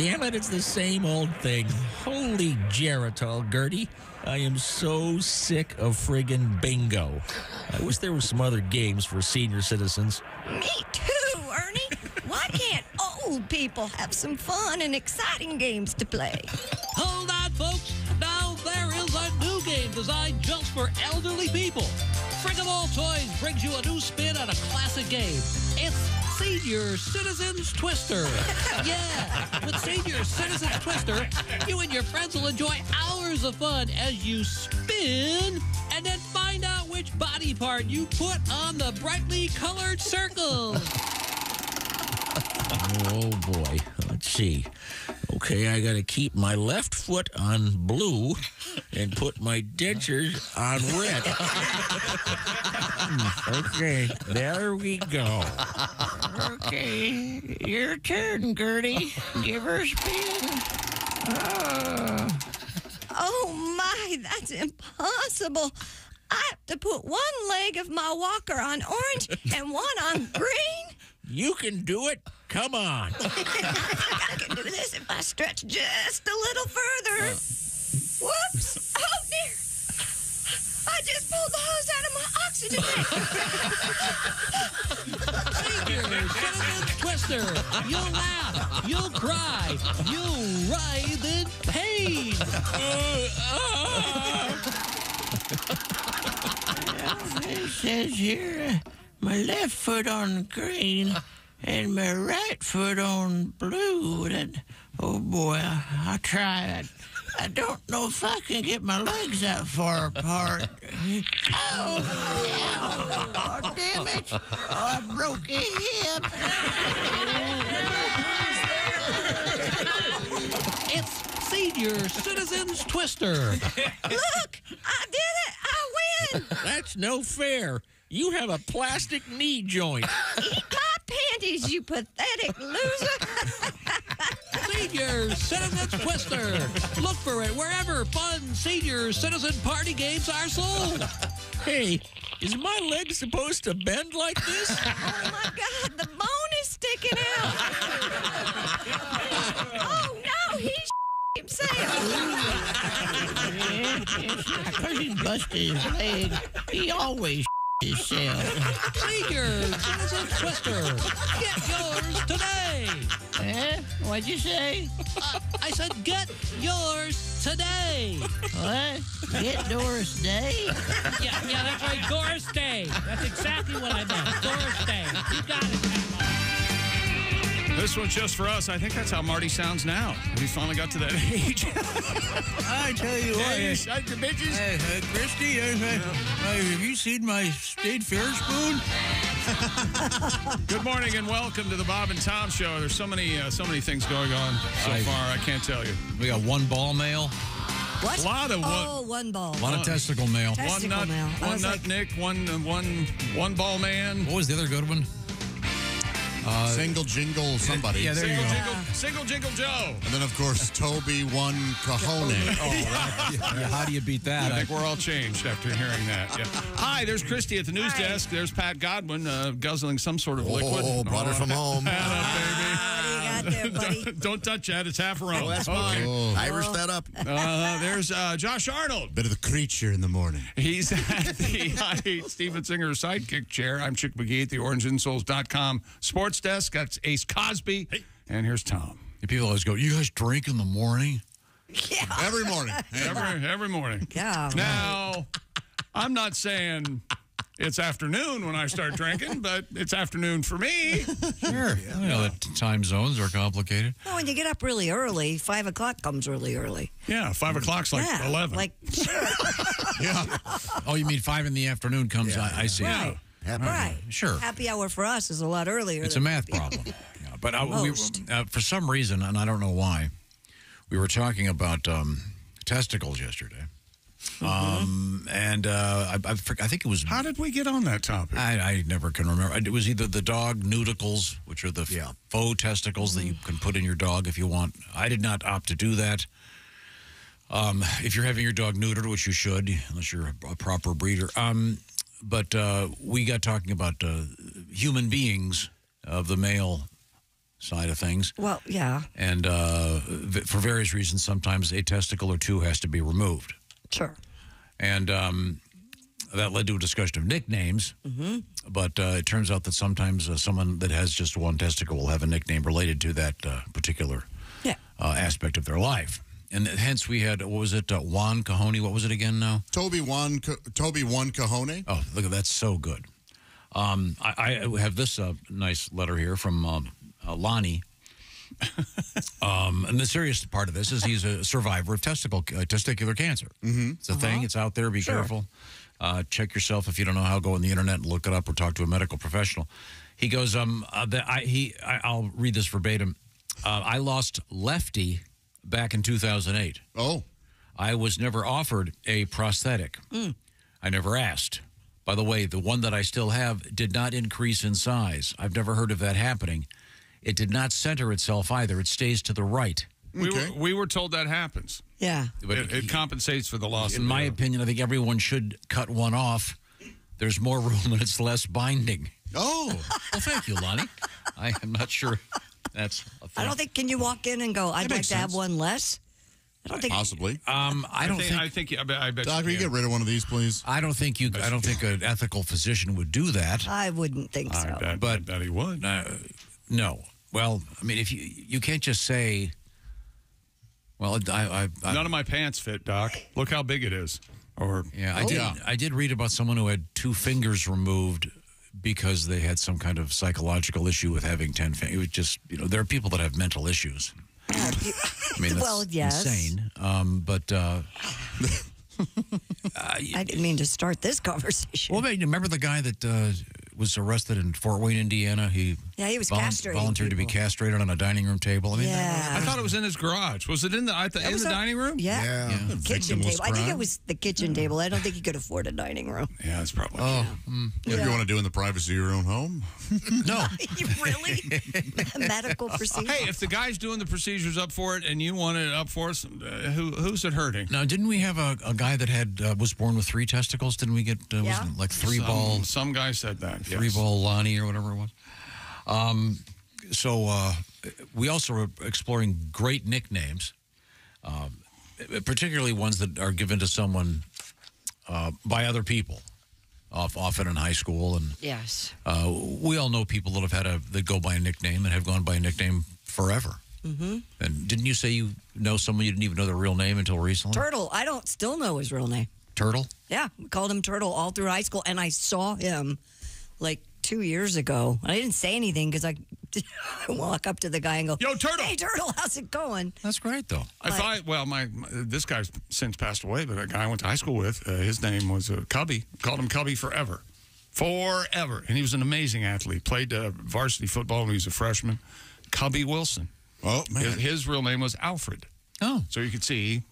Damn it, it's the same old thing. Holy Geritol, Gertie. I am so sick of friggin' bingo. I wish there were some other games for senior citizens. Me too, Ernie. Why can't old people have some fun and exciting games to play? Hold on, folks. Now there is a new game designed just for elderly people. Frig of All Toys brings you a new spin on a classic game. It's Senior Citizens Twister. yeah, with Senior Citizens Twister, you and your friends will enjoy hours of fun as you spin and then find out which body part you put on the brightly colored circle. Oh boy. Let's see. Okay, I gotta keep my left foot on blue and put my dentures on red. Hmm, okay, there we go. Okay, your turn, Gertie. Give her a spin. Ah. Oh my, that's impossible. I have to put one leg of my walker on orange and one on green. You can do it. Come on. I can do this if I stretch just a little further. Whoops! Oh dear! I just pulled the hose out of my oxygen tank. Senior Citizens Twister. You'll laugh. You'll cry. You'll writhe in pain. It says here, uh, my left foot on green and my right foot on blue. And, oh boy, I, I try. I, don't know if I can get my legs that far apart. Oh, oh damn it. Oh, I broke a hip. It's Senior Citizens Twister. Look! I did it! I win! That's no fair. You have a plastic knee joint. Eat my panties, you pathetic loser! Senior Citizens Twister. Look for it wherever fun senior citizen party games are sold. Hey, is my leg supposed to bend like this? Oh my god, the bone is sticking out! Oh no, he's himself! Because he busted his leg, he always Senior Citizens Twister. Get yours today. Eh? What'd you say? I said get yours today. What? Get Doris Day? Yeah, yeah, that's right. Doris Day. That's exactly what I meant. Doris Day. You got it. Grandma. This one's just for us. I think that's how Marty sounds now. We finally got to that age. I tell you what, Hey, uh, shut the bitches. Hey, uh, Christy, uh, uh, uh, have you seen my state fair spoon? Good morning and welcome to the Bob and Tom Show. There's so many, uh, so many things going on so Aye. far. I can't tell you. We got one ball mail, What? A lot of what- Oh, one ball. a lot of testicle mail. Test- One Testicle nut, mail. One nut like- Nick, one, uh, one, one ball man. What was the other good one? Single jingle somebody. Yeah, there you Single go. jingle, single jingle Joe. And then, of course, Toby won Cajone. Yeah, how do you beat that? I think we're all changed after hearing that. Yeah. Hi, there's Christy at the news Hi. desk. There's Pat Godwin uh, guzzling some sort of liquid. Oh, brought her from home. What do you got there, buddy? Don't, don't touch that. It's half around. Oh, that's okay. mine. Oh. Irish that up. Uh, there's uh, Josh Arnold. Bit of the creature in the morning. He's at the I Hate Steven Singer sidekick chair. I'm Chick McGee at the orangeinsoles.com sports desk. That's Ace Cosby. And here's Tom. People always go, "You guys drink in the morning?" Yeah. Every morning. Every, every morning. Yeah. Now, I'm not saying it's afternoon when I start drinking, but it's afternoon for me. Sure. I know that time zones are complicated. Well, when you get up really early, five o'clock comes really early. Yeah, five o'clock's like yeah. 11. Like, sure. Yeah. Oh, you mean five in the afternoon comes? I, I see. right. Happy. Right. Sure. Happy hour for us is a lot earlier. It's a than- math problem. Yeah, but uh, we, uh, for some reason, and I don't know why, we were talking about um, testicles yesterday. Um, and uh, I, I, I think it was. How did we get on that topic? I, I never can remember. It was either the dog Neuticles, which are the Yeah. faux testicles that you can put in your dog if you want. I did not opt to do that. Um, if you're having your dog neutered, which you should, unless you're a, a proper breeder. Um, but uh, we got talking about uh, human beings of the male side of things. Well, yeah, And uh, v- for various reasons, sometimes a testicle or two has to be removed. sure. And um, that led to a discussion of nicknames. Mm-hmm. But uh, it turns out that sometimes uh, someone that has just one testicle will have a nickname related to that uh, particular Yeah. uh, aspect of their life. And hence we had, what was it, uh, Juan Cajoni? What was it again now? Toby one, Toby one Cajone. Oh, look at that. So good. Um, I, I have this uh, nice letter here from um, uh, Lonnie. um, and the serious part of this is he's a survivor of testicle uh, testicular cancer. Mm-hmm. It's a thing. It's out there. Be careful. Uh, check yourself if you don't know how. Go on the internet and look it up, or talk to a medical professional. He goes, um, uh, the, I, he, I, I'll read this verbatim. Uh, I lost Lefty back in 2008. Oh, I was never offered a prosthetic. Mm. I never asked. By the way, the one that I still have did not increase in size. I've never heard of that happening. It did not center itself either. It stays to the right. We, Okay. were, we were told that happens. Yeah. But It, it compensates for the loss. in of my the, opinion, I think everyone should cut one off. There's more room and it's less binding. oh, Well, thank you, Lonnie. I am not sure that's a thing. I don't think. Can you walk in and go? I'd like makes to have one less. I don't think. possibly. Um, I I don't think, think. I think. I bet. I bet Doctor, you can. get rid of one of these, please. I don't think you. I don't think an ethical physician would do that. I wouldn't think I so. bet, But- I bet he would. Uh, no. Well, I mean, if you you can't just say, well, I, I, I None of my pants fit, Doc. Look how big it is. Or yeah, I did. yeah. I did read about someone who had two fingers removed because they had some kind of psychological issue with having ten fingers. It was just, you know, there are people that have mental issues. Uh, I mean, that's well, yes. insane. Um, but uh, I didn't mean to start this conversation. well, remember the guy that uh, was arrested in Fort Wayne, Indiana? He Yeah, he was volun- castrating volunteered to be castrated on a dining room table. I mean, yeah. I thought it was in his garage. Was it in the, at the in was the a- dining room? Yeah. Yeah. Kitchen Victimless table. I think it was the kitchen table. I don't think he could afford a dining room. Yeah, it's probably. Oh, What do you want to do in the privacy of your own home? no. you really? Medical procedure? Hey, if the guy's doing the procedures up for it and you want it up for us, uh, who who's it hurting? Now, didn't we have a, a guy that had uh, was born with three testicles? Didn't we get uh, Yeah. wasn't it like three some, ball Some guy said that. three yes. ball Lonnie or whatever it was? Um, so uh, we also are exploring great nicknames, um, particularly ones that are given to someone uh, by other people, off, often in high school, and Yes. uh, we all know people that have had a that go by a nickname and have gone by a nickname forever. Mm-hmm. And didn't you say you know someone you didn't even know their real name until recently? Turtle. I don't still know his real name. Turtle. Yeah, we called him Turtle all through high school, and I saw him like two years ago. I didn't say anything because I walk up to the guy and go, Yo, Turtle! Hey, Turtle, how's it going?" That's great though. I thought, well, my, my this guy's since passed away, but a guy I went to high school with, uh, his name was uh, Cubby. Called him Cubby forever, forever, and he was an amazing athlete. Played uh, varsity football when he was a freshman. Cubby Wilson. Oh, man. His, his real name was Alfred. Oh, So you could see,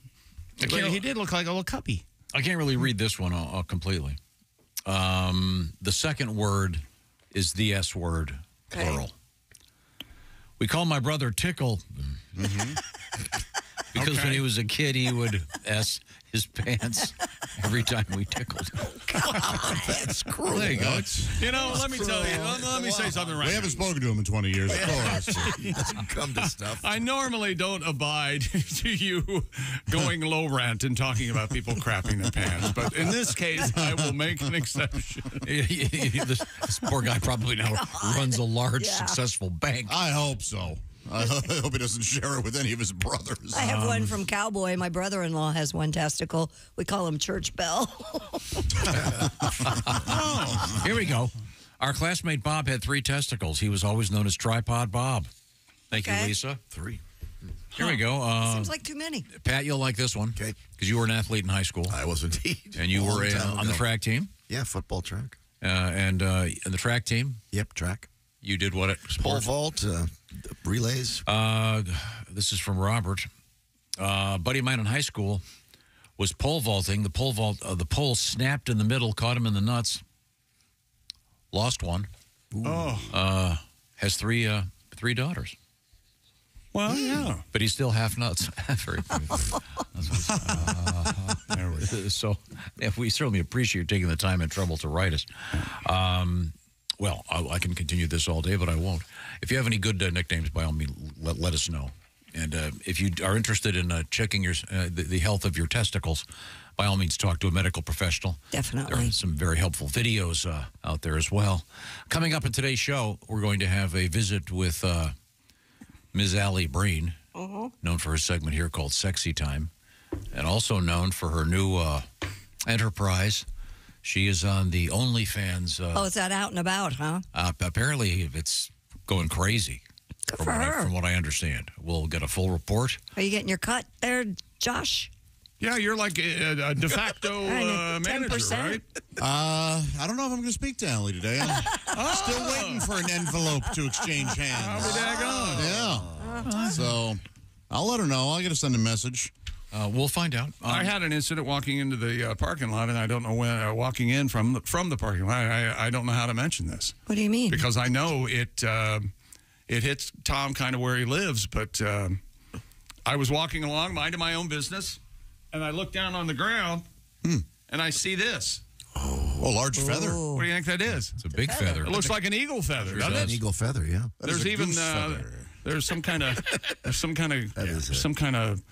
can't- he did look like a little cubby. I can't really read this one uh, uh, completely. Um, the second word is the S word, Okay. plural. We call my brother Tickle mm-hmm. because when he was a kid, he would S his pants every time we tickled. him. That's cruel. There you go. That's- You know, let me tell you, let, let me say something right. We now. haven't spoken to him in 20 years, of course. doesn't come to stuff. I normally don't abide to you going low rent and talking about people crapping their pants, but in this case, I will make an exception. this, this poor guy probably now runs a large, Yeah. successful bank. I hope so. I hope he doesn't share it with any of his brothers. I have one from Cowboy. My brother-in-law has one testicle. We call him Church Bell. oh, Here we go. Our classmate Bob had three testicles. He was always known as Tripod Bob. Thank you, Lisa. Three. Here we go. Uh, Seems like too many. Pat, you'll like this one. Okay. Because you were an athlete in high school. I was indeed. And you were uh, time on the track team. Yeah, football track. Uh, and uh, in the track team, Yep, track. you did what at Pole vault, uh, relays. Uh, this is from Robert. Uh, a buddy of mine in high school was pole vaulting. The pole vault, uh, the pole snapped in the middle, caught him in the nuts. Lost one. Oh, Uh, has three uh, three daughters, well, yeah. but he's still half nuts. Very There we go. so yeah, we certainly appreciate you taking the time and trouble to write us. Um, Well, I, I can continue this all day, but I won't. If you have any good uh, nicknames, by all means, let, let us know. And uh, if you are interested in uh, checking your uh, the, the health of your testicles, by all means, talk to a medical professional. Definitely. There are some very helpful videos uh, out there as well. Coming up in today's show, we're going to have a visit with uh, Ms. Alli Breen, known for her segment here called Sexy Time, and also known for her new uh, enterprise. She is on the OnlyFans. Uh, Oh, is that out and about, huh? uh, apparently, it's going crazy. Good from for what I- from what I understand, we'll get a full report. Are you getting your cut there, Josh? Yeah, you're like a, a de facto uh, manager, 10%? right? Uh, I don't know if I'm going to speak to Alli today. I'm still waiting for an envelope to exchange hands. I'll be daggone. Yeah. So I'll let her know. I'll get to send a message. Uh, we'll find out. I had an incident walking into the uh, parking lot, and I don't know when. Uh, walking in from the, from the parking lot, I, I don't know how to mention this What do you mean? because I know it uh, it hits Tom kind of where he lives. But um I was walking along, minding my own business, and I look down on the ground, and I see this. Oh, large feather. What do you think that is? It's a big feather. It looks like an eagle feather, doesn't An eagle feather, yeah. That is There's even uh, there's some kind of there's some kind of some kind of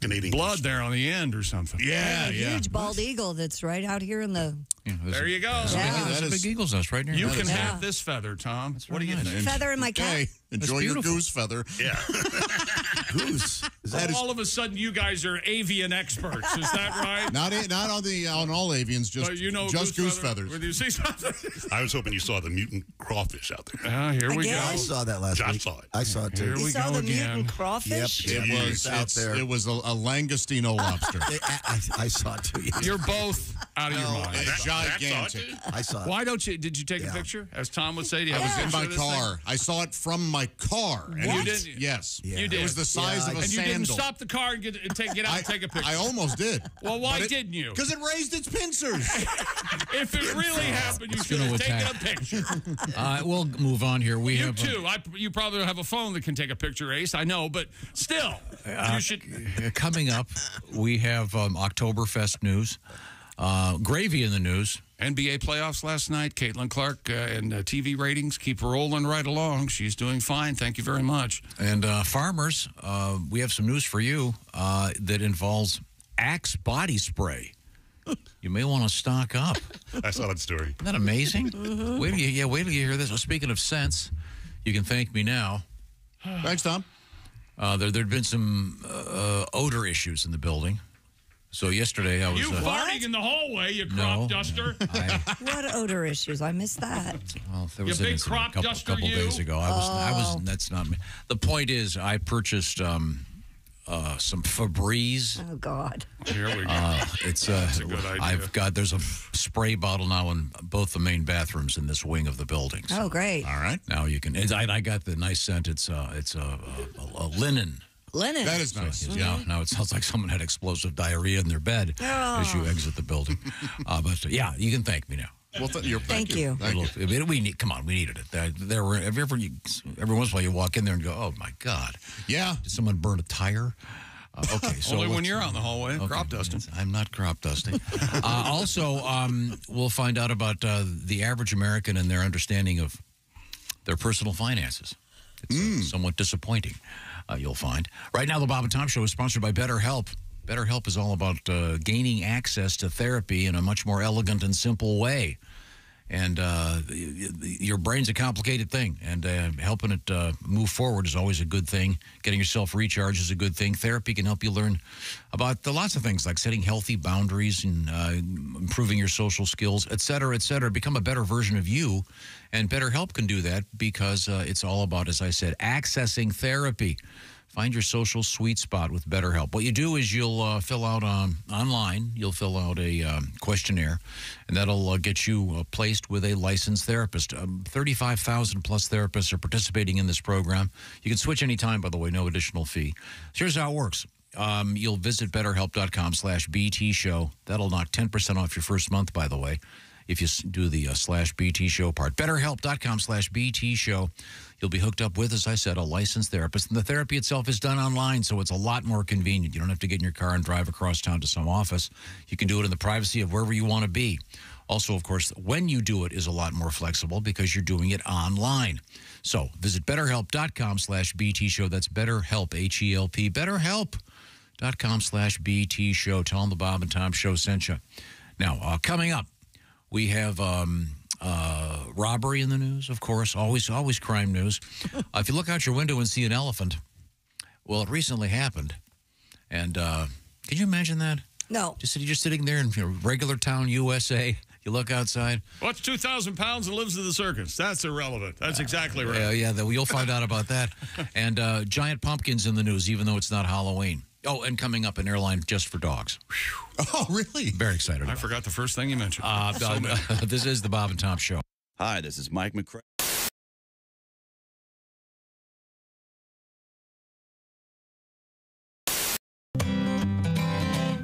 Canadian blood there on the end or something. Yeah, a yeah. huge bald eagle that's right out here in the Yeah, There a- you go. There's, a, Yeah. big, there's a That big eagle's nest right near You here. can Yeah. have this feather, Tom. What do you nice. think? feather in my cap. Hey, enjoy your goose feather. Yeah. Goose. Is that All of a sudden, you guys are avian experts. Is that right? Not a- not on the on all avians, just But you know just goose, feathers. When you see something. I was hoping you saw the mutant crawfish out there. Ah, here we go. I saw that last Josh week. saw it. I saw it too. Here You we saw the again. mutant crawfish? It Huge. was out there. It was a, a langostino lobster. I, I, I saw it too. yeah. You're both out of your mind. It's That- gigantic. I saw it. Why don't you? Did you take a Yeah. picture? As Tom would say, do you I have was a in picture my this thing? car. I saw it from my car. And You it was- did? Yes. Yeah. You did. It was the size Yeah, of a and you sandal. didn't stop the car and get, and take, get out I, and take a picture. I almost did. well, why didn't you? Because it raised its pincers. If it really happened, you should gonna have taken attack. a picture. Uh, we'll move on here. We You have uh, too. I, you probably don't have a phone that can take a picture, Ace. I know, but still, you should. uh, coming up. We have um, Oktoberfest news, uh, gravy in the news. NBA playoffs last night. Caitlin Clark uh, and uh, TV ratings keep rolling right along. She's doing fine. Thank you very much. And uh, farmers, uh, we have some news for you uh, that involves Axe body spray. You may want to stock up. I saw that story. Isn't that amazing? Wait till you, yeah, wait till you hear this. Well, speaking of scents, you can thank me now. Thanks, Tom. Uh, there there'd been some uh, odor issues in the building. So yesterday I was. You uh, farting in the hallway, you crop No. duster. I, What odor issues? I missed that. well, there You was an big crop a couple, duster, couple you? days ago. I was. I Oh. was. That's not me. The point is, I purchased um, uh, some Febreze. Oh, God. Here we go. Uh, it's uh, a good idea. I've got there's a spray bottle now in both the main bathrooms in this wing of the building. So Oh, great. All right. Now you can. It's, I, I got the nice scent. It's uh, it's a, a, a linen. Linen. That is nice. So, Now, now it sounds like someone had explosive diarrhea in their bed as you exit the building. uh, but uh, yeah, you can thank me now. Well, th- you're, Thank you. Thank you. Little- I mean, we need. Come on, we needed it. There, there were every every, every once in a while you walk in there and go, "Oh my God, Yeah. did someone burn a tire?" Uh, okay, so Only when you're out in the hallway, Okay, crop dusting. I'm not crop dusting. uh, also, um, we'll find out about uh, the average American and their understanding of their personal finances. It's uh, somewhat disappointing, uh, you'll find. Right now, the Bob and Tom Show is sponsored by BetterHelp. BetterHelp is all about uh, gaining access to therapy in a much more elegant and simple way. And uh, your brain's a complicated thing, and uh, helping it uh, move forward is always a good thing. Getting yourself recharged is a good thing. Therapy can help you learn about the lots of things like setting healthy boundaries and uh, improving your social skills, et cetera, et cetera. Become a better version of you. And BetterHelp can do that because uh, it's all about, as I said, accessing therapy. Find your social sweet spot with BetterHelp. What you do is you'll uh, fill out um, online, you'll fill out a um, questionnaire, and that'll uh, get you uh, placed with a licensed therapist. Um, 35,000 plus therapists are participating in this program. You can switch anytime, by the way, no additional fee. Here's how it works. Um, you'll visit betterhelp.com slash BT show. That'll knock 10% off your first month, by the way, if you do the uh, slash BT show part. Betterhelp.com slash BT show. You'll be hooked up with, as I said, a licensed therapist. And the therapy itself is done online, so it's a lot more convenient. You don't have to get in your car and drive across town to some office. You can do it in the privacy of wherever you want to be. Also, of course, when you do it is a lot more flexible because you're doing it online. So visit betterhelp.com slash BT show. That's betterhelp, H E L P, betterhelp.com slash BT show. Tell them the Bob and Tom show sent you. Now, uh, coming up, we have um, uh, robbery in the news, of course, always, always crime news. uh, if you look out your window and see an elephant, well, it recently happened. And uh, can you imagine that? No. Just sitting, just sitting there in you know, regular town USA. You look outside. What's 2,000 pounds and lives in the circus? That's irrelevant. That's exactly right. Yeah, yeah. The, you'll find out about that. And uh, giant pumpkins in the news, even though it's not Halloween. Oh, and coming up, an airline just for dogs. Oh, really? Very excited. I About forgot the first thing you mentioned. uh, uh, this is the Bob and Tom Show. Hi, this is Mike McCray.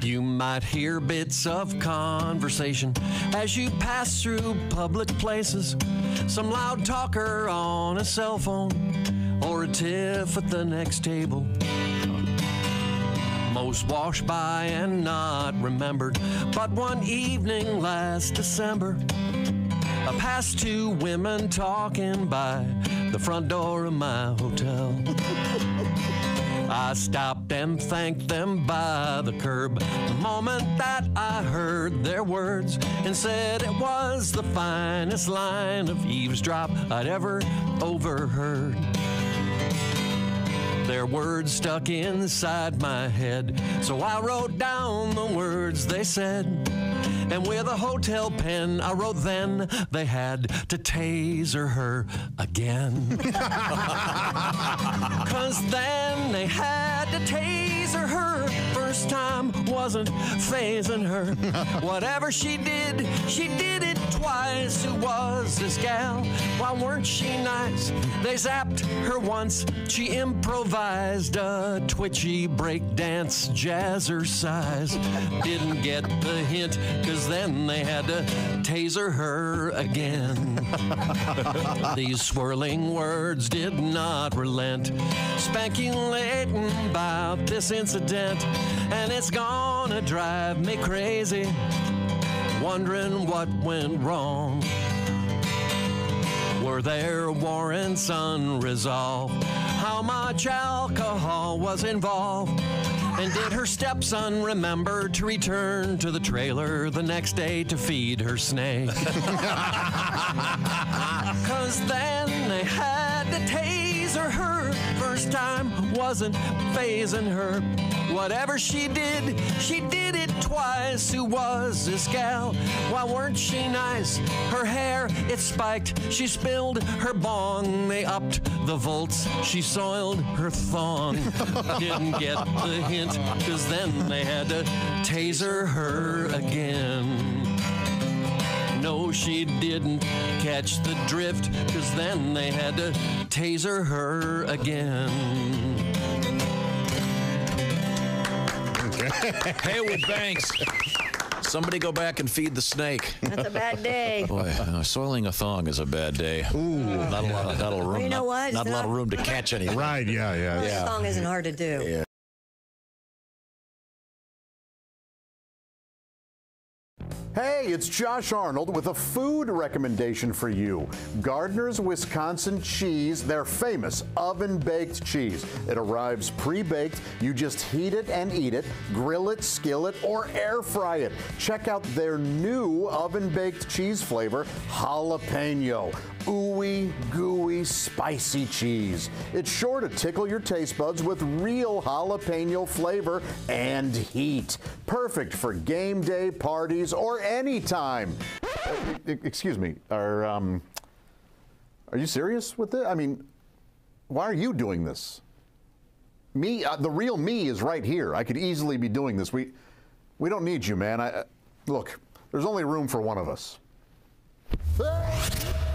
You might hear bits of conversation as you pass through public places. Some loud talker on a cell phone or a tiff at the next table. Most washed by and not remembered. But one evening last December, I passed two women talking by the front door of my hotel. I stopped and thanked them by the curb the moment that I heard their words and said it was the finest line of eavesdrop I'd ever overheard. Their words stuck inside my head, so I wrote down the words they said. And with a hotel pen, I wrote then they had to taser her again. Cause then they had to taser her. First time wasn't phasing her. Whatever she did, she did it twice. Who was this gal? Why weren't she nice? They zapped her once. She improvised a twitchy breakdance jazzercise. Didn't get the hint, cause then they had to taser her again. These swirling words did not relent, speculating about this incident, and it's gonna drive me crazy, wondering what went wrong. Were there warrants unresolved? How much alcohol was involved? And did her stepson remember to return to the trailer the next day to feed her snake? Cause then they had to taser her. First time wasn't phasing her. Whatever she did, she did it twice. Who was this gal? Why weren't she nice? Her hair, it spiked. She spilled her bong. They upped the volts. She soiled her thong. Didn't get the hint, cause then they had to taser her again. No, she didn't catch the drift, cause then they had to taser her again. Haywood Banks. Somebody go back and feed the snake. That's a bad day. Boy, uh, soiling a thong is a bad day. Ooh, not a lot of, not a room. you know not, what? It's Not, a lot of room to catch anything. Right, yeah, yeah. This Thong isn't hard to do. Yeah. Hey, it's Josh Arnold with a food recommendation for you. Gardner's Wisconsin cheese, their famous oven baked cheese. It arrives pre baked. You just heat it and eat it, grill it, skillet, or air fry it. Check out their new oven baked cheese flavor, jalapeno. Ooey, gooey, spicy cheese. It's sure to tickle your taste buds with real jalapeno flavor and heat. Perfect for game day parties or any time. Uh, excuse me, are, um, are you serious with it? I mean, why are you doing this? Me, uh, the real me is right here. I could easily be doing this. We, we don't need you, man. I, uh, look, there's only room for one of us.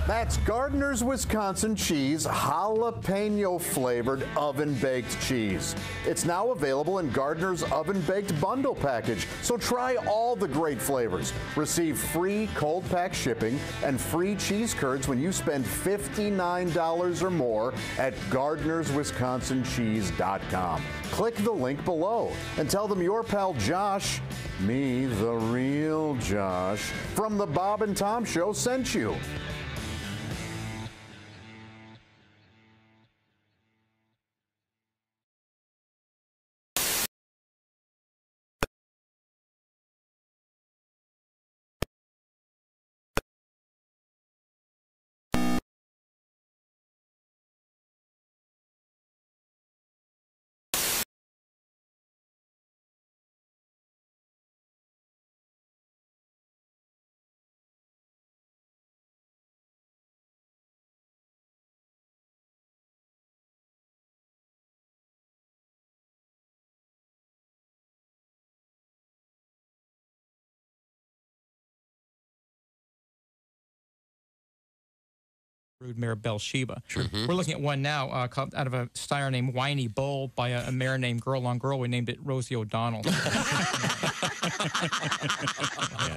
That's Gardner's Wisconsin cheese, jalapeno flavored oven baked cheese. It's now available in Gardner's oven baked bundle package, so try all the great flavors. Receive free cold pack shipping and free cheese curds when you spend $59 or more at Gardner'sWisconsinCheese.com. Click the link below and tell them your pal Josh, me, the real Josh, from the Bob and Tom Show sent you. Broodmare Belsheba. Mm-hmm. We're looking at one now uh, called, out of a stire named Whiny Bull by a, a mare named Girl on Girl. We named it Rosie O'Donnell.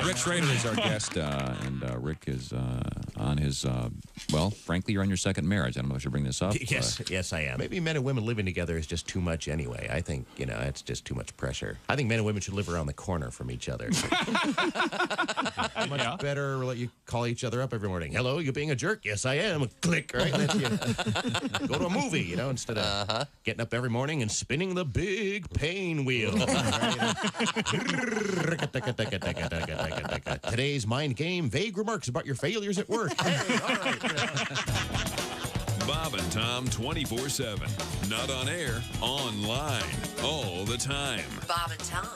Rick Schrader is our guest, uh, and uh, Rick is uh, on his. Uh, well, frankly, you're on your second marriage. I don't know if I should bring this up. Yes, Uh, yes, I am. Maybe men and women living together is just too much anyway. I think, you know, it's just too much pressure. I think men and women should live around the corner from each other. much better let you call each other up every morning. Hello, you being a jerk? Yes, I am. Click, right? That's you. Go to a movie, you know, instead of uh-huh. getting up every morning and spinning the big pain wheel. Today's mind game vague remarks about your failures at work. Hey, all right. you know. Bob and Tom 24 7. Not on air, online, all the time. Bob and Tom,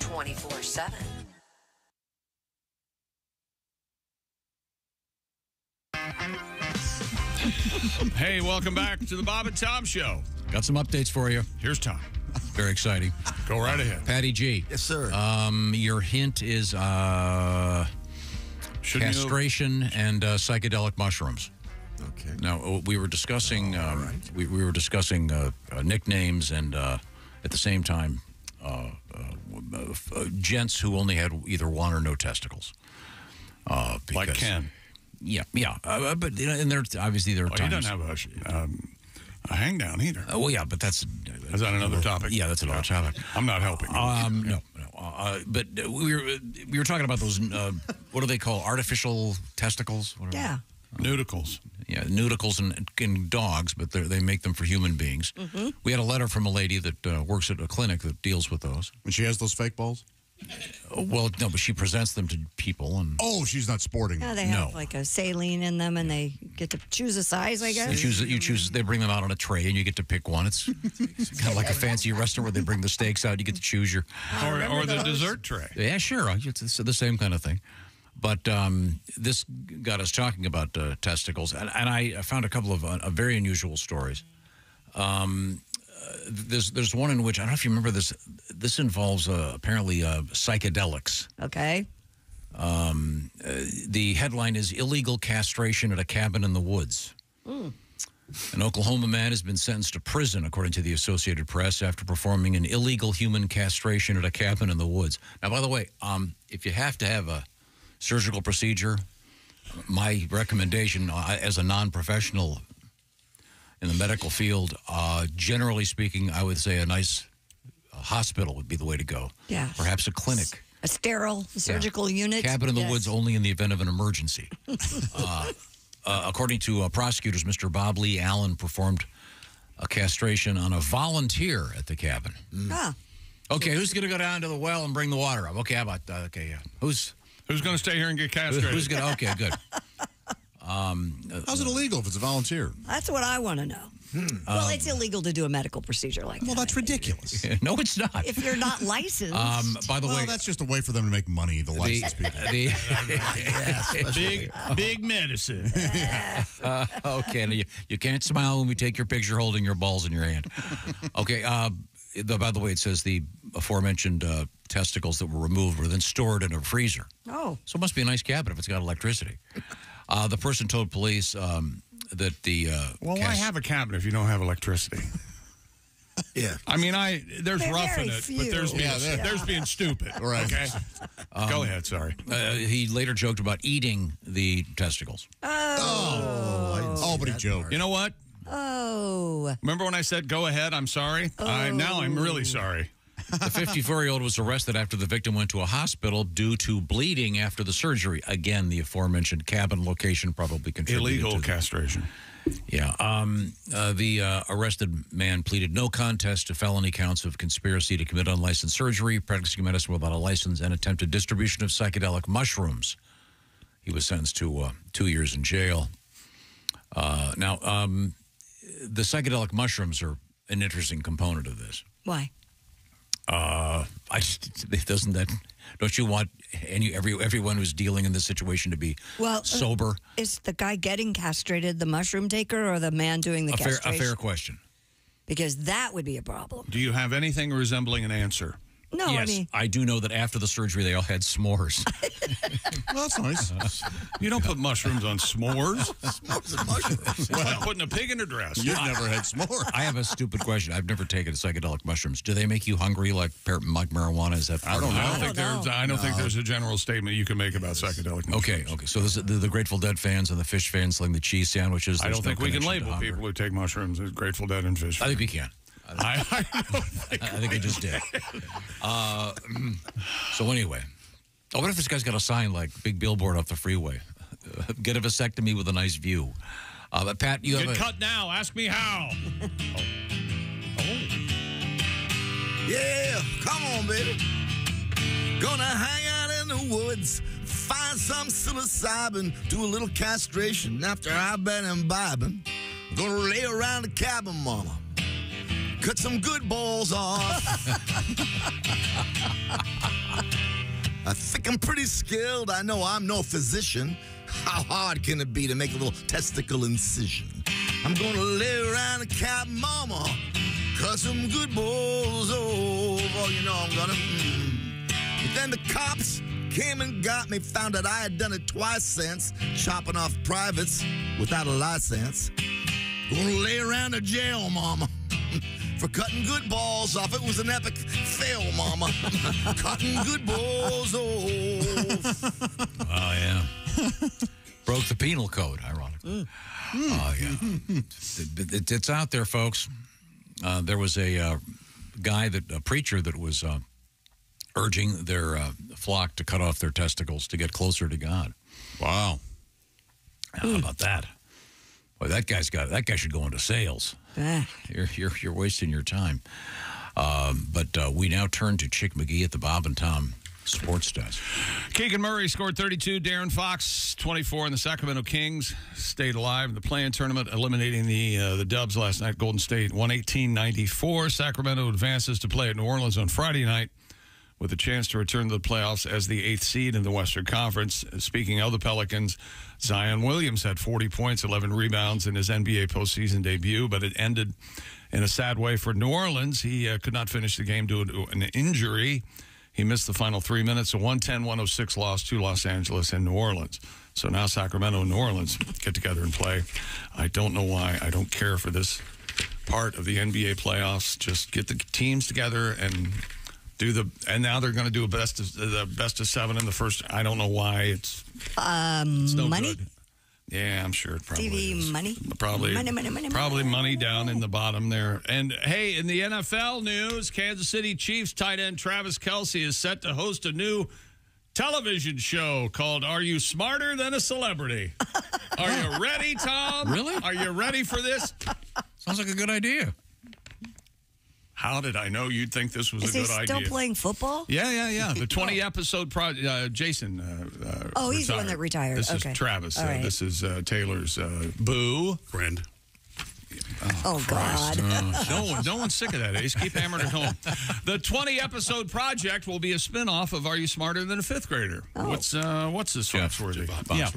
24 7. Hey, welcome back to the Bob and Tom Show. Got some updates for you. Here's Tom. Very exciting. Go right ahead. Patty G. Yes, sir. Um, your hint is uh, Shouldn't you- castration and uh, psychedelic mushrooms. Okay. Now uh, we were discussing um, we, we were discussing uh, uh, nicknames and uh, at the same time uh, uh, uh, uh, gents who only had either one or no testicles. Uh, Like Ken. Yeah, yeah, uh, but you know, and there obviously there are Oh, He doesn't have a, sh- um, a hang down either. Oh, well, yeah, but that's Is that another topic? Yeah, that's another topic. I'm not helping. you. Um, no, no. Uh, but uh, we were we were talking about those. Uh, what do they call artificial testicles? Whatever. Yeah. Neuticles. Yeah, Neuticles in, in dogs, but they're- they make them for human beings. Mm-hmm. We had a letter from a lady that uh, works at a clinic that deals with those. And she has those fake balls? Well, no, but she presents them to people, and Oh, she's not sporting. Yeah, they No. have like a saline in them, and they get to choose a size. I guess. you choose. You choose. They bring them out on a tray, and you get to pick one. It's, kind of like a fancy restaurant where they bring the steaks out. You get to choose your Or, or the dessert tray. Yeah, sure. It's, it's the same kind of thing. But um, this got us talking about uh, testicles, and, and I found a couple of uh, very unusual stories. Um, there's there's one in which I don't know if you remember this. This involves uh, apparently uh, psychedelics. Okay. Um, uh, the headline is illegal castration at a cabin in the woods. Mm. An Oklahoma man has been sentenced to prison, according to the Associated Press, after performing an illegal human castration at a cabin in the woods. Now, by the way, um, if you have to have a surgical procedure, my recommendation uh, as a non professional in the medical field, uh, generally speaking, I would say a nice uh, hospital would be the way to go. Yeah. Perhaps a clinic. A sterile surgical unit. Cabin in the Yes. woods only in the event of an emergency. uh, uh, according to uh, prosecutors, Mr. Bob Lee Allen performed a castration on a volunteer at the cabin. Ah. Okay, who's going to go down to the well and bring the water up? Okay, how about uh, okay? Yeah. Who's who's going to stay here and get castrated? Who's going to? Okay, good. Um, How's it illegal if it's a volunteer? That's what I want to know. well, it's illegal to do a medical procedure like that. Well, that's ridiculous. no, it's not. If you're not licensed. Um, by the well, way, that's just a way for them to make money, the licensed people. the- big, big medicine. uh, okay, and you, you can't smile when we take your picture holding your balls in your hand. Okay. Uh, the, by the way, it says the aforementioned uh, testicles that were removed were then stored in a freezer. Oh. So it must be a nice cabin if it's got electricity. Uh, the person told police um, that the uh, Well, why have a cabinet if you don't have electricity? Yeah. I mean, I there's They're roughing very it, few. but there's being, Yeah, they're- there's being stupid. Right. Okay. Um, Go ahead. Sorry. Uh, he later joked about eating the testicles. Oh. Oh, but he joked. You know what? Oh. Remember when I said go ahead? I'm sorry. I, now I'm really sorry. The 54 year old was arrested after the victim went to a hospital due to bleeding after the surgery. Again, the aforementioned cabin location probably contributed Illegal to the- castration. Yeah. Um, uh, the uh, arrested man pleaded no contest to felony counts of conspiracy to commit unlicensed surgery, practicing medicine without a license, and attempted distribution of psychedelic mushrooms. He was sentenced to uh, two years in jail. Uh, now, um, the psychedelic mushrooms are an interesting component of this. Why? Uh, I doesn't that don't you want any every everyone who's dealing in this situation to be Well, uh, sober? Is the guy getting castrated the mushroom taker or the man doing the a fair a fair question. Because that would be a problem. Do you have anything resembling an answer? No, I yes, mean- I do know that after the surgery they all had s'mores. Well, that's nice. you don't put mushrooms on s'mores. s'mores and mushrooms. Well, putting a pig in a dress. You've never had s'mores. I have a stupid question. I've never taken psychedelic mushrooms. Do they make you hungry like par- like marijuana? Is that I don't know. I don't think there. there's. I don't think there's a general statement you can make about psychedelic. mushrooms. Okay, okay. So this, the, the Grateful Dead fans and the Phish fans selling the cheese sandwiches. I don't no think we can label hunger. people who take mushrooms as Grateful Dead and Phish. I think we can. I, I, don't think I think I just did. Uh, so anyway, oh, what if this guy's got a sign like big billboard off the freeway? Get a vasectomy with a nice view. Uh, but Pat, you Get have a, cut now. Ask me how. Yeah, come on, baby. Gonna hang out in the woods, find some psilocybin, do a little castration after I've been imbibing. Gonna lay around the cabin, mama. Cut some good balls off. I think I'm pretty skilled. I know I'm no physician. How hard can it be to make a little testicle incision? I'm gonna lay around the cabin, mama. Cut some good balls off. Oh, you know I'm gonna. mm. But then the cops came and got me, found that I had done it twice since, chopping off privates without a license. Gonna lay around the jail, mama. For cutting good balls off. It was an epic fail, mama. cutting good balls off. oh yeah, broke the penal code. Ironically. Oh yeah, It- it- it's out there, folks. Uh, there was a uh, guy that a preacher that was uh, urging their uh, flock to cut off their testicles to get closer to God. Wow. How about that? Boy, that guy's got that guy should go into sales. You're you're you're wasting your time. Um, but uh, we now turn to Chick McGee at the Bob and Tom Sports Desk. Keegan Murray scored 32. De'Aaron Fox 24, and the Sacramento Kings stayed alive in the play-in tournament, eliminating the uh, the Dubs last night. Golden State 118-94. Sacramento advances to play at New Orleans on Friday night with a chance to return to the playoffs as the eighth seed in the Western Conference. Speaking of the Pelicans, Zion Williamson had 40 points, 11 rebounds in his NBA postseason debut, but it ended in a sad way for New Orleans. He uh, could not finish the game due to an injury. He missed the final three minutes, a 110 106 loss to Los Angeles and New Orleans. So now Sacramento and New Orleans get together and play. I don't know why. I don't care for this part of the NBA playoffs. Just get the teams together and do the. And now they're going to do a best of, the best of seven in the first. I don't know why. It's Um, it's no money? good. Yeah, I'm sure it probably TV is. money? Probably Money, money, money, probably money down in the bottom there. And hey, in the NFL news, Kansas City Chiefs tight end Travis Kelce is set to host a new television show called Are You Smarter Than a Celebrity? Are you ready, Tom? Really? Are you ready for this? Sounds like a good idea. How did I know you'd think this was Is a he good still playing football? Yeah, yeah, yeah. The 20 episode project. Uh, Jason. Uh, uh, Oh, he's the one that retired. This Okay. is Travis. All Uh, right. this is uh, Taylor's uh, boo friend. Oh, God. no one, no one's sick of that. Ace, keep hammering it home. The 20 episode project will be a spin off of Are You Smarter Than a Fifth Grader? What's uh, what's this Foxworthy? Yeah.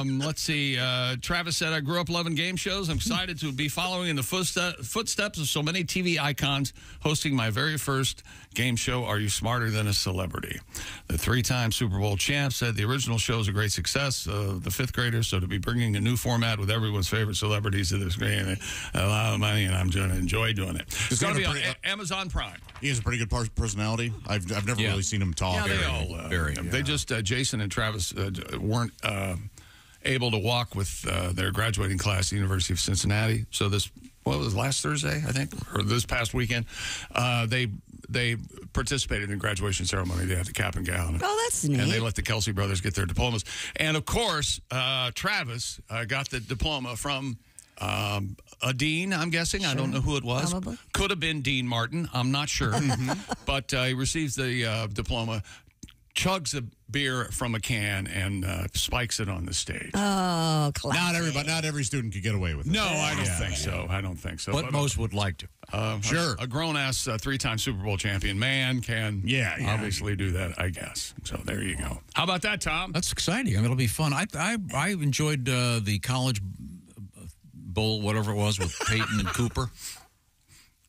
Um, let's see. Uh, Travis said, "I grew up loving game shows. I'm excited to be following in the footste- footsteps of so many TV icons, hosting my very first game show. Are You Smarter Than a Celebrity?" The three-time Super Bowl champ said the original show is a great success. Uh, the fifth grader. so to be bringing a new format with everyone's favorite celebrities to the screen, a lot of money, and I'm going to enjoy doing it. It's going to be a on pretty- Amazon Prime. He has a pretty good par- personality. I've, I've never Yeah. really seen him talk. Yeah, they all uh, They just uh, Jason and Travis uh, weren't uh, able to walk with uh, their graduating class, at the University of Cincinnati. So this what was last Thursday, I think, or this past weekend. Uh, they they participated in the graduation ceremony. They had the cap and gown. Oh, that's neat. And they let the Kelce brothers get their diplomas. And of course, uh, Travis uh, got the diploma from. Um, a dean, I'm guessing. I don't know who it was. Probably. Could have been Dean Martin. I'm not sure. but uh, he receives the uh, diploma, chugs a beer from a can, and uh, spikes it on the stage. Oh, Not everybody, not every student could get away with it. No, I don't Yeah. think so. I don't think so. But But, most would like to. uh, Sure. A, grown ass uh, three time Super Bowl champion man can Yeah, yeah. obviously do that, I guess. So there you go. How about that, Tom? That's exciting. I mean, it'll be fun. I I, I enjoyed uh, the college bowl, whatever it was, with Peyton and Cooper.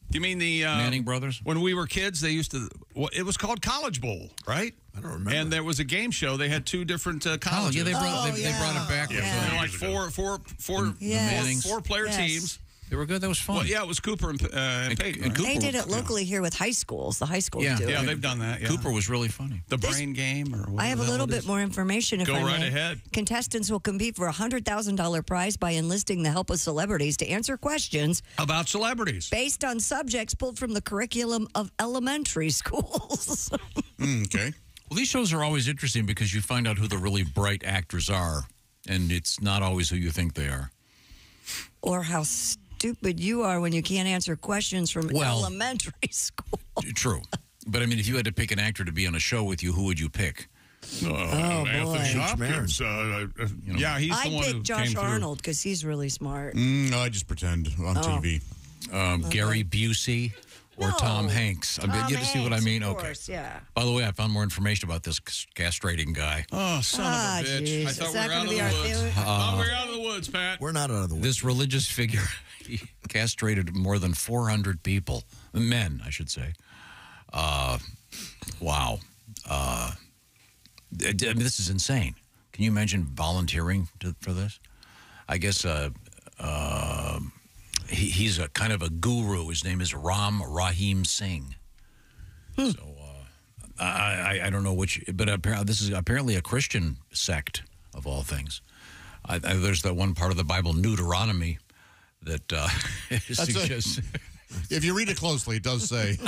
You mean the uh, Manning brothers? When we were kids, they used to. Well, it was called College Bowl, right? I don't remember. And there was a game show. They had two different uh, colleges. yeah, they brought- they- they brought it back Yeah, with, like four, four, four, Yes. Mannings. four player Yes. teams. They were good. That was fun. Well, yeah, it was Cooper and, uh, and, Peyton. right? They did it locally here with high schools. The high schools Yeah. do it. Yeah, they've done that. Yeah. Cooper was really funny. The brain game, or I have a little bit more information. If Go I right may. ahead. Contestants will compete for a hundred thousand dollar prize by enlisting the help of celebrities to answer questions about celebrities based on subjects pulled from the curriculum of elementary schools. okay. Well, these shows are always interesting because you find out who the really bright actors are, and it's not always who you think they are. or how stupid you are when you can't answer questions from Well- elementary school. True. But I mean, if you had to pick an actor to be on a show with you, who would you pick? Oh, Anthony boy. Hopkins. Uh, uh, yeah, he's I the one who Josh came. Arnold because he's really smart. Mm, no, I just pretend on Oh. TV. Um, Gary Busey or Tom Hanks? I mean, Tom you see what I mean? of Okay. course, yeah. By the way, I found more information about this castrating guy. Oh, son Ah, of a bitch. jeez. I Is thought we that were out gonna of be the our woods. theory? oh, we're out of the woods, Pat. We're not out of the woods. This religious figure castrated more than 400 people, men, I should say. Uh, wow. Uh, I mean, this is insane. Can you imagine volunteering to, for this? I guess uh, uh, he, he's a kind of a guru. His name is Ram Rahim Singh. So uh, I, I I don't know which, but apparently this is apparently a Christian sect of all things. I, there's that one part of the Bible, Deuteronomy, that uh, suggests. If you read it closely, it does say.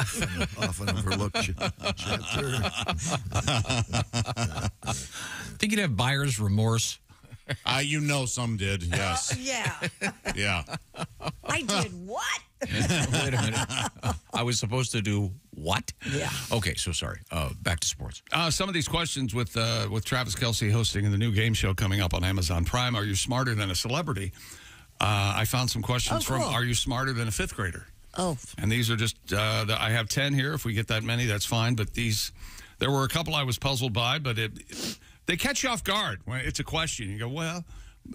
Often overlooked chapter. think you'd have buyer's remorse. Uh, you know, some did. Yes. yeah. Yeah. I did what? Wait a minute. I was supposed to do what? Yeah. Okay, so sorry. Uh, back to sports. Uh, some of these questions with uh, with Travis Kelce hosting in the new game show coming up on Amazon Prime. Are you smarter than a celebrity? Uh, I found some questions Oh, from. Are you smarter than a fifth grader? Oh, And these are just uh, the, I have ten here. If we get that many, that's fine. But these, there were a couple I was puzzled by, but it, they catch you off guard when it's a question. You go, well,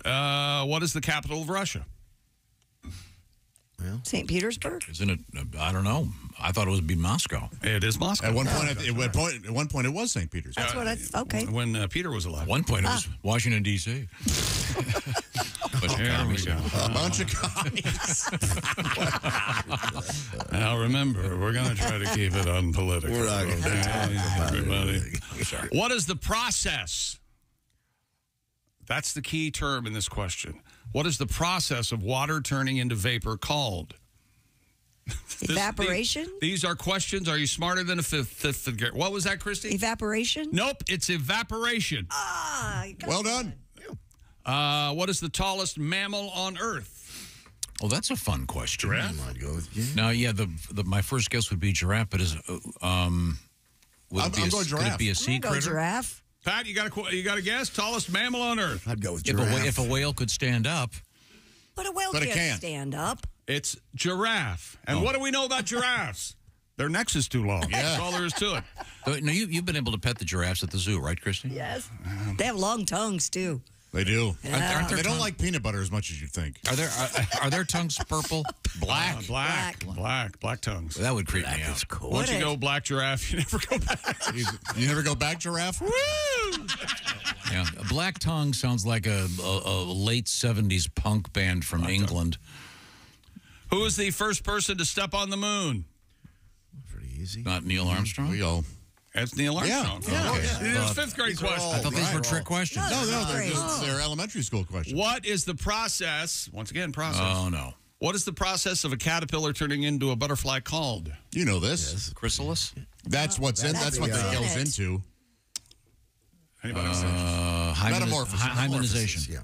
uh, what is the capital of Russia? Well, St. Petersburg? Isn't it? uh, I don't know. I thought it would be Moscow. It is Moscow. At one point, at, at one point, at one point, it was St. Petersburg. That's what I. Okay. When uh, Peter was alive. At one point, it Ah. was Washington, D.C. but Here we go. A bunch of guys. Now remember, we're going to try to keep it unpolitical. We're not gonna talk about it. everybody. What is the process? That's the key term in this question. What is the process of water turning into vapor called? This- Evaporation? These, these are questions. Are you smarter than a fifth, fifth, fifth grade? What was that, Kristi? Evaporation? Nope, it's evaporation. Ah, Well one. done. Uh, what is the tallest mammal on Earth? Oh, that's a fun question. Giraffe. I'd go with you. Now, yeah, the, the my first guess would be giraffe, but is uh, um, would I'm- it be I'm a, going could it be a I'm sea gonna critter? giraffe. Pat, you got a you got a guess? Tallest mammal on Earth? I'd go with If a, giraffe. if a whale could stand up, But a whale But can't can. stand up. It's giraffe. And what do we know about giraffes? Their necks is too long. Yeah. That's all there is to it. Now, you, you've been able to pet the giraffes at the zoo, right, Kristi? Yes. They have long tongues, too. They do. Yeah. Aren't there they don't like peanut butter as much as you think. Are there are, are their tongues purple? Black. Uh, black. Black. Black tongues. That would creep me out. Once you go black giraffe, you never go back. you, you never go back, giraffe? Yeah, a Black Tongue sounds like a, a, a late '70s punk band from England. Who was the first person to step on the moon? Pretty easy. Not Neil Armstrong. We all. That's Neil Yeah. Armstrong. Yeah. Okay. Yeah. These are Uh, fifth grade these are questions. all- I thought these were trick questions. No, no, they're, just, they're elementary school questions. What is the process? Once again, process. Oh no! What is the process of a caterpillar turning into a butterfly called? You know this. Chrysalis. That's what's in. That's, That's what what's that goes into. Anybody? Uh, hymen- Metamorphosis. hymenization. Yeah.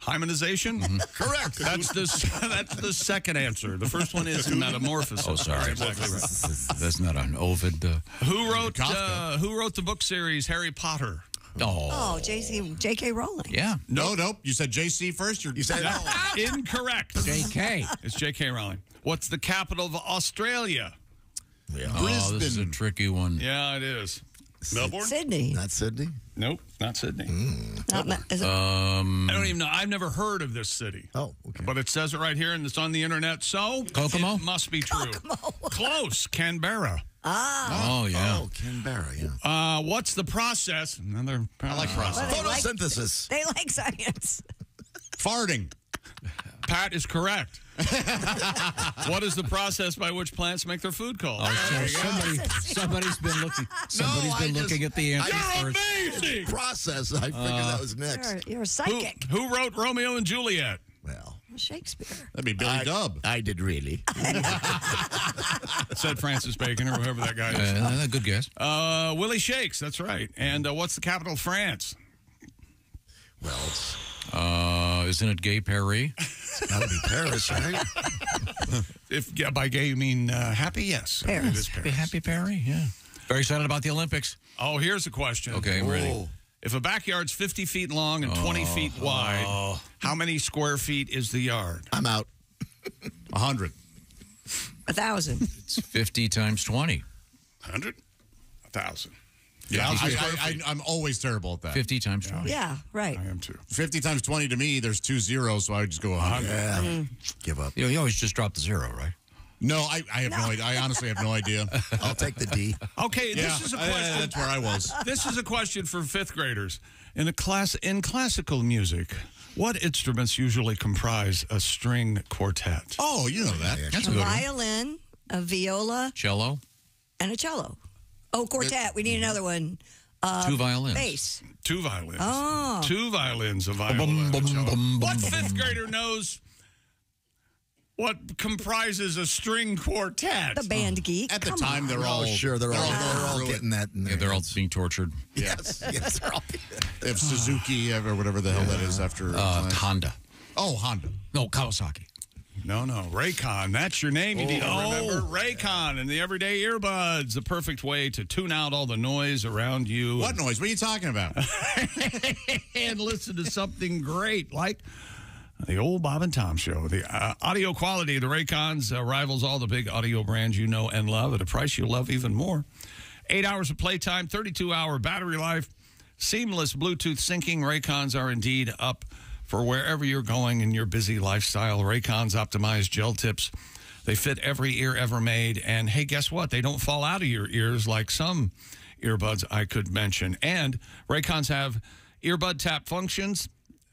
Hymenization? Correct. That's the that's the second answer. The first one is metamorphosis. Oh, sorry. Exactly right. That's not an Ovid. Uh, Who wrote uh, Who wrote the book series Harry Potter? oh, Oh, JC, J.K. Rowling. yeah. No, nope. You said JC first. You're, you said Incorrect. J.K. It's J.K. Rowling. What's the capital of Australia? Oh, this is a tricky one. Yeah, it is. Melbourne? Sydney. Not Sydney. Nope, not Sydney. Not Ma- is it- Um, I don't even know. I've never heard of this city. Oh, okay. But it says it right here and it's on the internet, so Kokomo? it must be true. Close, Canberra. ah. oh yeah. Oh, Canberra, yeah. Uh, what's the process? Another I like process. Well, they like- Photosynthesis. They like science. farting. Pat is correct. what is the process by which plants make their food called? Oh, so somebody, somebody's been looking. Somebody's I been just- looking at the answer You're first. amazing. Process. I figured that was next. You're, you're a Who, psychic. who wrote Romeo and Juliet? Well, Shakespeare. That'd be Billy I, Dub. I did really. Said Francis Bacon or whoever that guy is. Uh, good guess. Uh, Willie Shakes, that's right. And uh, what's the capital of France? well, it's Uh, isn't it Gay Perry? got to be Paris, right? If yeah, by gay you mean uh, happy, yes. Paris. It is Paris. Happy Perry. Yeah. Very excited about the Olympics. Oh, here's a question. Okay, I'm ready. If a backyard's 50 feet long and 20 feet wide, how many square feet is the yard? I'm out. A hundred. A thousand. It's 50 times 20. 100? 1,000. Yeah, I, square I, I, I'm always terrible at that. 50 times 20. Yeah, right. I am too. 50 times 20 to me, there's two zeros, so I would just go 100. Yeah. Mm. Give up. You, know, you always just drop the zero, right? No, I, I have no. idea. I honestly have no idea. I'll take the D. Okay, yeah, this is a I- question. that's where I was. This is a question for fifth graders. In a class in classical music, what instruments usually comprise a string quartet? Oh, you know that. That's A a good one. violin, a viola, Cello, and a cello. Oh, quartet. We need another one. Uh, two violins. bass. Two violins. Oh. Two violins, a violin. and a cello. what fifth grader knows what comprises a string quartet? The band geek. At the Come time, on. they're Oh, all sure. They're, all, all they're all getting that in Yeah, there. they're all being tortured. Yes, yes, they're all. They have Suzuki or whatever the hell that is after. Uh. Honda. oh, Honda. No, Kawasaki. No, no, Raycon. That's your name. You need to remember Raycon and the everyday earbuds, the perfect way to tune out all the noise around you. What noise? What are you talking about? and listen to something great like the old Bob and Tom show. The uh, audio quality of the Raycons uh, rivals all the big audio brands you know and love at a price you love even more. Eight hours of playtime, 32 hour battery life, seamless Bluetooth syncing. Raycons are indeed up for wherever you're going in your busy lifestyle. Raycons optimized gel tips. They fit every ear ever made. And hey, guess what? They don't fall out of your ears like some earbuds I could mention. And Raycons have earbud tap functions,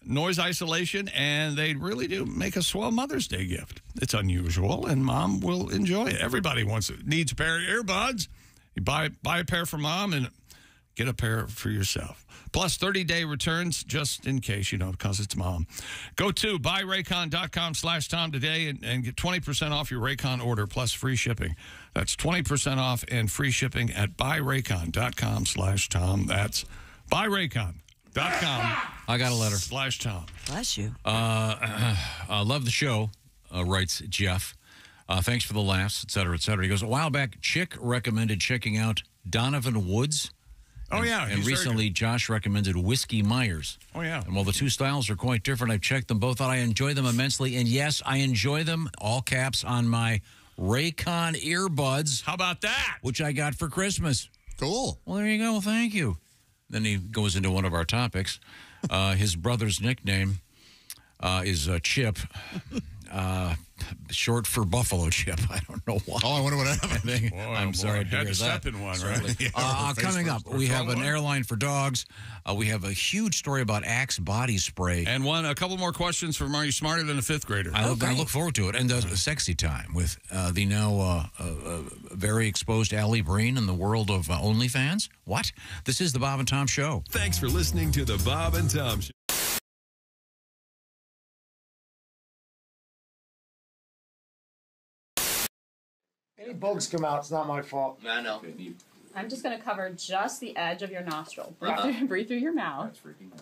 noise isolation, and they really do make a swell Mother's Day gift. It's unusual, and mom will enjoy it. Everybody wants it. Needs a pair of earbuds. You buy buy a pair for mom and get a pair for yourself. Plus 30 day returns just in case, you know, because it's mom. Go to buyraycon.com slash Tom today and, and get 20% off your Raycon order plus free shipping. That's 20% off and free shipping at buyraycon.com slash Tom. That's buyraycon.com I got a letter. slash Tom. Bless you. Uh, uh, love the show, uh, writes Jeff. Uh, thanks for the laughs, et cetera, et cetera. He goes, a while back, Chick recommended checking out Donovan Woods Oh, And- yeah, And he's very recently, Josh recommended Whiskey Myers. Oh, yeah. And while the two styles are quite different, I've checked them both out. I enjoy them immensely. And yes, I enjoy them, all caps, on my Raycon earbuds. How about that? Which I got for Christmas. Cool. Well, there you go. Thank you. Then he goes into one of our topics. Uh, his brother's nickname uh, is uh, Chip, uh, short for Buffalo Chip. I don't know why. Oh, I wonder what happened. I think, Boy, I'm oh, sorry boy. Had hear to step in one, Certainly. right? Yeah, Uh, coming up, we have an airline for dogs. Uh, we have a huge story about Axe body spray. And one, a couple more questions from Are You Smarter Than a Fifth Grader? I look, I look forward to it. And the sexy time with uh, the now uh, uh, uh, very exposed Alli Breen in the world of uh, OnlyFans. What? This is the Bob and Tom Show. Thanks for listening to the Bob and Tom Show. Any bugs come out, it's not my fault. I know. I'm just going to cover just the edge of your nostril. Breathe, Uh-huh. through, breathe through your mouth. That's freaking out.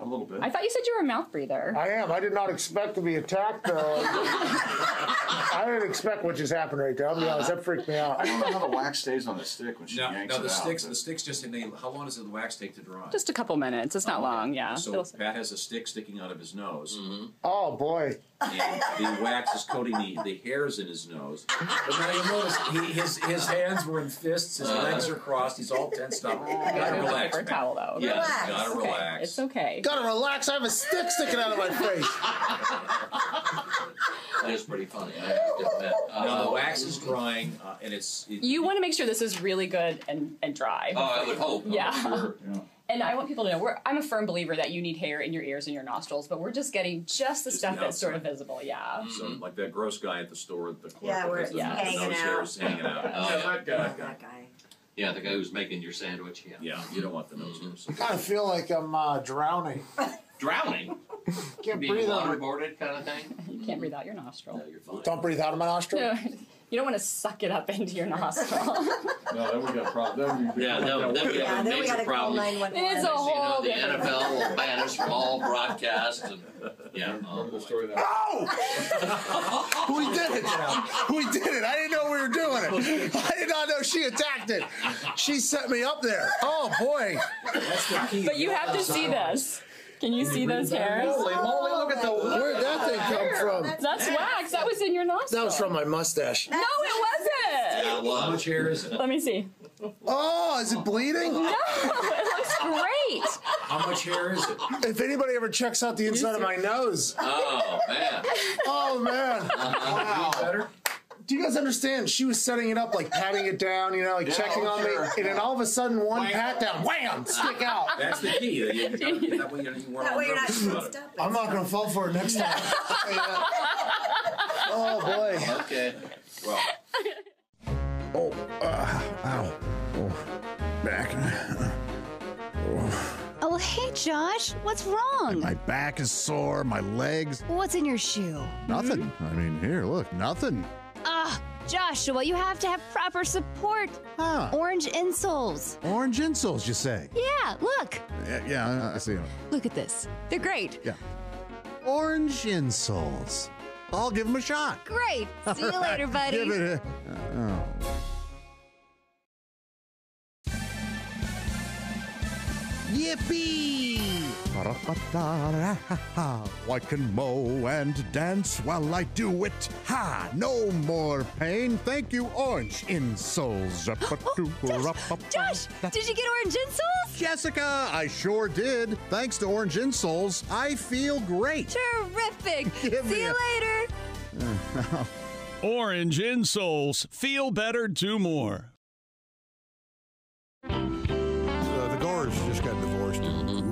A little bit. I thought you said you were a mouth breather. I am. I did not expect to be attacked, though. I didn't expect what just happened right there. I'll be honest, that freaked me out. I don't know how the wax stays on the stick when she No, yanks no, the it out. sticks, the sticks just, and they, how long does the wax take to dry? Just a couple minutes. It's not long, yeah. So It'll- Pat has a stick sticking out of his nose. Oh, boy. And the wax is coating the, the hairs in his nose. But now you notice he, his his hands were in fists, his legs are crossed, he's all tensed up. You gotta relax. Paper man. towel, though. Yeah, Relax. gotta Okay. relax. It's okay. Gotta relax. I have a stick sticking out of my face. That is pretty funny. I have to admit. Now the Uh, wax is drying, uh, and it's. It, You want to make sure this is really good and, and dry. Oh, I would hope. Yeah. Sure. And I want people to know we're, I'm a firm believer that you need hair in your ears and your nostrils, but we're just getting just the Just stuff the that's sort of visible. Yeah. So like that gross guy at the store, at the clerk Yeah, that where has the, it's the hanging nose out. hairs hanging out. Oh, yeah. that guy. That guy. Yeah, the guy who's making your sandwich. Yeah. Yeah, you don't want the nose hairs. I kind of feel like I'm uh, drowning. Drowning. Can't Being breathe out. of my- waterboarded kind of thing. You can't breathe out your nostril. Don't breathe out of my nostril. No, you don't want to suck it up into your nostril. No, then we got problems. Yeah, then, then we have a major problem. It's a Next thing you know, whole the different- NFL will ban us from all broadcasts. And, yeah. Oh, the story that. We did it. We did it. I didn't know we were doing it. I did not know she attacked it. She set me up there. Oh, boy. but you have to see this. Can you see those hairs? Holy moly, look at the. Where'd that thing come from? That's wax. That was in your nostril. That was from my mustache. No, it wasn't. How much hair is it? Let me see. Oh, is it bleeding? No, it looks great. How much hair is it? If anybody ever checks out the inside of my nose. Oh man. Oh, man. Uh-huh. Wow. Better? Do you guys understand? She was setting it up, like patting it down, you know, like Yeah, checking oh, on sure. me, and then all of a sudden, one pat down, wham, stick out. That's the key. That you, you, that way you're, you that way you're not nervous about mixed up. I'm not gonna fall for it next time. I'll tell you that. oh boy. Okay. Well, Oh, uh, ow. Oh, back. Oh, Oh, hey, Josh. What's wrong? my back is sore, my legs. What's in your shoe? Nothing. I mean, here, look, nothing. Ah, Joshua, you have to have proper support. Huh. Orange insoles. Orange insoles, you say? Yeah, look. Yeah, yeah I I see them. Look at this. They're great. Yeah. Orange insoles. I'll give them a shot. Great. See you later, buddy. Give it a. Oh. Yippee! I can mow and dance while I do it. Ha! No more pain. Thank you, orange insoles. oh, Josh, did you get orange insoles? Jessica, I sure did. Thanks to orange insoles, I feel great. Terrific. Give See you a- later. Orange insoles. Feel better, do more.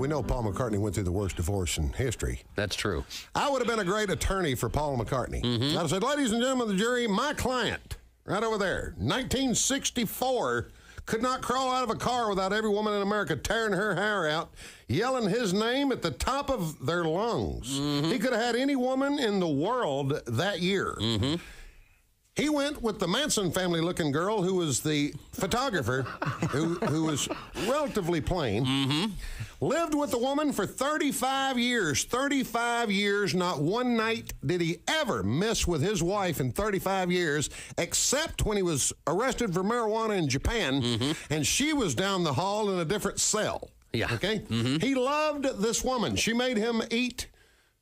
We know Paul McCartney went through the worst divorce in history. That's true. I would have been a great attorney for Paul McCartney. Mm-hmm. I'd have said, ladies and gentlemen of the jury, my client, right over there, 1964, could not crawl out of a car without every woman in America tearing her hair out, yelling his name at the top of their lungs. Mm-hmm. He could have had any woman in the world that year. Mm-hmm. He went with the Manson family looking girl who was the photographer, who, who was relatively plain. Mm-hmm. Lived with the woman for 35 years. 35 years, not one night did he ever miss with his wife in 35 years, except when he was arrested for marijuana in Japan, and she was down the hall in a different cell. Yeah. Okay? Mm-hmm. He loved this woman. She made him eat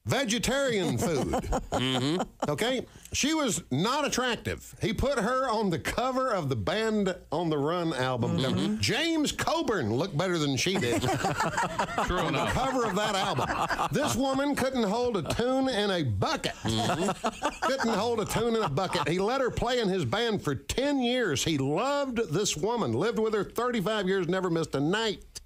vegetarian food. Mm-hmm. Okay? She was not attractive. He put her on the cover of the Band on the Run album. Mm-hmm. James Coburn looked better than she did. True on the cover of that album. This woman couldn't hold a tune in a bucket. Mm-hmm. couldn't hold a tune in a bucket. He let her play in his band for 10 years. He loved this woman, lived with her 35 years, never missed a night.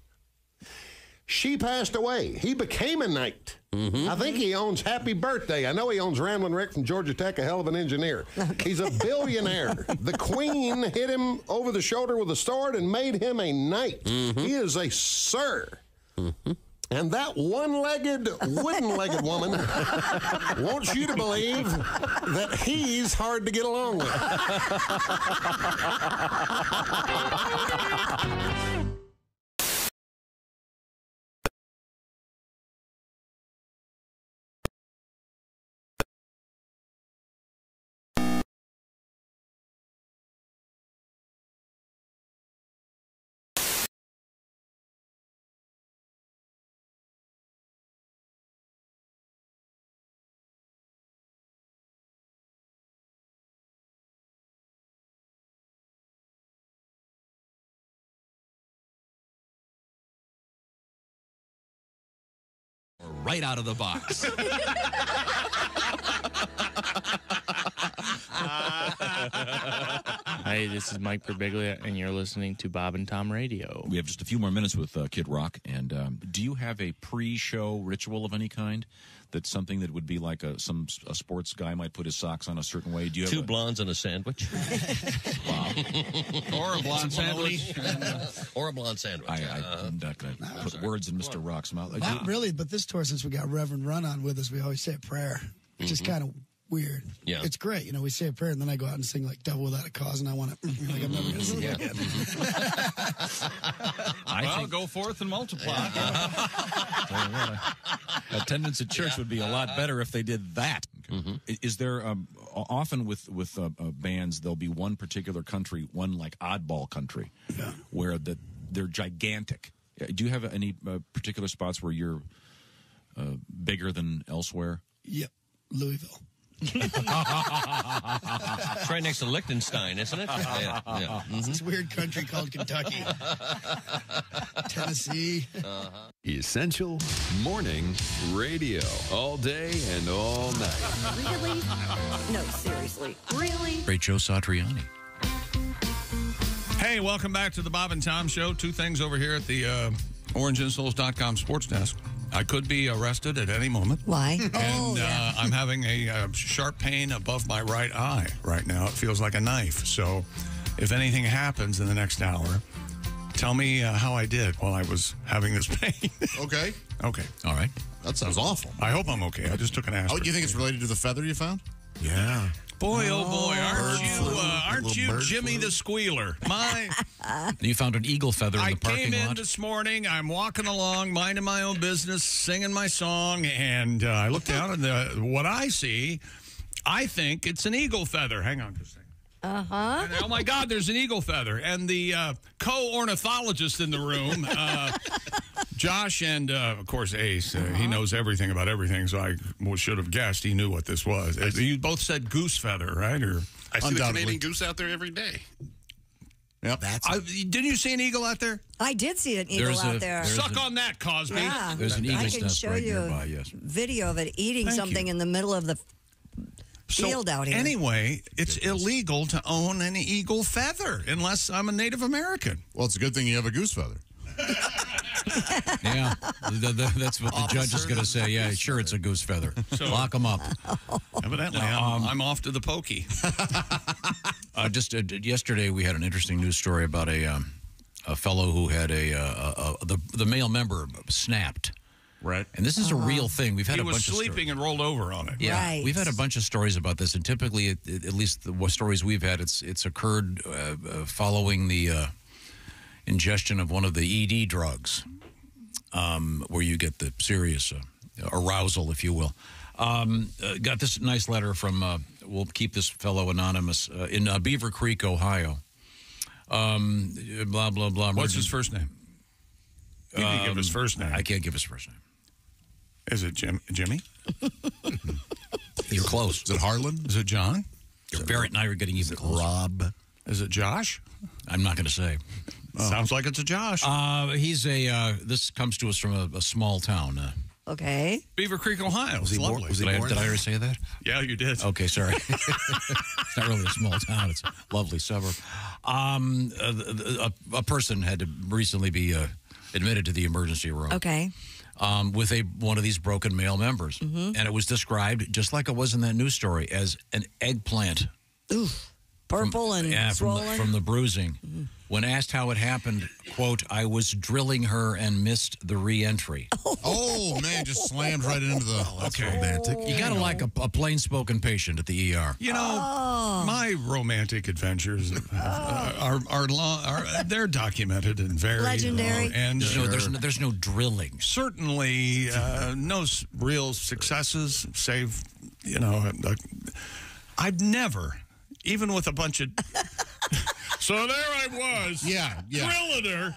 She passed away. He became a knight. Mm-hmm. I think he owns Happy Birthday. I know he owns Ramblin' Rick from Georgia Tech, a hell of an engineer. He's a billionaire. the Queen hit him over the shoulder with a sword and made him a knight. Mm-hmm. He is a sir. Mm-hmm. And that one legged, wooden legged woman wants you to believe that he's hard to get along with. Right out of the box. Hi, this is Mike Birbiglia, and you're listening to Bob and Tom Radio. We have just a few more minutes with uh, Kid Rock. And um, do you have a pre-show ritual of any kind? That's something that would be like a some a sports guy might put his socks on a certain way. Do you have Two a, blondes and a sandwich. Bob, Or a blonde sandwich. or a blonde sandwich. I, I, am not going to put words in Mr. Rock's mouth. I Not do- really, but this tour, since we got Reverend Run on with us, we always say a prayer, which is Mhm. kind of weird. Yeah. It's great. You know, we say a prayer and then I go out and sing like Devil Without a Cause and I want to, like, I'm never going to sing Yeah. again. I well, go forth and multiply. attendance at church would be a lot better if they did that. I- Is there um, often with with uh, uh, bands there'll be one particular country, one like oddball country, where the they're gigantic. Uh, Do you have any uh, particular spots where you're uh, bigger than elsewhere? Yep, Louisville. It's right next to Liechtenstein, isn't it? Yeah. yeah. It's this weird country called Kentucky. Tennessee. Essential Morning Radio. All day and all night. Really? No, seriously. Really? Great Joe Satriani. Hey, welcome back to the Bob and Tom Show. Two things over here at the uh, OrangeInsoles.com sports desk. I could be arrested at any moment. Why? And Oh, yeah. uh, I'm having a uh, sharp pain above my right eye right now. It feels like a knife. So if anything happens in the next hour, tell me uh, how I did while I was having this pain. Okay. okay. All right. That sounds awful. I hope I'm okay. I just took an aspirin. Oh, do you think it's related to the feather you found? Yeah. Boy, oh boy, aren't you, uh, aren't you bird Jimmy the Squealer? My, You found an eagle feather in I the parking came in lot. this morning. I'm walking along, minding my own business, singing my song, and uh, I look down and the, what I see, I think it's an eagle feather. Hang on just a second. Uh huh. And, oh my God, there's an eagle feather. And the uh, co ornithologist in the room, uh, Josh, and uh, of course Ace, uh, he knows everything about everything, so I should have guessed he knew what this was. You both said goose feather, right? Or I see the Canadian goose out there every day. Yep. I, didn't you see an eagle out there? I did see an eagle There's out a- there. Suck a- on that, Cosby. Yeah. There's an I can show right you nearby, yes. video of it eating Thank something you. in the middle of the So, field out here. Anyway, it's illegal to own an eagle feather unless I'm a Native American. Well, it's a good thing you have a goose feather. yeah, Th- th- that's what the judge is going to say. Yeah, sure, it's a goose feather. Lock them up. Evidently, I'm, I'm off to the pokey. Uh, just uh, yesterday, we had an interesting news story about a um, a fellow who had a, uh, a, a the the male member snapped, Right. And this is a real thing. We've had he a was bunch of stories. sleeping and rolled over on it. Yeah, we've had a bunch of stories about this, and typically, at, at least the what stories we've had, it's it's occurred uh, uh, following the uh, ingestion of one of the ED drugs, um, where you get the serious uh, arousal, if you will. Um, uh, got this nice letter from. Uh, we'll keep this fellow anonymous uh, in uh, Beavercreek, Ohio. Um, blah blah blah. What's his first name? He can give his first name. I can't give his first name. Is it Jim, Jimmy? You're close. Is it Harlan? Is it John? Barrett and I are getting even closer. Rob. Is it Josh? I'm not going to say. Sounds like it's a Josh. Uh, he's a. Uh, this comes to us from a, a small town. Uh, Okay. Beavercreek, Ohio. Was It's he born- lovely. was he Did I- born did I there? already say that? Yeah, you did. Okay, sorry. it's not really a small town. It's a lovely suburb. Um, a, a, a person had to recently be uh, admitted to the emergency room. Okay. Um, with a one of these broken male members, and it was described just like it was in that news story as an eggplant. Oof. Purple and yeah, from the, from the bruising. When asked how it happened, quote, I was drilling her and missed the re-entry. Oh man, just slammed right into the. that's romantic. You gotta like a, a plain-spoken patient at the ER. You know, my romantic adventures uh, are are, long, are they're documented and very Legendary. long, and There's no- there's no- there's no drilling. Certainly, uh, no s- real successes. Save, you know, uh, I've never, even with a bunch of. so there I was. Yeah, yeah. Drilling her.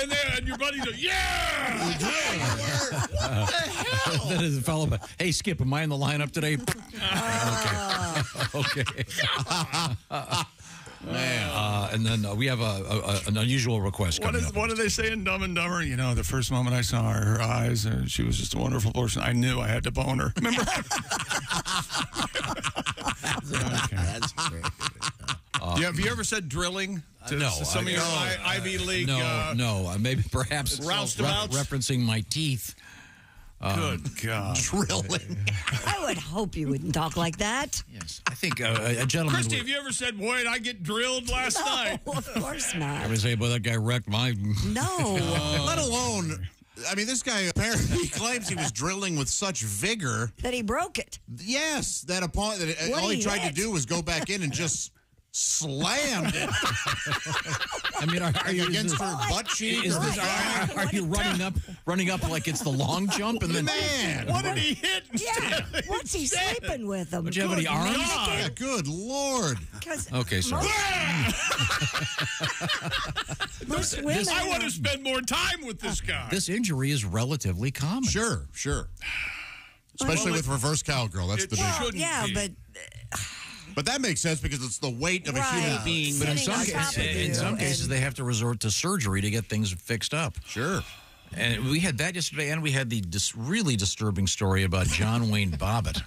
and then and your buddies go, yeah! We did. What the hell? That is a fellow. but, Hey, Skip, am I in the lineup today? okay. Oh, okay. Man. Uh, and then uh, we have a, a, a- an unusual request What, up. what do they say in Dumb and Dumber? You know, the first moment I saw her, her eyes, and she was just a wonderful person. I knew I had to bone her. Remember? That's great. yeah, have you ever said drilling to, Uh, no, to some I- of your no. Ivy League? no, uh, no, uh, maybe perhaps Roustabouts? referencing my teeth. Um, Good God. Drilling. I would hope you wouldn't talk like that. Yes. I think uh, a a gentleman. Kristi, would- have you ever said, boy, I get drilled last night? of course not. Ever say, "Boy, that guy wrecked my." No. Let alone. I mean, this guy apparently he claims he was drilling with such vigor. That he broke it. Yes, that upon that What all he he tried hit? to do was go back in and just slammed it I mean, are, are you against her this- butt cheek. Is this, her are, are you running up, running up like it's the long jump, and then Man, What did he hit Yeah. What's he sleeping with him? Would you have any Good arms? Yeah, good lord. Because Okay, sorry. most women. I want to spend more time with this uh, guy. This injury is relatively common. Sure, sure. Especially Well, with reverse cowgirl. That's it the big. shouldn't yeah, be. but uh, But that makes sense because it's the weight of a human being. But in some, on top cases, of in some cases, they have to resort to surgery to get things fixed up. Sure. And we had that yesterday, and we had the dis- really disturbing story about John Wayne Bobbitt.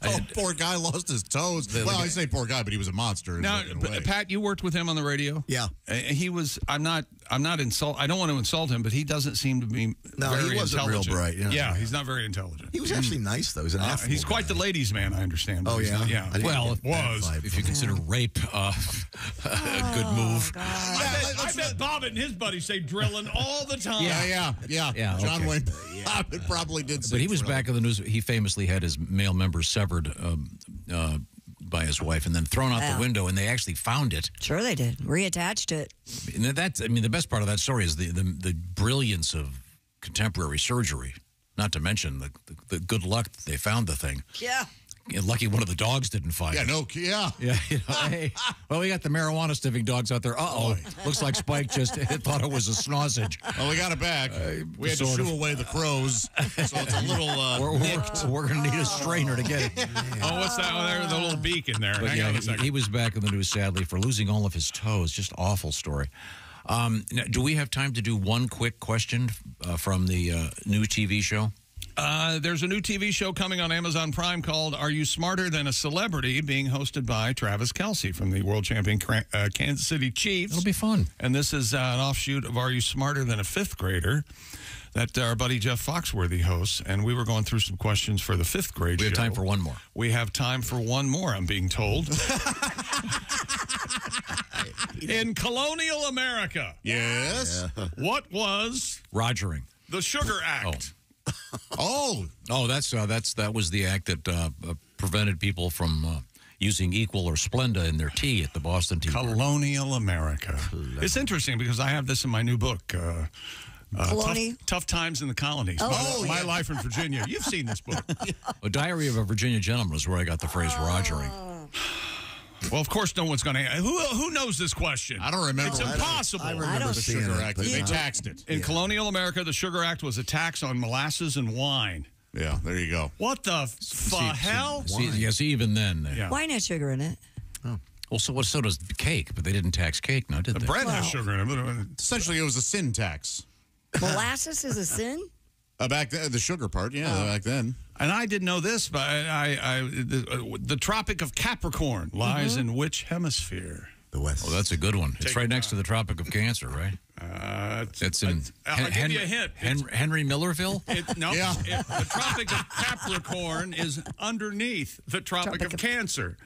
Oh, poor guy lost his toes. The- well, the- I say poor guy, but he was a monster. In, Now, in a P- way. Pat, you worked with him on the radio. Yeah. Uh, he was. I'm not. I'm not insult. I don't want to insult him, but he doesn't seem to be. No, he wasn't real bright, yeah. yeah, he's not very intelligent. He was actually nice, though. He's an Uh, affable he's quite guy. the ladies' man, I understand. Oh, yeah? not- yeah. Well, get that was. If you consider rape uh, a good move. I bet, I bet Bobbitt and his buddies say drilling all the time. yeah, yeah, yeah. Yeah, John okay. Wayne Bobbitt probably did. But he was thrilling. back in the news. He famously had his male members severed um, uh, by his wife and then thrown out Yeah. the window, and they actually found it. Sure, they did. Reattached it. And that's, I mean, the best part of that story is the, the, the brilliance of contemporary surgery, not to mention the, the, the good luck that they found the thing. Yeah. Yeah, lucky one of the dogs didn't find Yeah, it. no, yeah. Yeah, you know, hey, well, we got the marijuana sniffing dogs out there. Uh oh, looks like Spike just thought it was a snozzage. Well, we got it back. we had to Uh, shoo of. away the crows, so it's a little. Uh, We're, we're, we're going to need a strainer to get it. Oh, what's that? Oh, there's a little beak in there. But Hang yeah, on a he, second. he was back in the news sadly for losing all of his toes. Just awful story. Um, now, do we have time to do one quick question uh, from the uh, new TV show? Uh, there's a new TV show coming on Amazon Prime called "Are You Smarter Than a Celebrity?" being hosted by Travis Kelce from the world champion Cra- uh, Kansas City Chiefs. It'll be fun. And this is uh, an offshoot of "Are You Smarter Than a Fifth Grader?" that our buddy Jeff Foxworthy hosts. And we were going through some questions for the fifth grade. We have show. time for one more. We have time for one more. I'm being told. In colonial America. Yes. What was Rogering. the Sugar Act? Oh, Oh, oh, that's uh, that's that was the act that uh, uh, prevented people from uh, using Equal or Splenda in their tea at the Boston Tea. Party. Colonial America. It's interesting because I have this in my new book. Uh, uh, tough, tough times in the colonies. Oh. my, my life in Virginia. You've seen this book. A Diary of a Virginia Gentleman is where I got the phrase rogering. Well, of course, no one's going to. Who who knows this question? I don't remember. It's I don't- impossible. I remember I don't the Sugar it, Act. They taxed it. In colonial America, the Sugar Act was a tax on molasses and wine. Yeah, there you go. What the f- See- hell? See, yes, even then. uh, Yeah. Why not sugar in it? Oh. Well, so what? So does cake, but they didn't tax cake, no, did The they? bread has sugar in it. Essentially, it was a sin tax. Molasses is a sin? Uh, back then, the sugar part, yeah, back then. And I didn't know this, but I, I, I the, uh, the Tropic of Capricorn lies Mm-hmm. in which hemisphere? The West. Oh, that's a good one. It's right it next to the Tropic of Cancer, right? Uh, it's, It's in I'll give Hen- you a hint. Hen- Henry Millerville. It, no, Yeah. it- the Tropic of Capricorn is underneath the Tropic, of, Cancer.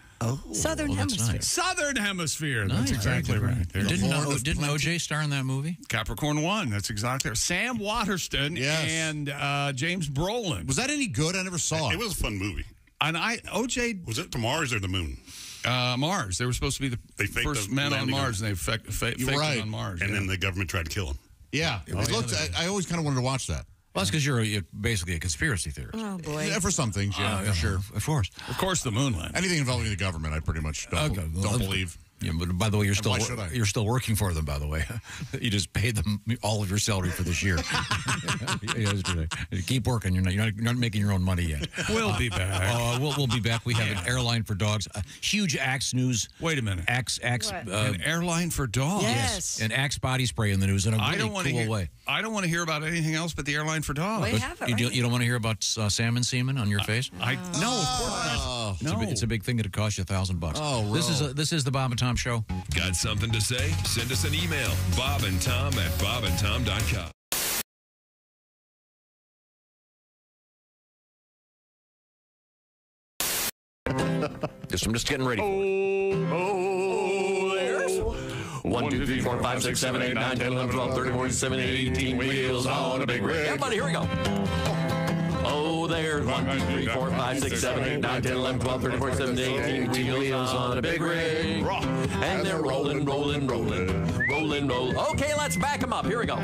Southern Well, that's Hemisphere. nice. Southern Hemisphere. Nice. That's exactly Very good. right. There Didn't go. know, didn't OJ star in that movie? Capricorn one. That's exactly right. Sam Waterston Yes. and uh, James Brolin. Was that any good? I never saw it. It was a fun movie. and I OJ Was it to Mars or the moon? uh, Mars. They were supposed to be the They first the men on Mars, on- and they fe- fe- You're faked right. on Mars. And yeah. then the government tried to kill him. yeah, it looked. I, I always kind of wanted to watch that. Well, that's because you're, a, you're basically a conspiracy theorist. Oh, boy. Yeah, for some things, yeah, Uh, for sure. Of course. of course, the moon landing. Anything involving the government, I pretty much don't, Okay, well, don't that's- believe. Yeah, but by the way, you're still why should I? you're still working for them. By the way, you just paid them all of your salary for this year. Yesterday. Keep working. You're not, you're not you're not making your own money yet. We'll be back. Uh, we'll, we'll be back. We have an airline for dogs. Uh, huge Axe news. Wait a minute. Axe Axe. What? Uh, An airline for dogs. Yes. an Axe body spray in the news in a really I don't want to cool hear. way. I don't want to hear about anything else but the airline for dogs. They have it, You, do, right? you don't want to hear about uh, salmon semen on your face? I no, of course not. It's, a, big- it's a big thing that cost you a thousand bucks. Oh, this is a, this is the Bob and Tom show. Got something to say? Send us an email. Bob and Tom at bobandtom.com. Just, I'm just getting ready. For Oh, 1, 2, 3, 4, 5, 6, 7, 8, 9, 10, 11, 12, 13, 14, 17, 18, wheels on a big rig. Everybody, here we go. Oh, there's 1, 2, 3, 4, 5, 6, 7, 8, 9, 10, 11, 12, 13, 14, 17, 18 wheels on a big rig. And they're rolling, rolling, rolling rolling, rolling. Okay, let's back them up. Here we go.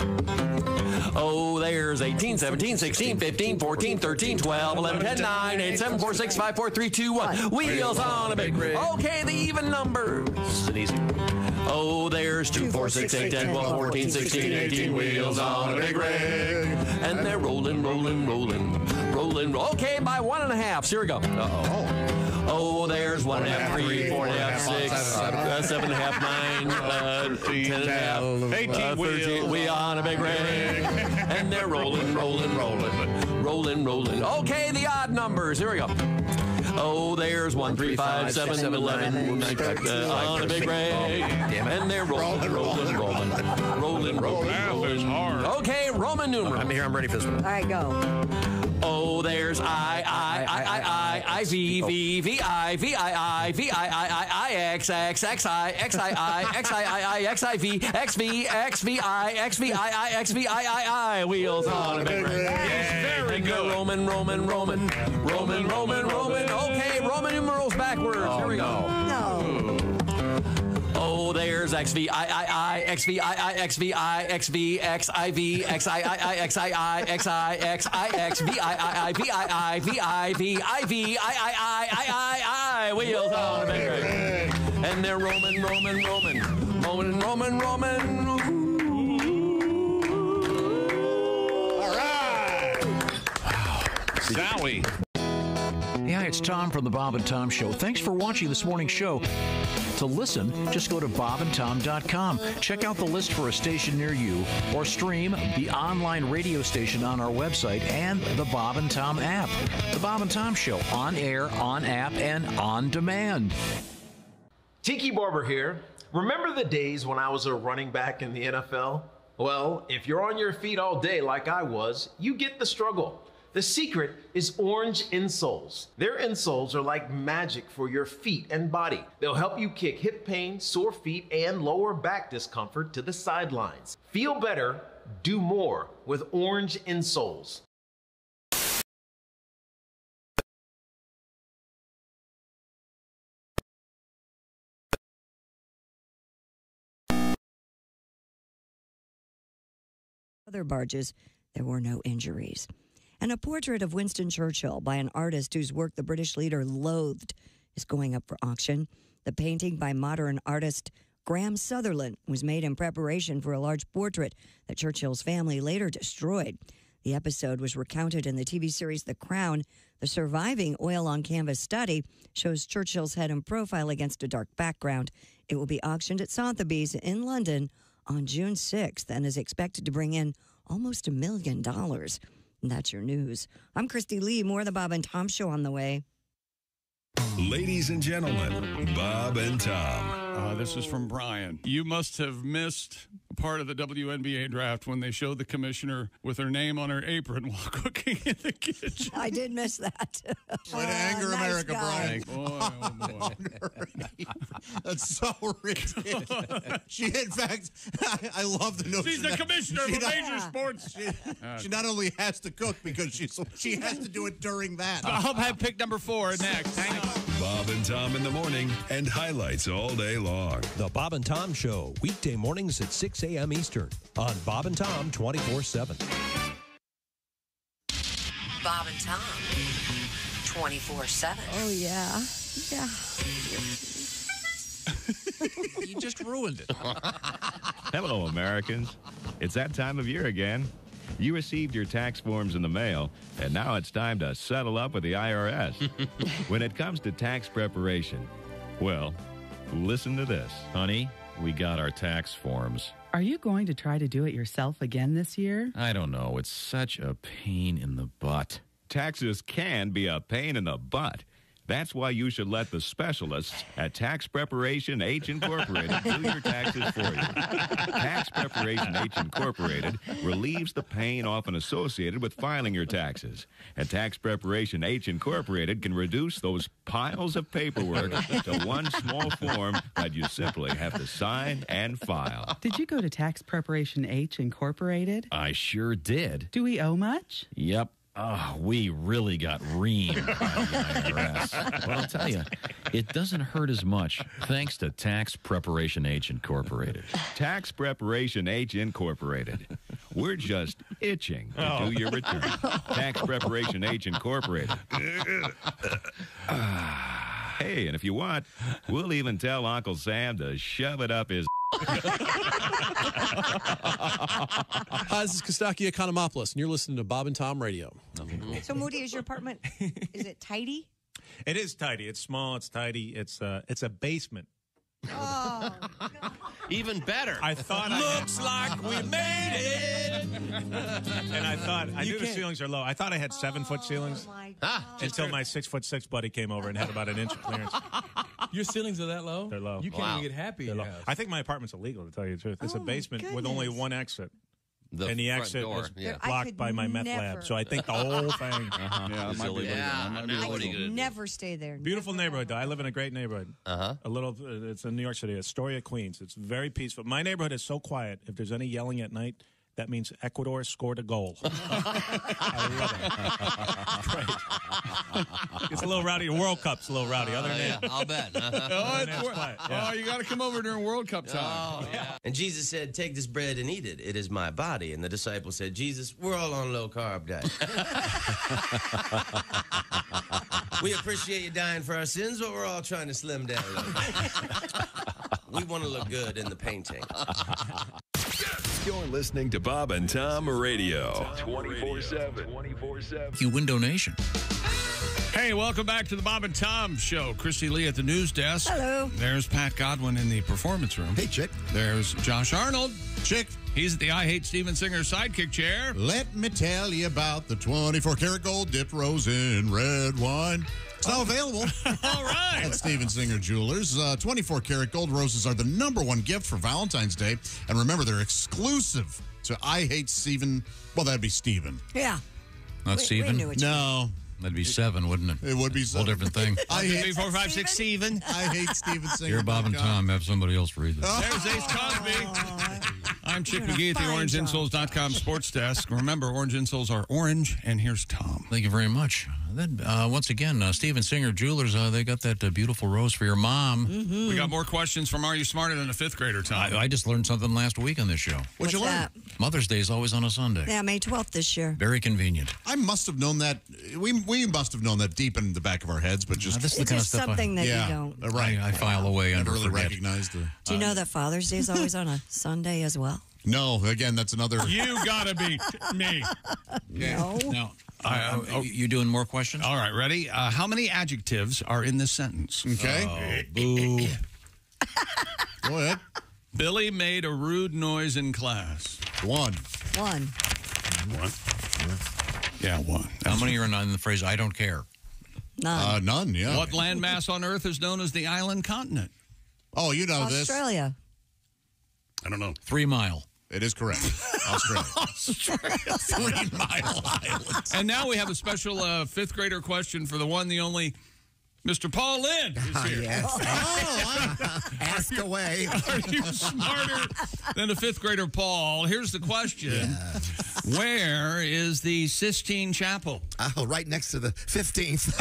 Oh, there's 18, 17, 16, 15, 14, 13, 12, 11, 10, 9, 8, 7, 4, 6, 5, 4, 3, 2, 1. Wheels on a big rig. Okay, the even numbers. It's an easy Oh, there's 2, 4, 6, 8, 10, 12, 14, 16, 18 wheels on a big rig. And they're rolling, rolling, rolling, rolling. Okay, by one and a half. Here we go. Uh-oh. Oh, there's one and a half, three, four and a half, six, uh, seven and a half, nine, uh, ten and a half, uh, thirteen. We on a big rig, and they're rolling, rolling, rolling, rolling, rolling. Okay, the odd numbers. Here we go. Oh, there's one, three, five, seven, eleven, nine, uh, on a big rig, and they're rolling, rolling, rolling, rolling, rolling. Math is hard. Okay, Roman numeral. I'm here. I'm ready for this one. All right, go. Oh, there's I, I, I, I, I, I, V, V, V, I, V, I, I, V, I, I, I, I, X, X, X, I, X, I, I, X, I, I, I, X, I, V, X, V, X, V, I, X, V, I, I, X, V, I, I, I, wheels on a big. Very good. Roman, Roman, Roman, Roman, Roman, Roman. Okay, Roman numerals backwards. Here we go. Oh, there's XV, I, I, I, XV, I, I, XV, I, XV, X, I, V, X, I, I, I, X, I, I, X, I, X, I, X, V, I, I, I, V, I, I, V, I, V, I, V, I, I, I, I, I, I, wheels on a rig. And they're Roman, Roman, Roman, Roman, Roman, Roman. Zowie. Yeah, it's Tom from the Bob and Tom Show. Thanks for watching this morning's show. To listen, just go to bobandtom.com. Check out the list for a station near you or stream the online radio station on our website and the Bob and Tom app. The Bob and Tom Show on air, on app, and on demand. Tiki Barber here. Remember the days when I was a running back in the NFL? Well, if you're on your feet all day like I was, you get the struggle. The secret is Orange insoles. Their insoles are like magic for your feet and body. They'll help you kick hip pain, sore feet, and lower back discomfort to the sidelines. Feel better, do more with Orange insoles. other barges, there were no injuries. And a portrait of Winston Churchill by an artist whose work the British leader loathed is going up for auction. The painting by modern artist Graham Sutherland was made in preparation for a large portrait that Churchill's family later destroyed. The episode was recounted in the TV series The Crown. The surviving oil on canvas study shows Churchill's head and profile against a dark background. It will be auctioned at Sotheby's in London on June 6th and is expected to bring in almost a million dollars. That's your news. I'm Kristi Lee. More of the Bob and Tom Show on the way. Ladies and gentlemen, Bob and Tom. Uh, this is from Brian. You must have missed part of the WNBA draft when they showed the commissioner with her name on her apron while cooking in the kitchen. I did miss that. Way to anger nice America, guy. Brian. Boy, oh boy. That's so ridiculous. she, in fact, I, I love the notion. She's the that commissioner she of not- major sports. She, she not only has to cook because she's she has to do it during that. I'll have pick number four next. Hang on. Bob and Tom in the morning and highlights all day long. The Bob and Tom Show, weekday mornings at 6 a.m. Eastern on Bob and Tom 24 7. Bob and Tom. 24 7. Oh, yeah. Yeah. you just ruined it. Hello, Americans. It's that time of year again. You received your tax forms in the mail, and now it's time to settle up with the IRS. when it comes to tax preparation, well, listen to this. Honey, we got our tax forms. Are you going to try to do it yourself again this year? I don't know. It's such a pain in the butt. Taxes can be a pain in the butt. That's why you should let the specialists at Tax Preparation H Incorporated do your taxes for you. Tax Preparation H Incorporated relieves the pain often associated with filing your taxes. And Tax Preparation H Incorporated can reduce those piles of paperwork to one small form that you simply have to sign and file. Did you go to Tax Preparation H Incorporated? I sure did. Do we owe much? Yep. Oh, we really got reamed by the IRS. But I'll tell you, it doesn't hurt as much thanks to Tax Preparation H Incorporated. Tax Preparation H Incorporated. We're just itching to Oh. do your return. Tax Preparation H Incorporated. Hey, and if you want, we'll even tell Uncle Sam to shove it up his. Hi, this is Costaki Economopoulos, and you're listening to Bob and Tom Radio. So, Moody, is your apartment, is it tidy? It is tidy. It's small. It's tidy. It's uh, it's a basement. Oh, Even better. I thought Looks I, like we made it. and I thought I You knew the can't- ceilings are low. I thought I had seven foot ceilings Ah, until my six foot six buddy came over and had about an inch of clearance. Your ceilings are that low? They're low. You can't even get happy low. I think my apartment's illegal to tell you the truth. It's Oh, a basement with only one exit. The and the front exit door, is yeah. Blocked by my meth never. lab. So I think the whole thing Uh-huh. Yeah, it It's might be illegal. Yeah, It might be now what are you legal. gonna do? Never stay there. Beautiful neighborhood. though. I live in a great neighborhood. Uh-huh. A little. uh, It's in New York City, Astoria, Queens. It's very peaceful. My neighborhood is so quiet. If there's any yelling at night, that means Ecuador scored a goal. I love it. Great. It's a little rowdy. The World Cup's a little rowdy. Other uh, oh, than that, I'll bet. Oh, it's wor- quiet. oh, you got to come over during World Cup oh, time. And Jesus said, Take this bread and eat it. It is my body. And the disciples said, Jesus, we're all on a low carb diet. we appreciate you dying for our sins, but we're all trying to slim down a we want to look good in the painting. You're listening to Bob and Tom Radio. 24 7. 24 7. You, Window Nation. Hey, welcome back to the Bob and Tom Show. Kristi Lee at the news desk. Hello. There's Pat Godwin in the performance room. Hey, chick. There's Josh Arnold. Chick. He's at the I Hate Steven Singer sidekick chair. Let me tell you about the 24 karat gold dipped rose in red wine. It's now available All right. at Steven Singer Jewelers. Uh, 24 karat gold roses are the number one gift for Valentine's Day. And remember, they're exclusive to I Hate Steven. Well, that'd be Steven. Yeah. Not Steven? No. That'd be seven, wouldn't it? It would be Whole seven. different thing. I hate Three, four, five, six, Steven. I hate Steven Singer. Here, Bob and Tom, have somebody else read this. Oh. There's Ace Cosby. I'm Chick McGee at the OrangeInsoles.com sports desk. Remember, Orange Insoles are orange, and here's Tom. Thank you very much. Then, uh, once again, uh, Steven Singer Jewelers, uh, they got that uh, beautiful rose for your mom. We got more questions from Are You Smarter Than a Fifth Grader, Tom? I, I just learned something last week on this show. What's you learn? that? Mother's Day is always on a Sunday. Yeah, May 12th this year. Very convenient. I must have known that. We we must have known that deep in the back of our heads, but just this is the It's kind of just stuff I- something that you yeah, don't- uh, Right, I, I file away Never under really forget. recognized the. Do you know that Father's Day is always on a Sunday as well? No, again, that's another. You gotta be me. No. Now, uh, uh, you doing more questions? All right, ready? Uh, how many adjectives are in this sentence? Okay. boo. Go ahead. Billy made a rude noise in class. One. One. One. Yeah, one. How many are in, in the phrase, I don't care? None. Uh, none, yeah. What landmass on Earth is known as the island continent? Oh, you know this. Australia. I don't know. Three mile. It is correct. Australia. Three Mile Island. And now we have a special uh, fifth grader question for the one, the only, Mr. Paul Lynde is here. Oh, Ask away. Are you smarter than a fifth grader, Paul? Here's the question: Where is the Sistine Chapel? Oh, right next to the 15th.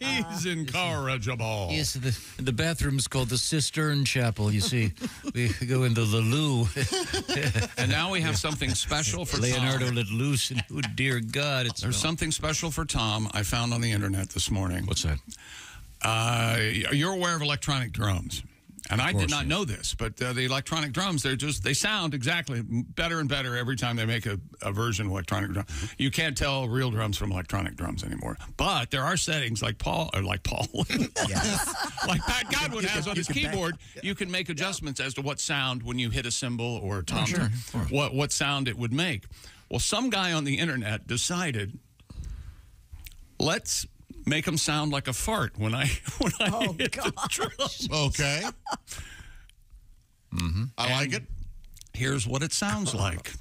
He's incorrigible. Yes, the, the bathroom is called the Cistern Chapel. You see, we go into the loo. And now we have something special for Leonardo Tom. let loose, and oh dear God, it's There's something special for Tom I found on the internet this morning. What's that? Uh, you're aware of electronic drums. And I did not know this, but uh, the electronic drums, they're just, they sound exactly better and better every time they make a, a version of electronic drum. You can't tell real drums from electronic drums anymore. But there are settings like Paul, or like Paul, like Pat Godwin has on his can back- keyboard. You can make adjustments as to what sound when you hit a cymbal or a tom, sure, of what, what sound it would make. Well, some guy on the internet decided, let's make them sound like a fart when I when I Oh, hit the drums. Okay. Mm-hmm. I like it. Here's what it sounds like.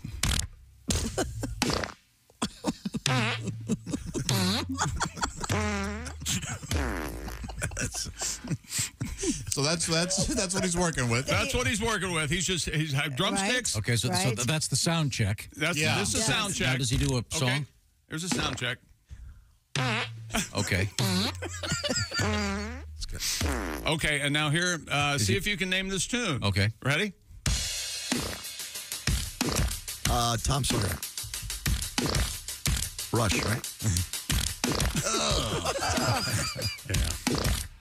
So that's that's that's what he's working with. That's what he's working with. He's just he's have drumsticks. Okay, so, so Right. th- that's the sound check. That's Yeah. this is a sound check. Now, does he do a Okay. song? Here's a sound check. Okay. Okay, and now here, uh, see if you can name this tune. Okay. Ready? Uh, Tom Sawyer. Rush, right? Yeah,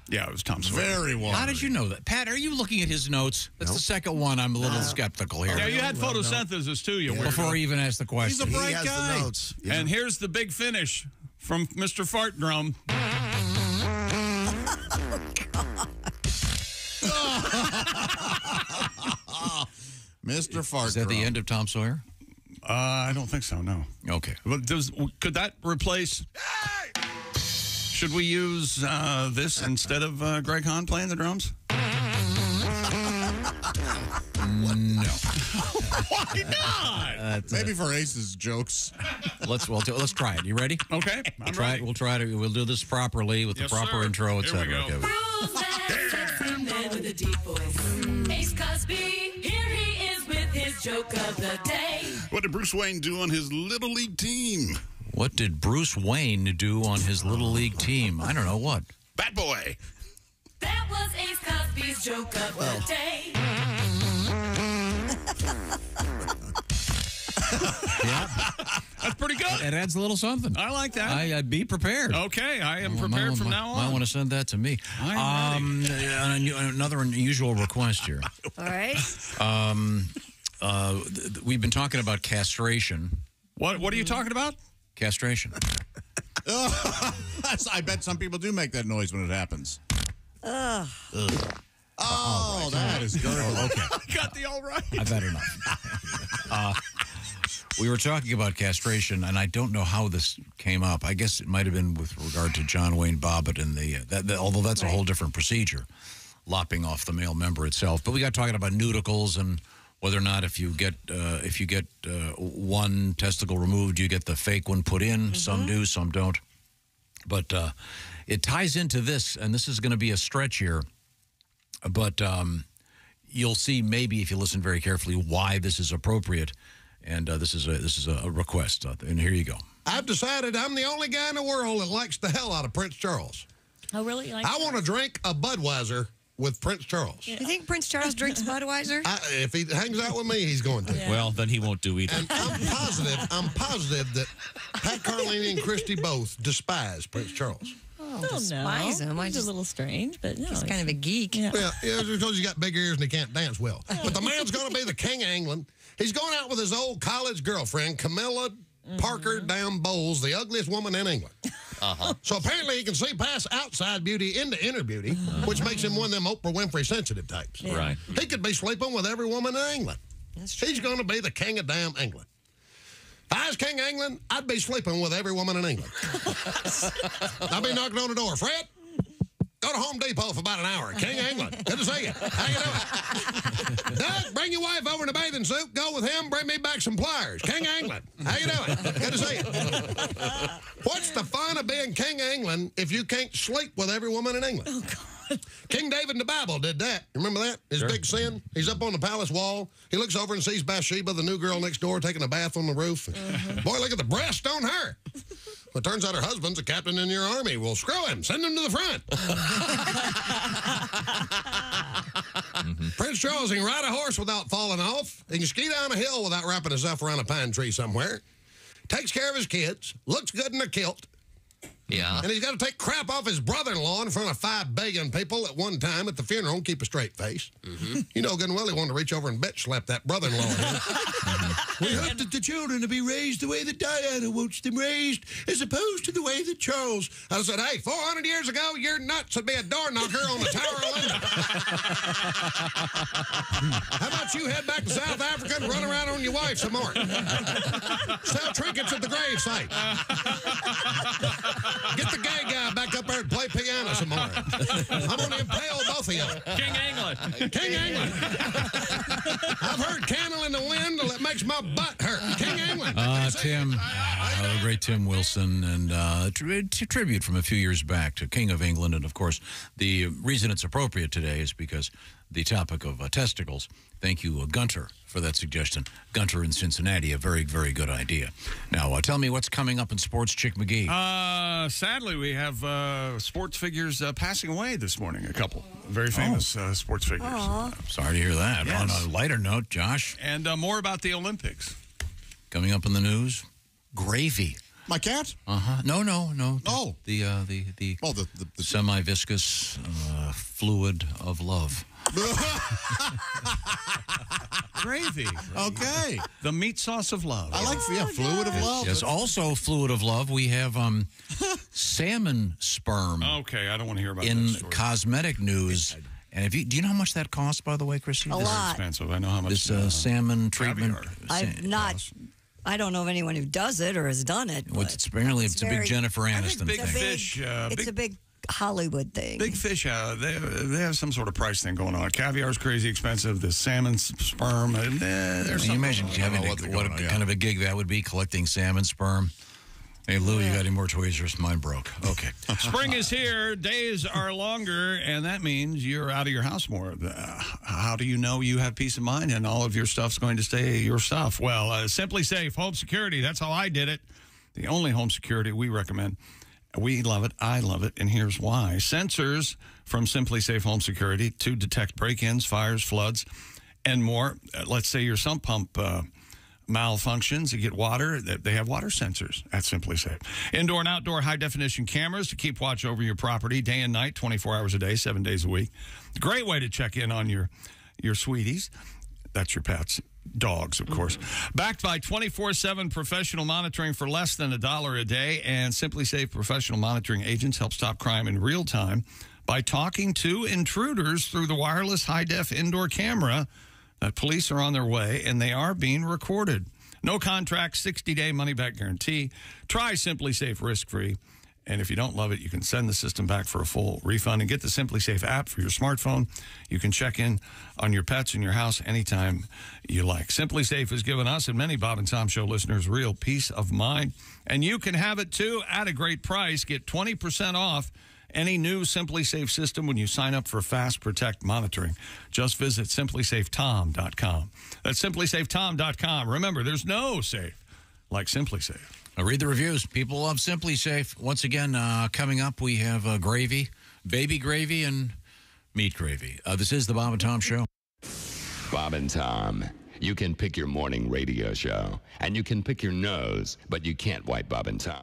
Yeah, it was Tom Sawyer. Very well. How did you know that? Pat, are you looking at his notes? That's the second one. I'm a little skeptical here. Yeah, you had photosynthesis too. You weirdo. Before he even asked the question. He's a bright he has guy. the notes. He's And here's the big finish from Mr. Fart Drum. Mr. Fart. Is that the end of Tom Sawyer? Uh, I don't think so. No. Okay. But does could that replace? Should we use uh, this instead of uh, Greg Hahn playing the drums? No. Why not? Maybe for Ace's jokes. Let's well, let's try it. You ready? Okay, I'm try ready. it. We'll try to. We'll do this properly with Yes, the proper sir. intro, Here we etc. go. Okay. Who's man with a deep voice? Ace Cosby, here he is with his joke of the day. What did Bruce Wayne do on his little league team? What did Bruce Wayne do on his little league team? I don't know what. Bat Boy. That was Ace Cosby's joke of the day. yeah. That's pretty good. It adds a little something. I like that. I, I'd be prepared. okay, I am Well, prepared might- from might- now on. I want to send that to me. I am Um, an another unusual request here. All right. Um, uh, th- th- we've been talking about castration. What What are you talking about? Castration. I bet some people do make that noise when it happens. Ugh. Oh, that is good. okay. Got the all right. I better not. Uh, we were talking about castration, and I don't know how this came up. I guess it might have been with regard to John Wayne Bobbitt and the, uh, that, that- although that's a whole different procedure, lopping off the male member itself. But we got talking about Neuticles and whether or not if you get uh, if you get uh, one testicle removed, you get the fake one put in. Some do, some don't. But uh, it ties into this, and this is going to be a stretch here. But um, you'll see maybe if you listen very carefully why this is appropriate. And uh, this is a this is a request, uh, and here you go. I've decided I'm the only guy in the world that likes the hell out of Prince Charles. Oh, really? Like I want to drink a Budweiser with Prince Charles. You think Prince Charles drinks Budweiser? I, if he hangs out with me, he's going to. Well, then he won't do either. And I'm positive, I'm positive that Pat Carlini and Kristi both despise Prince Charles. Oh, don't despise no. him. I He's just- a little strange, but no, He's kind of a geek. Yeah. Well, it's because he's got big ears and he can't dance well. But the man's going to be the king of England. He's going out with his old college girlfriend, Camilla Parker Down Bowles, the ugliest woman in England. Uh-huh. So apparently he can see past outside beauty into inner beauty, which makes him one of them Oprah Winfrey sensitive types. Yeah. Right. He could be sleeping with every woman in England. He's going to be the king of damn England. If I was king of England, I'd be sleeping with every woman in England. I'd be knocking on the door. Fred, go to Home Depot for about an hour. King of England. Good to see you. How you doing? Doug, bring your wife over in a bathing suit. Go with him. Bring me back some pliers. King of England. How you doing? Good to see you. What's the fun of being king of England if you can't sleep with every woman in England? Oh, God. King David in the Bible did that. You Remember that? His Sure. big sin? He's up on the palace wall. He looks over and sees Bathsheba, the new girl next door, taking a bath on the roof. Mm-hmm. Boy, look at the breast on her. Well, it turns out her husband's a captain in your army. Well, screw him. Send him to the front. Mm-hmm. Prince Charles he can ride a horse without falling off. He can ski down a hill without wrapping himself around a pine tree somewhere. Takes care of his kids. Looks good in a kilt. Yeah. And he's got to take crap off his brother-in-law in front of five billion people at one time at the funeral and keep a straight face. Mm-hmm. You know good and well he wanted to reach over and bitch slap that brother-in-law. Mm-hmm. we hope that the children will be raised the way that Diana wants them raised, as opposed to the way that Charles. I said, hey, 400 years ago, your nuts would be a door knocker on the Tower of London. How about you head back to South Africa and run around on your wife some more? Sell trinkets at the grave site. Get the gay guy back up there and play piano some more. I'm going to impale both of you. King England. King England. I've heard candle in the wind till it makes my butt hurt. King England. Uh, Tim, uh, the great Tim Wilson, and uh, tri- t- tribute from a few years back to King of England. And of course, the reason it's appropriate today is because the topic of uh, testicles. Thank you, uh, Gunter, for that suggestion. Gunter in Cincinnati, a very, very good idea. Now, uh, tell me what's coming up in sports, Chick McGee. Uh, sadly, we have uh, sports figures uh, passing away this morning. A couple very famous uh, sports figures. I'm sorry to hear that. Yes. On a lighter note, Josh, And uh, more about the Olympics. coming up in the news, gravy. My cat? Uh huh. No, no, no. The, Oh. the uh, the the, oh, the, the, semi-viscous uh, fluid of love. Gravy. Okay. The meat sauce of love. I like, yeah, fluid of love. Yes. Also, fluid of love. We have um, salmon sperm Okay, I don't want to hear about in that story. cosmetic news. And if you do you know how much that costs, by the way, Chrissy? A This- lot. expensive. I know how much. This uh, salmon treatment. caviar. I've not. I don't know of anyone who does it or has done it. Well, but it's apparently it's, a big Jennifer Aniston big thing. fish. Uh, it's big, a big Hollywood thing. big fish. Uh, they they have some sort of price thing going on. Caviar's crazy expensive. The salmon sperm. And, uh, there's Can you something imagine on. having what a, they're what going on, yeah. kind of a gig that would be collecting salmon sperm? Hey Lou, you got any more toys? tweezers? Mine broke. Okay. Spring is here. Days are longer, and that means you're out of your house more. Uh, how do you know you have peace of mind and all of your stuff's going to stay your stuff? Well, uh, SimpliSafe Home Security. That's how I did it. The only home security we recommend. We love it. I love it. And here's why sensors from SimpliSafe Home Security to detect break ins, fires, floods, and more. Uh, let's say your sump pump. Uh, malfunctions, you get water. They they have water sensors at SimpliSafe. Indoor and outdoor high definition cameras to keep watch over your property day and night, 24 hours a day, seven days a week. Great way to check in on your your sweeties. That's your pets. Dogs, of course. Backed by 24 7 professional monitoring for less than a dollar a day. And SimpliSafe professional monitoring agents help stop crime in real time by talking to intruders through the wireless high def indoor camera police are on their way and they are being recorded. No contract, 60 day money back guarantee. Try SimpliSafe risk free And if you don't love it, you can send the system back for a full refund and get the SimpliSafe app for your smartphone. You can check in on your pets in your house anytime you like. SimpliSafe has given us and many Bob and Tom Show listeners real peace of mind. And you can have it too at a great price. Get 20% off any new SimpliSafe system when you sign up for Fast Protect monitoring. Just visit simplysafetom.com. That's simplysafetom.com. Remember, there's no safe like SimpliSafe. Read the reviews. People love SimpliSafe. Once again, uh, coming up, we have uh, gravy, baby gravy, and meat gravy. Uh, this is the Bob and Tom Show. Bob and Tom. You can pick your morning radio show, and you can pick your nose, but you can't wipe Bob and Tom.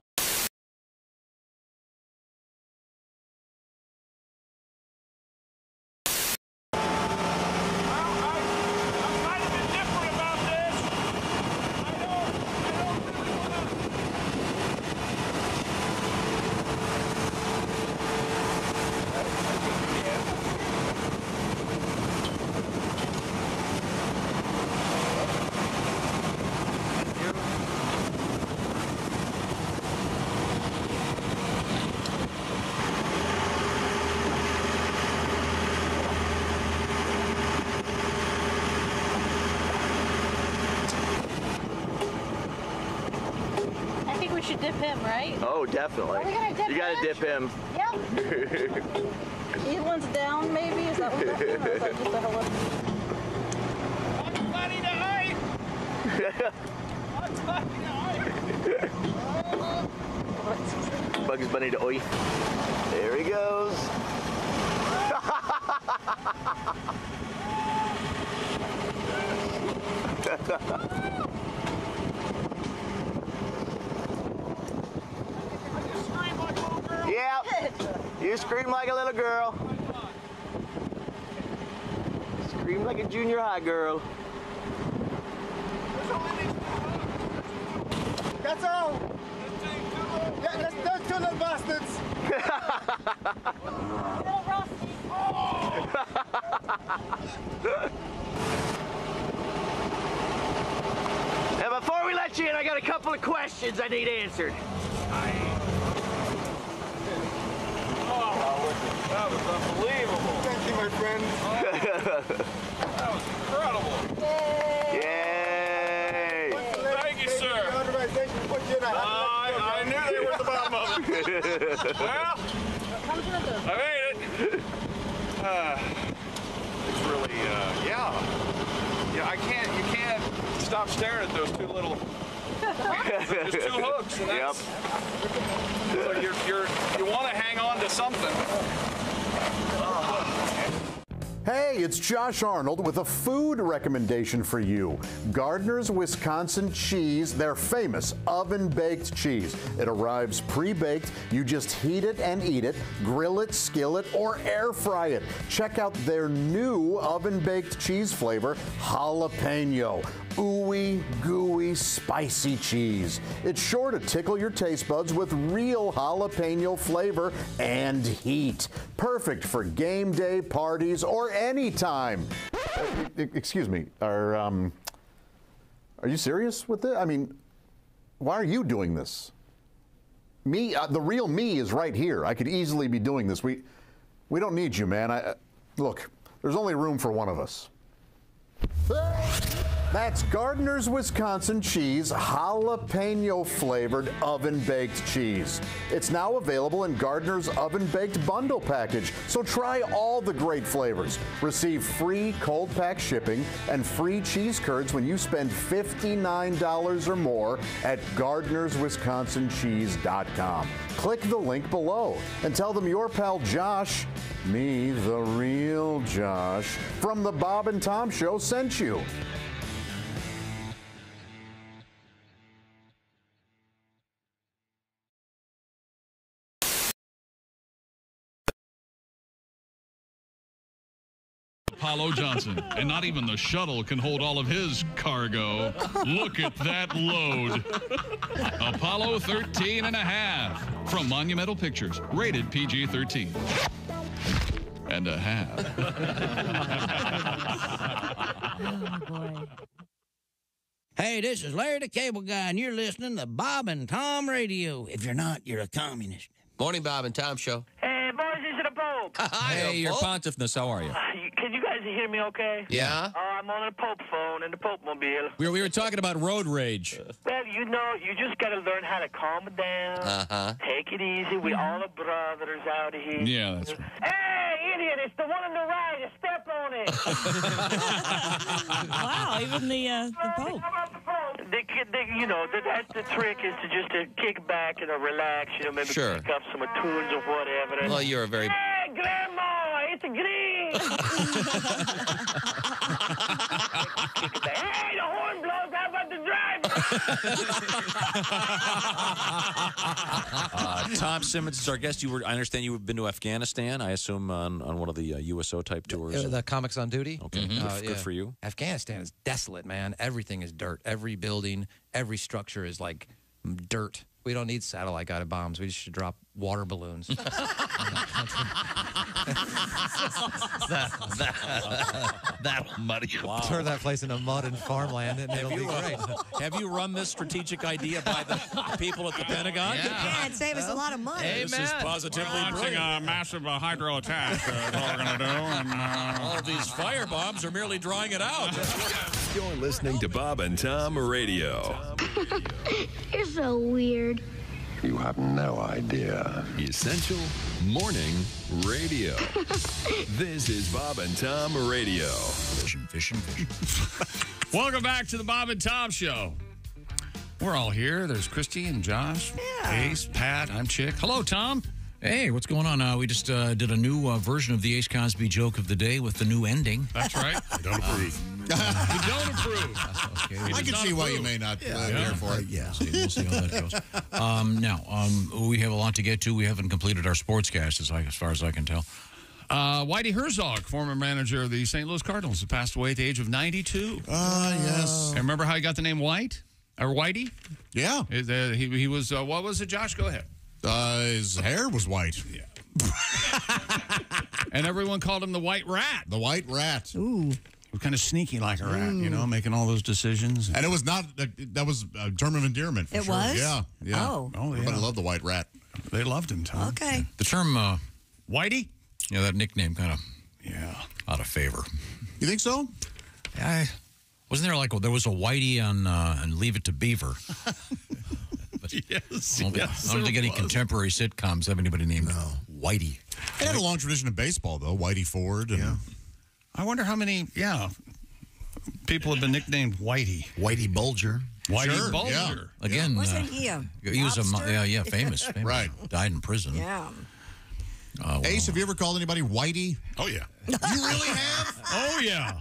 I think we should dip him, right? Oh, definitely. Are we gonna dip you gotta Rich? dip him. Yep. He one's down, maybe? Is that what's happening? Or is that just a hello? Bugs Bunny to oi. There he goes. yep. You scream like a little girl. Scream like a junior high girl. That's all. Yeah, that's those two little bastards. And before we let you in, I got a couple of questions I need answered. That was unbelievable. Thank you, my friend. that was incredible. Yay! Thank you, sir. I, I knew they were at the bottom of it. well, I made it. Uh, it's really, uh, yeah. Yeah, I can't, you can't stop staring at those two little. There's two hooks. And that's, So you're, you're, you want to hang on to something. Hey, it's Josh Arnold with a food recommendation for you. Gardner's Wisconsin cheese, their famous oven baked cheese. It arrives pre baked. You just heat it and eat it, grill it, skillet, or air fry it. Check out their new oven baked cheese flavor, jalapeno. Ooey, gooey, spicy cheese. It's sure to tickle your taste buds with real jalapeno flavor and heat. Perfect for game day parties or any time. Uh, excuse me, are, um, are you serious with it? I mean, why are you doing this? Me, uh, the real me is right here. I could easily be doing this. We, we don't need you, man. I, uh, look, there's only room for one of us. That's Gardner's Wisconsin cheese, jalapeno flavored oven baked cheese. It's now available in Gardner's oven baked bundle package, so try all the great flavors. Receive free cold pack shipping and free cheese curds when you spend $59 or more at Gardner'sWisconsinCheese.com. Click the link below and tell them your pal Josh, me, the real Josh, from the Bob and Tom Show sent you. Apollo Johnson, and not even the shuttle can hold all of his cargo. Look at that load. Apollo 13 and a half from Monumental Pictures, rated PG 13. And a half. Oh, boy. Hey, this is Larry the Cable Guy, and you're listening to Bob and Tom Radio. If you're not, you're a communist. Morning, Bob and Tom Show. Hey, boys, this is the Pope. hey, your pontiffness, how are you? Uh, you- Can you guys hear me okay? Yeah. Oh, I'm on the Pope phone in the Pope mobile. We were, we were talking about road rage. Well, you know, you just got to learn how to calm it down. Uh-huh. Take it easy. We all are brothers out here. Yeah, that's right. Hey, idiot, it's the one on the right. You step on it. wow, even the, uh, the Pope. The, the, you know, the, that's the trick is to just to kick back and uh, relax, you know, maybe Sure. pick up some tunes or whatever. Well, you're a very Hey, Grandma, it's green. hey, the horn blows. How about the Uh, Tom Simmons is our guest. You were, I understand you've been to Afghanistan. I assume on, on one of the uh, USO type tours. Uh, the comics on duty. Okay, good, Uh, good yeah. for you. Afghanistan is desolate, man. Everything is dirt. Every building, every structure is like dirt. We don't need satellite guided bombs. We just should drop water balloons. That'll muddy you. Wow. Turn that place into mud and farmland, and it'll Have be you, great. uh, have you run this strategic idea by the people at the Pentagon? Yeah, it'd save us a lot of money. This is positively Launching brilliant. a massive uh, hydro attack. Uh, is what we're going to do. And, uh, All of these fire bombs are merely drawing it out. You're listening to Bob and Tom Radio. You're so weird. You have no idea. Essential Morning Radio. this is Bob and Tom Radio. Fishing, fishing, fishing. Welcome back to the Bob and Tom Show. We're all here. There's Kristi and Josh, Ace, Pat. I'm Chick. Hello, Tom. Hey, what's going on? Uh, we just uh, did a new uh, version of the Ace Cosby joke of the day with the new ending. That's right. I don't approve. We don't approve. Okay, I can just- see why you may not uh, care for it. We'll see, we'll see how that goes. Um, now, um, we have a lot to get to. We haven't completed our sportscast, as, I, as far as I can tell. Uh, Whitey Herzog, former manager of the St. Louis Cardinals, who passed away at the age of 92. Ah, yes. And remember how he got the name White? Or Whitey? Yeah. Is, uh, he, he was, uh, what was it, Josh? Go ahead. Uh, his hair was white. Yeah. and everyone called him the White Rat. The white rat. Ooh. Kind of sneaky like a rat, you know, making all those decisions. And it was not, uh, that was a term of endearment. For It sure. was? Yeah. Yeah. Oh. Oh, yeah. Everybody loved the white rat. They loved him, Tom. Okay. The term uh, Whitey? Yeah, that nickname kind of Yeah. out of favor. You think so? I, wasn't there like well, there was a Whitey on uh, and Leave It to Beaver? yes. I don't, yes, I don't think there any was. contemporary sitcoms have anybody named Whitey. They had a long tradition of baseball, though. Whitey Ford. And I wonder how many, yeah, people have been nicknamed Whitey. Whitey Bulger. Whitey Sure, Bulger. yeah. Again, Wasn't uh, he a he was a yeah, yeah famous, famous. Right. Died in prison. Yeah. Uh, well, Ace, have you ever called anybody Whitey? Oh, yeah. you really have? Oh, yeah.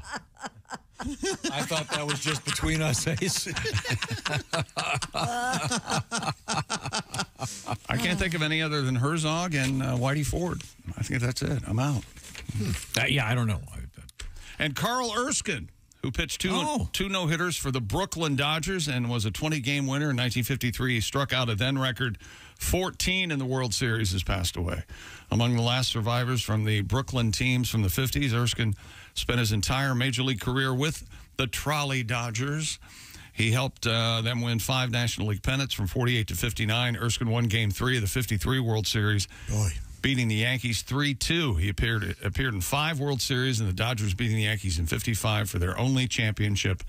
I thought that was just between us, Ace. I can't think of any other than Herzog and uh, Whitey Ford. I think that's it. I'm out. Uh, yeah, I don't know. And Carl Erskine, who pitched two Oh. two no hitters for the Brooklyn Dodgers and was a 20 game winner in 1953. He struck out a then record 14 in the World Series, has passed away. Among the last survivors from the Brooklyn teams from the 50s, Erskine spent his entire major league career with the Trolley Dodgers. He helped uh, them win five National League pennants from 48 to 59. Erskine won Game Three of the 53 World Series, Boy. Beating the Yankees 3-2. He appeared appeared in five World Series, and the Dodgers beating the Yankees in 55 for their only championship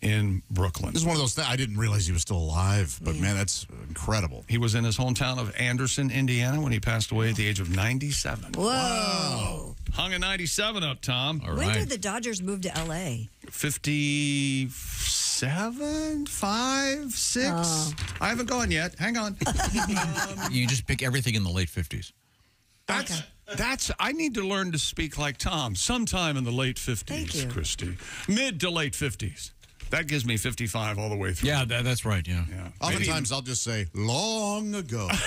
in Brooklyn. This is one of those things. I didn't realize he was still alive, but man, that's incredible. He was in his hometown of Anderson, Indiana, when he passed away at the age of 97. Whoa. Hung a 97 up, Tom. All When did the Dodgers move to L.A.? 57, 5, 6. Oh. I haven't gone yet. Hang on. Um, you just pick everything in the late 50s. That's that's I need to learn to speak like Tom sometime in the late 50s, Thank. Kristi. Mid to late 50s. That gives me 55 all the way through. Yeah, that, that's right. Yeah. Yeah. Oftentimes, I'll just say, long ago.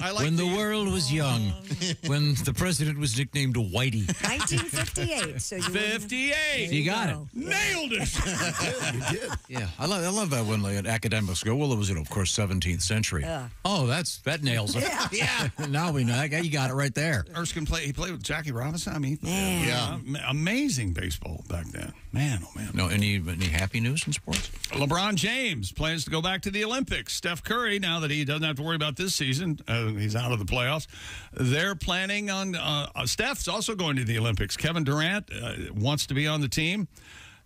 I like when the, world was young, when the president was nicknamed Whitey. 1958. So you 58. There You got go. Nailed it. you did. Yeah, I love, I love that when like, academics go, well, it was, you know, of course, 17th century. Yeah. Oh, that's that nails it. Yeah. now we know. You got it right there. Erskine played. He played with Jackie Robinson. I mean, Man. yeah, amazing baseball back then. Man, oh man. No, any any happy news in sports? LeBron James plans to go back to the Olympics. Steph Curry, now that he doesn't have to worry about this season, uh, he's out of the playoffs. They're planning on. Uh, uh, Steph's also going to the Olympics. Kevin Durant uh, wants to be on the team.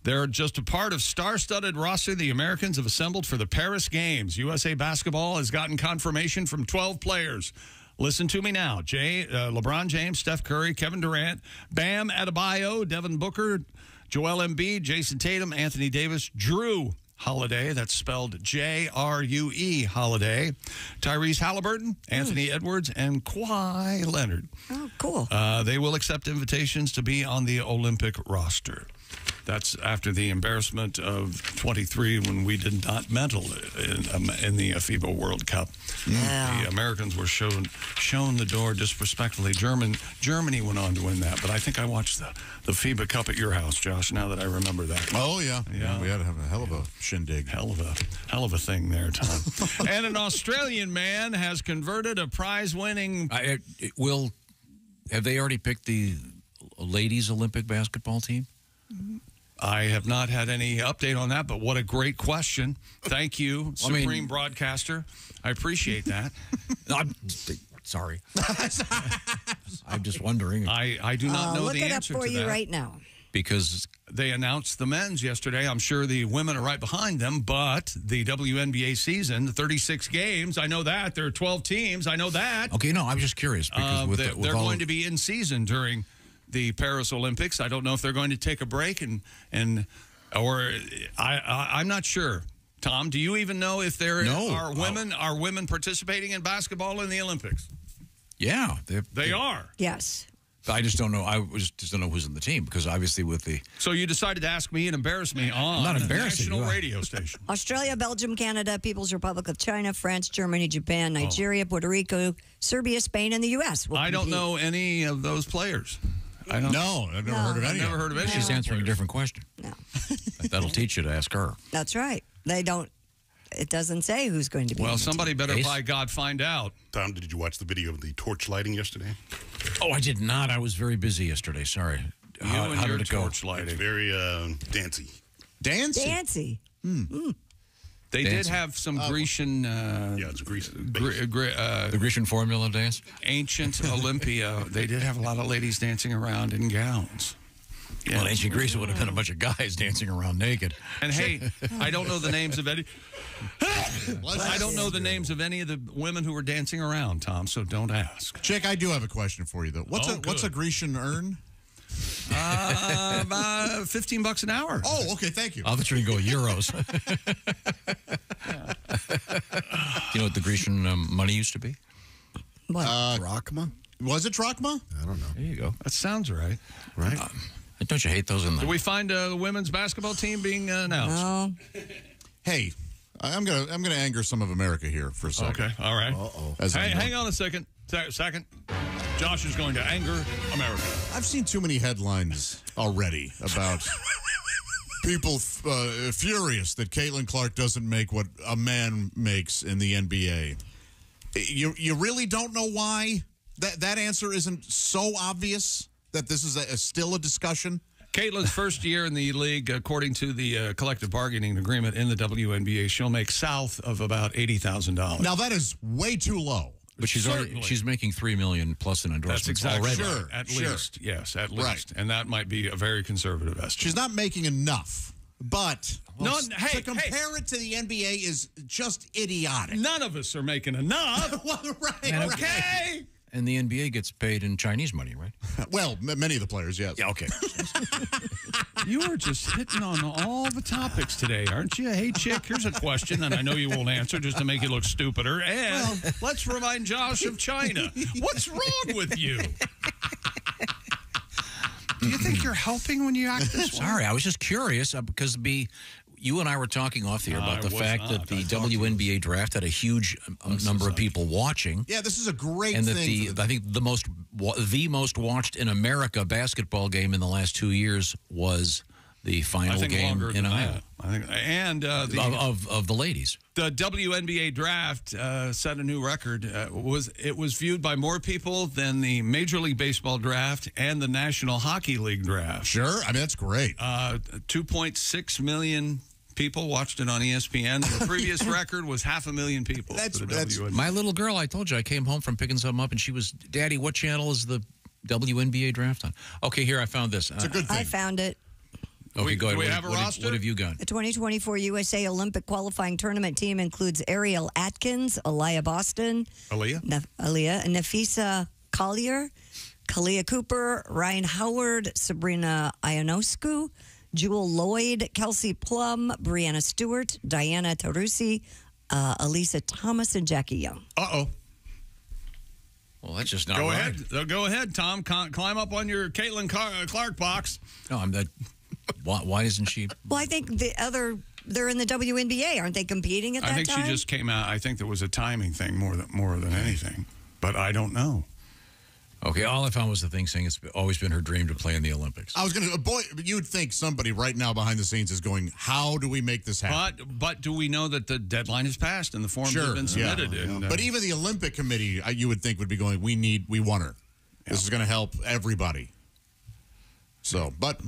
They're just a part of star-studded roster the Americans have assembled for the Paris Games. USA Basketball has gotten confirmation from 12 players. Listen to me now. Jay, uh, LeBron James, Steph Curry, Kevin Durant, Bam Adebayo, Devin Booker, Joel Embiid, Jayson Tatum, Anthony Davis, Jrue Holiday. That's spelled J R U E Holiday. Tyrese Haliburton, Anthony Edwards, and Kawhi Leonard. Oh, cool. Uh, they will accept invitations to be on the Olympic roster. That's after the embarrassment of 23 when we did not medal in, um, in the FIBA World Cup. Yeah. The Americans were shown shown the door disrespectfully. German Germany went on to win that, but I think I watched the, the FIBA Cup at your house, Josh. Now that I remember that. Oh yeah, Yeah. We had to have a hell of a shindig. Hell of a hell of a thing there, Tom. and an Australian man has converted a prize-winning. I, will. Have they already picked the ladies Olympic basketball team? I have not had any update on that, but what a great question. Thank you, I mean- Supreme Broadcaster. I appreciate that. I'm sorry. I'm just wondering I, I do not Uh, know look the it up answer for you that. right now. because They announced the men's yesterday. I'm sure the women are right behind them, but the WNBA season, the 36 games, I know that. There are 12 teams. I know that. okay, no, I'm just curious because Uh, with, they're the, with they're all going to be in season during the Paris Olympics. I don't know if they're going to take a break and and or I, I I'm not sure. Tom, do you even know if there No. are women are women participating in basketball in the Olympics? yeah, they're, They are. Yes. I just don't know. I was just don't know who's in the team because obviously with the So you decided to ask me and embarrass me on not embarrassing national radio station. Australia, Belgium, Canada, People's Republic of China, France, Germany, Japan, Oh. Nigeria, Puerto Rico, Serbia, Spain, and the U.S. will I don't know any of those players. I don't. No, I've never No. heard of I've never heard of any. she's of answering a different question. No. That'll teach you to ask her. That's right. They don't. It doesn't say who's going to be. Well, on the somebody better Ace? by God find out. Tom, did you watch the video of the torch lighting yesterday? Oh, I did not. I was very busy yesterday. Sorry. You how, and how your did it go? It's torchlighting. very uh, dancey. team. Dancing. Dancy. They did have some Grecian. Uh, Yeah, it's greasy. Gre- Gre- uh, The Grecian formula dance. ancient Olympia, they did have a lot of ladies dancing around in gowns. Well, in ancient Greece, it would have been a bunch of guys dancing around naked. And hey, I don't know the names of any. I don't know the names of any of the women who were dancing around, Tom. So don't ask. Chick, I do have a question for you though. What's Oh, a what's a. Grecian urn? Uh, about fifteen bucks an hour. Oh, okay, thank you. I thought you were going to go euros. you know what the Grecian um, money used to be? What? Uh, Drachma? Was it drachma? I don't know. There you go. that sounds right. Right? Don't you hate those in Did the? we find uh, the women's basketball team being uh, announced? No. Hey, I- I'm gonna I'm gonna anger some of America here for a second. Okay, all right. Uh-oh. Hey, hang on a second. Se- Second. Josh is going to anger America. I've seen too many headlines already about people uh, furious that Caitlin Clark doesn't make what a man makes in the NBA. You you really don't know why that that answer isn't so obvious that this is a, a still a discussion. Caitlin's first year in the league, according to the uh, collective bargaining agreement in the WNBA, she'll make south of about eighty thousand dollars. Now that is way too low. But she's already she's making three million plus in endorsements That's exactly already. right. At Sure. least, yes, at Right. least, and that might be a very conservative estimate. She's not making enough, but No, to hey, compare it to the NBA is just idiotic. None of us are making enough. well, right, And- right. okay. And the NBA gets paid in Chinese money, right? Well, m- many of the players, yes. Yeah. Okay. You are just hitting on all the topics today, aren't you? Hey, chick, here's a question that I know you won't answer just to make you look stupider. And let's remind Josh of China. What's wrong with you? Do you think you're helping when you act this way? Sorry, I was just curious uh, because be you and I were talking off the air about I the fact not. that the WNBA draft had a huge um, number of people watching. Yeah, this is a great and that the, the- I think the most the most watched in America basketball game in the last two years was the final game in Iowa. I think, and uh, the, of, of, of the ladies. the WNBA draft uh, set a new record. Uh, was it was viewed by more people than the Major League Baseball draft and the National Hockey League draft. Sure, I mean that's great. Uh, Two point six million people watched it on ESPN. The previous record was half a million people. That's, for the WNBA. my little girl. I told you I came home from picking something up, and she was, "Daddy, what channel is the WNBA draft on?" Okay, here I found this. It's a good uh, thing. I found it. Okay, We- go ahead. do we what, have a what have- roster? what have you got? The 2024 USA Olympic qualifying tournament team includes Ariel Atkins, Aliyah Boston, Aaliyah? Nef- Aaliyah, Napheesa Collier, Kahleah Copper, Rhyne Howard, Sabrina Ionescu, Jewell Loyd, Kelsey Plum, Breanna Stewart, Diana Taurasi, uh, Alyssa Thomas, and Jackie Young. Uh oh. Well, that's just not Go right. ahead. Uh, Go ahead, Tom. Con- climb up on your Caitlin Car- uh, Clark box. No, I'm that. Why, why isn't she? Well, I think the other, they're in the WNBA. Aren't they competing at that time? I think time? she just came out. I think there was a timing thing more than more than anything, but I don't know. Okay, all I found was the thing saying it's always been her dream to play in the Olympics. I was going to, boy, you'd think somebody right now behind the scenes is going, how do we make this happen? But but do we know that the deadline has passed and the forms have been yeah. submitted? And, uh, but even the Olympic Committee, uh, you would think would be going, we need, we want her. This is going to help everybody. So, but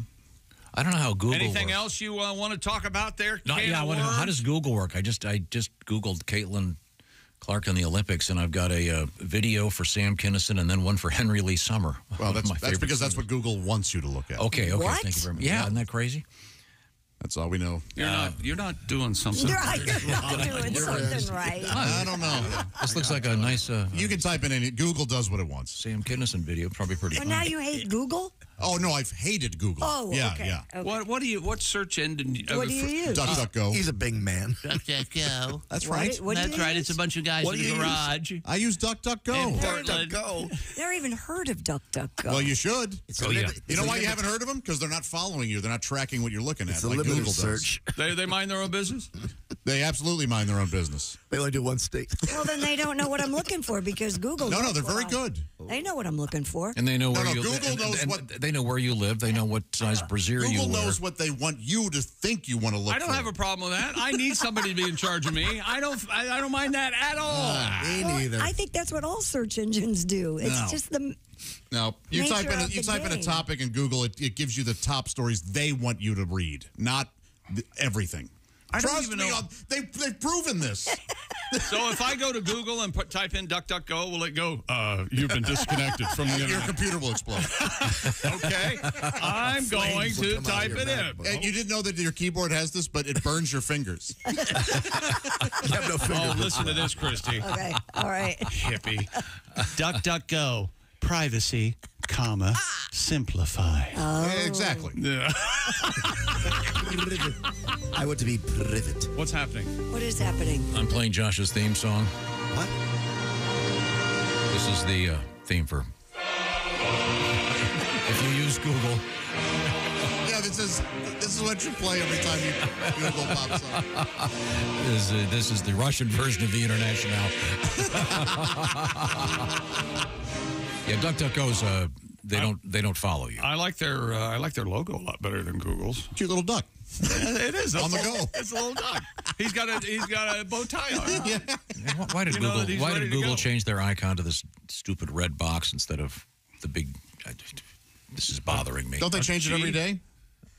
I don't know how Google. anything works. else you uh, want to talk about there? No, Can yeah, I of wonder, how does Google work? I just I just googled Caitlin Clark in the Olympics, and I've got a, uh video for Sam Kinison and then one for Henry Lee Summer. well, that's, my that's favorite because that's what Google wants you to look at. Okay, okay, What? thank you very much. Yeah, isn't that crazy? That's all we know. You're not you're not doing something. You're right. You're not doing something right. I don't know. This looks like a nice uh, You can type in any, Google does what it wants. Sam Kinison video, probably pretty. But fun. now you hate Google? Oh, no, I've hated Google. Oh, yeah, okay. yeah. Okay. What what do you what search engine? What do you use? DuckDuckGo. He's a big man. DuckDuckGo. That's What right. do- what do That's you right. use? It's a bunch of guys What in do the you use? garage. I use DuckDuckGo. In Portland. Never even heard of DuckDuckGo. Well, you should. It's a Oh, yeah. limit- You it's know a why you limit- haven't heard of them? Because they're not following you. They're not tracking what you're looking at It's a like limited Google search. They they mind their own business. does. They absolutely mind their own business. They only do one state. Well, then they don't know what I'm looking for because Google. No, no, knows they're what very I'm- good. They know what I'm looking for. and they know No, where no, you Google and- knows and what- they know where you live. They know what size brassiere you Google wear. knows what they want you to think you want to look I don't for. have a problem with that. I need somebody to be in charge of me. I don't I, I don't mind that at all. Me Well, neither. I think that's what all search engines do. It's No. just the. No, you Nature type in a, of you the type in a game. topic in Google. It, it gives you the top stories they want you to read, not th- everything. I don't Trust even me, know- on- they they've proven this. So if I go to Google and put type in DuckDuckGo, will it go? Uh, you've been disconnected from the Your internet. computer will explode. Okay, I'm going Flames will to come out of type it in. And you didn't know that your keyboard has this, but it burns your fingers. You have no Oh, listen to this, Kristi. Okay. All right. Hippie. DuckDuckGo. Privacy, comma, simplify. Exactly. Yeah. I want to be privet. What's happening? What is happening? I'm playing Josh's theme song. What? This is the uh, theme for. If you use Google, Yeah, this is this is what you play every time you Google pops up. this is, uh, this is the Russian version of the International. Yeah, DuckDuckGo's. Uh, they don't. They don't follow you. I like their uh, I like their logo a lot better than Google's. Cute little duck. it is On the go. It's a little duck. He's got a he's got a bow tie on. Yeah. Why- Why did You Google? Why did Google go. change their icon to this stupid red box instead of the big? I this is bothering me. Don't they change it every day?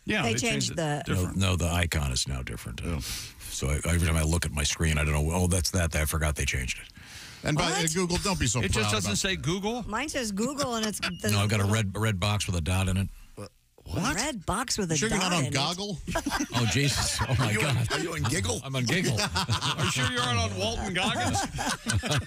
Yeah, They they, changed it the- No, different. no, the icon is now different. Uh, So I, every time I look at my screen, I don't know. Oh, that's that. I forgot they changed it. And by What? uh, Google, don't be so It proud just doesn't about say Google. Mine says Google, and it's the No, I've got a red a red box with a dot in it. what? red box with a Sure, you're dot not on in it. Goggle. Oh Jesus! Oh my Are you, on, God! are you on Giggle? I'm on Giggle. Are you sure you're not on Walton Goggins?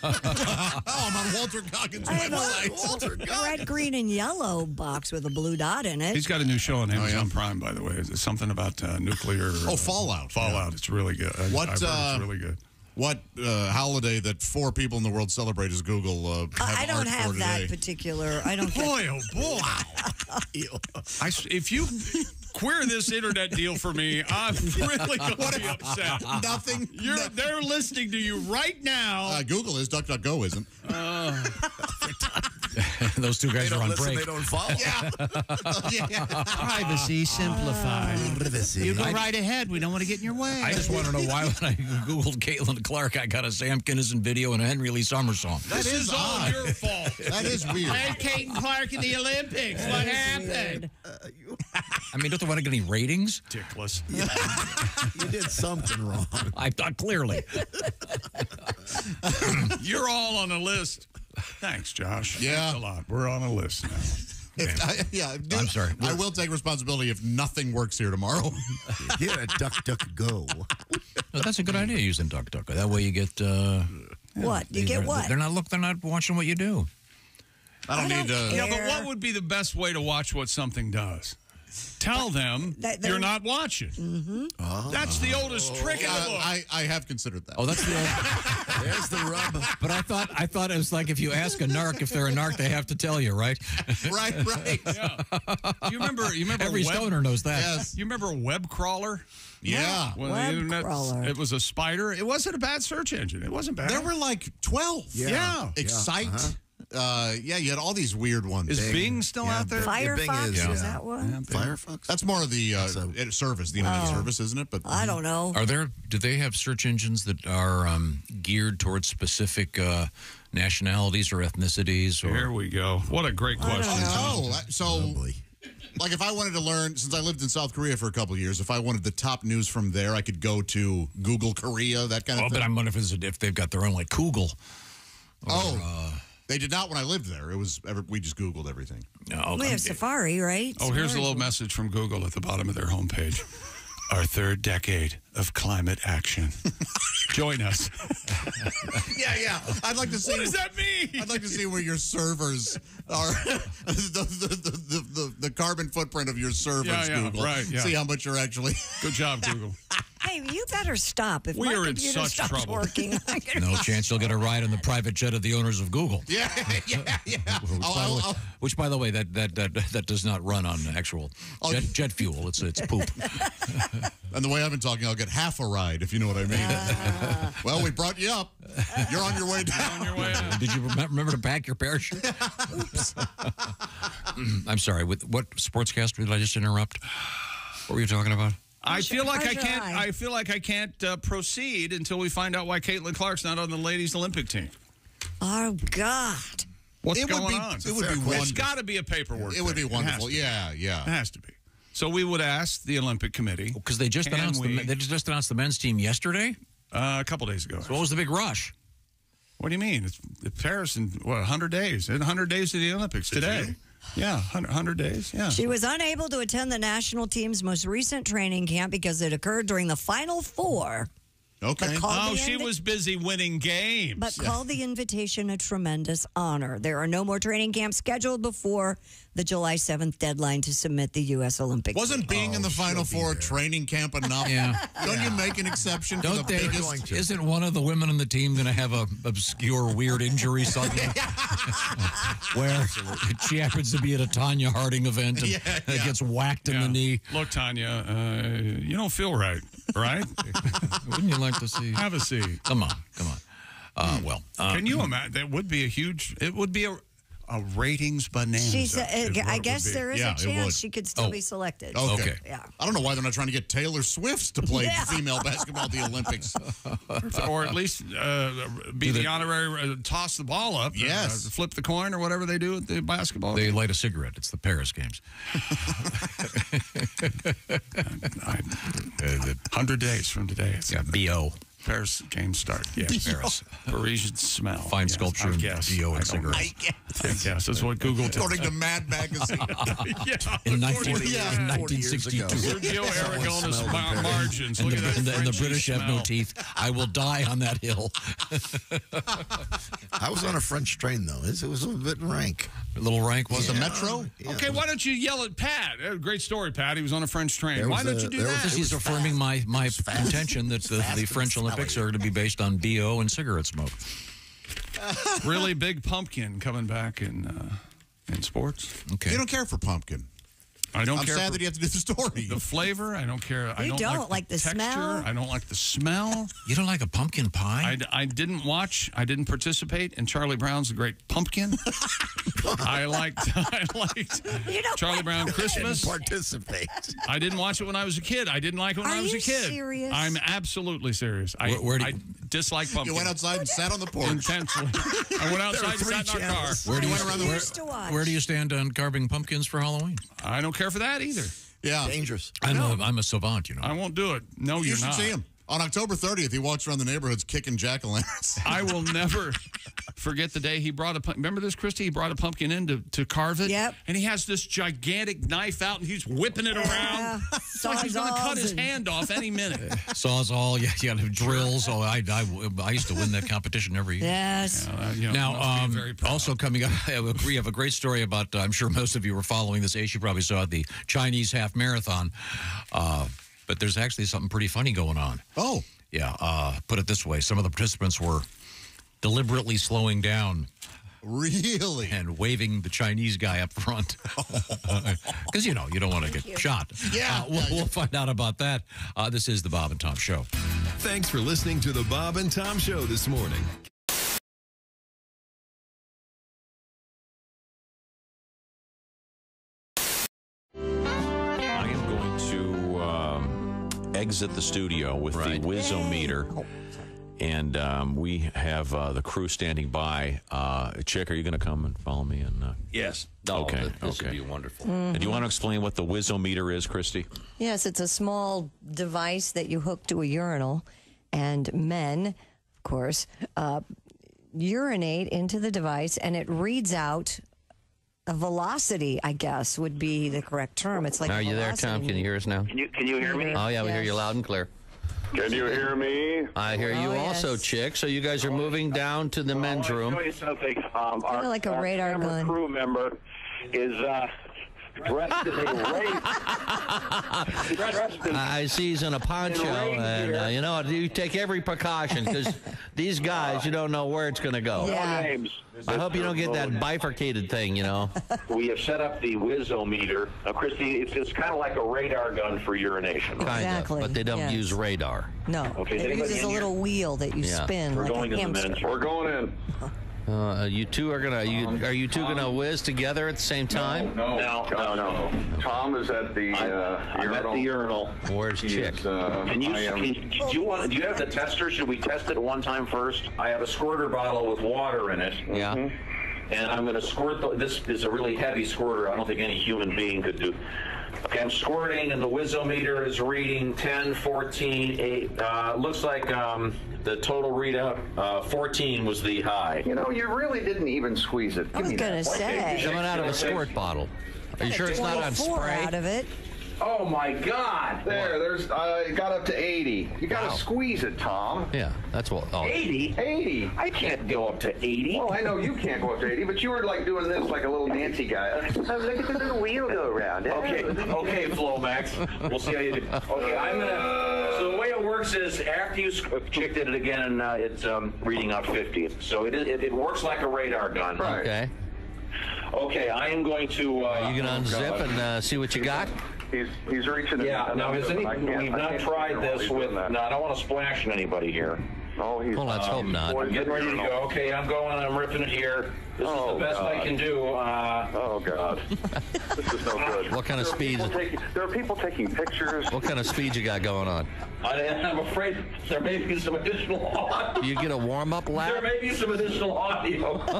oh, I'm on Walton Goggins' I have website. a red, green, and yellow box with a blue dot in it. He's got a new show on Oh, Amazon Prime, by the way. It's something about uh, nuclear. Oh, Fallout. Fallout. It's really good. I- What, I've heard uh, it's really good. What uh, holiday that four people in the world celebrate is Google? Uh, have I don't art have for that today? particular. I don't. Boy, oh boy! I s if you queer this internet deal for me, I'm really going to be upset. Nothing. You're, they're listening to you right now. Uh, Google is. DuckDuckGo isn't. Those two guys are on listen, break. they don't follow. Yeah. yeah. Privacy simplified. Privacy. You go right ahead. We don't want to get in your way. I just want to know why when I Googled Caitlin Clark, I got a Sam Kinison video and a Henry Lee Summers song. this is, all your fault. That is weird. Hey, Caitlin Clark in the Olympics. What happened? I mean, don't they want to get any ratings? Ridiculous. You did something wrong. I thought clearly. You're all on a list. Thanks, Josh. Yeah. Thanks a lot. We're on a list now. If, I, yeah, dude, I'm sorry. I will take responsibility if nothing works here tomorrow. Here at DuckDuckGo. No, that's a good idea using DuckDuck. That way you get uh, What? You get they're- what? They're not look. They're not watching what you do. I don't I need. don't Uh, Yeah, but what would be the best way to watch what something does? Tell them that- you're not watching. Mm-hmm. That's the oldest trick in the book. I, I have considered that. Oh, that's the. There's the rub. but I thought I thought it was like if you ask a narc if they're a narc, they have to tell you, right? right, right. yeah. You remember? You remember? Every web, stoner knows that. Yes. You remember a web crawler? Yeah. When Web the internet, crawler. It was a spider. It wasn't a bad search engine. It wasn't bad. There were like 12. Yeah. Yeah. Excite. uh yeah, you had all these weird ones. Is Bing still Yeah, out there? Fire- Bing Firefox? is, Is, yeah. that one? Firefox? That's more of the uh, So- uh, service, the internet Oh. service, isn't it? But I don't know. Are there? Do they have search engines that are um, geared towards specific uh, nationalities or ethnicities? Or Here we go. What a great I question. know. Oh, uh, so boy. like if I wanted to learn, since I lived in South Korea for a couple of years, if I wanted the top news from there, I could go to Google Korea, that kind of Oh, thing. but I'm wondering if, if they've got their own like Google. oh, uh, they did not when I lived there. It was ever, we just Googled everything. No, oh, We have Safari, right? Oh, here's a little message from Google at the bottom of their homepage. Our third decade of climate action. Join us. Yeah, yeah. I'd like to see. What does that mean? I'd like to see where your servers are, the, the, the, the, the, the carbon footprint of your servers, Yeah, yeah, Google. right, yeah. See how much you're actually. Good job, Google. Hey, you better stop. If We my are in computer such stops trouble. working, I'm gonna No chance you'll get a ride on the private jet of the owners of Google. Yeah, yeah, yeah. Which, I'll- by, the I'll- way, I'll- which, by the way, that that that, that does not run on actual jet, jet fuel. It's it's poop. and the way I've been talking, I'll get half a ride, if you know what I mean. Ah. well, we brought you up. You're on your way down. On your way out. Did you remem- remember to pack your parachute? I'm sorry. With what sportscaster did I just interrupt? What were you talking about? I feel like I How's can't. eye? I feel like I can't uh, proceed until we find out why Caitlin Clark's not on the ladies' Olympic team. Oh God! What's It would going be- on? it would be It's wonderful. got to be a paperwork. It would be wonderful. Yeah. Yeah, It has to be. So we would ask the Olympic Committee Because they just announced the, we- men- they just announced the men's team yesterday. uh, a couple days ago. So what was the big rush? What do you mean? It's, it's Paris in what 100 days? In 100 days to the Olympics today. Yeah, 100, 100 days. Yeah. She was unable to attend the national team's most recent training camp because it occurred during the Final Four. Okay. Oh, the she was busy winning games. But call the invitation a tremendous honor. There are no more training camps scheduled before the July 7th deadline to submit the U.S. Olympic. Wasn't being in the Final Four training camp enough? Yeah. Don't you make an exception for Don't the they? biggest? Isn't one of the women on the team going to have a obscure weird injury suddenly? Where she happens to be at a Tonya Harding event and Yeah, yeah. gets whacked in the knee. Look, Tonya, uh, you don't feel right, right? Wouldn't you like to see? Have a seat. Come on, come on. Uh, well, uh, Can you imagine? That would be a huge. It would be a, a ratings bonanza. She said, is I guess there is Yeah, a chance she could still Oh. be selected. Okay. Okay. Yeah. I don't know why they're not trying to get Taylor Swift to play Yeah. female basketball at the Olympics. or at least uh, be Do the honorary uh, toss the ball up. uh, Yes. flip the coin or whatever they do at the basketball. they game. light a cigarette. It's the Paris games. Hundred days from today. It's Yeah, bo. Paris games start. Yeah, Paris. Parisian smell. Fine Yes, sculpture I and guess. BO and I don't cigarettes. I guess that's what Google tells According to Mad Magazine. yeah, In, 19, according- in 1962. Sergio Aragonés ma- margins. And Look the, at that and the, and the Frenchy British have no teeth. I will die on that hill. I was on a French train, though. It was a bit rank. A little rank was The it? Metro? Okay, why don't you yell at Pat? Uh, Great story, Pat. He was on a French train. Why was don't a- you do that? Because he's affirming my, my contention that the, fast the and French Olympics smelly. are to be based on BO and cigarette smoke. really big pumpkin coming back in uh, in sports. Okay. You don't care for Pumpkin. I don't I'm care sad for that you have to do the story. The flavor, I don't care. I don't, don't like, like the texture. smell? I don't like the smell. You don't like a pumpkin pie? I, I didn't watch. I didn't participate in Charlie Brown's The Great Pumpkin. I liked. I liked Charlie Brown Christmas. participate. I didn't watch it when I was a kid. I didn't like it when Are I was you a kid. serious? I'm absolutely serious. I, Where- where do I you- dislike pumpkin. You went outside and sat on the porch. intensely. I went outside and sat in our car. Where do you, where, Used to watch. where do you stand on carving pumpkins for Halloween? I don't care for that either. Yeah. Dangerous. I'm a, I'm a savant, you know. I won't do it. No, You you're should not. see him. On October 30th, he walks around the neighborhoods kicking jack o' lanterns. I will never forget the day he brought a pumpkin. Remember this, Kristi? He brought a pumpkin in to, to carve it. Yep. And he has this gigantic knife out and he's whipping it around. It's like he's going to cut his and- hand off any minute. Sawzall, yeah, you got drills. Oh, I, I, I used to win that competition every year. Yes. Uh, you know, Now, um, very also coming up, I have a- we have a great story about. Uh, I'm sure most of you were following this. Ace, you probably saw it, the Chinese half marathon. Uh, but there's actually something pretty funny going on. Oh. Yeah. Uh, put it this way: some of the participants were deliberately slowing down Really? and waving the Chinese guy up front because you know you don't want to get shot. Yeah, Uh, we'll, we'll find out about that. Uh, this is the Bob and Tom Show. Thanks for listening to the Bob and Tom Show this morning. Exit the studio with the Wizometer. And um, we have uh, the crew standing by. Uh, Chick, are you going to come and follow me? And uh, Yes. No, Okay, th- This okay. would be wonderful. and do you want to explain what the Wizometer is, Kristi? Yes, it's a small device that you hook to a urinal, and men, of course, uh, urinate into the device, and it reads out a velocity. I guess would be the correct term. It's like Are a you there, velocity Tom? Can you hear us now? Can you, can you hear me? Oh, yeah, we hear you loud and clear. Can you hear me? I hear you Oh, also, yes. Chick. So you guys are moving down to the men's room. want to show you something. Um, our, like a radar camera gun. crew member is uh, dressed in a race. dressed in I see he's in a poncho, rain and uh, you know you take every precaution because these guys, you don't know where it's going to go. Yeah. names. I hope you don't get that bifurcated thing. You know. We have set up the Wizometer. Now, Kristi, it's, it's kind of like a radar gun for urination. Kind Exactly, of, but they don't yes. use radar. No, Okay, it uses in a here? little wheel that you Yeah. spin We're like going a in the hamster. men's We're going in. Uh, you two are gonna you, are you two gonna whiz together at the same time? No, No, no, no. Tom is at the uh, I'm at the urinal. Where's He Chick? is, uh, Can you, am- can, do you want? Do you have the tester? Should we test it one time first? I have a squirter bottle with water in it. Yeah. and I'm going to squirt. The, this is a really heavy squirter. I don't think any human being could do. Okay, I'm squirting, and the Wizometer is reading 10, 14, 8. Uh, looks like um, the total readout uh, 14 was the high. You know, you really didn't even squeeze it. I was gonna say. Coming out of a squirt bottle. Are you sure it's not on 24 spray? out of it. Oh my God! There, there's. Uh, it got up to 80. You got to Wow. squeeze it, Tom. Yeah, that's what. Oh, 80? 80. I can't go up to 80. Well, I know you can't go up to 80, but you were like doing this like a little Nancy guy. Oh, look at the little wheel go around. Okay, okay, Flomax. We'll see how you do. Okay, I'm gonna. So the way it works is after you sc- chick did it again, and uh, it's um, reading out 50. So it, is- it it works like a radar gun. Right. okay. Okay, I am going to. Uh, You gonna unzip and uh, see what you got? He's he's reaching. it. Yeah. Now, has any, I can't- we've not tried this with. doing. No, I don't want to splash anybody here. Oh, he's. Well, let's hope not. I'm getting ready to go. Okay, I'm going. I'm ripping it here. This is Oh, the best I can do. Uh, Oh God, this is no good. What kind of There are speed? people taking- there are people taking pictures. What kind of speed you got going on? I, I'm afraid there may be some additional audio. You get a warm up There may be some additional audio.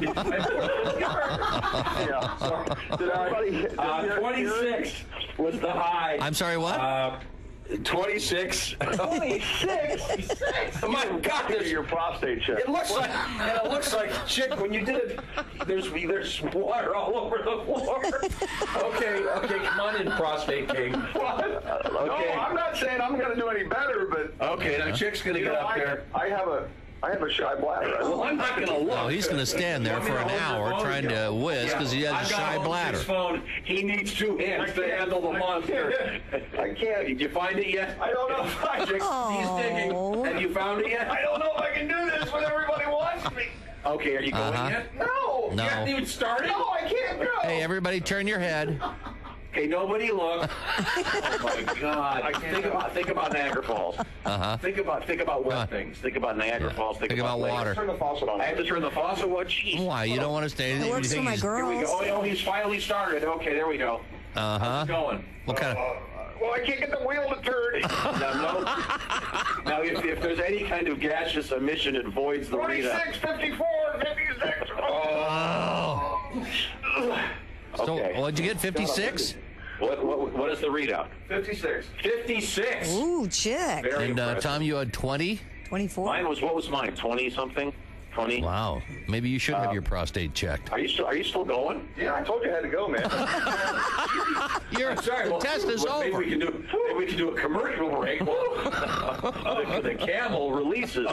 yeah, sorry. Did everybody- Uh, 26 was the high. I'm sorry, what? Uh, 26. 26? Oh my God, there's, your prostate check. it looks like and it looks like shit when you did it. There's there's water all over the floor. Okay, okay, come on in, prostate king. What? Okay. No, I'm not saying I'm going to do any better, but Okay, now chick's gonna get know, up I, there. I have a I have a shy bladder. Well, I'm not gonna look. Oh, he's gonna stand there for an hour trying to whiz because he has a I've got shy hold of bladder. his phone. He needs two hands to handle the monster. I can't. Did you find it yet? I don't know if I Chick, He's digging. Have you found it yet? I don't know if I can do this when everybody wants me. Okay, are you going Uh-huh. yet? No. You haven't even started? No, I can't go. Hey, everybody, turn your head. Okay, nobody look. oh my God! think about think about Niagara Falls. Uh-huh. Think about think about wet things. Think about Niagara Falls. Think, Think about lakes. water. Turn the faucet on. I have to turn the faucet. What? Jeez. Why? You don't want to stay? It you works for my he's- Here we girls. go. Oh, no, he's finally started. Okay, there we go. Uh huh. Going. What kind of? Well, I can't get the wheel to turn. now, no. now, if, if there's any kind of gaseous emission, it voids the readout. 26, 54, 56. Oh. So, Okay. what'd you get? 56? What, what, what is the readout? 56. 56. Ooh, chick. Very And uh, impressive. Tom, you had 20? 24. Mine was, what was mine? 20 something? 20? Wow. Maybe you should have your prostate checked. Are you still, are you still going? Yeah, I told you I had to go, man. You're, Sorry, well, test is well, maybe over. we can do maybe we can do a commercial break. the, the camel releases.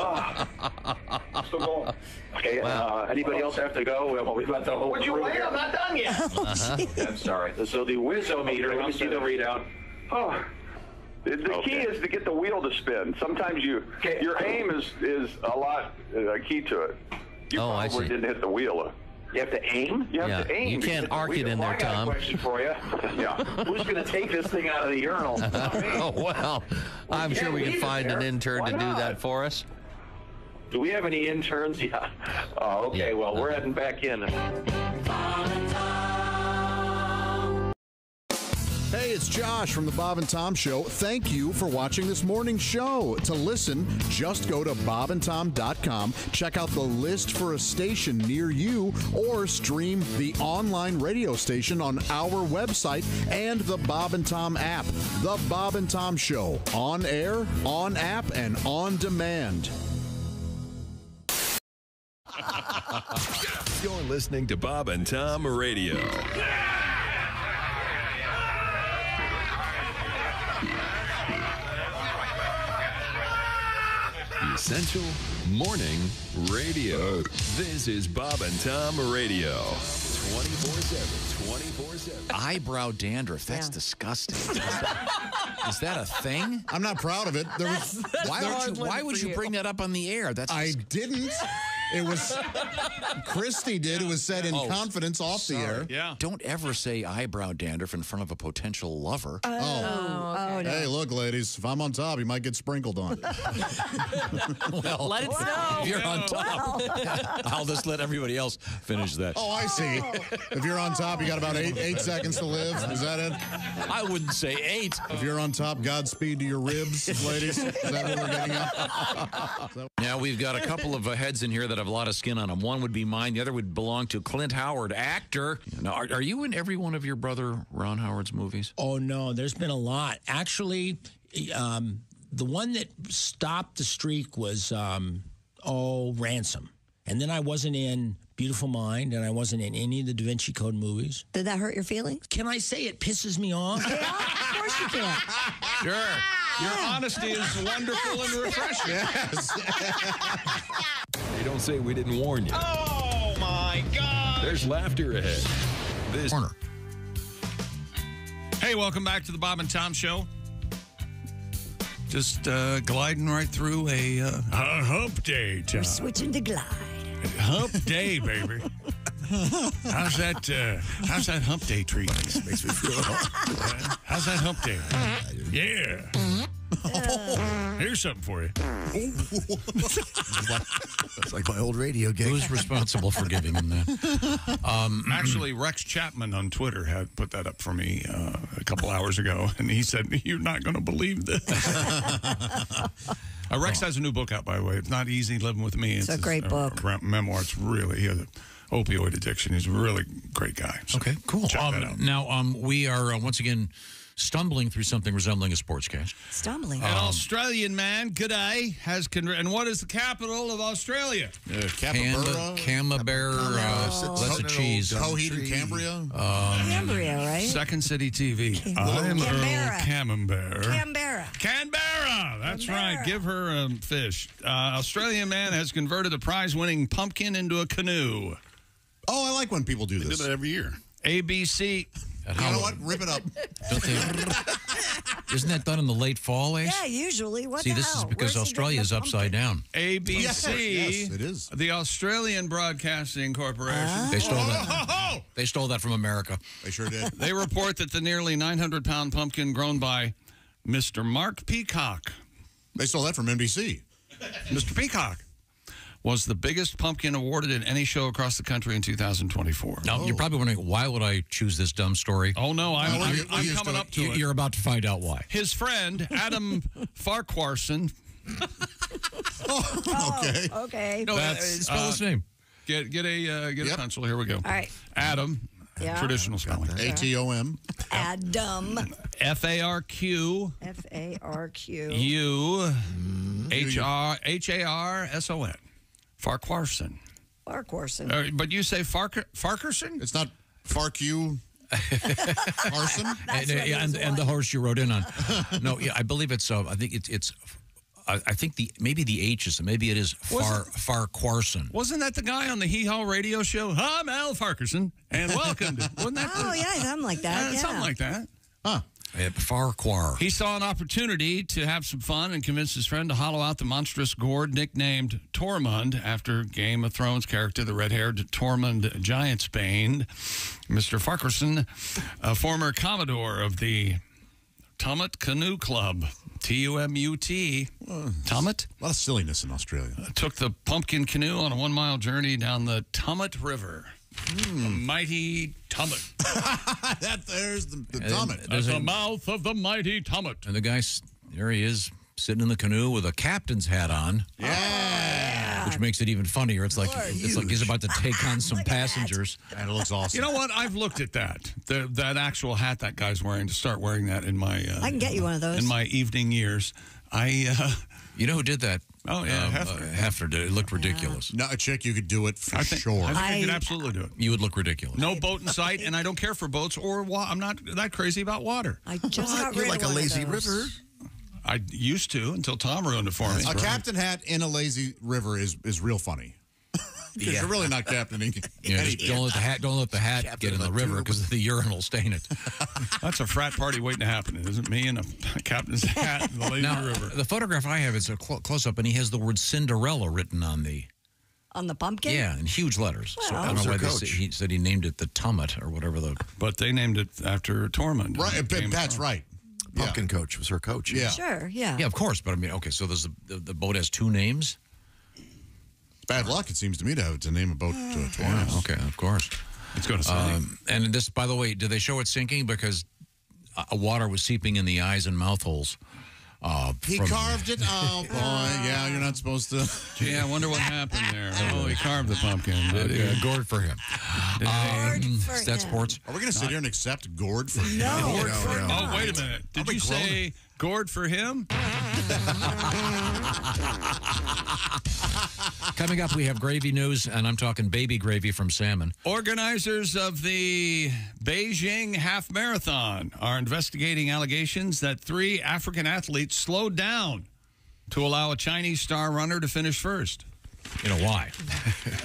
Still going. Okay, uh, anybody else have to go? Well, we've got the whole Would you crew wait? here. I'm not done yet. Uh-huh. I'm sorry. So the whizometer, let me see the readout. Oh. The, the key is to get the wheel to spin. Sometimes you, your aim is is a lot uh, key to it. You Oh, I probably see. didn't hit the wheel. You have to aim? You have Yeah, to aim. you can't arc it wheel. in Well, there, I got a Tom. question for you. Yeah. Who's going to take this thing out of the urinal? Oh, well, I'm can't sure we can find an intern Why to do not? that for us. Do we have any interns? Yeah. Oh, okay. Yeah. Well, we're heading back in. Hey, it's Josh from the Bob and Tom Show. Thank you for watching this morning show. To listen, just go to bobandtom.com, check out the list for a station near you, or stream the online radio station on our website and the Bob and Tom app. The Bob and Tom Show, on air, on app, and on demand. You're listening to Bob and Tom Radio. Essential Morning Radio. This is Bob and Tom Radio. 24 7. 24 7. Eyebrow dandruff. That's disgusting. Is that, is that a thing? I'm not proud of it. There was, Why would you, why would you bring that up on the air? That's I didn't. It was Kristi did. It was said in Oh, confidence off the air. Yeah. Don't ever say eyebrow dandruff in front of a potential lover. Oh, oh, no. Hey, look, ladies, if I'm on top, you might get sprinkled on. well, Let it snow. if you're on top, I'll just let everybody else finish that. Oh, I see. If you're on top, you got about eight eight seconds to live. Is that it? I wouldn't say eight. If you're on top, Godspeed to your ribs, ladies. Is that what we're getting at? Now we've got a couple of uh, heads in here that have a lot of skin on them. One would be mine. The other would belong to Clint Howard, actor. Now, are, are you in every one of your brother Ron Howard's movies? Oh no, there's been a lot. Actually, um, the one that stopped the streak was um, oh Ransom, and then I wasn't in Beautiful Mind, and I wasn't in any of the Da Vinci Code movies. Did that hurt your feelings? Can I say it pisses me off? Yeah, of course you can. Sure. Your honesty is wonderful and refreshing. Hey, don't say we didn't warn you. Oh my God! There's laughter ahead. This Corner. Hey, welcome back to the Bob and Tom Show. Just uh, gliding right through a, uh, a hump day, Tom. We're switching to glide. Hump day, baby. How's that? Uh, how's that hump day treat? Makes me feel. How's that hump day? Yeah. Here's something for you. That's like my old radio gig. Who's responsible for giving him that? Um, Actually, Rex Chapman on Twitter had put that up for me uh, a couple hours ago, and he said, "You're not going to believe this." uh, Rex has a new book out, by the way. It's not easy living with me. It's a great uh, book. re- memoir. It's really he has an opioid addiction. He's a really great guy. So Okay, cool. Check that Um, out. now, um, we are uh, once again stumbling through something resembling a sports sportscast. Stumbling. An Australian man, G'day, has con- and what is the capital of Australia? Uh, Canberra, Capybara. Camembert, uh, that's a cheese. Coheed and Cambria. Um, Cambria, right? Second City TV. Cam- I'm Earl Canberra. Camembert. Canberra. Canberra. That's Canberra. right. Give her a fish. Uh, Australian man has converted a prize-winning pumpkin into a canoe. Oh, I like when people do They do this. that every year. ABC. You know what? Rip it up. don't they, Isn't that done in the late fall, Ace? Yeah, usually. What See, the this hell? is because Where's Australia is upside down. ABC, Yes, yes, it is. the Australian Broadcasting Corporation. Oh. They stole that. They stole that from America. They sure did. They report that the nearly 900 pound pumpkin grown by Mr. Mark Peacock. They stole that from NBC. Mr. Peacock was the biggest pumpkin awarded in any show across the country in 2024. Now, you're probably wondering, why would I choose this dumb story? Oh, no, I'm, Well, I'm, you- I'm coming up to You- it. You're about to find out why. His friend, Adam Farquharson. oh, Okay. Okay. No, uh, That's, spell his uh, name. Get get a uh, get Yep. a pencil. Here we go. All right. Adam, Yeah. traditional spelling. A T O M. Adam. F A R Q F A R Q. U H R H A R S O N. Farquharson. Farquharson. Uh, but you say Fark Farquharson? It's not Fark you. Arson? and, uh, and, and the horse you rode in on. no, yeah, I believe it's. Uh, I think it's. it's I, I think the maybe the H is maybe it is far far Quarson. Wasn't that the guy on the Hee Haw radio show? I'm Al Farquharson, and welcome to. Wasn't that? Oh, the, yeah, something like that. Uh, yeah. Something like that. Huh. Uh, Farquhar. He saw an opportunity to have some fun and convinced his friend to hollow out the monstrous gourd nicknamed Tormund after Game of Thrones character, the red-haired Tormund Giantsbane. Mr. Farquharson, a former commodore of the Tumut Canoe Club, T-U-M-U-T, Tumut, A lot of silliness in Australia. took the pumpkin canoe on a one-mile journey down the Tumut River. The mighty Tumut. that there's the, the And Dummit. At there's the mouth of the mighty Tumut. And the guy, there he is, sitting in the canoe with a captain's hat on. Yeah. Which makes it even funnier. It's like it's like he's about to take on some passengers. And it looks awesome. You know what? I've looked at that. The, that actual hat that guy's wearing to start wearing that in my. Uh, I can get you one of those. In my evening years, I. Uh, You know who did that? Oh, yeah, Um, Hefner. uh, Hefner did. It looked ridiculous. Not a chick, you could do it for I think, sure. I think I, could absolutely do it. You would look ridiculous. No boat in sight, and I don't care for boats or wa- I'm not that crazy about water. I just got You're like of a one of lazy river. I used to until Tom ruined it for me. a captain hat in a lazy river is is real funny. Because you're really not captaining. Yeah, just anything. don't let the hat don't let the hat Captain get in of the river because the urine will stain it. That's a frat party waiting to happen. It isn't me and a captain's hat in the lazy now, river. the photograph I have is a clo- close up, and he has the word Cinderella written on the On the pumpkin? yeah in huge letters. so I don't know her why they coach? said, he said he named it the Tumut or whatever the. But they named it after Tormund. Right, It came Pat's from- right. Yeah. Pumpkin coach was her coach. Yeah. Sure, yeah. Yeah, of course, but I mean, okay, so there's the, the, the boat has two names. Bad luck, it seems to me, to have to name a boat uh, twice. Yeah, okay, of course. It's going to sink. Um, and this, by the way, did they show it sinking because uh, water was seeping in the eyes and mouth holes? Uh, He from- carved it. Oh boy, yeah, you're not supposed to. Gee, I wonder what happened there. Oh, he carved the pumpkin. Did he? Uh, gourd for him. Gourd Um, for is that him. sports? Are we going to sit here and accept gourd for No. Gourd no, for no. Oh, wait a minute. Did we you grown? say gourd for him? Coming up, we have gravy news, and I'm talking baby gravy from salmon. Organizers of the Beijing Half Marathon are investigating allegations that three African athletes slowed down to allow a Chinese star runner to finish first. You know why?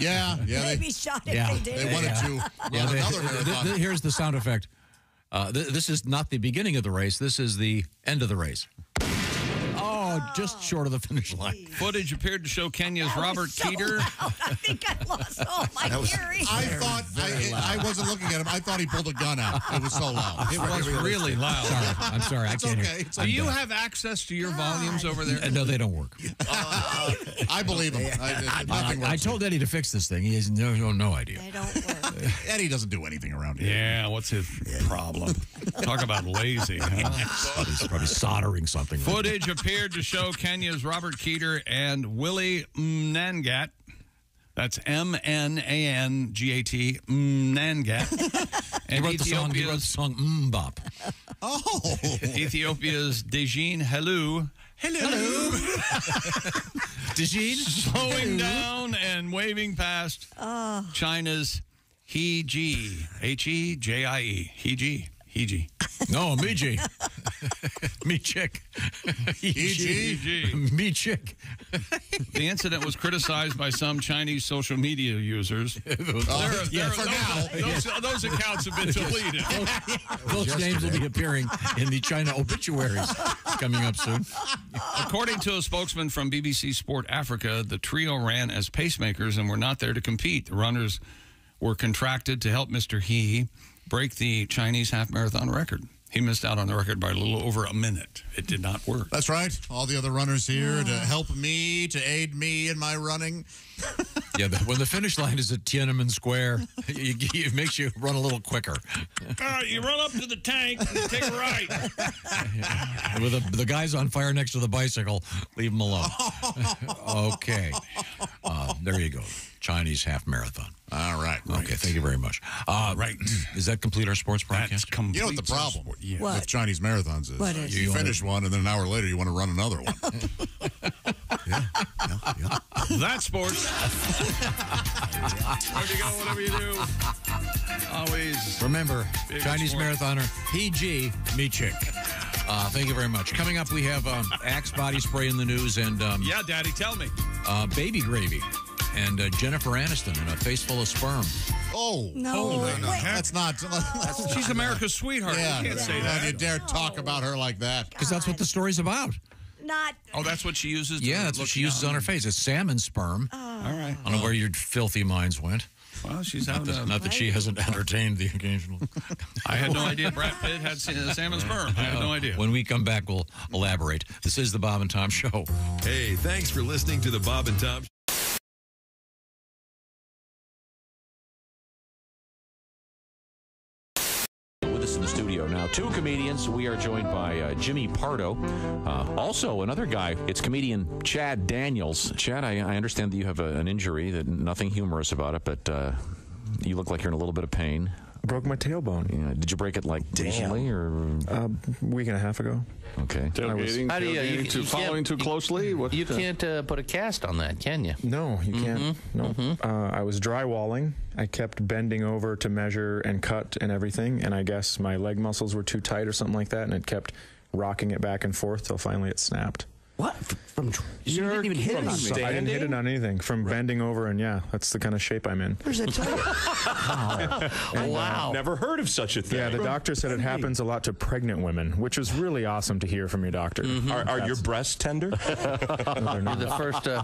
Yeah, yeah. They'd They, shot if Yeah. they did. they wanted to run Yeah, they- another th- th- here's the sound effect. Uh, th- this is not the beginning of the race. This is the end of the race. Oh, just short of the finish line. Footage appeared to show Kenya's That was Robert so Keter. loud. I think I lost all my hearing. I thought I, I wasn't looking at him. I thought he pulled a gun out. It was so loud. It was really loud. Sorry, I'm sorry. I can't okay. hear. It's Do I'm you done. have access to your volumes over there? Uh, No, they don't work. I believe him. I, I, nothing I works. told Eddie to fix this thing. He has no, no, no idea. They don't work. Eddie doesn't do anything around here. Yeah, what's his problem? Talk about lazy. Huh? He's probably soldering something. Footage appeared to show Kenya's Robert Keter and Willie Mnangat. That's M N A N G A T Mnangat. He wrote the song. He wrote the song "Mm Bop." Oh, Ethiopia's Dejene Hailu. Hello. Dejene? Slowing down and waving past Oh. China's He Jie. H E J I E. He Jie. He Jie. No, Miji. Me chick. EG. Me chick. The incident was criticized by some Chinese social media users. There are- yeah, are- for those. Those, those accounts have been deleted. Those names will be appearing in the China obituaries coming up soon. According to a spokesman from BBC Sport Africa, the trio ran as pacemakers and were not there to compete. The runners were contracted to help Mr. He break the Chinese half marathon record. He missed out on the record by a little over a minute. It did not work. That's right. All the other runners here to help me, to aid me in my running. Yeah, the, when the finish line is at Tiananmen Square, it, it makes you run a little quicker. All right, you run up to the tank and take a right. With the, the guys on fire next to the bicycle, leave them alone. okay. Uh, there you go. Chinese half marathon. All right. Okay, thank you very much. Uh, right. Is that complete our sports broadcast? You know what the problem What? with Chinese marathons is? What is? You, You wanna- finish one, and then an hour later, you want to run another one. That's sports. Where'd you go, whatever you do. Always. Remember, Chinese sport. marathoner PG Me Chick. Uh, thank you very much. Coming up, we have um, Axe body spray in the news and um, Yeah, Daddy, tell me. uh, baby gravy and uh, Jennifer Aniston in a face full of sperm. Oh, No, Holy wait. no, that's not. That's She's America's sweetheart. Yeah, You can't say Don't that. you dare talk about her like that. Because that's what the story's about. Not. Oh, that's what she uses? to Yeah, that's what she uses young? on her face. It's salmon sperm. All right. I don't know where your filthy minds went. Well, she's Not having that, not that she hasn't entertained the occasional. I had no idea Brad Pitt had sa- salmon sperm. I had no idea. When we come back, we'll elaborate. This is the Bob and Tom Show. Hey, thanks for listening to the Bob and Tom. Two comedians. We are joined by uh, Jimmy Pardo. Uh, also, another guy. It's comedian Chad Daniels. Chad, I, I understand that you have a, an injury. That nothing humorous about it, but uh, you look like you're in a little bit of pain. Broke my tailbone. Yeah. Did you break it like recently or a week and a half ago? Okay. Tailgating, How do you, you, you following can't- too closely? You, What you the- can't uh, put a cast on that, can you? No, you can't. Mm-hmm. No. Uh, I was drywalling. I kept bending over to measure and cut and everything, and I guess my leg muscles were too tight or something like that, and it kept rocking it back and forth till finally it snapped. What? From you didn't even hit it on I didn't hit it on anything. From bending over, and yeah, that's the kind of shape I'm in. Where's that tell you? wow. Never heard of such a thing. Yeah, the doctor said it happens a lot to pregnant women, which was really awesome to hear from your doctor. Are, are your breasts tender? You're the first uh,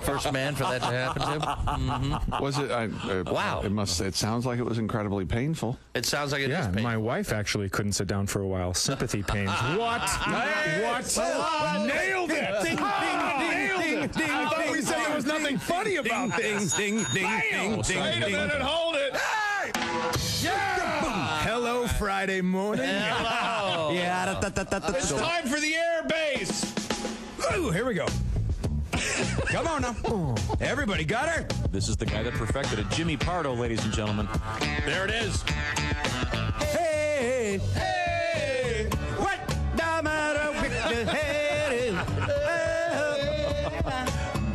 first man for that to happen to. Mm-hmm. Was it? I, uh, Wow. It must. It sounds like it was incredibly painful. It sounds like it Yeah, painful. my wife actually couldn't sit down for a while. Sympathy pains. what? what? Nailed it! Ding, ah, ding, ding, ding, ding, I thought we said there was nothing funny about ding, this. Ding, ding, ding, ding, Wait a minute, hold it. Hello, Friday morning. Hello. Yeah, da, da, da, da, da, It's time for the air base. Ooh, here we go. Come on now. Everybody got her? This is the guy that perfected it, Jimmy Pardo, ladies and gentlemen. There it is. Hey, hey, what the matter with the head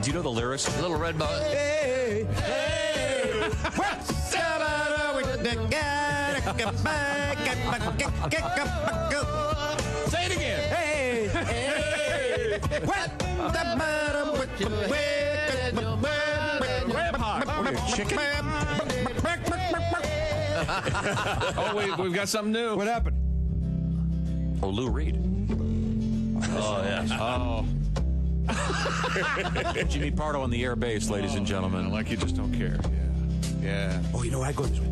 Do you know the lyrics? Little red ball. Hey, hey, what's the matter with the guy? Say it again. Hey, hey, what the matter with the Chicken? oh, wait, we've got something new. What happened? Oh, Lou Reed. Oh yes. Oh. Jimmy Pardo on the air base, ladies and gentlemen. I like you just don't care. Yeah. Yeah. Oh, you know, I go this way.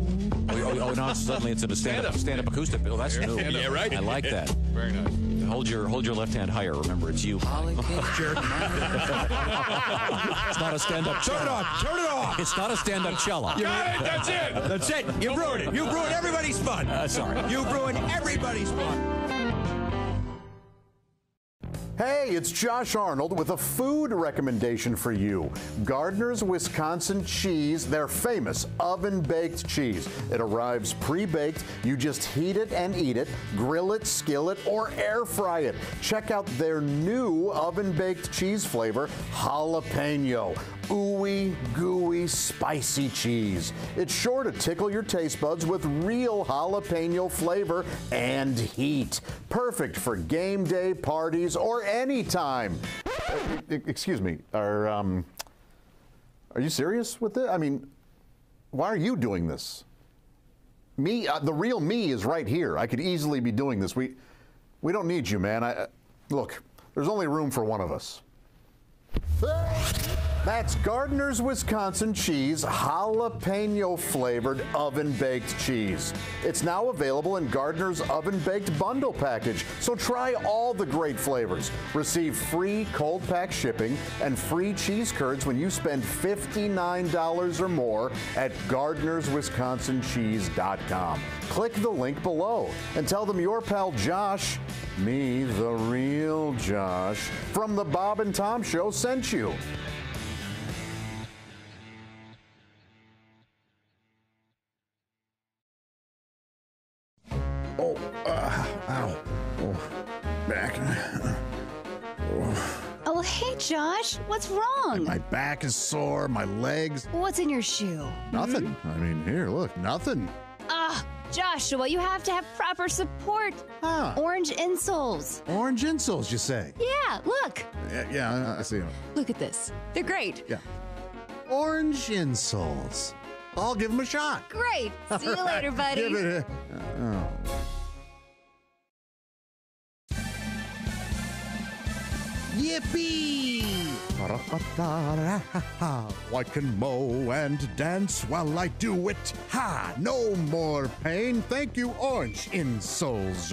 Oh, oh, oh, now suddenly it's a stand-up, stand-up acoustic. Oh, that's new. Yeah, right. I like that. Very nice. Hold your hold your left hand higher. Remember, it's you. it's not a stand-up. Turn it off. Turn it off. It's not a stand-up cello. Got it. That's it. That's it. You ruined it. You ruined everybody's fun. Uh, sorry. You ruined everybody's fun. Hey, it's Josh Arnold with a food recommendation for you. Gardner's Wisconsin cheese, their famous oven baked cheese. It arrives pre baked. You just heat it and eat it, grill it, skillet, or air fry it. Check out their new oven baked cheese flavor, jalapeno. Ooey gooey spicy cheese. It's sure to tickle your taste buds with real jalapeno flavor and heat. Perfect for game day parties or any time. Excuse me, are um, are you serious with it? I mean, why are you doing this? Me, uh, the real me is right here. I could easily be doing this. We, we don't need you, man. I, uh, look, there's only room for one of us. That's Gardner's Wisconsin cheese, jalapeno flavored oven baked cheese. It's now available in Gardner's oven baked bundle package. So try all the great flavors. Receive free cold pack shipping and free cheese curds when you spend $59 or more at Gardner'sWisconsinCheese.com. Click the link below and tell them your pal Josh, me, the real Josh, from the Bob and Tom Show sent you. Oh, uh, ow. Oh, back. Oh, Oh, hey, Josh. What's wrong? my back is sore, my legs. What's in your shoe? Nothing. I mean, here, look, nothing. Ah, Joshua, you have to have proper support. Orange insoles. Orange insoles, you say? Yeah, look. Yeah, yeah I see them. Look at this. They're great. Yeah. Orange insoles. I'll give him a shot. Great. See you later, buddy. give it a- uh, oh. Yippee! I can mow and dance while I do it. Ha! No more pain. Thank you, orange insoles.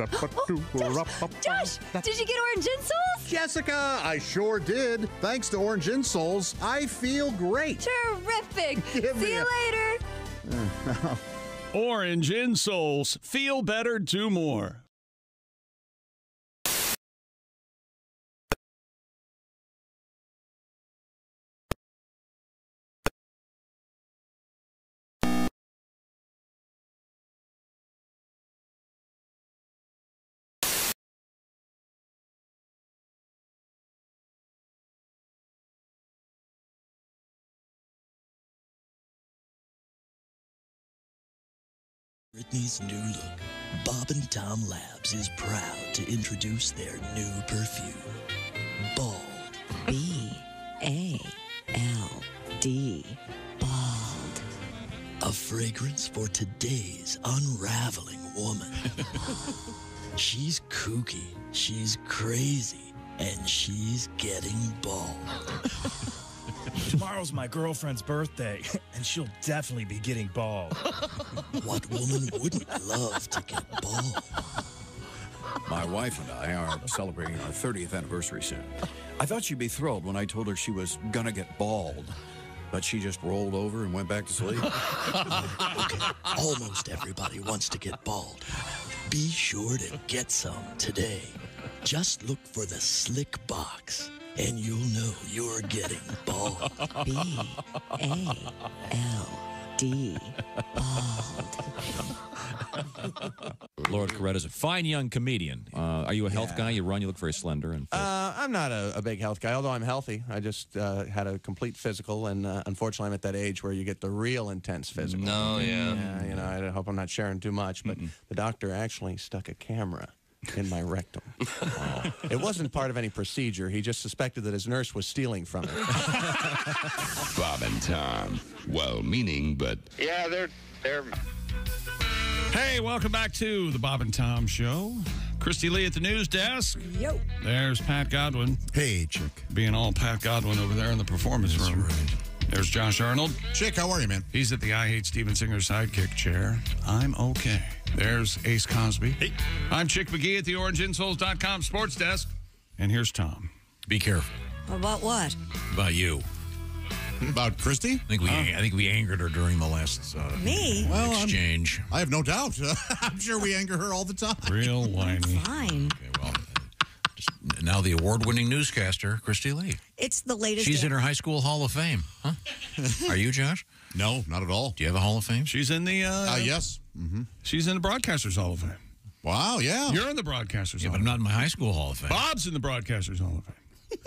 Josh, did you get orange insoles? Jessica, I sure did. Thanks to orange insoles, I feel great. Terrific. See you a- later. Orange insoles. Feel better, do more. Britney's new look, Bob and Tom Labs is proud to introduce their new perfume, Bald. B A L D. Bald. A fragrance for today's unraveling woman. she's kooky, she's crazy, and she's getting bald. Tomorrow's my girlfriend's birthday, and she'll definitely be getting bald. What woman wouldn't love to get bald? My wife and I are celebrating our 30th anniversary soon. I thought she'd be thrilled when I told her she was gonna get bald, but she just rolled over and went back to sleep. Almost everybody wants to get bald. Be sure to get some today. Just look for the slick box, and you'll know you're getting bald. B A L D. Lord Coretta's a fine young comedian. Uh, are you a health guy? You run, you look very slender and. Uh, I'm not a, a big health guy, although I'm healthy. I just uh, had a complete physical, and uh, unfortunately, I'm at that age where you get the real intense physical. No, yeah. yeah. You know, I hope I'm not sharing too much, but the doctor actually stuck a camera in my rectum. It wasn't part of any procedure. He just suspected that his nurse was stealing from him. Bob and Tom. Well meaning, but Yeah, they're they're. Hey, welcome back to the Bob and Tom Show. Kristi Lee at the news desk. Yo. There's Pat Godwin. Hey, Chick. Being all Pat Godwin over there in the performance room. There's Josh Arnold. Chick, how are you, man? He's at the I Hate Steven Singer sidekick chair. I'm okay. There's Ace Cosby. Hey. I'm Chick McGee at the OrangeInsoles.com sports desk. And here's Tom. Be careful About what? about you. About Kristi? I think we, I think we angered her during the last uh, Me? Well, I'm- exchange. I have no doubt. I'm sure we anger her all the time. Real whiny. Fine. Now the award-winning newscaster, Kristi Lee. It's the latest. She's in her high school Hall of Fame. Huh? Are you, Josh? No, not at all. Do you have a Hall of Fame? She's in the. Uh, Uh, yes. Mm-hmm. She's in the Broadcasters Hall of Fame. Wow, yeah. You're in the Broadcasters Yeah, Hall but of not in my high school Hall of Fame. Fame. Bob's in the Broadcasters Hall of Fame.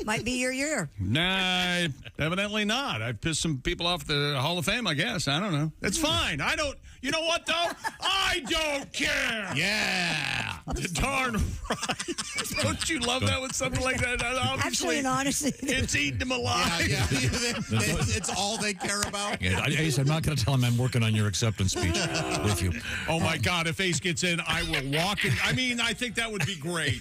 Might be your year. Nah, evidently not. I've pissed some people off the Hall of Fame, I guess. I don't know. It's fine. I don't. You know what, though? I don't care. Yeah. Darn right. Don't you love that when something like that? Uh, obviously, Actually, and honestly, it's eating them alive. Yeah, yeah. it's all they care about. Yeah, I, Ace, I'm not going to tell him I'm working on your acceptance speech with you. Oh my God! If Ace gets in, I will walk in. I mean, I think that would be great.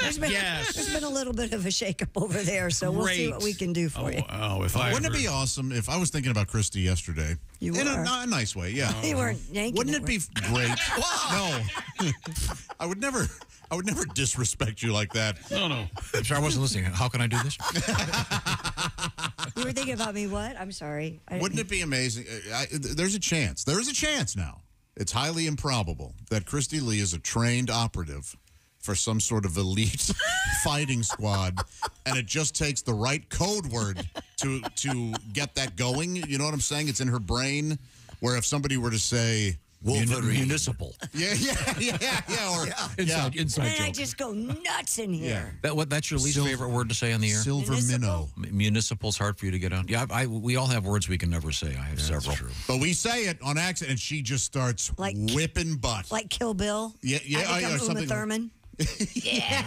There's been, Yes. There's been a little bit of a shakeup over there, so we'll see Great. what we can do for oh, you. Oh, if I. Wouldn't it be awesome if I was thinking about Kristi yesterday? You in were. A, a nice way, yeah. You weren't yanking Wouldn't it, it be great? no, I would never. I would never disrespect you like that. No, no. I'm sorry, I wasn't listening. How can I do this? You were thinking about me? What? I'm sorry. I Wouldn't it be amazing? Uh, I, there's a chance. There is a chance now. It's highly improbable that Kristi Lee is a trained operative for some sort of elite fighting squad, and it just takes the right code word to to get that going. You know what I'm saying? It's in her brain. Where if somebody were to say Wolverine. Municipal. yeah, yeah, yeah, yeah, or Inside, yeah. inside And I joke. just go nuts in here. That what? That's your least Sil- favorite word to say on the air. Silver minnow. Municipal's hard for you to get on. Yeah, I, I, we all have words we can never say. I have several. But we say it on accident, and she just starts Like- whipping butt. Like Kill Bill. Yeah, yeah, I yeah, become Uma something- Thurman. yeah.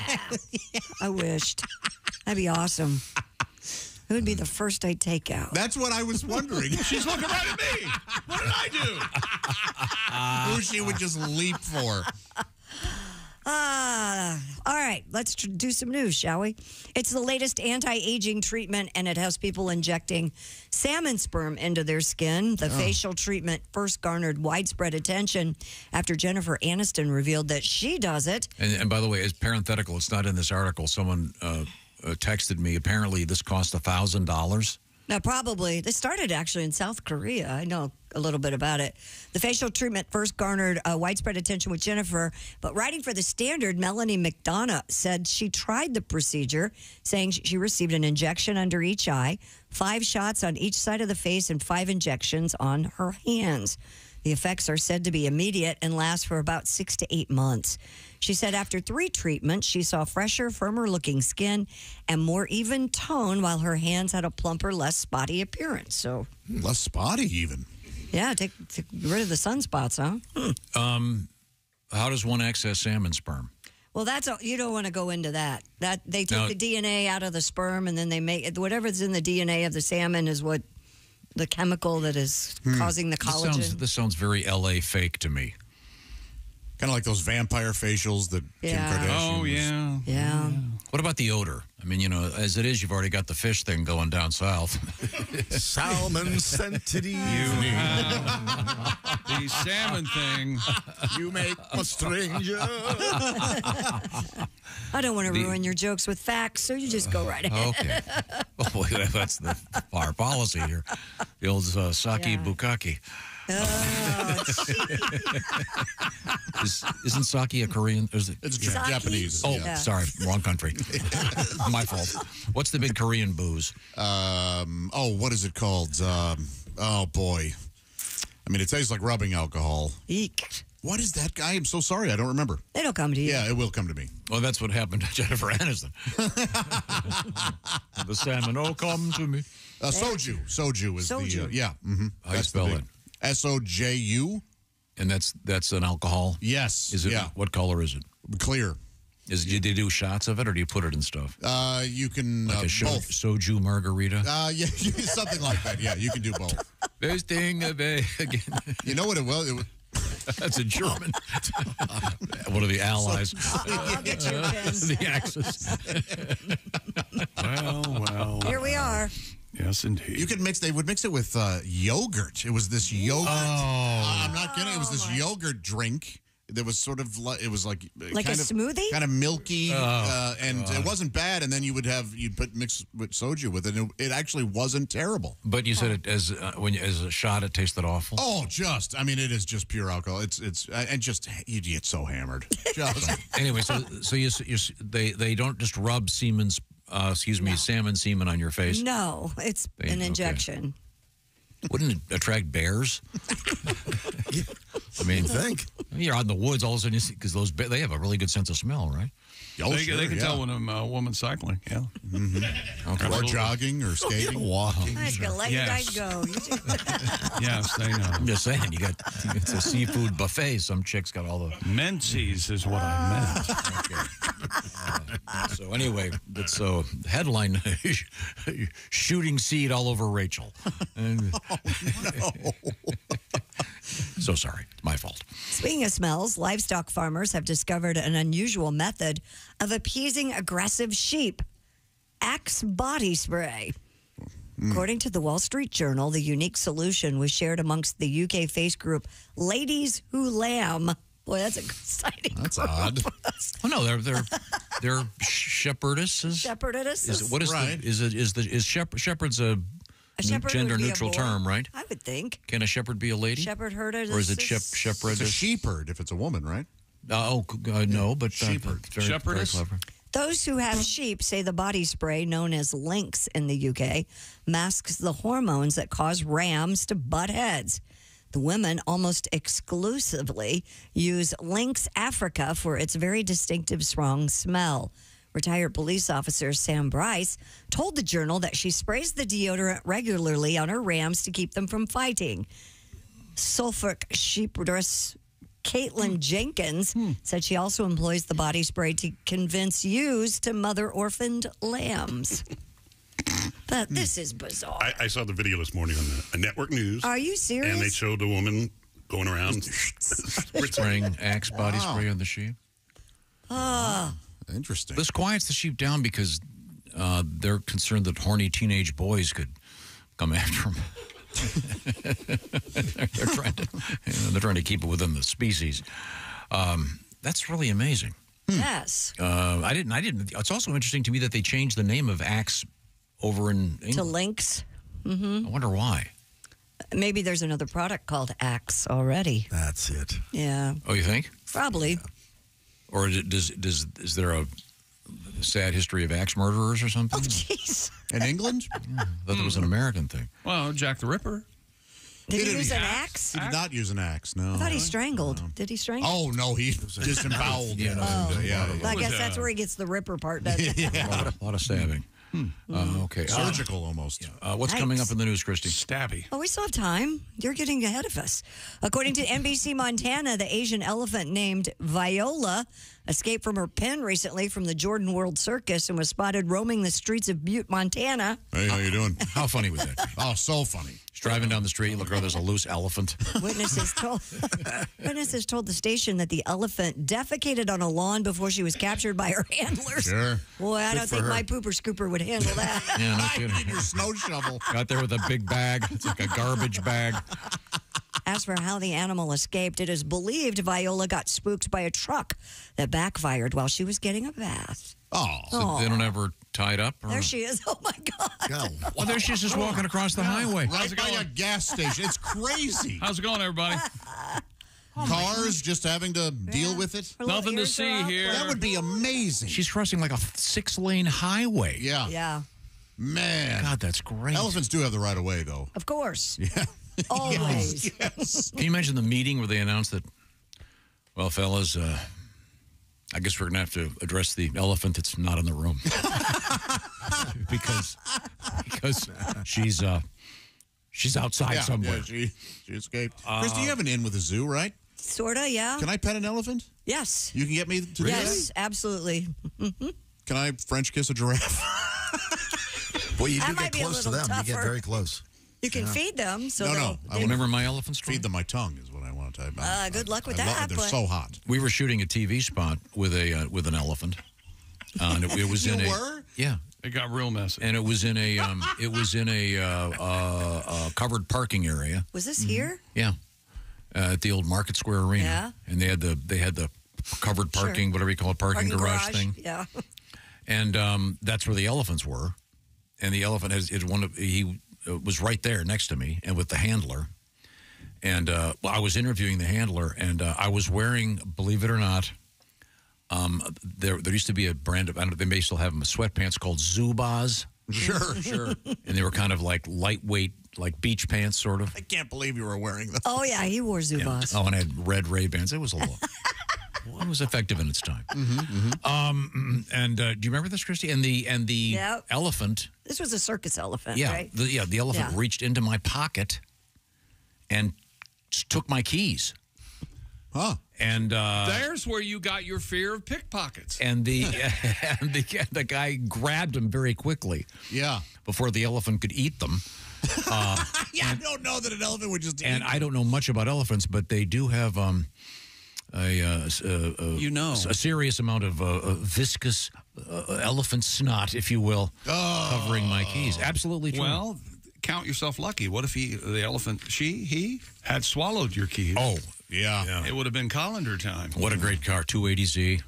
I wished. That'd be awesome. Who would be the first I'd take out? That's what I was wondering. She's looking right at me. What did I do? Who she would just leap for. Ah, all right. Let's tr- do some news, shall we? It's the latest anti-aging treatment, and it has people injecting salmon sperm into their skin. The facial treatment first garnered widespread attention after Jennifer Aniston revealed that she does it. And, and by the way, as parenthetical, it's not in this article. Someone uh, uh, texted me. Apparently, this cost a thousand dollars. Now, probably this started actually in South Korea. I know a little bit about it. The facial treatment first garnered uh, widespread attention with Jennifer, but writing for the Standard, Melanie McDonagh said she tried the procedure, saying she received an injection under each eye, five shots on each side of the face, and five injections on her hands. The effects are said to be immediate and last for about six to eight months. She said after three treatments, she saw fresher, firmer looking skin and more even tone, while her hands had a plumper, less spotty appearance. So, Less spotty, even. yeah, take, take rid of the sunspots, huh? Hmm. Um, how does one access salmon sperm? Well, that's all, you don't want to go into that. That they take No. the DNA out of the sperm, and then they make whatever's in the DNA of the salmon is what the chemical that is hmm. causing the This collagen. sounds, this sounds very LA fake to me. Kind of like those vampire facials that Yeah. Kim Kardashian. Oh was- yeah. yeah. What about the odor? I mean, you know, as it is, you've already got the fish thing going down south. Salmon scented evening. The salmon thing. You make a stranger. I don't want to The- ruin your jokes with facts, so you just go right ahead. okay. Oh, boy, that's the our policy here. The old uh, sake Yeah. bukake. Oh, Is, isn't sake a Korean? Is it, It's Sake? Japanese. Oh, yeah. sorry, wrong country. My fault. What's the big Korean booze? Um, oh, what is it called? Um, oh, boy. I mean, it tastes like rubbing alcohol. Eek. What is that guy? I'm so sorry. I don't remember. It'll come to you. Yeah, it will come to me. Well, that's what happened to Jennifer Aniston. the salmon, oh, come to me. Uh, soju. Soju is the. Uh, yeah. Mm-hmm. How you spell it? S O J U. And that's that's an alcohol. Yes. Is it? Yeah. What color is it? Clear. Is do they do shots of it, or do you put it in stuff? Uh, you can Like uh, a sho- both. soju margarita. Uh, yeah, something like that. Yeah, you can do both. First thing of a- again. You know what it was? It was That's a German. One of the allies. I'll get you a pen. the Axis. Well, well. Here we are. Yes, indeed. You could mix. They would mix it with uh, yogurt. It was this yogurt. Oh. I'm not kidding. It was this yogurt drink. That was sort of like it was like Like a of, smoothie? kind of milky, Oh, uh, and it wasn't bad. And then you would have you'd put mix with soju with it. And it, it actually wasn't terrible. But you said it as uh, when you, as a shot, it tasted awful. Oh, just I mean, it is just pure alcohol. It's it's uh, and just you get so hammered. Just Anyway, so so you, you they they don't just rub semen's uh, excuse me salmon semen on your face. No, it's They- an okay. injection. Wouldn't it attract bears? I mean, think. You're out in the woods, all of a sudden, because those they have a really good sense of smell, right? They, they can tell when I'm a uh, woman's cycling. Yeah. Mm-hmm. Or jogging or skating. Walking. I was gonna let Yes. you guys go. Yes, they know. I'm just saying, you got it's a seafood buffet. Some chicks got all the menses is what I meant. So anyway, it's so headline: shooting seed all over Rachel. And- so sorry, it's my fault. Speaking of smells, livestock farmers have discovered an unusual method of appeasing aggressive sheep Axe body spray. Hmm. According to the Wall Street Journal, the unique solution was shared amongst the UK face group Ladies Who Lamb. Boy, that's exciting. That's odd. Oh no, they're they're they're shepherdesses. Shepherdesses? Is what is Right. the is it is the is shep- shepherd's a, A shepherd gender would be a neutral term, right? I would think. Can a shepherd be a lady? Shepherd herded. or is it shep- shepherd? It's a shepherd if it's a woman, right? Uh, oh uh, no, but uh, Shepherd. very, very Shepherdess? clever. Those who have sheep say the body spray, known as Lynx in the UK, masks the hormones that cause rams to butt heads. The women almost exclusively use Lynx Africa for its very distinctive strong smell. Retired police officer Sam Bryce told the journal that she sprays the deodorant regularly on her rams to keep them from fighting. Suffolk shepherdess Caitlin Jenkins said she also employs the body spray to convince ewes to mother orphaned lambs. but this is bizarre. I, I saw the video this morning on the uh, network news. Are you serious? And they showed a woman going around Spraying axe body Wow. spray on the sheep. Ah. Interesting. This quiets the sheep down because uh, they're concerned that horny teenage boys could come after them. they're trying to, you know, they're trying to keep it within the species. Um, that's really amazing. Yes. Uh, I didn't. I didn't. It's also interesting to me that they changed the name of Axe over in To England. Lynx. hmm I wonder why. Maybe there's another product called Axe already. That's it. Yeah, Oh, you think? probably. Or is does does is there a sad history of axe murderers or something? Oh, jeez. In England? I thought that was an hmm. American thing. Well, Jack the Ripper. Did he didn't- use an axe? He did not use an axe, no. I thought he strangled. Did he strangle? Oh, no, he disemboweled. Yeah, him. Oh. yeah. I guess that's where he gets the Ripper part. Doesn't it? A lot of, lot of stabbing. Uh, okay. Uh, Surgical almost. uh, what's Yikes. coming up in the news, Kristi? Stabby. Oh, we still have time. You're getting ahead of us. According to NBC Montana, the Asian elephant named Viola escaped from her pen recently from the Jordan World Circus and was spotted roaming the streets of Butte, Montana. Hey, how you doing? How funny was that? Oh, so funny. She's driving down the street. Look, girl, there's a loose elephant. Witnesses told witnesses told the station that the elephant defecated on a lawn before she was captured by her handlers. Sure. Boy, I Good don't think her. my pooper scooper would handle that. Yeah, no I kidding. need your snow shovel. Got there with a big bag. It's like a garbage bag. As for how the animal escaped, it is believed Viola got spooked by a truck that backfired while she was getting a bath. Oh. So they don't have her tied up? Or? There she is. Oh my God. Go. Well, there she is just walking across the highway. Right by a gas station. It's crazy. How's it going, everybody? Cars just having to deal with it. Nothing to see up. here. That would be amazing. She's crossing like a six lane highway. Yeah. Yeah, Man. God, that's great. Elephants do have the right of way, though. of course. Yeah. Always. Yes. Can you imagine the meeting where they announced that, well, fellas, uh, I guess we're going to have to address the elephant that's not in the room. because because she's uh, she's outside Yeah, somewhere. yeah, she, she escaped. Chris, do you have an in with a zoo, right? Sorta, yeah. Can I pet an elephant? yes. You can get me to do Yes, absolutely. Can I French kiss a giraffe? well, you do might get close to little them. You get very close. You can feed them, so no, they'll- no. I they- want Remember my elephant story? feed them my tongue is what I want to type. Uh, good luck with I that, it. They're but- so hot. We were shooting a TV spot with a uh, with an elephant. Uh, and it, it was You in a were? yeah, It got real messy. and it was in a um, it was in a uh, uh, uh, covered parking area. Was this here? Yeah, uh, at the old Market Square Arena. Yeah. and they had the they had the covered Sure. parking, whatever you call it, parking, garage, thing. Yeah. and um, that's where the elephants were. And the elephant has is one of he uh, was right there next to me, and with the handler. And uh, well, I was interviewing the handler, and uh, I was wearing, believe it or not, um, there there used to be a brand of I don't know they may still have them, sweatpants called Zubaz. Sure, sure. And they were kind of like lightweight, like beach pants, sort of. I can't believe you were wearing them. Oh yeah, he wore Zubaz. Oh, and I had red Ray Bans. It was a little. it was effective in its time. Um, and uh, do you remember this, Kristi? And the and the Yep. elephant. This was a circus elephant, yeah, right? the, yeah. The elephant Yeah. reached into my pocket and s- took my keys. Huh. And uh, There's where you got your fear of pickpockets. and the and the the guy grabbed him very quickly. Yeah. Before the elephant could eat them. Uh, yeah, I don't know that an elephant would just. and I don't know much about elephants, but they do have um, a, uh, s- uh, uh, You know. a serious amount of uh, uh, viscous uh, elephant snot, if you will, covering my keys. Absolutely true. Well, count yourself lucky. What if he, the elephant, she, he had swallowed your keys? Oh, yeah. It would have been colander time. what a great car, 280Z,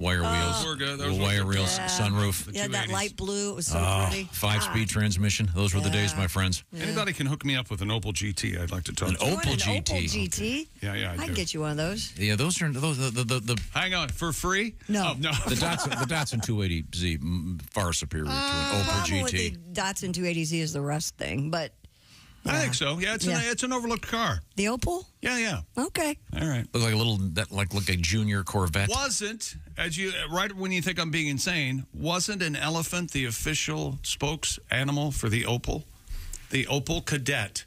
wire wheels, Those were good. Those wire good wheels, cars. sunroof. Yeah, that light blue. It was so Oh, pretty. five-speed transmission. Those were the days, my friends. Anybody can hook me up with an Opel GT. I'd like to talk. An to. You want Opel an GT. Opel GT. Yeah, yeah, I I can get you one of those. Yeah, those are those the the, the, Hang on, for free? No. Oh, no. the Datsun the Datsun 280Z mm, far superior to an Opel Problem with the GT. Datsun 280Z is the rust thing, but I think so. Yeah, it's Yeah. an it's an overlooked car. the Opel. Yeah, yeah. Okay. All right. Look like a little that like look like a junior Corvette. Wasn't as you right when you think I'm being insane? Wasn't an elephant the official spokes animal for the Opel? The Opel Kadett.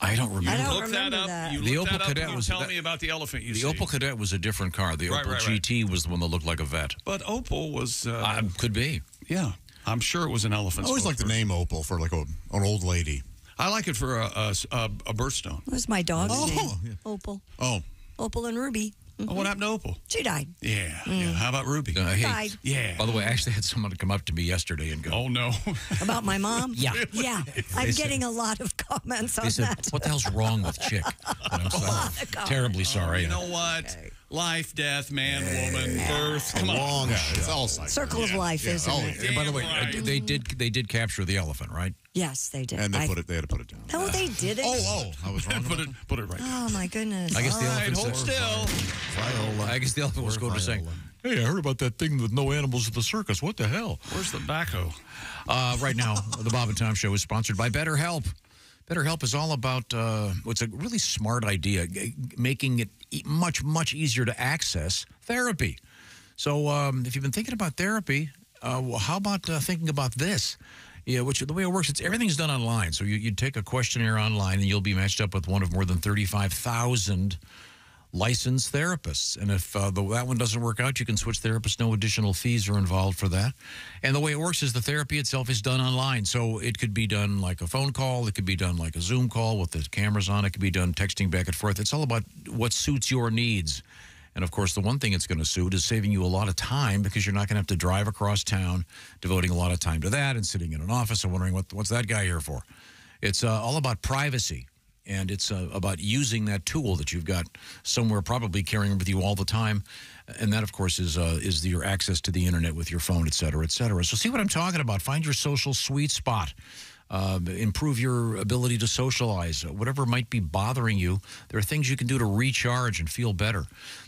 I don't remember. I don't look that remember up. that. You The look Opel that up. Kadett you was- tell that- me about the elephant you The see. Opel Kadett was a different car. The Right, Opel right, right. GT was the one that looked like a vet. But Opel was. Uh, Uh, could be. yeah, I'm sure it was an elephant. I always like the name Opal for like a, an old lady. I like it for a, a, a, a birthstone. It was my dog's Oh, name. Opal. Oh, Opal and Ruby. Oh, what happened to Opal? She died. Yeah, yeah. How about Ruby? Uh, hey, Died. Yeah. by the way, I actually had someone come up to me yesterday and go, Oh no. About my mom? Yeah. Yeah. I'm They said- getting a lot of comments on said, that. "What the hell's wrong with Chick?" I'm so terribly sorry. You know what? Life, death, man, woman, birth. Come on. long. It's all psych. Circle of life, isn't oh, it? Yeah, by the way, Damn right. they did they did capture the elephant, right? Yes, they did. And they I- put it. They had to put it down. No, they didn't. Oh, oh, I was wrong. Put it, put it right. Oh, my goodness. I guess the All right, elephant hold said- still. I guess the elephant was going to say, "Hey, I heard about that thing with no animals at the circus. What the hell?" Where's the backhoe? Uh, right now, the Bob and Tom Show is sponsored by BetterHelp. BetterHelp is all about uh, what's a really smart idea, making it much, much easier to access therapy. So, um, if you've been thinking about therapy, uh, well, how about uh, thinking about this? Yeah, which the way it works, it's everything's done online. So you you take a questionnaire online, and you'll be matched up with one of more than thirty-five thousand licensed therapists. And if uh, the, that one doesn't work out, you can switch therapists. No additional fees are involved for that. And the way it works is the therapy itself is done online. So it could be done like a phone call, it could be done like a Zoom call with the cameras on, it could be done texting back and forth. It's all about what suits your needs. And of course, the one thing it's going to suit is saving you a lot of time because you're not going to have to drive across town, devoting a lot of time to that and sitting in an office and wondering what, what's that guy here for. It's uh, all about privacy and it's uh, about using that tool that you've got somewhere probably carrying with you all the time. And that of course is uh, is your access to the internet with your phone et cetera et cetera. So see what i'm talking about. Find your social sweet spot. Uh, improve your ability to socialize. Whatever might be bothering you there are things you can do to recharge and feel better.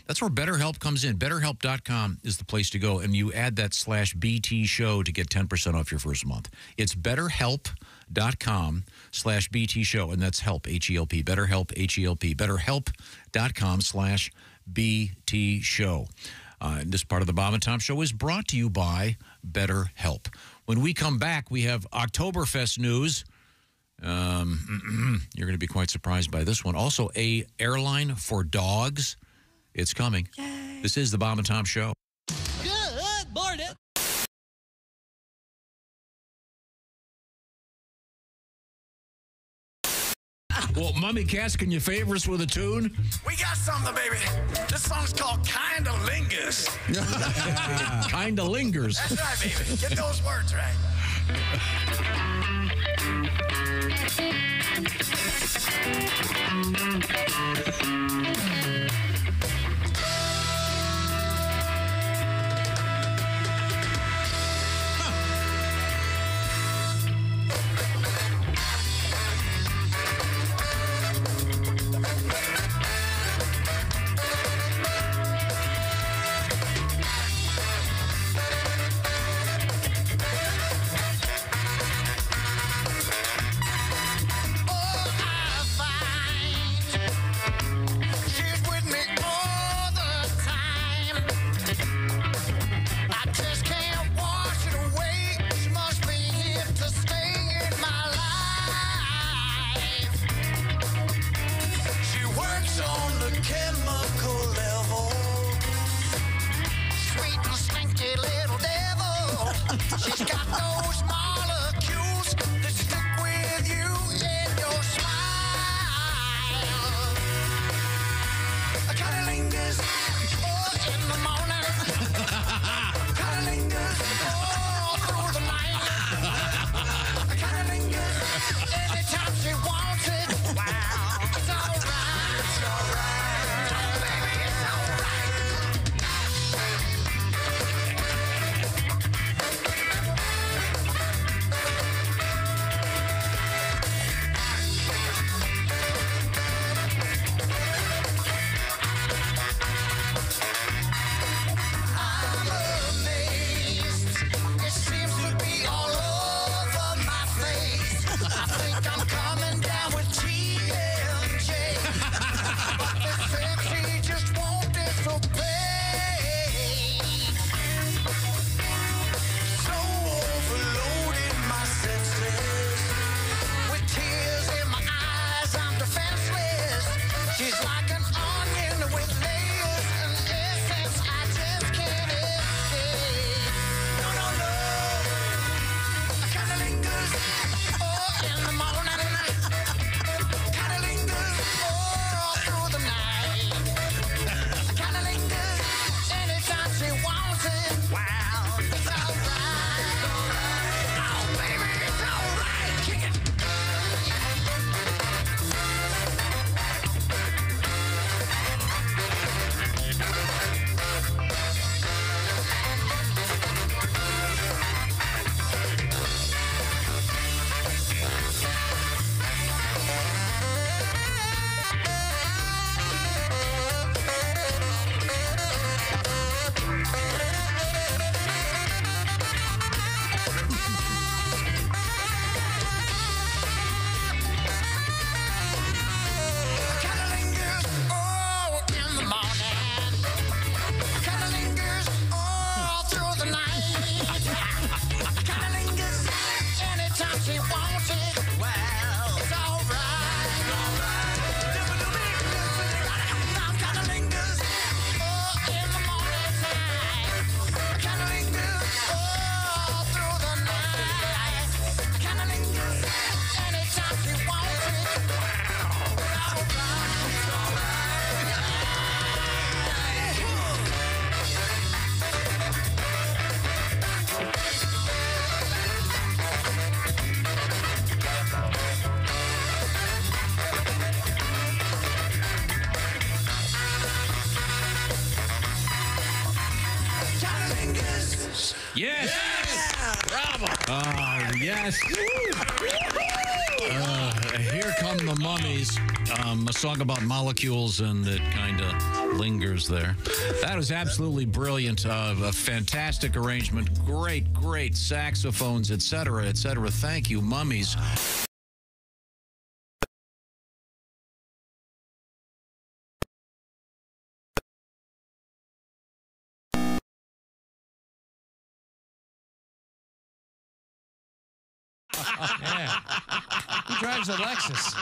That's where betterhelp comes in. Betterhelp.com is the place to go. And you add that slash bt show to get 10% off your first month. It's betterhelp.com slash bt show and that's help h-e-l-p betterhelp h-e-l-p betterhelp.com slash bt show uh, and this part of the Bob and Tom Show is brought to you by BetterHelp. When we come back, we have Oktoberfest news. Um, you're going to be quite surprised by this one. Also, a airline for dogs. It's coming. This is the Bob and Tom Show. Good morning. Well, Mummy Cats, can you favor us with a tune? We got something, baby. This song's called Kinda Lingers. Kinda Lingers. That's right, baby. Get those words right. Song about molecules and it kind of lingers there. That was absolutely brilliant. Uh, a fantastic arrangement. Great, great saxophones, etc., etc. Thank you, mummies. Yeah. He drives a Lexus.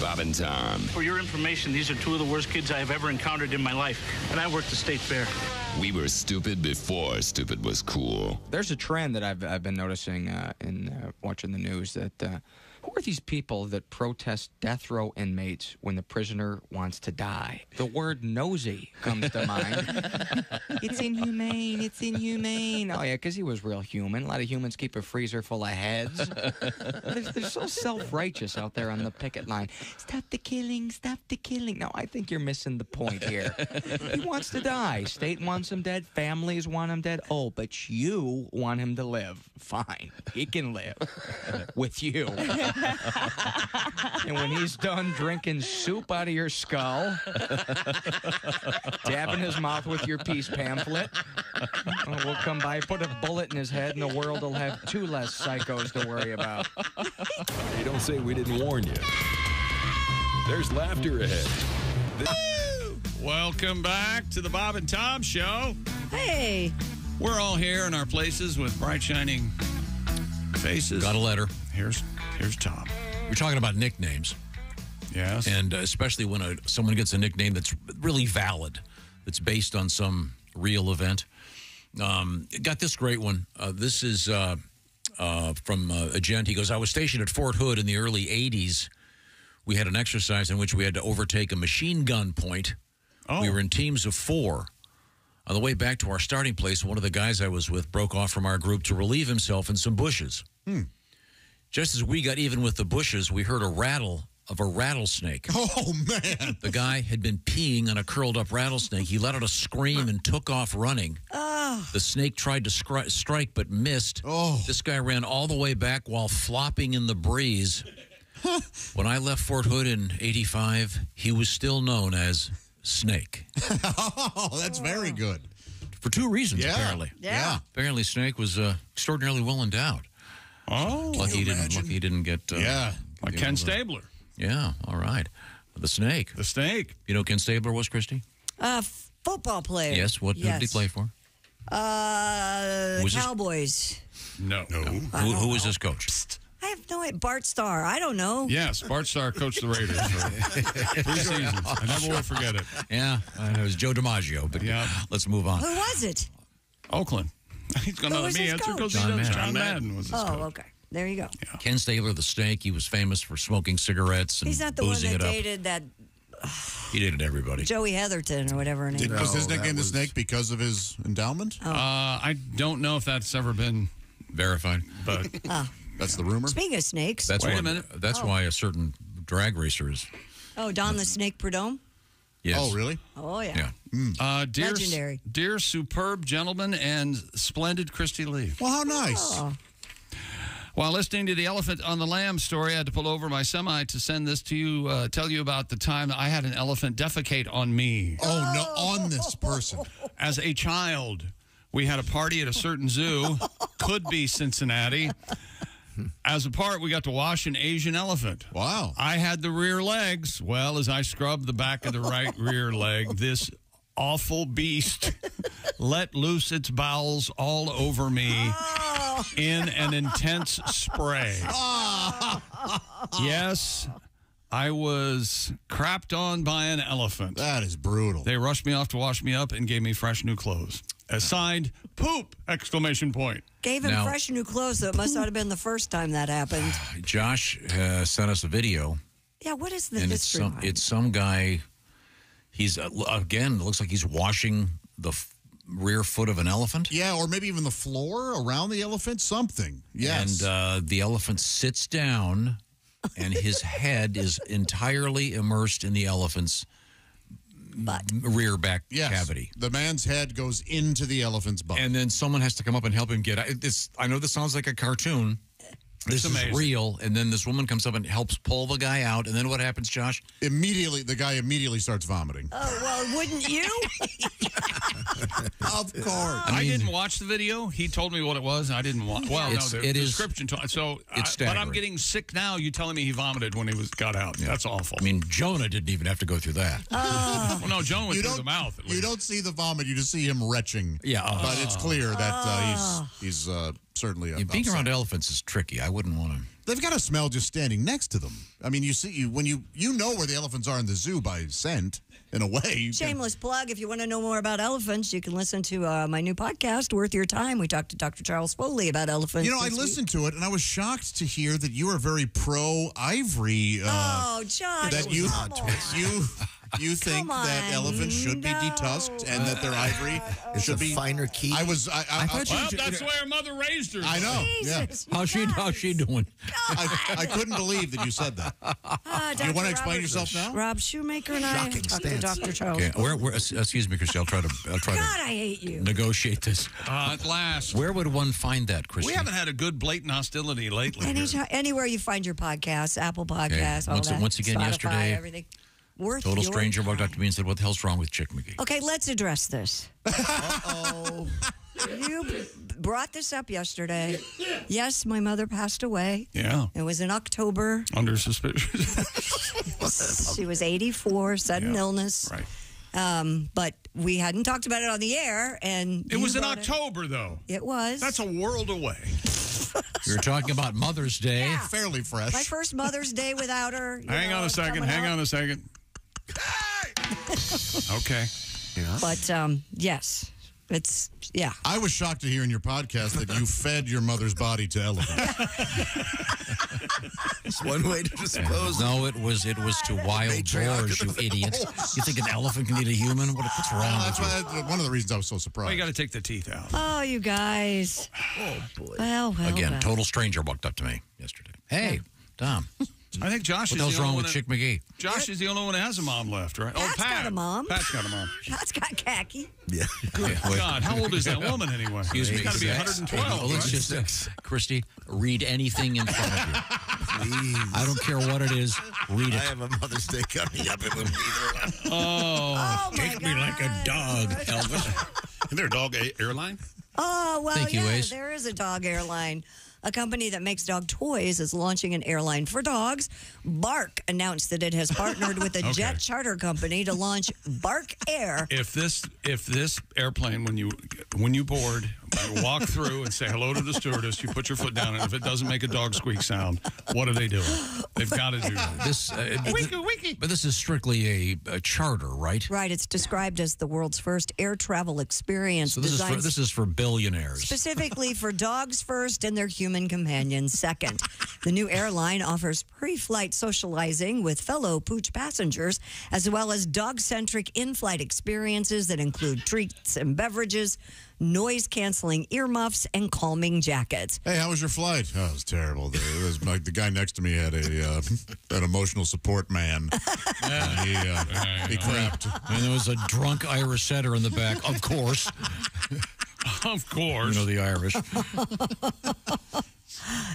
Bob and Tom. For your information, these are two of the worst kids I have ever encountered in my life, and I worked the state fair. We were stupid before stupid was cool. There's a trend that I've, I've been noticing uh, in uh, watching the news that uh, who are these people that protest death row inmates when the prisoner wants to die? The word nosy comes to mind. it's inhumane. It's inhumane. Oh, yeah, because he was real human. A lot of humans keep a freezer full of heads. they're, they're so self righteous out there on the picket line. Stop the killing. Stop the killing. No, I think you're missing the point here. he wants to die. State wants him dead. Families want him dead. Oh, but you want him to live. Fine. He can live with you. And when he's done drinking soup out of your skull, dabbing his mouth with your peace pamphlet, oh, we'll come by, put a bullet in his head, and the world will have two less psychos to worry about. Hey, don't say we didn't warn you. There's laughter ahead. Welcome back to the Bob and Tom Show. Hey. We're all here in our places with bright shining faces. Got a letter. Here's here's Tom. You're talking about nicknames. Yes. And uh, especially when a, someone gets a nickname that's really valid, that's based on some real event. Um, got this great one. Uh, this is uh, uh, from uh, a gent. He goes, I was stationed at Fort Hood in the early 80s. We had an exercise in which we had to overtake a machine gun point. We were in teams of four. On the way back to our starting place, one of the guys I was with broke off from our group to relieve himself in some bushes. Hmm. Just as we got even with the bushes, we heard a rattle of a rattlesnake. Oh, man. The guy had been peeing on a curled up rattlesnake. He let out a scream and took off running. Oh. The snake tried to scri- strike but missed. Oh. This guy ran all the way back while flopping in the breeze. when I left Fort Hood in 85, he was still known as Snake. oh, that's very good. For two reasons, Yeah. apparently. Yeah. Apparently, Snake was uh, extraordinarily well endowed. Oh, lucky he didn't. Lucky he didn't get. Uh, Yeah. Like Ken know, Stabler. Yeah. All right. The Snake. The Snake. You know Ken Stabler was Kristi? Uh, football player. Yes. What who did he play for? Uh, Was this- Cowboys. No. No. Who, who was his coach? I have no idea. Bart Starr. I don't know. Yes, Bart Starr coached the Raiders for three seasons. I never will forget it. Yeah, uh, it was Joe DiMaggio. But Yeah. let's move on. Who was it? Oakland. He's going to Who let me answer coach? because he John knows Madden. John Madden was his Oh, coach. okay. There you go. Ken Stabler, the Snake. He was famous for smoking cigarettes and He's not the one boozing that it up. dated that He dated everybody. Joey Heatherton or whatever her name Did, is. was his nickname that the Snake because of his endowment? Oh. Uh, I don't know if that's ever been verified, but Ah. that's the rumor. Speaking of snakes. That's Wait a why, minute. That's Oh. why a certain drag racer is. Oh, Don the Snake Prudhomme? Yes. Oh, really? Oh, yeah. Yeah. uh, dear, Legendary. dear superb gentleman and splendid Kristi Lee. Well, how nice. Oh. While listening to the elephant on the lamb story, I had to pull over my semi to send this to you, uh, tell you about the time I had an elephant defecate on me. Oh, no, on this person. As a child, we had a party at a certain zoo, could be Cincinnati. As a part, we got to wash an Asian elephant. Wow. I had the rear legs. Well, as I scrubbed the back of the right rear leg, this awful beast let loose its bowels all over me ah. in an intense spray. Ah. Yes, I was crapped on by an elephant. That is brutal. They rushed me off to wash me up and gave me fresh new clothes. Assigned poop! Exclamation point. Gave him Now- fresh new clothes, so it must not have been the first time that happened. Josh uh, sent us a video, Yeah, what is the and it's history? some behind it's some guy. He's uh, again it looks like he's washing the f- rear foot of an elephant. Yeah, or maybe even the floor around the elephant, something. Yes. And uh, the elephant sits down, and his head is entirely immersed in the elephant's rear back yes. cavity. The man's head goes into the elephant's butt. And then someone has to come up and help him get out. This I know this sounds like a cartoon. This is amazing. real. And then this woman comes up and helps pull the guy out. And then what happens, Josh? immediately, the guy immediately starts vomiting. Oh, well, wouldn't you? of course. I, didn't watch the video. He told me what it was. and I didn't watch. Well, It's- no, the it is- description. To, so, I, it's but I'm getting sick now. You telling me he vomited when he was got out? That's awful. I mean, Jonah didn't even have to go through that. Oh. well, no, Jonah went You through don't- the mouth. At You don't see the vomit, you just see him retching. Yeah, uh, but it's clear that uh, he's he's uh, certainly Yeah, being upset. around elephants is tricky. I wouldn't want to. They've got a smell just standing next to them. I mean, you see, you when you you know where the elephants are in the zoo by scent. In a way, You can- Shameless plug. If you want to know more about elephants, you can listen to uh, my new podcast, Worth Your Time. We talked to Dr. Charles Foley about elephants. You know, I this week. listened to it and I was shocked to hear that you are very pro ivory. Uh, Oh, Josh. that you come on. you you think Come that on, elephants should be no. detusked and that their ivory It's should a be finer key. I was I I, thought I, Well, that's the way her mother raised her. I know. Yeah. Jesus, How's she? How's she doing? I, I couldn't believe that you said that. Ah, You want to explain Robert- yourself now? Rob Shoemaker and I Shocking talked to stance. Dr. Charles. Okay, where, where, excuse me, Kristi. I'll try to. I'll try God, to I hate you. negotiate this. Uh, at last. Where would one find that, Kristi? We haven't had a good blatant hostility lately. Anytime, anywhere you find your podcasts, Apple Podcasts, all Once- that. once again Spotify, yesterday, everything. Worth Total your stranger walked up to me and said, "What the hell's wrong with Chick McGee?" Okay, let's address this. Uh-oh. you brought this up yesterday. Yes, my mother passed away. Yeah. It was in October. Under suspicion. She was 84, sudden Yeah, illness. right. Um, but we hadn't talked about it on the air, and It was in brought October, though. It was. That's a world away. We were talking about Mother's Day. Fairly fresh. My first Mother's Day without her. Hang know, on a second. Hang up. on a second. Okay. Yeah. But um, yes, it's yeah. I was shocked to hear in your podcast that you fed your mother's body to elephants. It's one way to dispose. No, it was it was to wild boars, you the idiot. You think an elephant can eat a human? What, what's wrong Well, with that's you? why, one of the reasons I was so surprised. Well, you got to take the teeth out. Oh, you guys. Oh boy. Well, well. Again, well. total stranger walked up to me yesterday. Hey, Tom. I think Josh What is the hell's the only wrong one with that- Chick McGee? Josh is the only one that has a mom left, right? Pat's oh, Pat. got a mom. Pat's got a mom. Pat's got khaki. Yeah. Good God, how old is that woman anyway? Excuse me. She's got to be Sex. 112. Well, let's right? just, uh, Kristi, read anything in front of you. Please. I don't care what it is. Read it. I it. have a Mother's Day coming up. It will be there. Oh, Oh, my Take me like a dog, Elvis. Is there a dog a- airline? Oh, well, Thank you, yeah, Ace. there is a dog airline. A company that makes dog toys is launching an airline for dogs. Bark announced that it has partnered with a Okay. jet charter company to launch Bark Air. if this if this airplane when you when you board you walk through and say hello to the stewardess you put your foot down and if it doesn't make a dog squeak sound what are they doing they've got to do that This, uh, but, but this is strictly a, a charter, right? Right, it's described as the world's first air travel experience So this is for, this is for billionaires. specifically for dogs first and their human companions second. The new airline offers pre-flight socializing with fellow pooch passengers, as well as dog-centric in-flight experiences that include treats and beverages, noise-canceling earmuffs, and calming jackets. Hey, how was your flight? Oh, it was terrible. The, it was like the guy next to me had a uh, an emotional support man. And he uh, he crapped. And there was a drunk Irish setter in the back, of course. of course You know the Irish.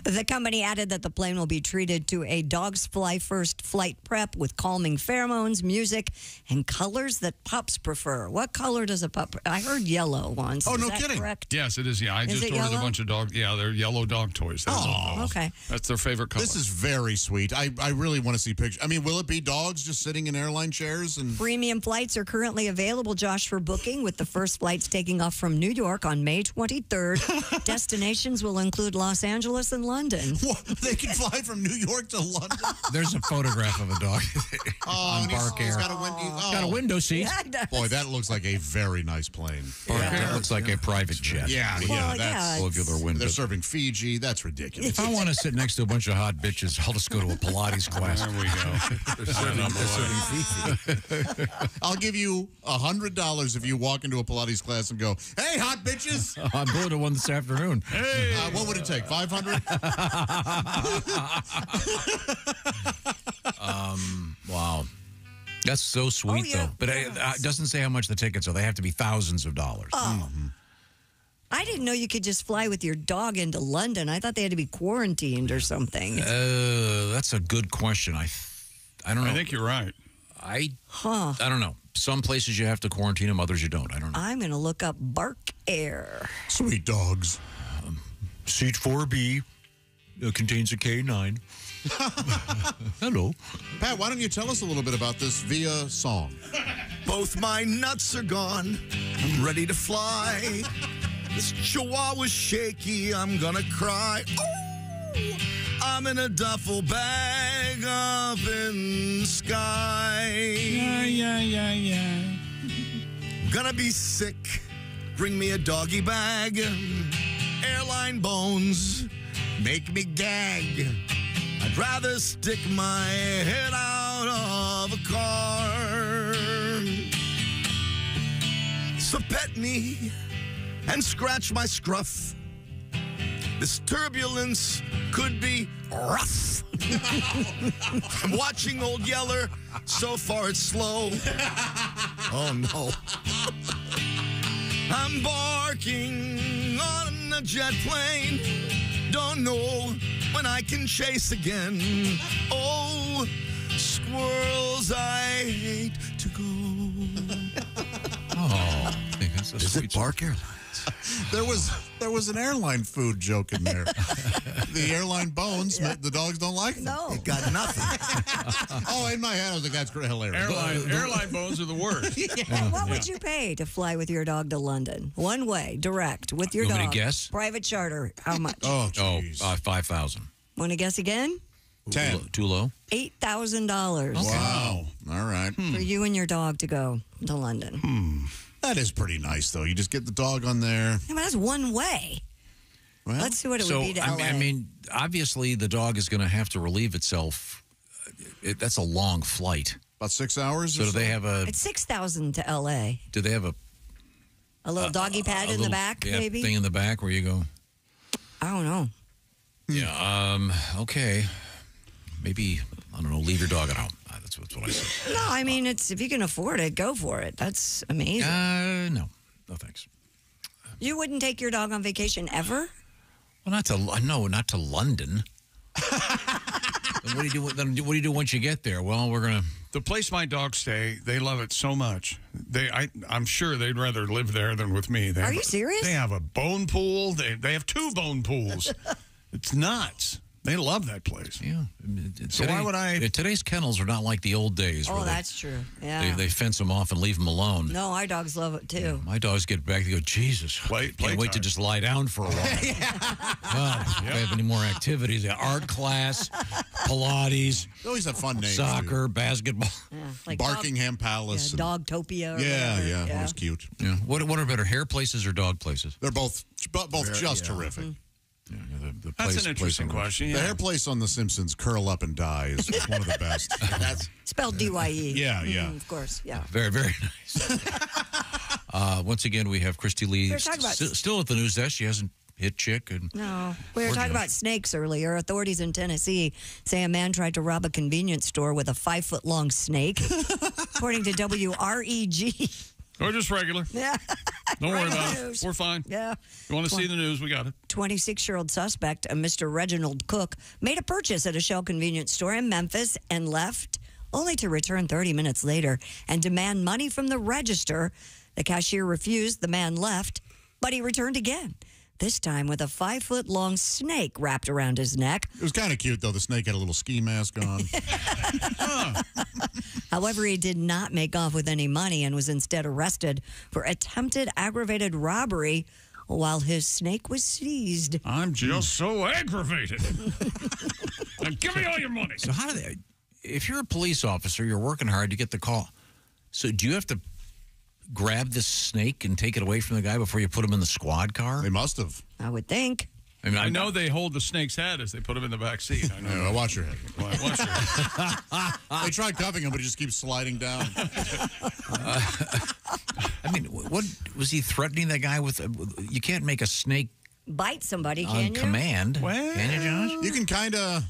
The company added that the plane will be treated to a dogs fly first flight prep with calming pheromones, music, and colors that pups prefer. What color does a pup? I heard yellow once. Oh, Is no that kidding. Correct. yes it is yeah I Is just ordered yellow? a bunch of dog yeah they're yellow dog toys That's, Oh, Okay. that's their favorite color This is very sweet. I, I really want to see pictures. I mean, will it be dogs just sitting in airline chairs and Premium flights are currently available, Josh, for booking, with the first flights taking off from New York on May 23rd. Destinations will include Los Angeles and London. What? they can fly from New York to London? There's a photograph of a dog Oh, on and he's- Bark he's Air. got a window. Oh. Got a window seat. Yeah. Boy, that looks like a very nice plane. Bark Air looks like a private jet. Yeah, Well, yeah, yeah, that's Locular window. They're serving Fiji. That's ridiculous. If I want to sit next to a bunch of hot bitches, I'll just go to a Pilates class. there we go They're serving, they're serving Fifi. I'll give you a hundred dollars if you walk into a Pilates class and go, "Hey, hot bitches." I'm going to one this afternoon. Hey, uh, what would it take? Five hundred? Um, wow. That's so sweet, Oh, yeah. though. But it uh, doesn't say how much the tickets are. They have to be thousands of dollars. Oh. Mm-hmm. I didn't know you could just fly with your dog into London. I thought they had to be quarantined or something. Uh, that's a good question. I, I don't know. I think you're right I, Huh. I don't know. Some places you have to quarantine them, others you don't. I don't know. I'm going to look up Bark Air. Sweet dogs. Seat 4B uh, contains a K9. Hello. Pat, why don't you tell us a little bit about this via song? Both my nuts are gone. I'm ready to fly. This chihuahua's shaky. I'm gonna cry. Oh, I'm in a duffel bag up in the sky. yeah yeah yeah yeah Gonna be sick. Bring me a doggy bag. Airline bones make me gag. I'd rather stick my head out of a car. So pet me and scratch my scruff. This turbulence could be rough. I'm watching Old Yeller. So far, it's slow. Oh no. I'm barking on a jet plane. Don't know when I can chase again. Oh, squirrels, I hate to go. Oh, that's a Is sweet it Bark Airlines? There was there was an airline food joke in there. the airline bones, the dogs don't like them. No. It got nothing. oh, in my head, I was like, that's great, hilarious. Airline, airline bones are the worst. what would you pay to fly with your dog to London? One way, direct, with your You dog. to guess? Private charter. How much? Oh, Oh, uh, 5,000. Want to guess again? Ten. Too low? Eight thousand dollars Wow. All right. for you and your dog to go to London. Hmm. That is pretty nice, though. You just get the dog on there. I mean, that's one way. Well, Let's see what it so, would be to I LA. mean, I mean, obviously, the dog is going to have to relieve itself. It, that's a long flight. About six hours. So, or do they have a? it's six thousand to LA. Do they have a, A little doggy pad a in the back, yeah, maybe. thing in the back where you go? I don't know. Yeah. Um. Okay. Maybe I don't know. Leave your dog at home. That's what, that's what I said. No, I mean it's if you can afford it, go for it. That's amazing. Uh, no, no thanks. you wouldn't take your dog on vacation ever? Well, not to no, not to London. Then what do you do? Then what do you do once you get there? Well, we're gonna. The place my dogs stay, they love it so much. They, I, I'm sure they'd rather live there than with me. They Are have you a- serious? They have a bone pool. They, they have two bone pools. it's nuts. They love that place. Yeah. So why would I? Today's kennels are not like the old days. Oh, where they- that's true. Yeah. They, they fence them off and leave them alone. no, our dogs love it too. My dogs get back. They go, Jesus, Play- can't wait to playtime." just lie down for a while. God, if I have any more activities, the art class, Pilates, They always a fun names. soccer, basketball. Yeah, like Barkingham dog, Palace. yeah, and- Dogtopia. Or yeah, whatever. yeah, It was cute. Yeah. What What are better, hair places or dog places? They're both bo- both just yeah. terrific. Mm-hmm. Yeah, the, the That's an interesting place on the- question. The hair place on The Simpsons, curl up and die, is one of the best. That's Spelled D Y E. Yeah, yeah. of course. Yeah. Very, very nice. uh, once again, we have Kristi Lee We're about- st- still at the news desk. She hasn't hit chick. And No, we were Poor talking Josh. about snakes earlier. Authorities in Tennessee say a man tried to rob a convenience store with a five foot long snake, according to WREG. Or just regular. Yeah. Don't worry about it. We're fine. Yeah. You want to see the news? We got it. 26 year old suspect, uh, a Mr. Reginald Cook, made a purchase at a Shell convenience store in Memphis and left, only to return 30 minutes later and demand money from the register. The cashier refused. The man left, but he returned again. This time with a five foot long snake wrapped around his neck. It was kind of cute, though. The snake had a little ski mask on. However, he did not make off with any money and was instead arrested for attempted aggravated robbery while his snake was seized. I'm hmm. just so aggravated. now give me all your money. so, how do they? If you're a police officer, you're working hard to get the call. So, do you have to grab this snake and take it away from the guy before you put him in the squad car? they must have. I would think. I mean, I know they hold the snake's head as they put him in the back seat. I know. Yeah, watch your head. Well, watch your- head. they tried cuffing him, but he just keeps sliding down. I mean, what was he threatening that guy with? Uh, you can't make a snake Bite somebody, on can you? command, can you, Josh? You can kind of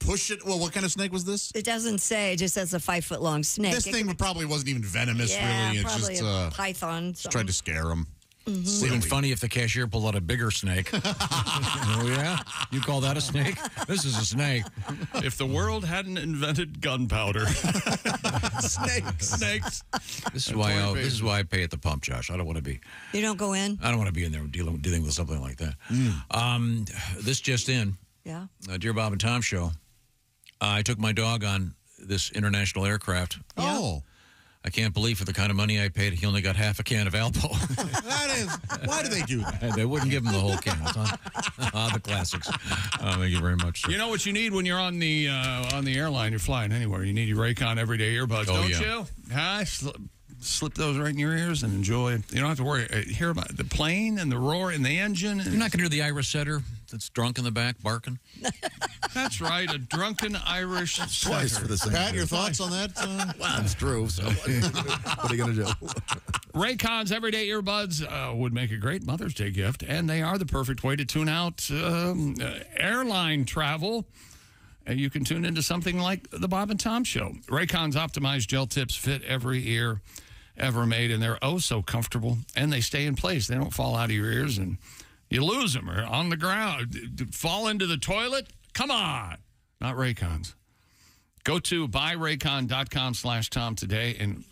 push it. Well, what kind of snake was this? It doesn't say. It just says a five foot long snake. This It thing could- probably wasn't even venomous, yeah, really. It's probably just, a uh, python. just tried to scare him. It would have been funny if the cashier pulled out a bigger snake. oh yeah, you call that a snake? This is a snake. if the world hadn't invented gunpowder, snakes, snakes. This is why. I, this is why I pay at the pump, Josh. I don't want to be. You don't go in. I don't want to be in there dealing dealing with something like that. Um, this just in, Yeah. uh, dear Bob and Tom show. Uh, I took my dog on this international aircraft. Oh, I can't believe for the kind of money I paid, he only got half a can of Alpo. that is. Why do they do that? they wouldn't give him the whole can. It's on- Ah, the classics. Uh, thank you very much. Sir. You know what you need when you're on the uh, on the airline, you're flying anywhere. You need your Raycon everyday earbuds, Oh, don't yeah. you? Huh? Slip, slip those right in your ears and enjoy. You don't have to worry. Uh, hear about the plane and the roar in the engine. You're not going to hear the Irish setter that's drunk in the back barking. That's right, a drunken Irish twice for the same. Pat, thing. your thoughts on that? Uh, Well, it's true. So what are you gonna do? Raycon's everyday earbuds uh, would make a great Mother's Day gift, and they are the perfect way to tune out um, uh, airline travel. And you can tune into something like the Bob and Tom Show. Raycon's optimized gel tips fit every ear ever made, and they're oh so comfortable, and they stay in place. They don't fall out of your ears, and you lose them or on the ground. Fall into the toilet? Come on. Not Raycons. Go to buyraycon.com slash Tom today and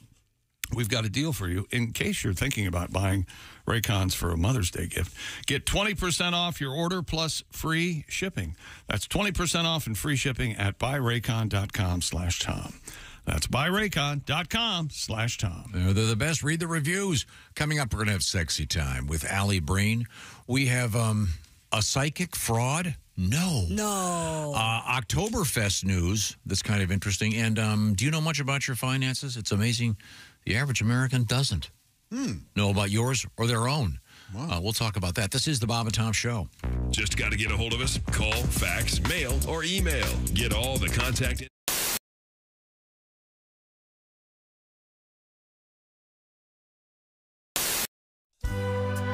we've got a deal for you in case you're thinking about buying Raycons for a Mother's Day gift. Get 20% off your order plus free shipping. That's 20% off and free shipping at buyraycon.com slash Tom. That's buyraycon.com slash Tom. Uh, They're the best. Read the reviews. Coming up, we're going to have sexy time with Alli Breen. We have um, a psychic fraud. No. No. Uh, Oktoberfest news. That's kind of interesting. And um, do you know much about your finances? It's amazing. The average American doesn't know about yours or their own. Uh, we'll talk about that. This is the Bob and Tom Show. Just got to get a hold of us. Call, fax, mail, or email. Get all the contact.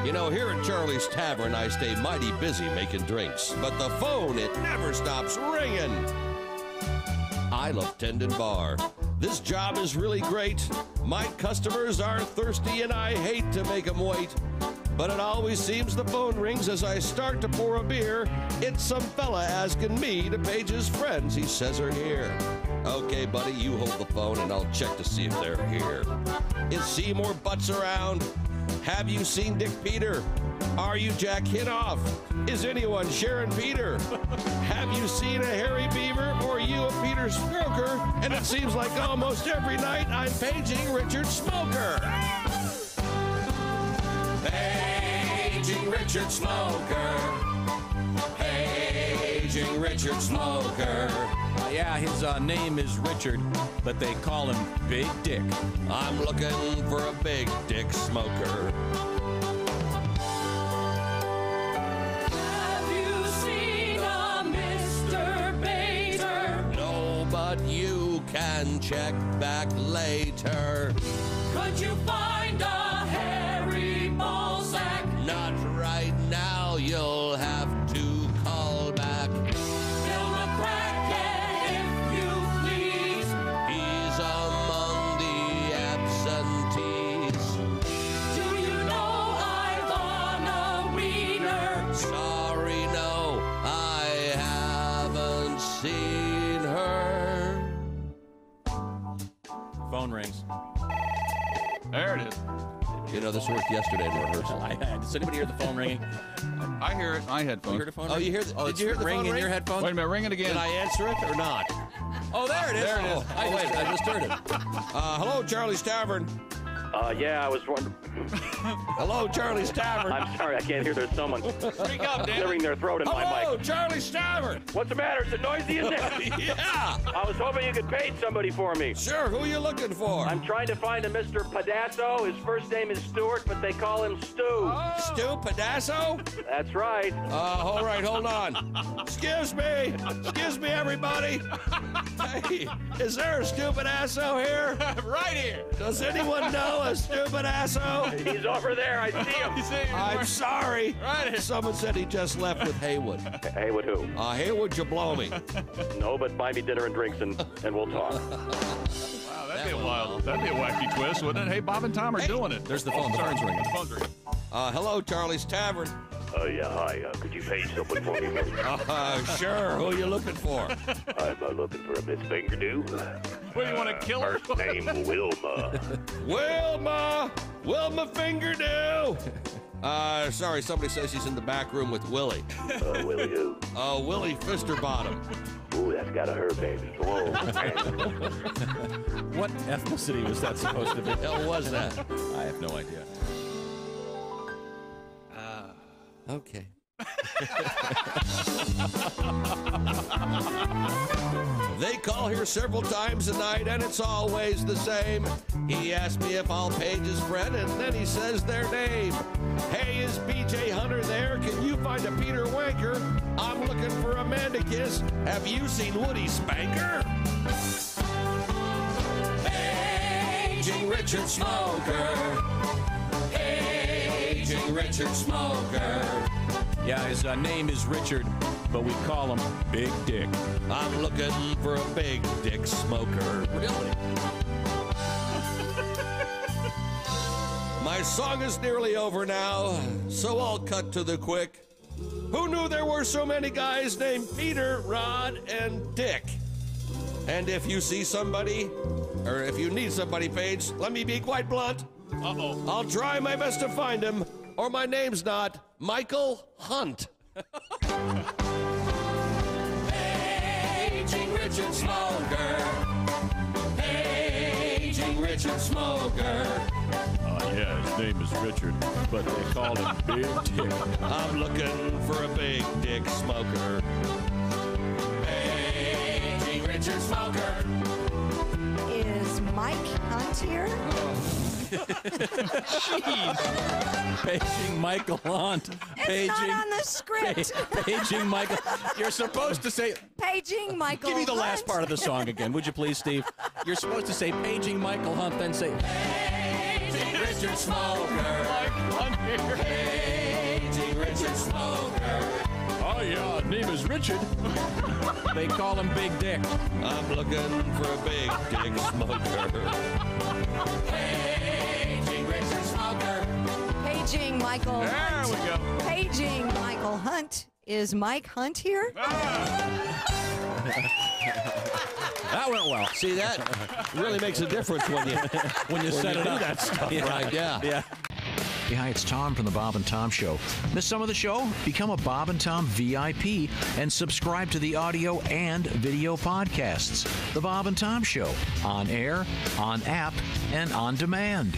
You know, here at Charlie's Tavern, I stay mighty busy making drinks, but the phone, it never stops ringing. I love Tendon Bar. This job is really great. My customers are thirsty, and I hate to make them wait. But it always seems the phone rings as I start to pour a beer. It's some fella asking me to page his friends he says are here. Okay, buddy, you hold the phone and I'll check to see if they're here. Is Seymour Butts around? Have you seen Dick Peter? Are you Jack Hinoff? Is anyone Sharon Peter? Have you seen a Harry Beaver or you a Peter Smoker? And it seems like almost every night I'm paging Richard Smoker. Paging Richard Smoker. Paging Richard Smoker. Uh, yeah, his uh, name is Richard, but they call him Big Dick. I'm looking for a big dick smoker. Have you seen a Mr. Bader? No, but you can check back later. Could you find a Harry Balzac? Not right now, you'll have There it is. You know, this worked yesterday in rehearsal. I, does anybody hear the phone ringing? I hear it. My headphones. You heard a phone Oh, ring? you hear? The, Oh, did it's you hear the ring phone in ring? your headphones? Wait a minute, ring it again. Did I answer it or not? Oh, there it is. There it is. Oh, I, wait, I just heard it. Uh, hello, Charlie's Tavern. Uh, yeah, I was wondering. Hello, Charlie's Tavern. I'm sorry, I can't hear. There's someone Speak up, damn it. clearing their throat in my Hello, mic. Charlie's Tavern. What's the matter? Is it noisy in there? yeah. I was hoping you could page somebody for me. Sure. Who are you looking for? I'm trying to find a Mr. Padasso. His first name is Stuart, but they call him Stu. Stu Padasso? That's right. Uh, all right, hold on. Excuse me. Excuse me, everybody. Hey, is there a stupid asso here? right here. Does anyone know a stupid asso? He's over there. I see him. I'm sorry. Right. Someone said he just left with Haywood. Haywood who? Uh, Haywood Jablomi. No, but buy me dinner and drinks and, and we'll talk. Wow, that'd be a wild. That'd be a wacky twist, wouldn't it? Hey, Bob and Tom are doing it. There's the phone. The phone's ringing. The phone's ringing. Uh, hello, Charlie's Tavern. Uh, yeah, hi. Uh, could you page someone for me? Uh, sure. Who are you looking for? I'm uh, looking for a Miss Fingerdew. What do you want to kill her? First name Wilma. Wilma! Wilma Fingerdew! Uh, sorry, somebody says she's in the back room with Willie. Uh, Willie who? Uh, Willie Fisterbottom. Ooh, that's got a her baby. Whoa. What ethnicity was that supposed to be? hell was that? I have no idea. Okay. they call here several times a night, and it's always the same. He asks me if I'll page his friend, and then he says their name. Hey, is BJ Hunter there? Can you find a Peter Wanker? I'm looking for Amanda Kiss. Have you seen Woody Spanker? Paging Richard Smoker. Paging Richard Smoker. Yeah, his uh, name is Richard, but we call him Big Dick. I'm looking for a big dick smoker. Really? My song is nearly over now, so I'll cut to the quick. Who knew there were so many guys named Peter, Rod, and Dick? And if you see somebody, or if you need somebody, Paige, let me be quite blunt. Uh oh. I'll try my best to find him, or my name's not Michael Hunt. Paging Richard Smoker. Paging Richard Smoker. Uh, yeah, his name is Richard, but they call him Big Dick. I'm looking for a big dick smoker. Paging Richard Smoker. Is Mike Hunt here? Paging Michael Hunt. It's not on the script. Pa- paging Michael. You're supposed to say. Paging Michael. Give me the last part of the song again, would you please, Steve? You're supposed to say paging Michael Hunt, then say. Paging Richard Smoker. Paging Richard Smoker. Oh, yeah, name is Richard. They call him Big Dick. I'm looking for a big dick smoker. Paging Richard Smoker. Paging Michael There Hunt. we go. Paging Michael Hunt. Is Mike Hunt here? Ah. That went well. See that really makes a difference when you When you set it up. that stuff, Yeah. right? Yeah. Yeah. Hey, hi, it's Tom from the Bob and Tom Show. Miss some of the show? Become a Bob and Tom VIP and subscribe to the audio and video podcasts. The Bob and Tom Show on air, on app, and on demand.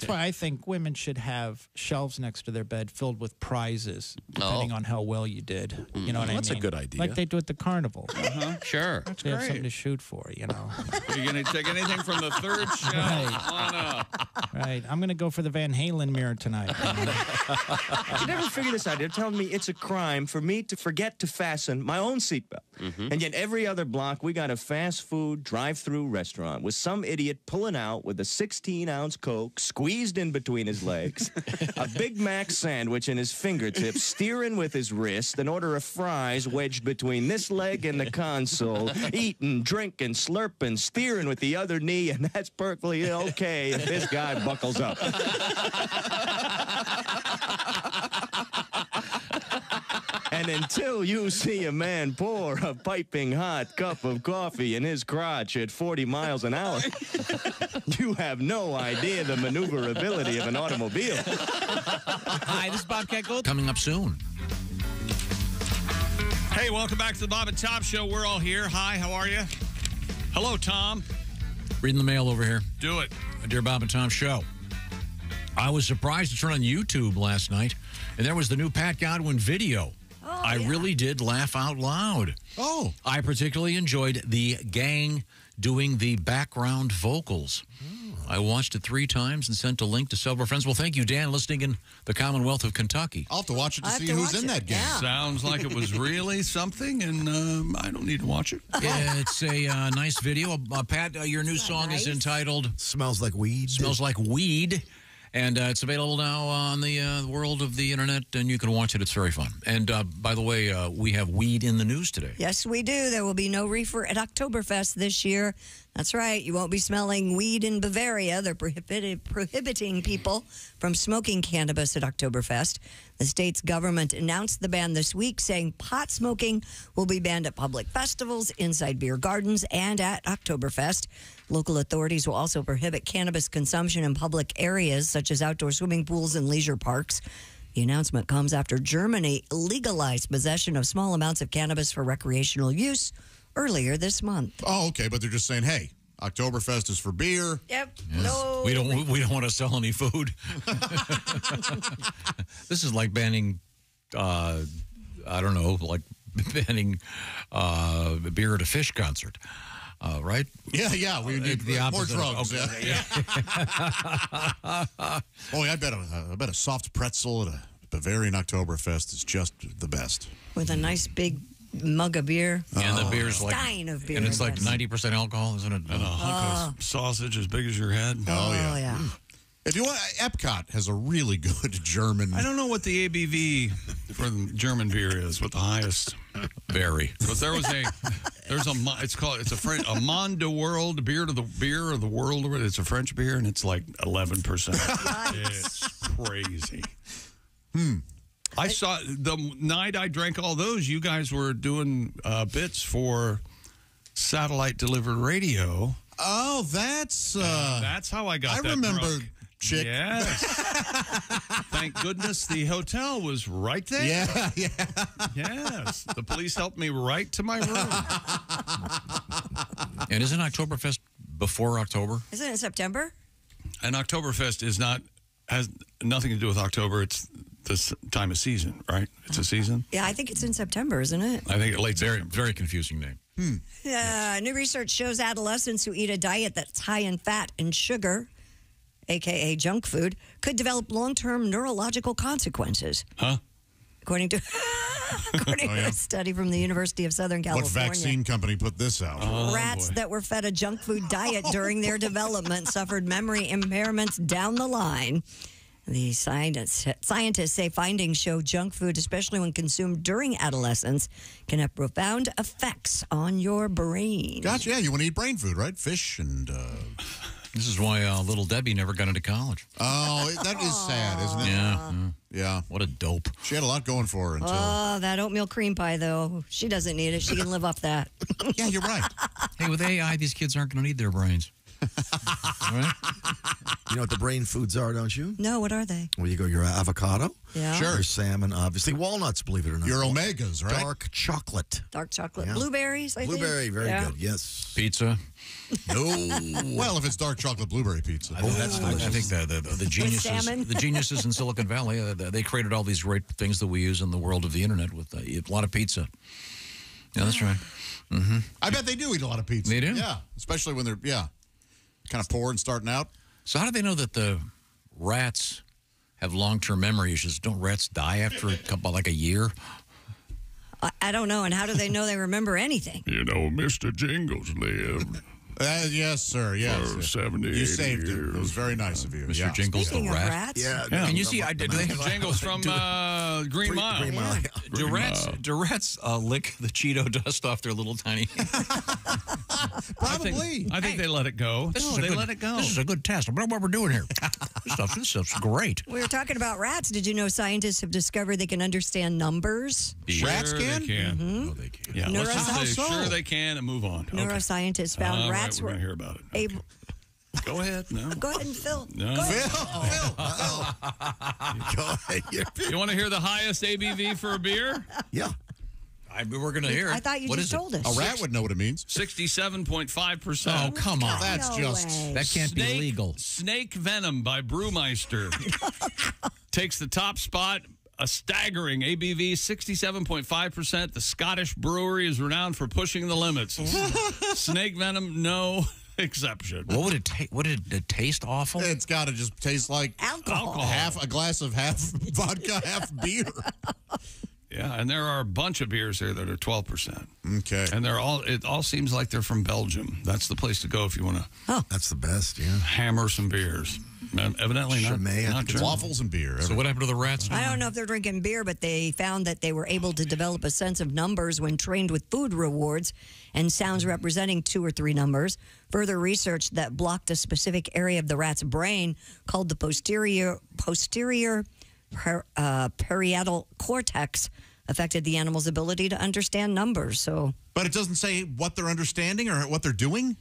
That's why I think women should have shelves next to their bed filled with prizes, depending Oh. on how well you did. You know what I mean? That's a good idea. Like they do at the carnival. Uh-huh. Sure. That's they have something to shoot for, you know. Are you going to take anything from the third shelf on up? right. I'm going to go for the Van Halen mirror tonight. I never figured this out. They're telling me it's a crime for me to forget to fasten my own seatbelt. And yet, every other block, we got a fast food drive through restaurant with some idiot pulling out with a 16 ounce Coke squeezed in between his legs, a Big Mac sandwich in his fingertips, steering with his wrist, an order of fries wedged between this leg and the console, eating, drinking, slurping, steering with the other knee, and that's perfectly okay if this guy buckles up. And until you see a man pour a piping hot cup of coffee in his crotch at 40 miles an hour, you have no idea the maneuverability of an automobile. Hi, this is Bobcat Gold. Coming up soon. Hey, welcome back to the Bob and Tom Show. We're all here. Hi, how are you? Hello, Tom. Reading the mail over here. Do it. Dear Bob and Tom Show. I was surprised to turn on YouTube last night, and there was the new Pat Godwin video. I really did laugh out loud. Oh. I particularly enjoyed the gang doing the background vocals. I watched it three times and sent a link to several friends. Well, thank you, Dan, listening in the Commonwealth of Kentucky. I'll have to watch it to I see to who's in it, that game. yeah. Sounds like it was really something, and um, I don't need to watch it. Yeah, it's a uh, nice video. Uh, Pat, uh, your new song is entitled Smells Like Weed. Smells Like Weed. And uh, it's available now on the uh, world of the internet, and you can watch it. It's very fun. And uh, by the way, uh, we have weed in the news today. Yes, we do. There will be no reefer at Oktoberfest this year. That's right. You won't be smelling weed in Bavaria. They're prohibited, prohibiting people from smoking cannabis at Oktoberfest. The state's government announced the ban this week, saying pot smoking will be banned at public festivals, inside beer gardens, and at Oktoberfest. Local authorities will also prohibit cannabis consumption in public areas such as outdoor swimming pools and leisure parks. The announcement comes after Germany legalized possession of small amounts of cannabis for recreational use earlier this month. Oh, okay, but they're just saying, hey, Oktoberfest is for beer. Yep. No. We don't. We don't want to sell any food. this is like banning. Uh, I don't know, like banning uh, beer at a Phish concert, uh, right? Yeah, yeah, we need the more opposite. drugs. Okay. Yeah. oh, yeah, I bet a, I bet a soft pretzel at a Bavarian Oktoberfest is just the best. With a nice big mug of beer. And the beer's like, Stein of beer. and it's like ninety percent alcohol, isn't it? And a hunk Oh. of sausage as big as your head. Oh, yeah. If you want, Epcot has a really good German. I don't know what the ABV for the German beer is, what the highest. Very. But there was a, there's a, it's called, it's a French, a Monde de World beer to the beer of the world. It's a French beer and it's like 11%. it's crazy. Hmm. I saw the night I drank all those, you guys were doing uh, bits for satellite delivered radio. Oh, that's uh, that's how I got I that remember drunk. Chick. Yes. Thank goodness the hotel was right there. Yeah, yeah. Yes. The police helped me right to my room. And isn't Oktoberfest before October? Isn't it September? And Oktoberfest is not has nothing to do with October. It's this time of season, right? It's a season. Yeah, I think it's in September, isn't it? I think it late Very, very confusing name. Uh, new research shows adolescents who eat a diet that's high in fat and sugar, aka junk food, could develop long-term neurological consequences. Huh? According to according Oh, to a study from the University of Southern California. What vaccine company put this out? Rats that were fed a junk food diet during their development suffered memory impairments down the line. The scientists, scientists say findings show junk food, especially when consumed during adolescence, can have profound effects on your brain. Gotcha. Yeah, you want to eat brain food, right? Fish and. Uh... This is why uh, little Debbie never got into college. Oh, that is sad, isn't it? Yeah. Yeah. What a dope. She had a lot going for her until. Oh, that oatmeal cream pie, though. She doesn't need it. She can live off that. yeah, you're right. Hey, with AI, these kids aren't going to need their brains. Right? You know what the brain foods are, don't you? No, what are they? Well, you go your avocado, Yeah. Sure. your salmon, obviously walnuts. Believe it or not, Your omegas, right? dark chocolate, Dark chocolate. Yeah. Blueberries, I think. blueberry, very Yeah. good. Yes. Pizza. No. Well, if it's dark chocolate blueberry pizza. Oh, that's I, I think the, the, the geniuses, the geniuses in Silicon Valley, uh, they created all these great things that we use in the world of the internet with uh, a lot of pizza. Yeah, that's right. Mm-hmm. I bet they do eat a lot of pizza. They do? Yeah, especially when they're yeah, kind of poor and starting out. So how do they know that the rats have long-term memory issues? Don't rats die after a couple, like a year? I, I don't know. And how do they know they remember anything? You know, Mr. Jingles lived Uh, yes, sir. Yes. for 70 You saved it. years. It was very nice of you. Mr. Yeah. Jingles Speaking the of rat. rats, Yeah. Can you see? I did. They, Mr. Jingles from uh, Green Mile. Green Mile. do rats? Do rats uh, lick the Cheeto dust off their little tiny? I think, Probably. I think they let it go. This is they good, let it go. This is a good test. What, what we're doing here? this stuff. This stuff's great. we were talking about rats. Did you know scientists have discovered they can understand numbers? Rats Sure can? They can. Oh, they can. Yeah, let's Neuroscience. sure they can and move on. Okay. Neuroscientists found All right, rats we're were going to hear about it. able. Go ahead. No. Go ahead and Phil. No. Go ahead. Go ahead. You're- You want to hear the highest ABV for a beer? Yeah. I, we're going to hear. I thought you What just is it? told us. A rat would know what it means. 67.5%. Oh, come on. That's No just. way. That can't be Snake- legal. Snake Venom by Brewmeister takes the top spot. A staggering ABV, 67.5%. The Scottish brewery is renowned for pushing the limits. Snake Venom, no exception. What would it taste? Would it, it taste awful? It's got to just taste like Alcohol. half a glass of half vodka, half beer. Yeah, and there are a bunch of beers here that are 12%. Okay. And they're all, it all seems like they're from Belgium. That's the place to go if you want to Oh, That's the best. Yeah. hammer some beers. Evidently not, Chimay, I not think it's German. Waffles and beer. So what happened to the rats? I don't know if they're drinking beer, but they found that they were able to develop a sense of numbers when trained with food rewards and sounds representing two or three numbers. Further research that blocked a specific area of the rat's brain called the posterior posterior per, uh, parietal cortex affected the animal's ability to understand numbers. So But it doesn't say what they're understanding or what they're doing.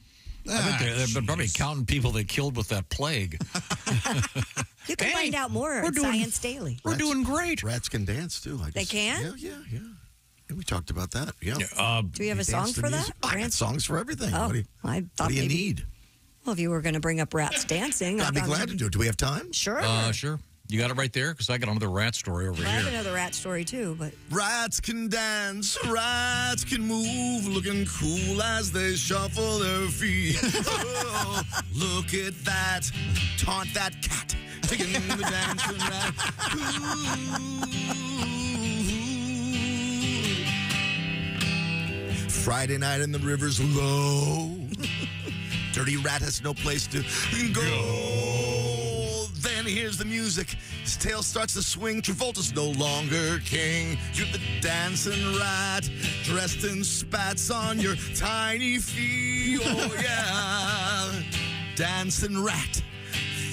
I bet they're, they're Ah, probably counting people they killed with that plague. you can Hey, find out more we're at doing- Science Daily. We're doing great. Rats can dance too. I They can? Yeah, yeah, yeah. Yeah, we talked about that. Yeah. Uh, Do we have a song for music. that? I got songs for everything. Oh, what do you, I thought what do you maybe- need? Well, if you were going to bring up rats dancing, I I'd be glad to do it. Do we have time? Sure. uh, sure. You got it right there because I got another rat story over here. I have another rat story too, but Rats can dance, rats can move, looking cool as they shuffle their feet. Oh, look at that, taunt that cat, taking the dancing rat. Ooh. Friday night and the river's low. Dirty rat has no place to go. He hears the music, his tail starts to swing. Travolta's no longer king. You're the dancing rat, dressed in spats on your tiny feet. Oh, yeah. Dancing rat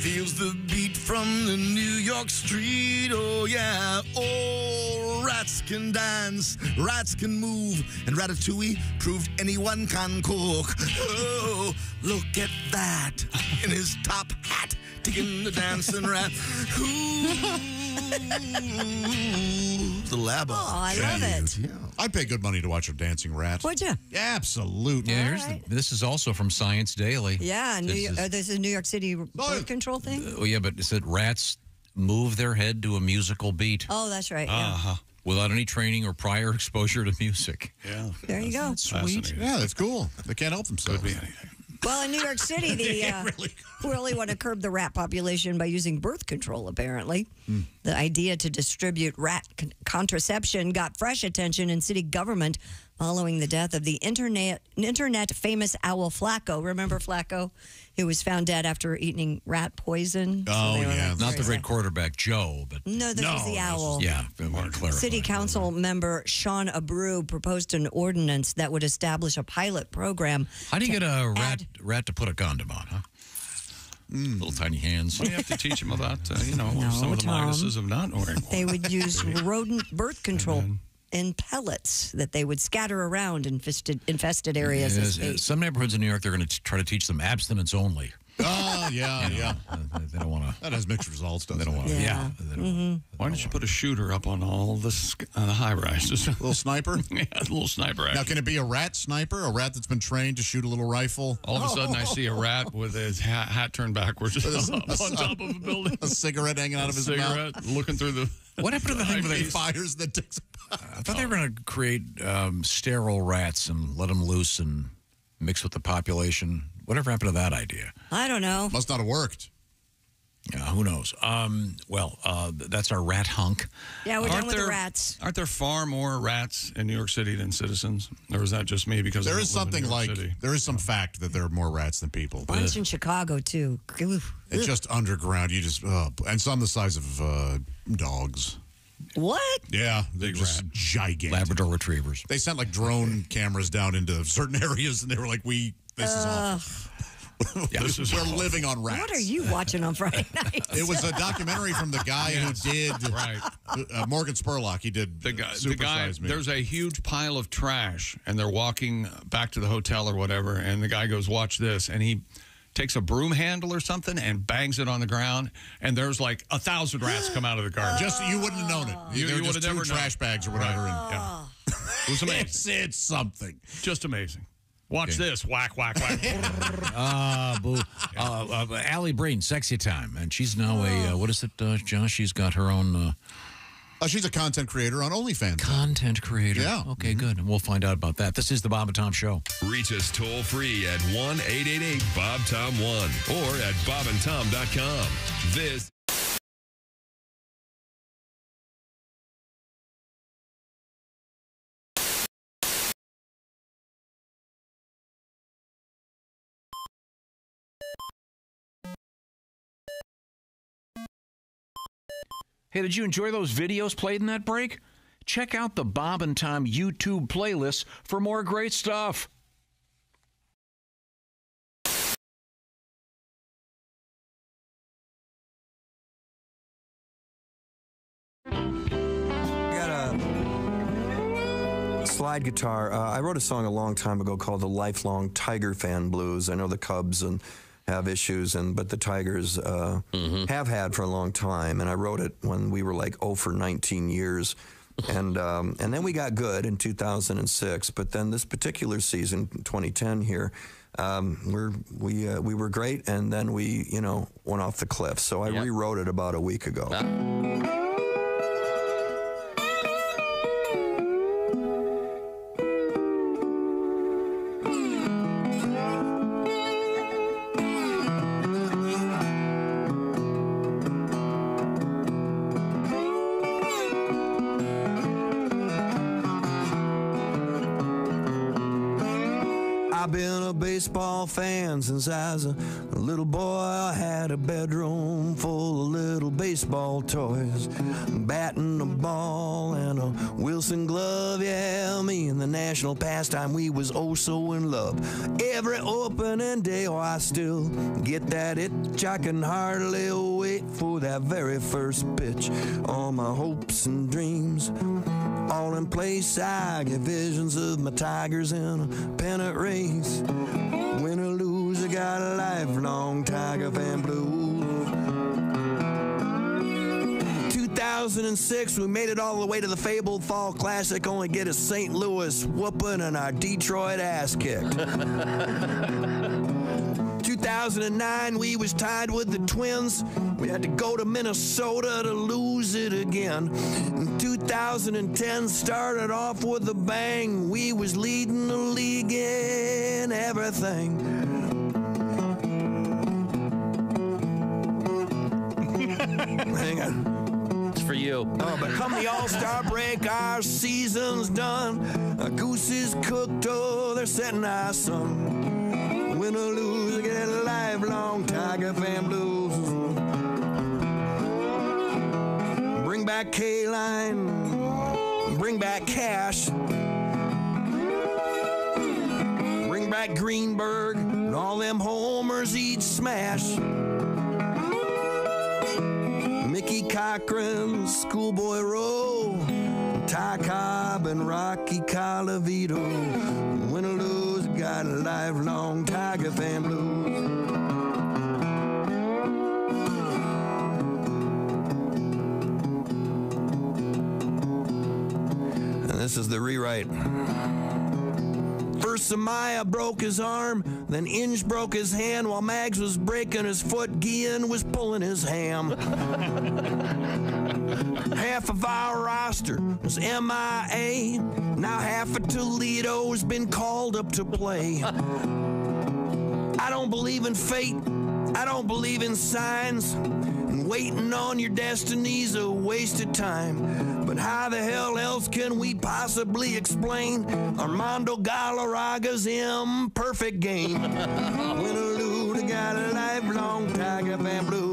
feels the beat from the New York street. Oh, yeah. Oh, rats can dance, rats can move, and Ratatouille proved anyone can cook. Oh, look at that in his top hat, taking the dancing rat. Ooh, the lab. Oh, I love it. I'd pay good money to watch a dancing rat. Would you? Absolutely. Yeah, here's the, this is also from Science Daily. Yeah, New, This York, is- uh, this is a New York City birth control thing. Oh yeah, but it said rats move their head to a musical beat. Oh, that's right. Yeah. Uh-huh. Without any training or prior exposure to music. Yeah. There you go. Sweet. Yeah, that's cool. They can't help themselves. Could be anything. Well, in New York City, the uh, really, want to curb the rat population by using birth control. Apparently, the idea to distribute rat con- contraception got fresh attention in city government following the death of the internet internet famous owl Flacco. Remember Flacco, who was found dead after eating rat poison. Oh they were yeah, like, not the very great quarterback Joe, but No, this was the owl. Yeah, more clarify. City Council member Shaun Abreu proposed an ordinance that would establish a pilot program. How do you get a add- rat rat to put a condom on? Huh? Little tiny hands. Well, you have to teach them about, uh, you know, No, some of the Tom. minuses of not wearing. They would use rodent birth control in pellets that they would scatter around infested infested areas. of Yes, some neighborhoods in New York, they're going to try to teach them abstinence only. Oh, yeah, yeah. They don't want to. That has mixed results, doesn't They don't want to. it? Yeah. Why don't you put a shooter up on all the, uh, the high rises? A little sniper? yeah, a little sniper. Now, can it be a rat sniper? A rat that's been trained to shoot a little rifle? All of a sudden, I see a rat with his hat, hat turned backwards With his- up on top of a building. A cigarette hanging out of his cigarette, mouth. looking through the. What happened to the thing where they fires the takes I thought they were going to create um, sterile rats and let them loose and mix with the population. Whatever happened to that idea? I don't know. Must not have worked. Yeah, who knows? Um, well, uh, that's our rat hunk. Yeah, we're Aren't done with there- the rats. Aren't there far more rats in New York City than citizens? Or is that just me? Because I There don't is live in something New York like City? there is some fact that there are more rats than people. but Bunch in Chicago too. It's just underground. You just oh, and some the size of uh, dogs. What? Yeah, they're just gigantic. Labrador retrievers. They sent like drone cameras down into certain areas, and they were like, "We this is awful. Yeah, this is We're awful. living on rats." What are you watching on Friday night? It was a documentary from the guy who did right. uh, Morgan Spurlock. He did The guy, the guy Me. there's a huge pile of trash, and they're walking back to the hotel or whatever, and the guy goes, "Watch this," and he takes a broom handle or something and bangs it on the ground, and there's like a thousand rats come out of the garbage. Just you wouldn't have known it. You- were you just would've two never known. trash bags or whatever. and- yeah. It was amazing. It's, it's something. Just amazing. Watch this. Whack, whack, whack. Ah, boo. Uh, uh, Alli Breen, Sexy Time. And she's now a, uh, what is it, uh, Josh? She's got her own uh, Uh, she's a content creator on OnlyFans. content creator. Yeah. Okay, good. And we'll find out about that. This is the Bob and Tom Show. Reach us toll free at 1 888 Bob Tom 1 or at bobandtom.com. This Hey, did you enjoy those videos played in that break? Check out the Bob and Tom YouTube playlist for more great stuff. slide guitar. Uh, I wrote a song a long time ago called "The Lifelong Tiger Fan Blues." I know the Cubs and have issues, and but the Tigers uh, have had for a long time. And I wrote it when we were like oh for 19 years. and um, and then we got good in 2006, but then this particular season, 2010 here, um, we're, we uh, we were great, and then we you know went off the cliff. So I rewrote it about a week ago. I've was a little boy. I had a bedroom full of little baseball toys, batting a ball and a Wilson glove. Yeah, me and the national pastime, we was oh so in love. Every opening day, oh, I still get that itch. I can hardly wait for that very first pitch. All my hopes and dreams all in place. I get visions of my Tigers in a pennant race. Got a lifelong Tiger fan blues. 2006, we made it all the way to the fabled Fall Classic, only get a St. Louis whooping and our Detroit ass kicked. 2009, we was tied with the Twins. We had to go to Minnesota to lose it again. And 2010 started off with a bang. We was leading the league in everything. Hang on. It's for you. Oh, but come the All Star break, our season's done. Our goose is cooked, oh, they're setting our sun. Win or lose, get a lifelong Tiger fan blues. Bring back Kaline, bring back cash. Bring back Greenberg and all them homers he'd smash. Mickey Cochrane, Schoolboy Rowe, Ty Cobb, and Rocky Colavito. Win or lose, got a lifelong Tiger fan blues. And this is the rewrite. First, Zumaya broke his arm, then Inge broke his hand while Mags was breaking his foot. Guillen was pulling his ham. half of our roster was MIA. Now half of Toledo's been called up to play. I don't believe in fate. I don't believe in signs. And waiting on your destiny's a waste of time. But how the hell else can we possibly explain Armando Galarraga's imperfect game? Win or lose, got a lifelong Tiger fan blues.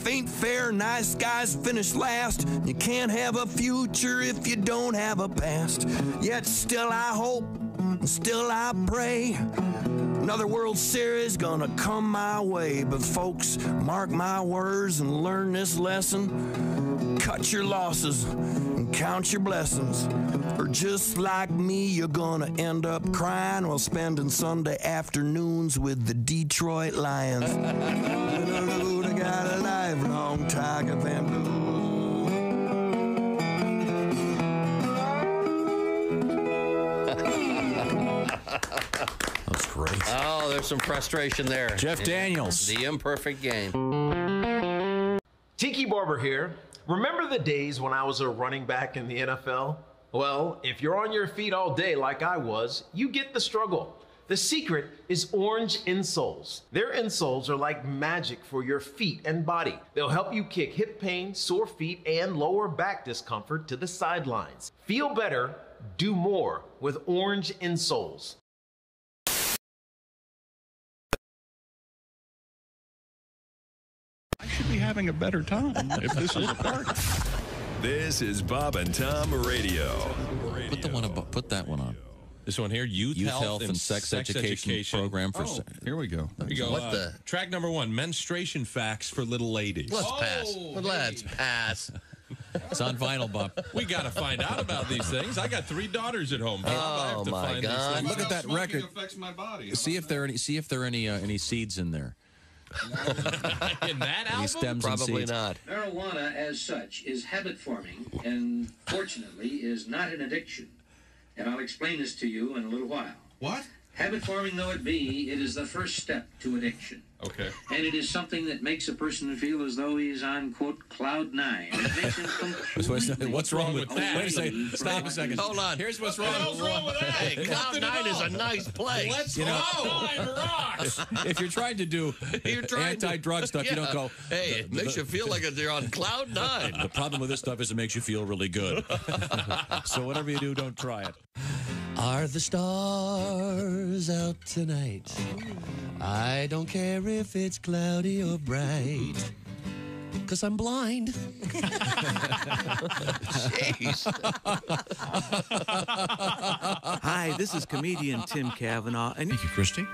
Life ain't fair. Nice guys finish last. You can't have a future if you don't have a past. Yet still I hope, still I pray. Another World Series gonna come my way. But folks, mark my words and learn this lesson. Cut your losses and count your blessings. Or just like me, you're gonna end up crying while spending Sunday afternoons with the Detroit Lions. I got a lifelong Tiger fan That's great. Oh, there's some frustration there. Jeff Daniels. The imperfect game. Tiki Barber here. Remember the days when I was a running back in the NFL? Well, if you're on your feet all day like I was, you get the struggle. The secret is orange insoles. Their insoles are like magic for your feet and body. They'll help you kick hip pain, sore feet, and lower back discomfort to the sidelines. Feel better, do more with orange insoles. I should be having a better time if this is a party. This is Bob and Tom Radio. Put the one above, put that one on. This one here, youth, Youth health, Health and Sex Education Program for Oh, se- here we go. Here we go. What Uh, the- Track number one: menstruation facts for little ladies. Let's pass. Let's pass. It's on vinyl, Bob. We got to find out about these things. I got three daughters at home. Bob. I have Oh, to my find God. things. Look at that record. affects my body. See if there are any. See if there are any uh, any seeds in there. in that Any album. stems Probably not. Marijuana, as such, is habit forming and fortunately is not an addiction. And I'll explain this to you in a little while. What? Habit forming though it be, it is the first step to addiction. Okay. And it is something that makes a person feel as though he's on, quote, cloud nine. It makes him completely What's wrong with that? Wait a second. Stop a second. Hold on. Here's what's wrong. Hey, Cloud Nine is a nice place. Let's You know- go. rocks. if you're trying to do You're anti-drug stuff, you don't Yeah. go. Hey, it makes you feel like you're on cloud nine. The problem with this stuff is it makes you feel really good. so whatever you do, don't try it. Are the stars out tonight? I don't care if it's cloudy or bright. Cause I'm blind. Hi, this is comedian Tim Cavanagh. And Thank you, Kristi.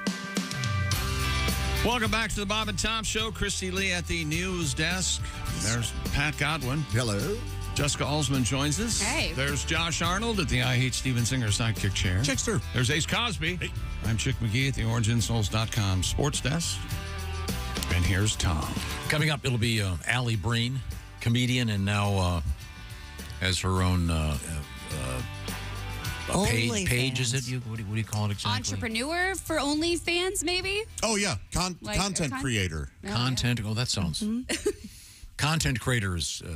Welcome back to the Bob and Tom Show. Kristi Lee at the news desk. There's Pat Godwin. Hello. Jessica Alsman joins us. Hey. There's Josh Arnold at the I Hate Steven Singer sidekick chair. Chickster. There's Ace Cosby. I'm Chick McGee at the OrangeInsoles.com sports desk. And here's Tom. Coming up, it'll be uh, Alli Breen, comedian, and now uh, has her own uh, uh, uh, page. Page is it? You what do, you- what do you call it exactly? Entrepreneur for OnlyFans, maybe? Oh yeah, Con- Like, content con- creator. Oh, yeah. Content. Oh, that sounds. content creator is uh,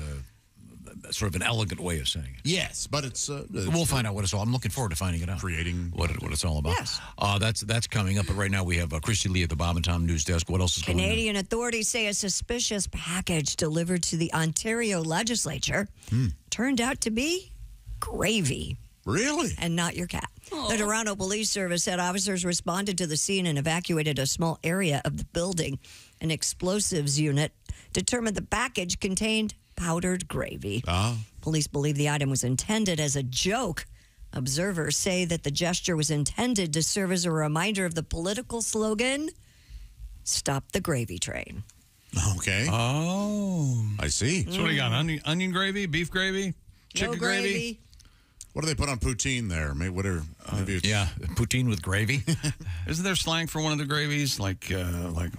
sort of an elegant way of saying it. Yes, but it's. Uh, it's we'll find out what it's all. I'm looking forward to finding it out. Creating what it, what it's all about. Yes. Uh, that's that's coming up. But right now we have uh, Kristi Lee at the Bob and Tom News Desk. What else is going on? Canadian authorities say a suspicious package delivered to the Ontario legislature turned out to be gravy. Really? And not your cat. The Toronto Police Service said officers responded to the scene and evacuated a small area of the building. An explosives unit determined the package contained powdered gravy. Ah. Police believe the item was intended as a joke. Observers say that the gesture was intended to serve as a reminder of the political slogan Stop the Gravy Train. Okay. Oh. I see. So what do you got? Onion, onion gravy, beef gravy, chicken no gravy. What do they put on poutine there? Maybe what are maybe it's, Yeah, poutine with gravy. Isn't there slang for one of the gravies like uh, like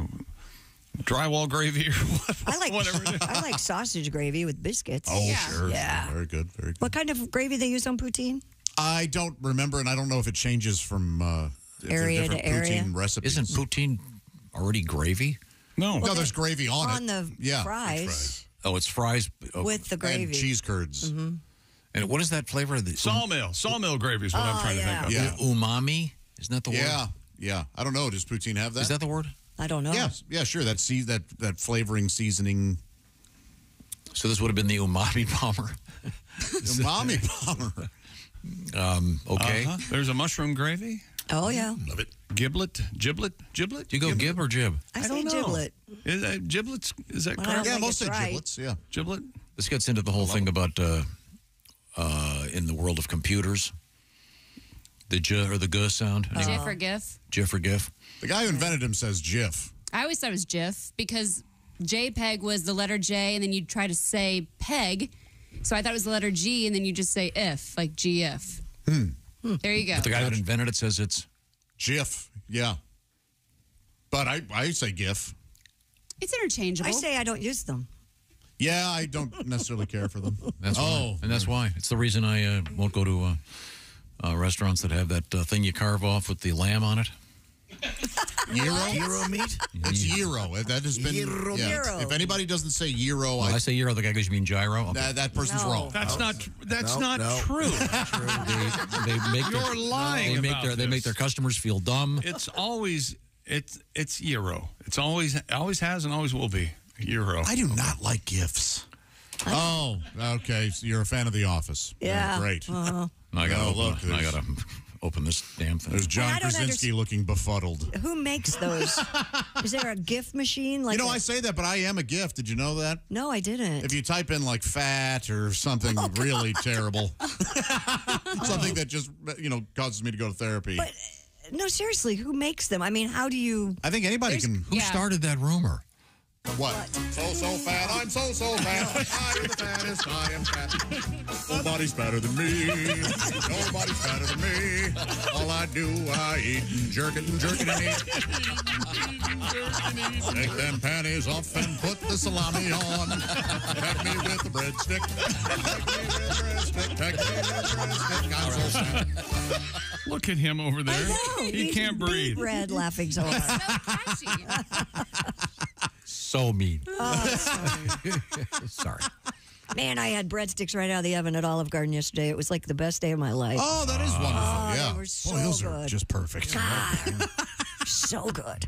drywall gravy or what? I like whatever? I like sausage gravy with biscuits. Oh sure. Yeah. Very good. Very good. What kind of gravy they use on poutine? I don't remember, and I don't know if it changes from uh, if there are Area to different area? poutine recipes. Isn't poutine already gravy? No. no, there's gravy on, on it. On the yeah, fries Oh, it's fries oh, with the gravy. and cheese curds. Mhm. And what is that flavor? Of the Sawmill. Sawmill gravy is what I'm Oh, trying yeah. to think of. Yeah. umami. Isn't that the word? Yeah, yeah. I don't know. Does poutine have that? Is that the word? I don't know. Yes. Yeah, sure. That see that that flavoring seasoning. So this would have been the umami bomber. Umami bomber. Um, okay. Uh-huh. There's a mushroom gravy. Oh yeah. Love it. Giblet, giblet, giblet. Do you go gib or jib? I, I say don't know. giblet. Is that giblets? Is that Well, correct? Yeah, most say right. giblets. Yeah. Giblet. This gets into the whole thing about uh, uh, in the world of computers. The j or the g sound. Uh, GIF or GIF? GIF or GIF. The guy who invented him says GIF. I always thought it was GIF because JPEG was the letter J, and then you'd try to say peg. So I thought it was the letter G, and then you just say if, like GF. There you go. But the guy that invented it says it's GIF. Yeah. But I, I say GIF. It's interchangeable. I say I don't use them. Yeah, I don't necessarily care for them. That's oh, why. And that's why. It's the reason I uh, won't go to uh, uh, restaurants that have that uh, thing you carve off with the lamb on it. Gyro? Gyro meat? It's gyro. That has been. Gyro. yeah. Gyro. If anybody doesn't say gyro, When I I, say gyro, the guy goes, you mean gyro? Okay. that, that person's No. wrong. That's not. That's No, not no. true. they, they make You're their, lying They make about their they make this. their customers feel dumb. It's always it's it's euro. It's always always has and always will be euro. I do not like gifts. Oh, okay. So you're a fan of The Office. Yeah. great. Uh-huh. I gotta Oh, open, look, I there's- gotta open this damn thing. There's John Krasinski underst- looking befuddled. Who makes those? Is there a gift machine? Like you know, a- I say that, but I am a gift. Did you know that? no, I didn't. If you type in like fat or something Oh, really terrible, something that just you know causes me to go to therapy. But no, seriously, who makes them? I mean, how do you? I think anybody There's- can. Who Yeah. started that rumor? What? So so fat, I'm so so fat. I am the fattest, I am fat. Oh, Nobody's fatter than me. Nobody's fatter than me. All I do, I eat and jerk it and jerk it and eat. Take them panties off and put the salami on. Peck me with the breadstick. Peck me with breadstick. Peck me with breadstick. I'm so fat. Look Look at him over there. No, he he's can't breathe. beet red laughing so hard. So mean. Oh, Sorry. Man, I had breadsticks right out of the oven at Olive Garden yesterday. It was like the best day of my life. Oh, that is wonderful. Oh, yeah. they were so Boy, those are good. just perfect. so good.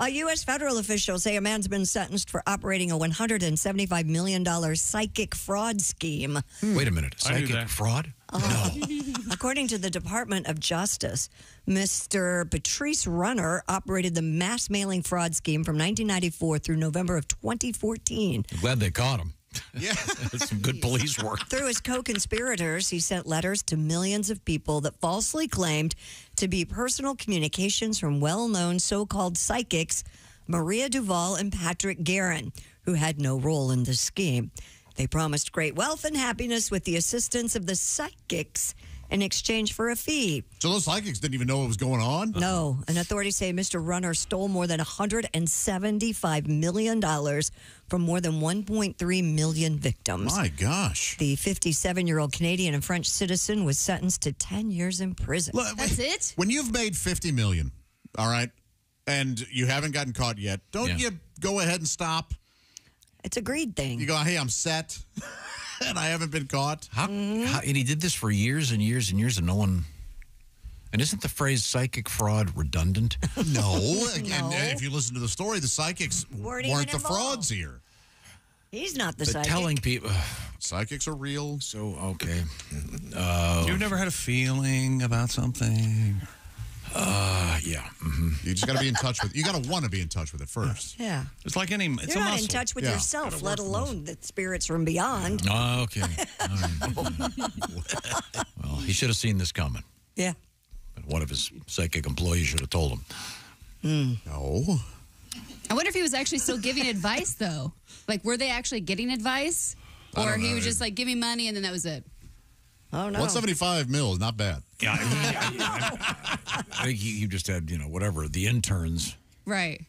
A U.S. federal official say a man's been sentenced for operating a $175 million psychic fraud scheme. Wait a minute. I knew Psychic that. Fraud? According to the Department of Justice, Mr. Patrice Runner operated the mass mailing fraud scheme from 1994 through November of 2014. I'm glad they caught him. Yeah. That's some good police work. Through his co conspirators, he sent letters to millions of people that falsely claimed to be personal communications from well known so called psychics Maria Duval and Patrick Guerin, who had no role in the scheme. They promised great wealth and happiness with the assistance of the psychics in exchange for a fee. So those psychics didn't even know what was going on? No, and authorities say Mr. Runner stole more than $175 million from more than 1.3 million victims. My gosh. The 57 year old Canadian and French citizen was sentenced to 10 years in prison. That's it? When you've made 50 million, all right, and you haven't gotten caught yet, don't Yeah. you go ahead and stop? It's a greed thing. You go, hey, I'm set, and I haven't been caught. How, Mm-hmm. how, and he did this for years and years and years, and no one. And isn't the phrase psychic fraud redundant? No. And uh, if you listen to the story, the psychics Weren't weren't, even the involved. frauds here. He's not the But psychic. telling people. Psychics are real. So, okay. Uh, You've never had a feeling about something? Uh, yeah. hmm You just got to be in touch with. You got to want to be in touch with it first. Yeah. It's like any. It's You're a not muscle. in touch with Yeah. yourself, let work the alone the spirits from beyond. Oh, okay. All right. well, he should have seen this coming. Yeah. But one of his psychic employees should have told him. No. I wonder if he was actually still giving advice, though. Like, were they actually getting advice? Or he know. was just like, give me money and then that was it? Oh, no. 175 mil is not bad. Yeah, I think he, he just had, you know, whatever, the interns. Right.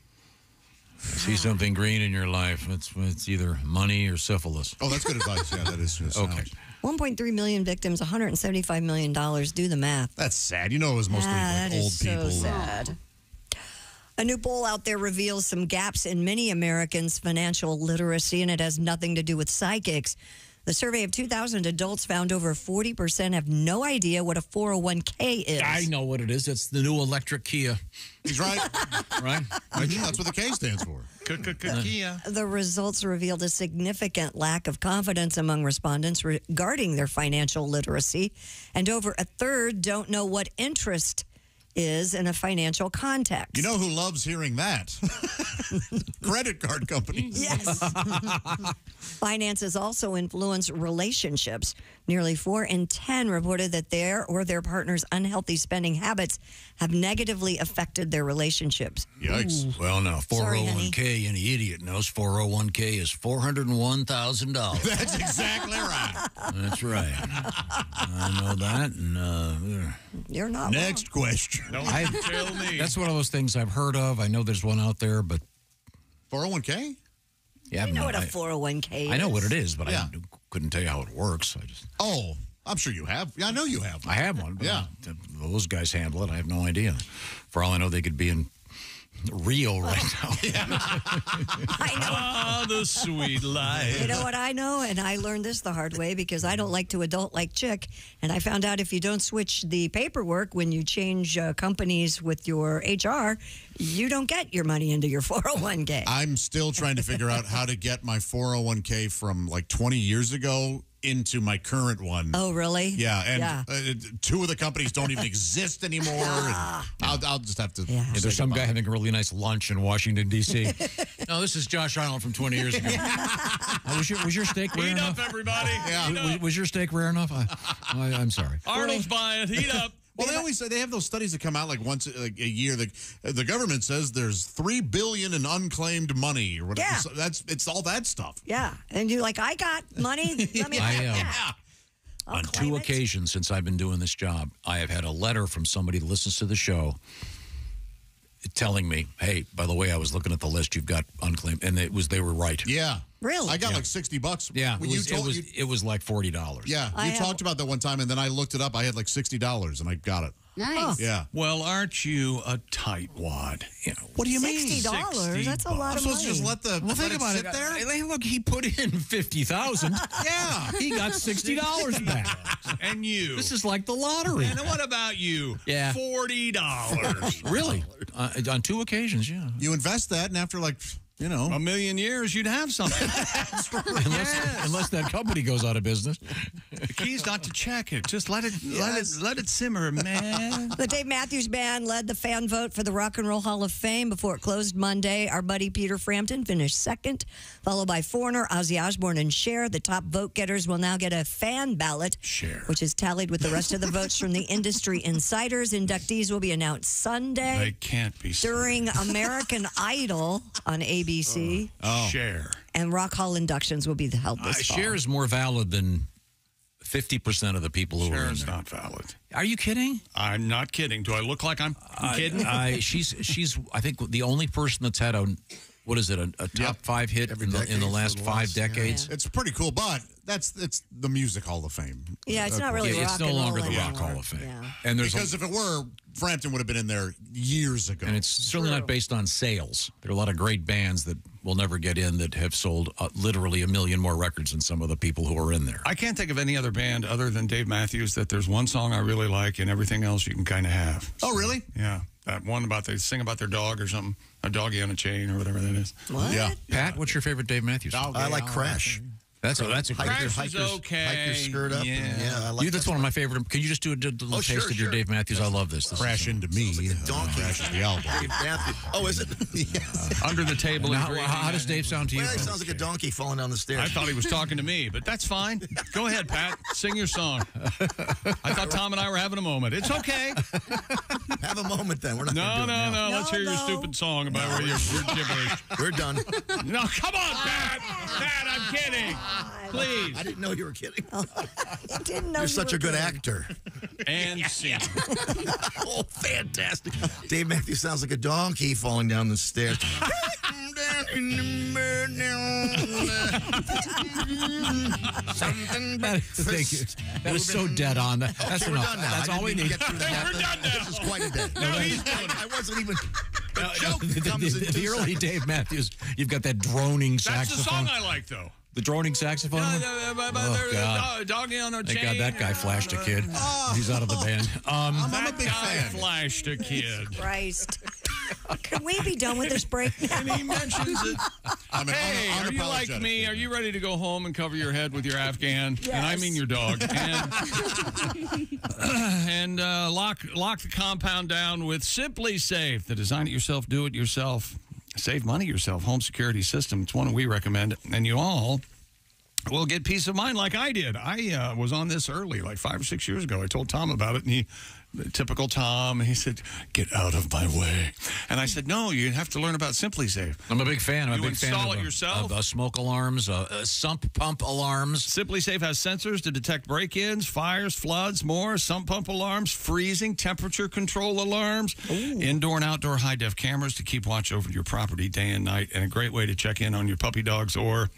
See something green in your life, it's, it's either money or syphilis. Oh, that's good advice. Yeah, that is. that Okay. sounds- 1.3 million victims, $175 million. Do the math. That's sad. You know, it was mostly Ah, like that is old so people. sad. A new poll out there reveals some gaps in many Americans' financial literacy, and it has nothing to do with psychics. The survey of 2,000 adults found over 40% have no idea what a 401k is. I know what it is. It's the new electric Kia. He's right. right? Mhm, That's what the K stands for. Kia. The results revealed a significant lack of confidence among respondents regarding their financial literacy, and over a third don't know what interest is in a financial context. You know who loves hearing that? Credit card companies. Yes. Finances also influence relationships. Nearly four in 10 reported that their or their partner's unhealthy spending habits have negatively affected their relationships. Yikes. Well, now, 401k, any idiot knows 401k is $401,000. That's exactly right. That's right. I know that. And, uh, You're not Next question. I, That's one of those things I've heard of. I know there's one out there, but 401k? yeah, I've You know no- what a 401k is. I know what it is, but Yeah. I couldn't tell you how it works. I just Oh, I'm sure you have. Yeah, I know you have. I have one. But Yeah. I- those guys handle it. I have no idea. For all I know, they could be in Rio right now. Ah, the sweet life. You know what I know? And I learned this the hard way because I don't like to adult like chick. And I found out if you don't switch the paperwork when you change uh, companies with your HR, you don't get your money into your 401k. I'm still trying to figure out how to get my 401k from like 20 years ago into my current one. Oh, really? Yeah, and Yeah. Uh, two of the companies don't even exist anymore. and I'll, I'll just have to. Yeah, say there's some goodbye. guy having a really nice lunch in Washington D.C. no, this is Josh Arnold from 20 years ago. Was your was your steak rare Heat enough? up, everybody. Yeah. Was, was your steak rare enough? I, I, I'm sorry. Arnold's buying. It. Heat up. Well, they always say they have those studies that come out like once like a year. The, the government says there's three billion in unclaimed money or whatever. Yeah. So that's it's all that stuff. Yeah. And you're like, I got money. Let me I, have uh, that. I'll On two it. occasions since I've been doing this job, I have had a letter from somebody that listens to the show telling me, "Hey, by the way, I was looking at the list. You've got unclaimed," and it was they were right. Yeah. Really? I got Yeah. like sixty bucks. Yeah, When it you was, it, told was, you- it was like forty dollars. yeah, I you have- talked about that one time, and then I looked it up. I had like sixty dollars, and I got it. Nice. Yeah. Well, aren't you a tightwad? what do you mean? $60? That's a lot I'm of supposed to just let the Well, let think it about sit it. there. Hey, look, he put in fifty thousand. yeah, he got sixty dollars back. And you? This is like the lottery. And what about you? Yeah. Forty dollars. Really? Uh, on two occasions, yeah. You invest that, and after like you know a million years, you'd have something. Unless, unless that company goes out of business. the key's not to check it. Just let it let it let it simmer, man. The Dave Matthews Band led the fan vote for the Rock and Roll Hall of Fame before it closed Monday. Our buddy Peter Frampton finished second, followed by Foreigner, Ozzy Osbourne, and Cher. The top vote getters will now get a fan ballot, Cher. which is tallied with the rest of the votes from the industry insiders. Inductees will be announced Sunday. They can't be during American Idol on ABC. Oh. Cher. And Rock Hall inductions will be held Uh, this fall. Cher is more valid than fifty percent of the people who are in Cher's there. not valid. Are you kidding? I'm not kidding. Do I look like I'm I- kidding? I, she's she's I think the only person that's had a what is it a, a top five hit in the, in the last five decades. It's pretty cool, but that's it's the Music Hall of Fame. Yeah, it's not really Yeah, it's no and longer the Rock. Hall of Fame. Yeah. And there's a- because if it were, Frampton would have been in there years ago. And it's certainly not based on sales. There are a lot of great bands that will never get in that have sold uh, literally a million more records than some of the people who are in there. I can't think of any other band other than Dave Matthews that there's one song I really like and everything else you can kind of have. Oh, really? Yeah. That one about they sing about their dog or something, a doggy on a chain or whatever that is. What? Yeah. Pat, what's your favorite Dave Matthews? song? I like Crash. That's a, that's a great. Hiker, Crash is hikers, okay. hiker skirt up. and- Yeah. Yeah, I like you, that's that one of my favorite. Can you just do a, a little Oh, taste sure, of your sure. Dave Matthews? I love this. this Crash into me. donkey. Uh, Crash is the album. Dave Matthews. Oh, is it? Yes. Under the table. Now, and how, how does Dave sound to you? Well, he sounds like a donkey falling down the stairs. I thought he was talking to me, but that's fine. Go ahead, Pat. Sing your song. I thought Tom and I were having a moment. It's okay. Have a moment then. We're not No, gonna do no, it no. Let's hear your stupid song about where you're, you're gibberish. We're done. No, come on, Pat. Pat, I'm kidding. Please. I didn't know you were kidding. Oh, I didn't know You're you such were a good kidding. actor. And scene. oh, fantastic. Dave Matthews sounds like a donkey falling down the stairs. Something That- thank you. That is so dead on. That's Okay, we're enough. done now. That's I all we need. even get through the We're done now. This is quite a day. No, he's doing I wasn't even. The No, joke the, the- comes in the two early. Dave Matthews, you've got that droning saxophone. That's the song I like, though. The droning saxophone. One? uh, but- but Oh, God. do- Doggy on a Thank chain. God that guy flashed a kid. He's out of the band. Um, I'm a That big guy fan. flashed a kid. Christ. Can we be done with this break now? And he mentions it. I'm Hey, un- are you like me? fan. Are you ready to go home and cover your head with your Afghan? And I mean your dog. And, and uh, lock lock the compound down with SimpliSafe, the design it yourself, do it yourself, save money yourself home security system. It's one we recommend, and you all will get peace of mind like I did. I uh, was on this early, like five or six years ago. I told Tom about it, and he, typical Tom, he said, "Get out of my way." And I said, "No, you have to learn about SimpliSafe." I'm a big fan. I'm You a big install of, it uh, yourself? of uh, smoke alarms, uh, uh, sump pump alarms. SimpliSafe has sensors to detect break-ins, fires, floods, more, sump pump alarms, freezing, temperature control alarms, indoor and outdoor high-def cameras to keep watch over your property day and night, and a great way to check in on your puppy dogs or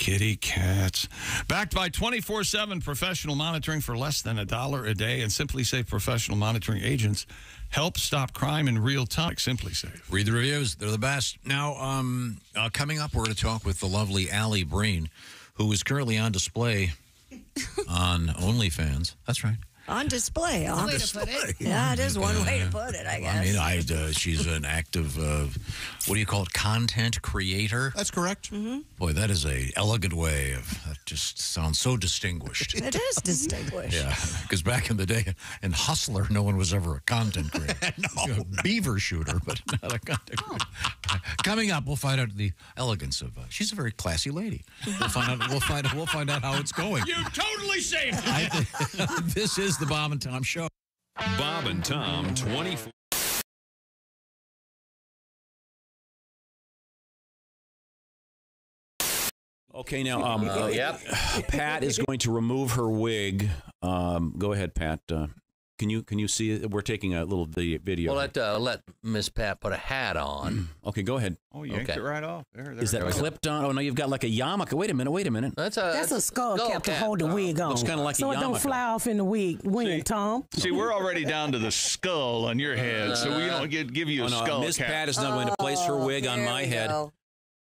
kitty cats. Backed by 24-7 professional monitoring for less than a dollar a day, and SimpliSafe professional monitoring agents help stop crime in real time. SimpliSafe. Read the reviews; they're the best. Now, um, uh, coming up, we're going to talk with the lovely Alli Breen, who is currently on display on OnlyFans. That's right. On display. On way to display. put it. Yeah, it is one way to put it, I guess. I mean, I, uh, she's an active, uh, what do you call it, content creator? That's correct. Boy, that is a elegant way of. That just sounds so distinguished. it is distinguished. Yeah, because back in the day, in Hustler, no one was ever a content creator. no, beaver shooter, but not a content creator. Coming up, we'll find out the elegance of. Uh, she's a very classy lady. We'll find out. We'll find out. We'll find out how it's going. You totally saved it. This is the Bob and Tom Show. Bob and Tom 24. Okay, now, um, Uh, yep. Pat is going to remove her wig. Um, go ahead, Pat. Uh, Can you can you see it? We're taking a little vi- video. Well, let uh, let Miss Pat put a hat on. okay, go ahead. Oh, you yanked Okay. it right off. There, there Is that we clipped on? Oh no, you've got like a yarmulke. Wait a minute. Wait a minute. That's a That's a skull, cap, to hold the wig on. Looks kind of like so a it don't fly off in the wig wing, Tom. See, we're already down to the skull on your head, so we don't get, give you a Oh, no, skull Miss cap. Pat is now going to place her wig on my head. go.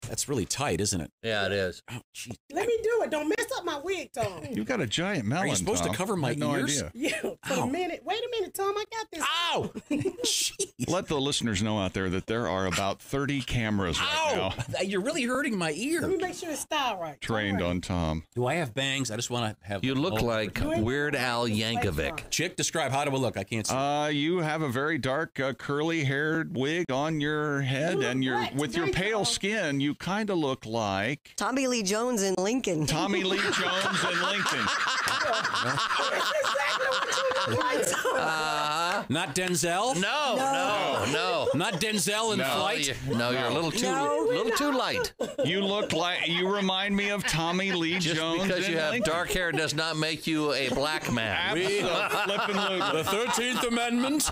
That's really tight, isn't it? Yeah, it is. Oh, jeez. Let me do it. Don't mess up my wig, Tom. You've got a giant melon. Are you supposed Tom. to cover my had no ears? idea. Yeah, for Ow. a minute. Wait a minute, Tom. I got this. Ow! Jeez. Let the listeners know out there that there are about 30 cameras right Ow! now You're really hurting my Let me ear. make sure it's styled right. trained on Tom. Do I have bangs? I just want to have. You look like Weird Al Yankovic. Chick, describe how do I look? I can't see. Uh, you have a very dark, uh, curly-haired wig on your head, look and your black with your pale Tom. skin, you kind of look like Tommy Lee Jones in Lincoln. Tommy Lee Jones in Lincoln. That's exactly what you look like, Uh, Not Denzel. no, no, no. Not Denzel in No. flight. You- no, you're a little too No. little too light. You look like you remind me of Tommy Lee Just Jones because in you have Lincoln. dark hair does not make you a black man. Absolutely. The Thirteenth Amendment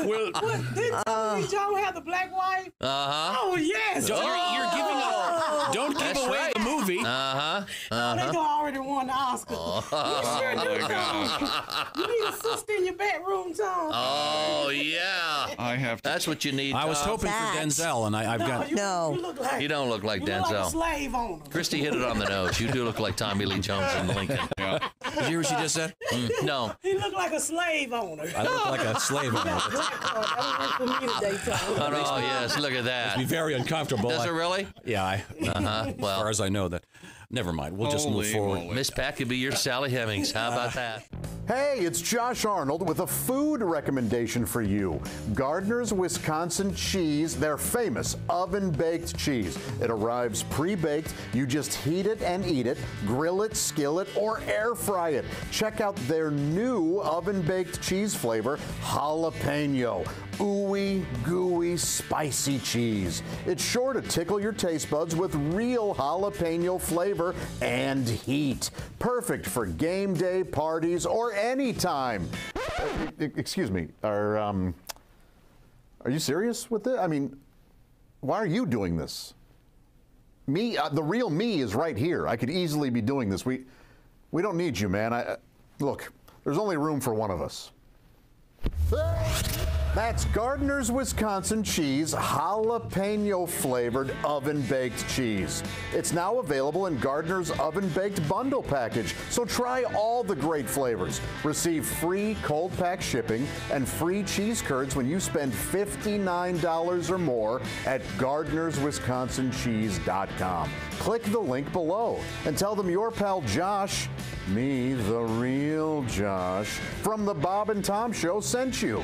will. What, didn't Tommy Lee Jones have the black wife? Uh huh. Oh, yes. Don't, you're, you're giving a, Don't give That's away right. the movie. Uh huh. Oh, they go already won the Oscar. you sure do, Tom. You need a sister in your bedroom, Tom. Oh yeah. I have to. That's what you need. I was Tom. hoping for Denzel, and I, I've no, got. you, No. You look like You don't look like you look like a slave owner. Kristi hit it on the nose. You do look like Tommy Lee Jones in Lincoln. Yeah. Did you hear what she just said? Mm, no. He look like a slave owner. I look like a slave owner. Black card. That would for me today, Tom. Oh, no, yes, look at that. It'd be very uncomfortable. Does I- it really? Yeah. I, Uh-huh. As Well. far as I know, that. Never mind. We'll just move forward. moly. Miss Pat could be your Sally Hemings. How about that? Hey, it's Josh Arnold with a food recommendation for you. Gardner's Wisconsin cheese, their famous oven baked cheese. It arrives pre baked. You just heat it and eat it, grill it, skillet, or air fry it. Check out their new oven baked cheese flavor, jalapeno. Ooey, gooey, spicy cheese. It's sure to tickle your taste buds with real jalapeno flavor and heat. Perfect for game day parties or any time. Excuse me, are, um, are you serious with it? I mean, why are you doing this? Me, uh, the real me is right here. I could easily be doing this. We, we don't need you, man. I, uh, look, there's only room for one of us. That's Gardner's Wisconsin cheese, jalapeno flavored oven baked cheese. It's now available in Gardner's oven baked bundle package, so try all the great flavors. Receive free cold pack shipping and free cheese curds when you spend $59 or more at Gardner'sWisconsinCheese.com. Click the link below and tell them your pal Josh, me, the real Josh, from the Bob and Tom Show sent you.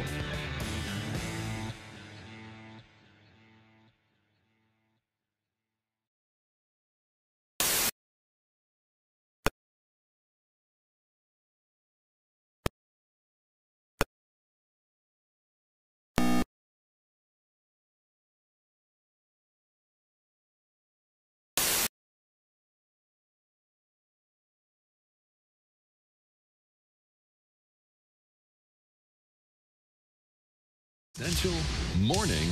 Essential Morning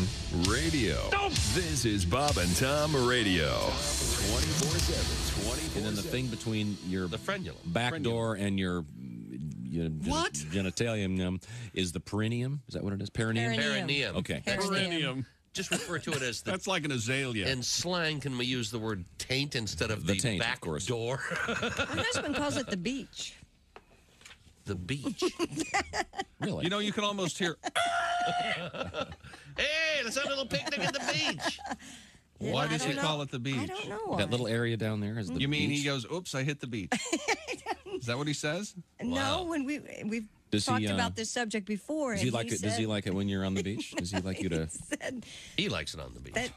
Radio. This is Bob and Tom Radio. 24 7. 24 And then the thing between your The frenulum. back Frenulum. door and your mm, you know, gen- What? genitalium um, is the perineum. Is that what it is? Perineum. Perineum. Okay. That's Perineum. Just refer to it as the. That's like an azalea. in slang, can we use the word taint instead of The the, taint, of back course. door? My husband calls it the beach. The beach. Really? You know, you can almost hear. hey, let's have a little picnic at the beach. Why I does he don't call it the beach? I don't know. that little area down there is the You mean beach? he goes, "Oops, I hit the beach"? Is that what he says? No, when we we've Does he, talked uh, about this subject before. Does he and like it? Does he like it when you're on the beach? Does he like you to? said He likes it on the beach. that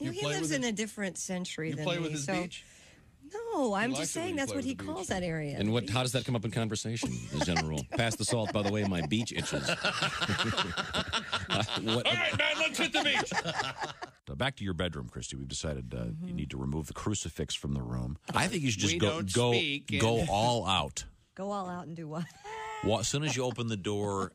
you know, he lives in a different century You than play me. with his so beach? No, I'm just saying that's what he calls beach. that area. And what? How does that come up in conversation, as general? Pass the salt. By the way, my beach itches. What, All right, man, let's hit the beach. So back to your bedroom, Kristi. We've decided uh, you need to remove the crucifix from the room. I think you should just We go don't go speak go all out. Go all out and do what? Well, as soon as you open the door,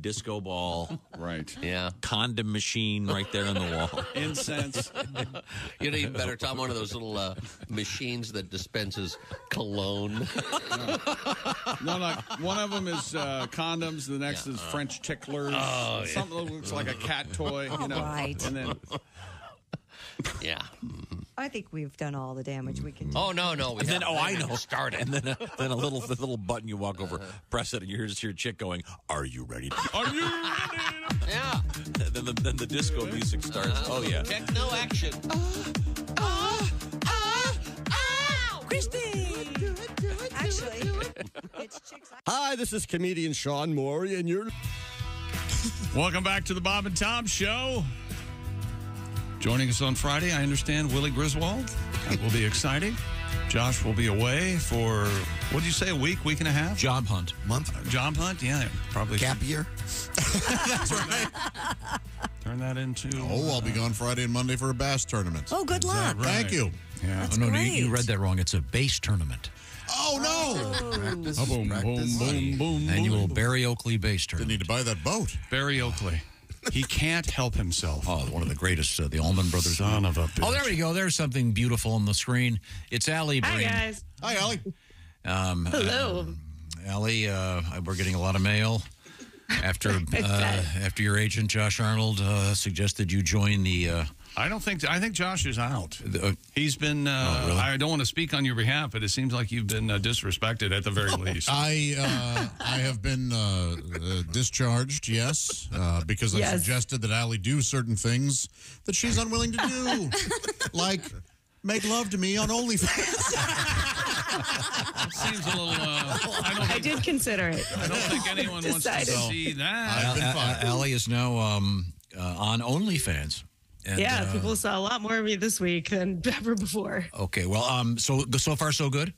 disco ball, right? Yeah, condom machine right there on the wall. Incense. you know, even better, Tom. One of those little uh, machines that dispenses cologne. No, like one of them is uh, condoms. The next is French ticklers. Oh, yeah. Something that looks like a cat toy. You know, All right. and then yeah. I think we've done all the damage we can do. Oh no, no. We And then, oh, I even know. Started. And then, a, then a little, the little button you walk over, press it, and you hear just your chick going, "Are you ready?" Are you? ready? yeah. then the then the disco music starts. Oh yeah. Techno action. Ah, ah, ah, Kristi! Actually, it's chicks. Hi, this is comedian Sean Morey, and you're. Welcome back to the Bob and Tom Show. Joining us on Friday, I understand Willie Griswold. That will be exciting. Josh will be away for what did you say? A week, week and a half? Job hunt. Month? Job hunt? Yeah, probably. Gap year? That's right. Turn that into. Oh, I'll be uh, gone Friday and Monday for a bass tournament. Oh, good Is luck. right? Thank you. Yeah. Oh, no, you, great. you read that wrong. It's a base tournament. Oh no! Practice, Oh, boom, boom, practice. boom, boom, Annual. Berry Oakley base Didn't need to buy that boat. Berry Oakley. He can't help himself. Oh, one of the greatest, uh, the Allman Brothers. Son of a bitch. Oh, there we go. There's something beautiful on the screen. It's Alli Hi, Breen. guys. Hi, Alli. Um, Hello. Alli, uh, we're getting a lot of mail after uh, after your agent Josh Arnold uh, suggested you join the. I don't think. I think Josh is out. uh, He's been. Uh, Oh, really? I don't want to speak on your behalf, but it seems like you've been uh, disrespected at the very least. I uh, I have been uh, uh, discharged, yes, uh, because I suggested that Alli do certain things that she's unwilling to do, like make love to me on OnlyFans. Seems a little. Uh, I don't. I did consider it. I don't think anyone wants to see that. I've been Al- fired. Al- Alli is now um, uh, on OnlyFans. And, yeah, uh, people saw a lot more of me this week than ever before. Okay, well, um, so so far so good.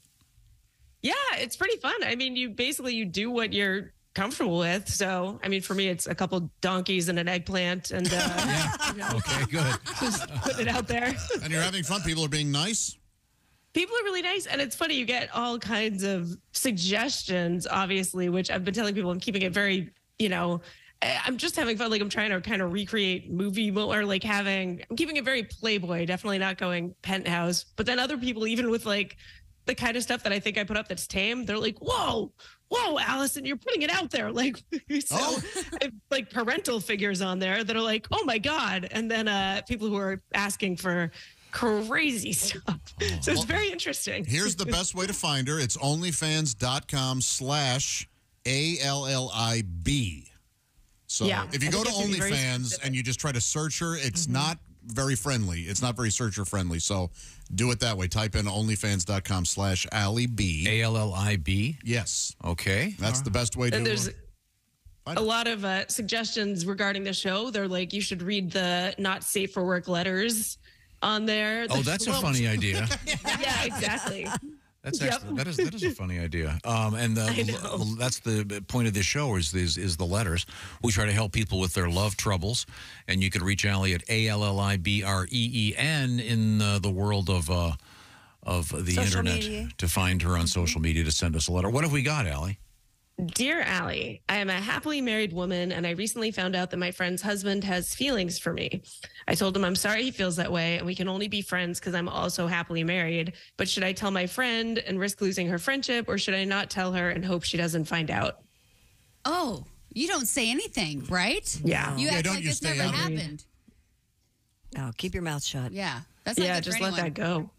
Yeah, it's pretty fun. I mean, you basically you do what you're comfortable with. So, I mean, for me, it's a couple donkeys and an eggplant, and uh, you know, Okay, good. just putting it out there. and you're having fun. People are being nice. People are really nice, and it's funny. You get all kinds of suggestions, obviously, which I've been telling people. I'm keeping it very, you know. I- I'm just having fun. Like I'm trying to kind of recreate movie mo- or like having. I'm keeping it very Playboy. Definitely not going penthouse. But then other people, even with like the kind of stuff that I think I put up that's tame, they're like, "Whoa, whoa, Allison, you're putting it out there!" Like, so Oh. I- like parental figures on there that are like, "Oh my god!" And then uh people who are asking for crazy stuff. So it's very interesting. Here's the best way to find her. It's onlyfans.com slash A-L-L-I-B. So Yeah, if you I go to you have to be very OnlyFans and you just try to search her, it's Mm-hmm. not very friendly. It's not very searcher friendly. So do it that way. Type in onlyfans.com slash Alli B. A L L I B. Yes. Okay. That's the best way to And there's Find a lot of uh, suggestions regarding the show. They're like, you should read the not safe for work letters on there. Oh, that's a funny idea. Yeah, exactly. That's Yep. actually, that is that is a funny idea. Um, and the, that's the point of this show is, is is the letters. We try to help people with their love troubles, and you can reach Alli at a l l i b r e e n in uh, the world of uh, of the Social internet media. to find her on social media to send us a letter. What have we got, Alli? Dear Alli, I am a happily married woman, and I recently found out that my friend's husband has feelings for me. I told him I'm sorry he feels that way, and we can only be friends because I'm also happily married. But should I tell my friend and risk losing her friendship, or should I not tell her and hope she doesn't find out? Oh, you don't say anything, right? Yeah. You Yeah, act don't like you this stay never out happened. No, keep your mouth shut. Yeah. That's not yeah, good for just let that go.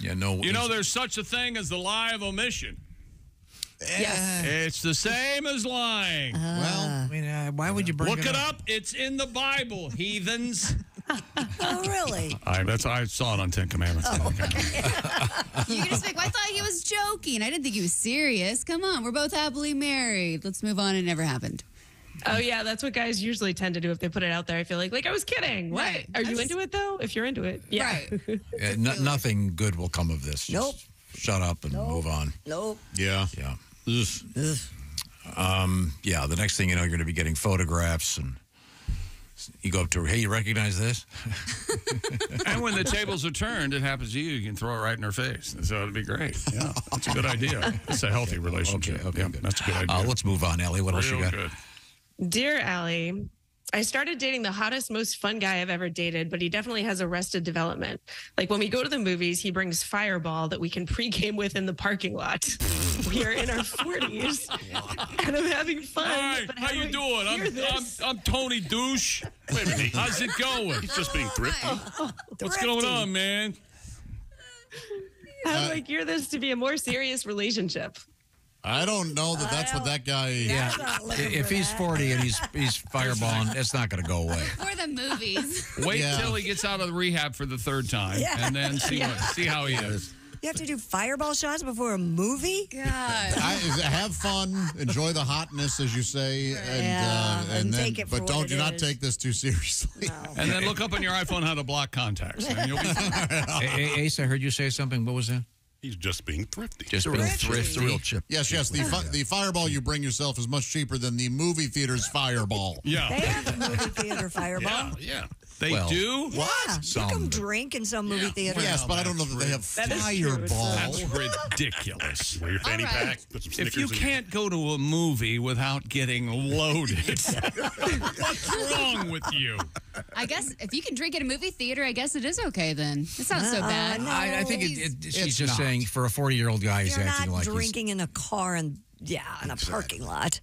Yeah, no. You know, there's such a thing as the lie of omission. Yes. It's the same as lying. well, I mean, uh, why would you bring Look it it up? up. It's in the Bible, heathens. Oh, really? I, that's I saw it on Ten Commandments. You can just make, I thought he was joking. I didn't think he was serious. Come on, we're both happily married. Let's move on. It never happened. Oh yeah, that's what guys usually tend to do if they put it out there. I feel like like I was kidding. What? Right. Are you That's- into it though? If you're into it, yeah. Right. Yeah, no, nothing good will come of this. Just Nope. Shut up and move on. Nope. Yeah. Yeah. Um, yeah. The next thing you know, you're going to be getting photographs and You go up to her, hey, you recognize this? and when the tables are turned, it happens to you. You can throw it right in her face. So it'd be great. Yeah, that's a good idea. It's a healthy relationship. Okay, okay, that's a good idea. Uh, let's move on, Ellie. What else you got? good. Dear Alli, I started dating the hottest, most fun guy I've ever dated, but he definitely has arrested development. Like when we go to the movies, he brings Fireball that we can pregame with in the parking lot. we are in our 40s, and I'm having fun. Hi, but how do you I doing? I'm, I'm? I'm Tony Douche. Wait a minute. How's it going? He's just being oh, thrifty. Oh, oh, What's going on, man? How do I uh, gear this to be a more serious relationship? I don't know that that's what that guy. Yeah, if he's 40 and he's he's fireballing, it's not going to go away. For the movies. Wait Yeah. till he gets out of the rehab for the third time, Yeah. and then see Yeah. what, see how he is. You have to do fireball shots before a movie? God. I, is- have fun, enjoy the hotness, as you say, and Yeah, uh, and then, take it for but what don't it do not is. take this too seriously. And then look up on your iPhone how to block contacts, and you'll be fine. A- A- Ace, I heard you say something. What was that? He's just being thrifty. Just being thrifty. chip. Yes, yes. The fi- the fireball you bring yourself is much cheaper than the movie theater's fireball. They have a movie theater fireball. yeah. They Well, do? Yeah, you Some can drink in some movie theaters. Yes, but I don't know that they have That is true. fireball. That's ridiculous. Wear your fanny All right. pack, put some If you can't go to a movie without getting loaded, what's wrong with you? I guess if you can drink at a movie theater, I guess it is okay then. It's not so uh-uh. bad. I, I think it, it, she's It's just not. saying for a 40 year old guy, he's You're acting not like he's. drinking in a car and yeah, in a parking lot.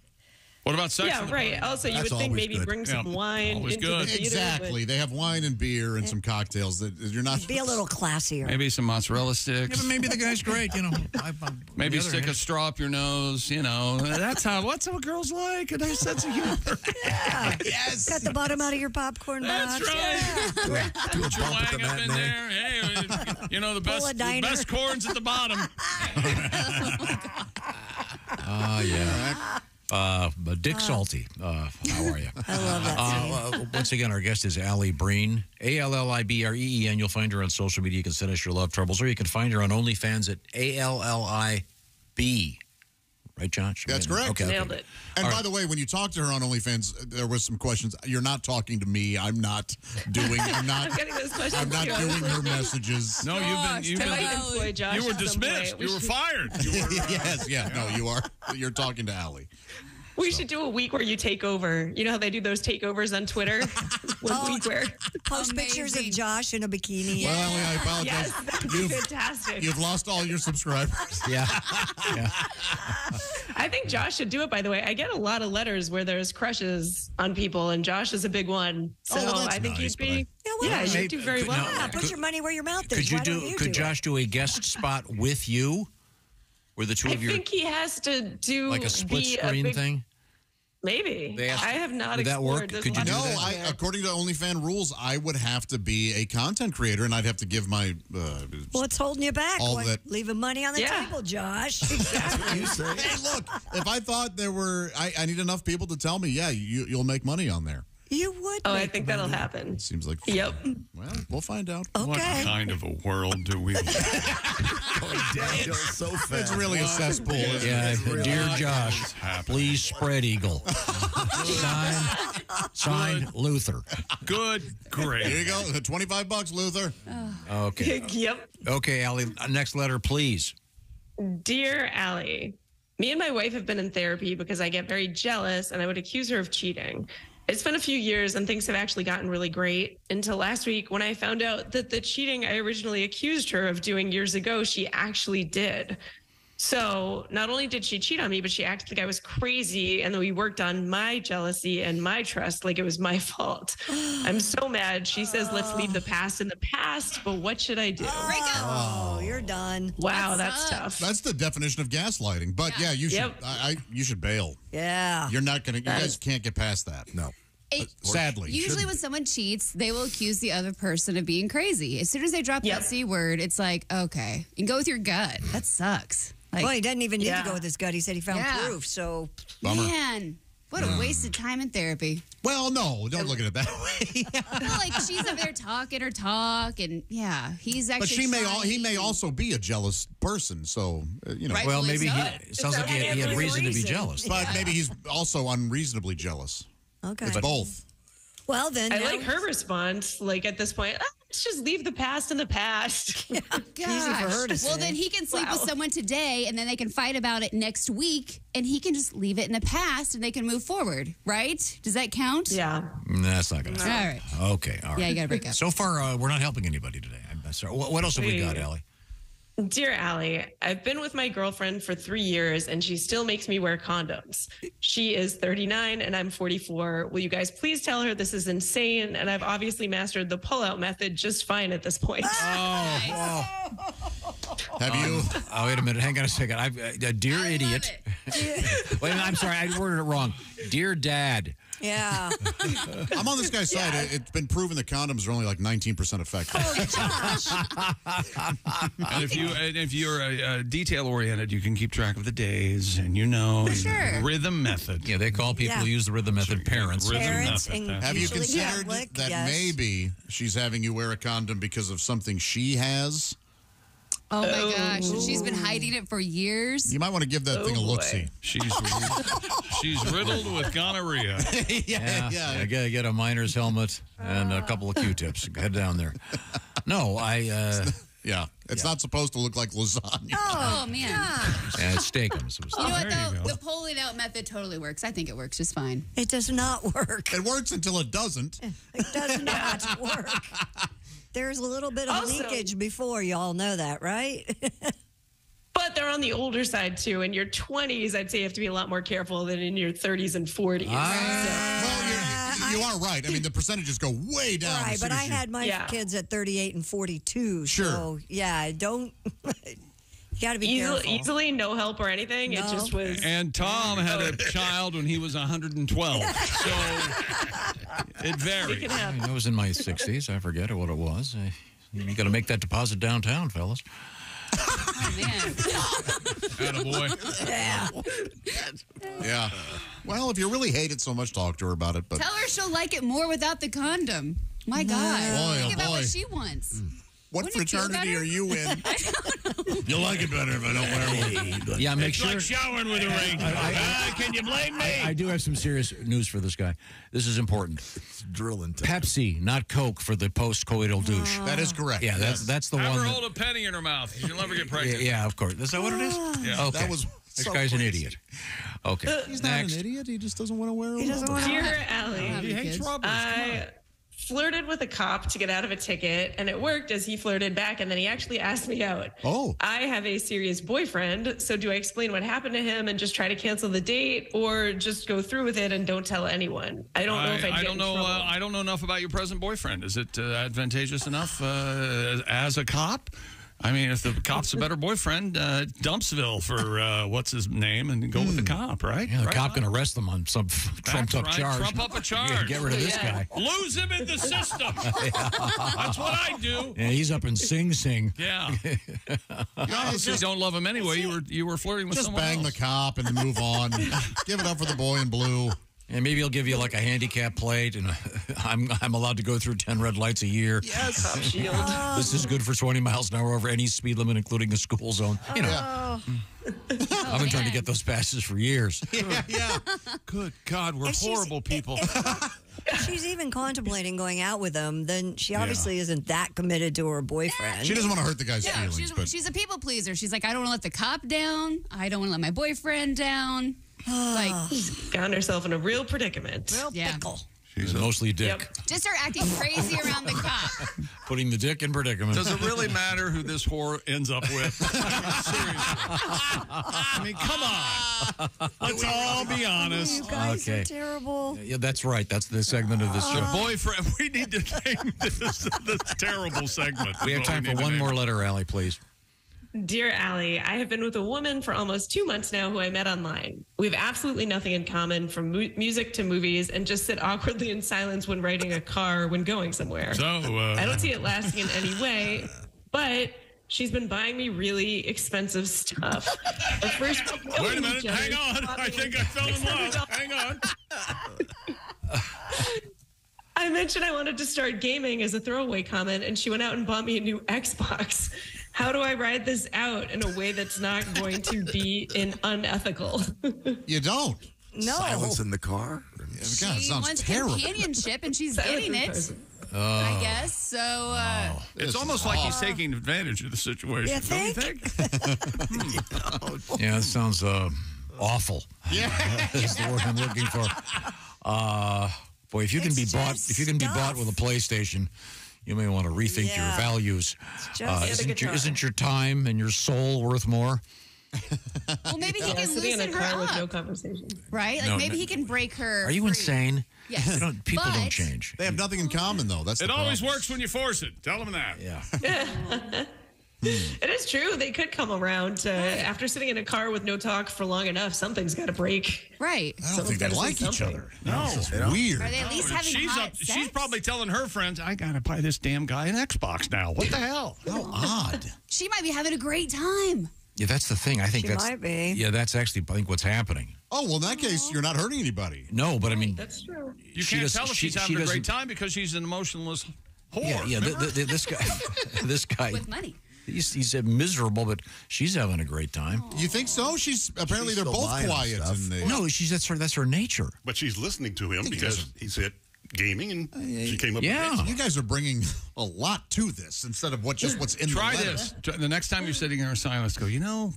What about sex? Yeah, right. Also, you That's would think always maybe good. bring some Yeah, wine always into good. the theater. Exactly. They have wine and beer and some cocktails that you're not. Be a little classier. Maybe some mozzarella sticks. Yeah, but maybe the guy's great, you know. I, I, Maybe on the stick a straw up your nose. You know, that's how. What's what girls like? A nice sense of humor. Yeah. yes. Cut the bottom out of your popcorn That's box. right. Yeah. Put your wang up in there. Hey, you know the Pull best, the diner. best corns at the bottom. Ah, yeah. Uh, Dick Salty, uh, how are you? I love that. Uh, uh, once again, our guest is Alli Breen, A L L I B R E E N. You'll find her on social media. You can send us your love troubles, or you can find her on OnlyFans at A L L I B. Right, Josh? That's correct. Okay, Nailed okay. it. And All by right. the way, when you talk to her on OnlyFans, there was some questions. You're not talking to me. I'm not doing. I'm not. I'm getting those questions. I'm not too. doing her messages. No, you've been. You've I been. employ Josh You were dismissed. You were fired. You were, uh, yes, yeah, no, you are. You're talking to Alli. We should do a week where you take over. You know how they do those takeovers on Twitter? One oh, week where. Post pictures of Josh in a bikini. Well, Alli, I apologize. Yes, that'd be You've, fantastic. you've lost all your subscribers. Yeah. yeah. I think Josh should do it, by the way. I get a lot of letters where there's crushes on people, and Josh is a big one. Oh, so Oh, well, that's I think nice, you'd be. Yeah, well, Yeah, maybe- you'd do very could- well. no, Yeah, put Could- your money where your mouth is. Could you Why do? don't you could do Josh do a guest spot with you, where the two I of you I think he has to do like a split be screen big, thing? Maybe. They asked- I have not would that explored. work? There's Could you do of No, that? I, according to OnlyFans rules, I would have to be a content creator, and I'd have to give my. Uh, What's holding you back? All What- that- Leaving money on the Yeah. table, Josh. You say. hey, look! If I thought there were, I, I need enough people to tell me, yeah, you, you'll make money on there. You would. Oh, I think that'll happen. Seems like. Yep. Well, we'll find out. Okay. What kind of a world do we live? Downhill so fast. It's really a cesspool. isn't it? Yeah, dear What Josh, is please spread eagle. Sign, signed Luther. Good, There great. you go. Twenty-five bucks, Luther. Okay. yep. Okay, Alli. Next letter, please. Dear Alli, me and my wife have been in therapy because I get very jealous and I would accuse her of cheating. It's been a few years and things have actually gotten really great until last week when I found out that the cheating I originally accused her of doing years ago, she actually did. So not only did she cheat on me, but she acted like I was crazy. And then we worked on my jealousy and my trust like it was my fault. I'm so mad. She says, let's leave the past in the past, but what should I do? Oh, you're done. Wow, that's tough. That's the definition of gaslighting. But yeah, you should. Yep. I, I you should bail. Yeah. You're not gonna. You That guys is- can't get past that. No. It- Sadly, Usually, when someone cheats, they will accuse the other person of being crazy. As soon as they drop Yep. that C word, it's like, okay, and go with your gut. That sucks. Like, well, he doesn't even need Yeah. to go with his gut. He said he found Yeah. proof. So man, what a waste of time in therapy. Well, no, don't look at it that way. well, like she's up there talking her talk, and yeah, he's actually. but she may. all, he may also be a jealous person. So uh, you know. Right. Well, maybe so. he, it sounds like he had, he had Every reason to be reason. jealous. But maybe he's also unreasonably jealous. okay. It's both. Well, then I now- like her response. Like at this point, "Ah, let's just leave the past in the past. Easy for her to Well, say. then he can sleep with someone today, and then they can fight about it next week, and he can just leave it in the past, and they can move forward. Right? Does that count? Yeah. Mm, That's not going to All right. Okay, all right. Yeah, you gotta break up. So far, uh, we're not helping anybody today. I'm sorry. What, what else have we got, Wait. Alli? Dear Alli, I've been with my girlfriend for three years and she still makes me wear condoms. She is 39 and I'm 44. Will you guys please tell her this is insane? And I've obviously mastered the pullout method just fine at this point. Oh, Have you? Oh, wait a minute. Hang on a second. I've, uh, dear idiot. wait. I'm sorry. I worded it wrong. Dear dad. Yeah. I'm on this guy's side. It- It's been proven that condoms are only like 19% effective. And if you and if you're uh, uh, detail oriented, you can keep track of the days, and you know Sure. rhythm method. Yeah, they call people Yeah. who use the rhythm method parents. Rhythm Parents method. and Have you considered Catholic, that yes. maybe she's having you wear a condom because of something she has? Oh my gosh, and she's been hiding it for years. You might want to give that thing a Oh, look see. She's she's riddled with gonorrhea. Yeah, yeah. I gotta get a miner's helmet and a couple of Q-tips. Head down there. No, I. Uh, Yeah. It's not supposed to look like lasagna. Oh man. yeah, it's Steakums. It was- You know what there you though? go. The pulling out method totally works. I think it works just fine. It does not work. It works until it doesn't. It does not work. There's a little bit of Also- leakage before. Y'all know that, right? But they're on the older side too. In your 20s, I'd say you have to be a lot more careful than in your 30s and 40s. Ah. Well, you're, you are right. I mean, the percentages go way down. right, but I you- had my Yeah. kids at 38 and 42. Sure. So, yeah, don't. you got to be Easily, careful. easily, no help or anything. It just was. And Tom had a child when he was 112. So it It varied. can happen. I was in my 60s. I forget what it was. You got to make that deposit downtown, fellas. Oh man. Attaboy. Yeah. Yeah. Well, if you really hate it so much, talk to her about it. But Tell her she'll like it more without the condom. My God. Boy, oh Think oh about boy. what she wants. Hmm. What Wouldn't fraternity are you in? You'll like it better if I don't wear one. Yeah, make It's sure. like showering with a ring. Ah, can you blame me? I do have some serious news for this guy. This is important. It's Drilling time. Pepsi, not Coke, for the post-coital douche. That is correct. Yeah, that's Yes. that's the Have one. her that- hold a penny in her mouth. She'll never get pregnant. yeah, of course. Is that what it is? Yeah. Okay. That was this so guy's an idiot. Okay. He's not Next. an idiot. He just doesn't want to wear a He doesn't want to. Dear Alli, He hates rubbers. Come on. I flirted with a cop to get out of a ticket, and it worked as he flirted back, and then he actually asked me out. Oh. I have a serious boyfriend, so do I explain what happened to him and just try to cancel the date, or just go through with it and don't tell anyone? I don't know if I'd I get don't in know. Uh, I don't know enough about your present boyfriend. Is it uh, advantageous enough uh, as a cop? I mean, if the cop's a better boyfriend, uh, Dumpsville for uh, what's his name, and go with the cop, right? Yeah, the Right cop on. can arrest them on some trumped up right. charge. Trump up a charge. Yeah, get rid of this Yeah. guy. Lose him in the system. That's what I do. Yeah, he's up in Sing Sing. Yeah. you obviously don't love him anyway. You were you were flirting with Just someone bang else. the cop and move on. Give it up for the boy in blue. And maybe he'll give you like a handicap plate, and I'm I'm allowed to go through ten red lights a year. Yes, Cop shield. This is good for 20 miles an hour over any speed limit, including a school zone. You know, Oh, I've been trying to oh, get those passes for years. Yeah, yeah. Good God, we're If horrible people. if she's even contemplating going out with him, then she obviously isn't that committed to her boyfriend. She doesn't want to hurt the guy's Yeah, feelings, she's, but she's a people pleaser. She's like, I don't want to let the cop down. I don't want to let my boyfriend down. Like, Found herself in a real predicament. Real Yeah. pickle. She's mostly dick. Yep. just start acting crazy around the cop. Putting the dick in predicament. Does it really matter who this whore ends up with? Seriously. I mean, come on. Let's all be honest. You guys Okay. are terrible. Yeah, that's right. That's the segment of this The show. boyfriend. We need to name this this terrible segment. We have Is what time for one more letter, Alli, please. Dear Alli, I have been with a woman for almost two months now who I met online. We have absolutely nothing in common from mu- music to movies and just sit awkwardly in silence when riding a car or when going somewhere. So, uh, I don't see it lasting in any way, but she's been buying me really expensive stuff. First, Wait a minute. Hang on. I think I fell in love. Hang on. I mentioned I wanted to start gaming as a throwaway comment, and she went out and bought me a new Xbox. How do I ride this out in a way that's not going to be in unethical? you don't. No. Silence in the car. she wants companionship, and she's getting it. I guess so. Uh, It's almost like he's taking advantage of the situation. You don't you think? Yeah, that sounds uh, awful. Yeah, that's the word I'm looking for. Uh, boy, if you can be bought, if you can be bought with a PlayStation, you may want to rethink Yeah. your values. Uh, isn't, your, isn't your time and your soul worth more? well, maybe he can sitting in a loosen car her with up, no conversation. right? Like No, maybe no. he can break her. Are you free. insane? Yes. Don't- people But- don't change. They have nothing in common, though. That's It the always works when you force it. Tell them that. Yeah. It is true. They could come around uh, to, after sitting in a car with no talk for long enough. Something's got to break. Right. I don't think they like each other. No, This is weird. Are they at least No, having she's hot up, sex? She's probably telling her friends, "I gotta buy this damn guy an Xbox now." What the hell? How odd. She might be having a great time. Yeah, that's the thing. I think She that's might be. yeah, that's actually I think what's happening. Oh well, in that case, you're not hurting anybody. No, but I mean, That's true. You can't does- tell if she- she's she having a great time because she's an emotionless whore. yeah, yeah. th- th- th- this guy, this guy, With money. He's, he's uh, miserable, but she's having a great time. You think so? She's apparently She's they're both quiet. stuff. And they, No, she's that's her that's her nature. But she's listening to him because he said gaming, and she came up Yeah. with you guys are bringing a lot to this instead of what just what's in Try the letter. this. The next time you're sitting in our silence, go. You know,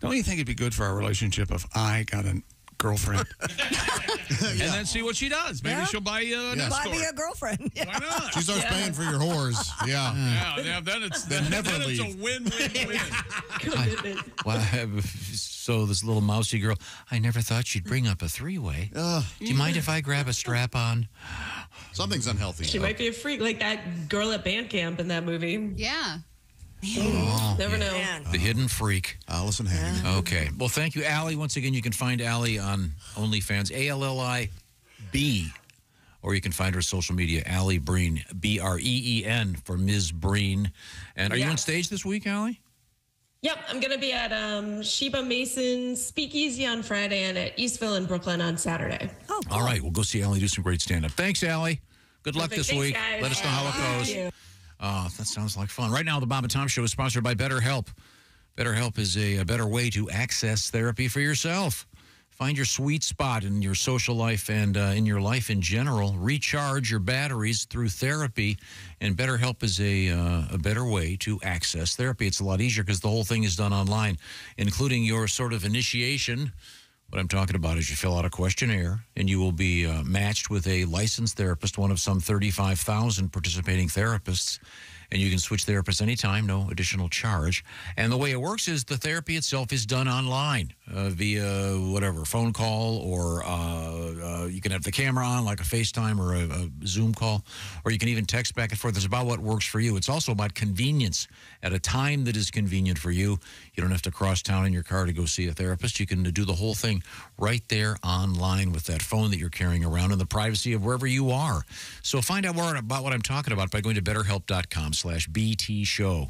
don't you think it'd be good for our relationship if I got a girlfriend, and then see what she does? Maybe Yeah. she'll buy you an Yeah. Buy escort. me a girlfriend. Why not? She starts paying for your whores. Yeah. Yeah, yeah, then it's Then then, never then it's leave. a win-win-win. Well, so this little mousy girl, I never thought she'd bring up a three way. Uh, Do you mind if I grab a strap on? something's unhealthy. She might be a freak like that girl at band camp in that movie. Yeah. Oh, Never know. Man. the hidden freak. Alyson Hannigan. Okay. Well, thank you, Alli. Once again, you can find Alli on OnlyFans, A L L I B, or you can find her social media, Alli Breen, B R E E N for Ms. Breen. And are you on stage this week, Alli? Yep, I'm gonna be at um, Sheba Mason Speakeasy on Friday and at Eastville in Brooklyn on Saturday. Oh, All right. We'll go see Alli do some great stand up. Thanks, Alli. Good luck Perfect. this Thanks, week. guys. Let us know how it Thank goes. Oh, that sounds like fun. Right now, the Bob and Tom Show is sponsored by BetterHelp. BetterHelp is a, a better way to access therapy for yourself. Find your sweet spot in your social life and uh, in your life in general. Recharge your batteries through therapy, and BetterHelp is a, uh, a better way to access therapy. It's a lot easier because the whole thing is done online, including your sort of initiation. What I'm talking about is you fill out a questionnaire and you will be uh, matched with a licensed therapist, one of some 35,000 participating therapists. And you can switch therapists anytime, no additional charge. And the way it works is the therapy itself is done online uh, via whatever, phone call, or uh, uh, you can have the camera on like a FaceTime or a, a Zoom call, or you can even text back and forth. It's about what works for you. It's also about convenience at a time that is convenient for you. You don't have to cross town in your car to go see a therapist. You can do the whole thing right there online with that phone that you're carrying around in the privacy of wherever you are. So find out more about what I'm talking about by going to betterhelp.com slash BT show.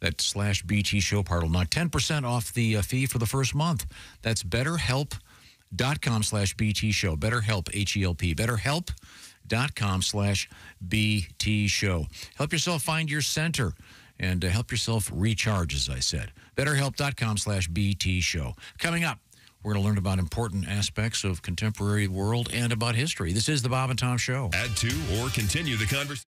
That slash BT show part will knock 10% off the uh, fee for the first month. That's betterhelp.com slash BT show. BetterHelp, H-E-L-P. H E L P. Betterhelp.com slash BT show. Help yourself find your center and uh, help yourself recharge, as I said. BetterHelp.com slash BT show. Coming up, we're going to learn about important aspects of contemporary world and about history. This is the Bob and Tom Show. Add to or continue the conversation.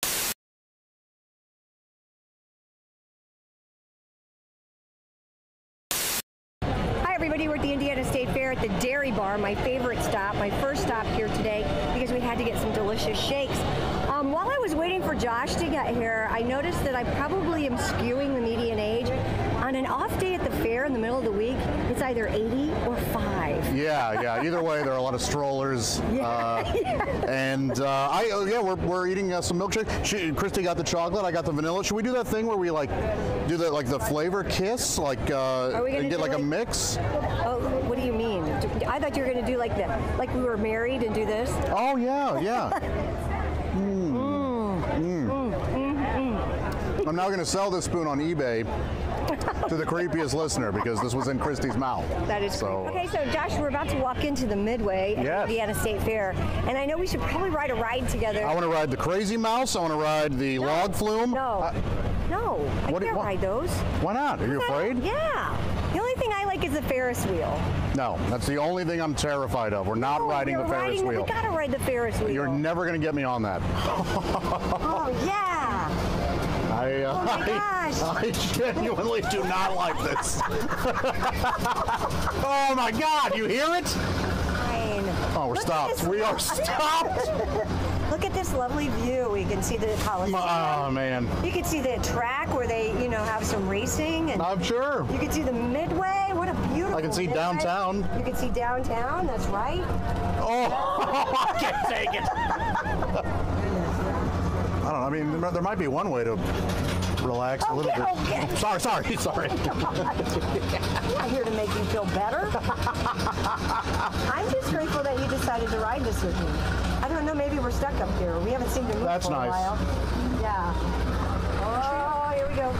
Everybody. We're at the Indiana State Fair at the Dairy Bar, my favorite stop, my first stop here today because we had to get some delicious shakes. Um, while I was waiting for Josh to get here, I noticed that I probably am skewing the median age. On an off day at the fair in the middle of the week, it's either 80 or 5. Yeah, yeah. Either way, there are a lot of strollers. Uh, and uh, I, oh, yeah, we're, we're eating uh, some milkshake. She, Kristi got the chocolate. I got the vanilla. Should we do that thing where we like do the like the flavor kiss, like uh, we and get do, like, a mix? Oh, what do you mean? I thought you were going to do like the like we were married and do this. Oh yeah, yeah. Mm. I'm now going to sell this spoon on eBay to the creepiest listener because this was in Kristi's mouth. That is so. Okay, so Josh, we're about to walk into the Midway at Yes. the Indiana State Fair, and I know we should probably ride a ride together. I want to ride the crazy mouse. I want to ride the log flume. No, no, I what do you can't want? ride those. Why not? Are you afraid? Yeah. The only thing I like is the Ferris wheel. No, that's the only thing I'm terrified of. We're not Oh, riding the Ferris riding, wheel. We gotta ride the Ferris wheel. You're never going to get me on that. oh yeah. I, uh, Oh my I, gosh. I genuinely do not like this. oh my God, you hear it? Fine. Oh, we're Look stopped. We are stopped. Look at this lovely view. You can see the Coliseum. Oh man. You can see the track where they, you know, have some racing. And I'm sure. You can see the Midway. What a beautiful. I can see Midway. downtown. You can see downtown. That's right. Oh, I can't take it. I don't know. I mean, there- there might be one way to relax a little bit. okay. Sorry, sorry, sorry. I'm not here to make you feel better. I'm just grateful that you decided to ride this with me. I don't know. Maybe we're stuck up here. We haven't seen the move That's for nice. a while. Yeah. Oh, here we go.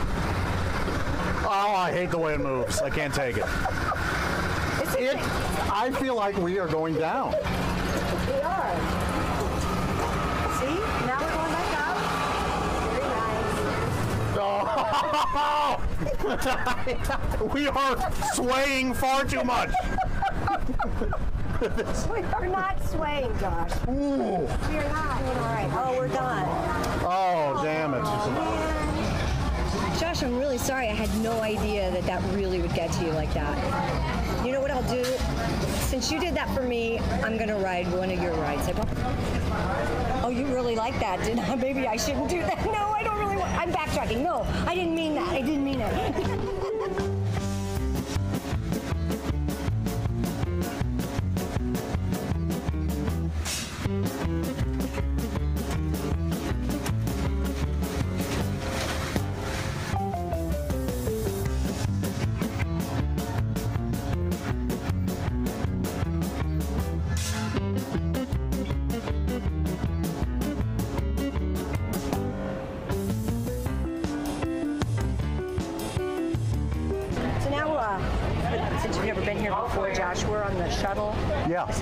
Oh, I hate the way it moves. I can't take it. It. I feel like we are going down. We are. See? Now we're going back up. Oh, we are swaying far too much. We are not swaying, Josh. Ooh. We are not. All right. Oh, we're done. Oh, damn it. Oh, Josh, I'm really sorry. I had no idea that that really would get to you like that. You know what I'll do? Since you did that for me, I'm going to ride one of your rides. Oh, you really like that, didn't I? Maybe I shouldn't do that. No, I don't. I'm backtracking. No, I didn't mean that. I didn't mean it.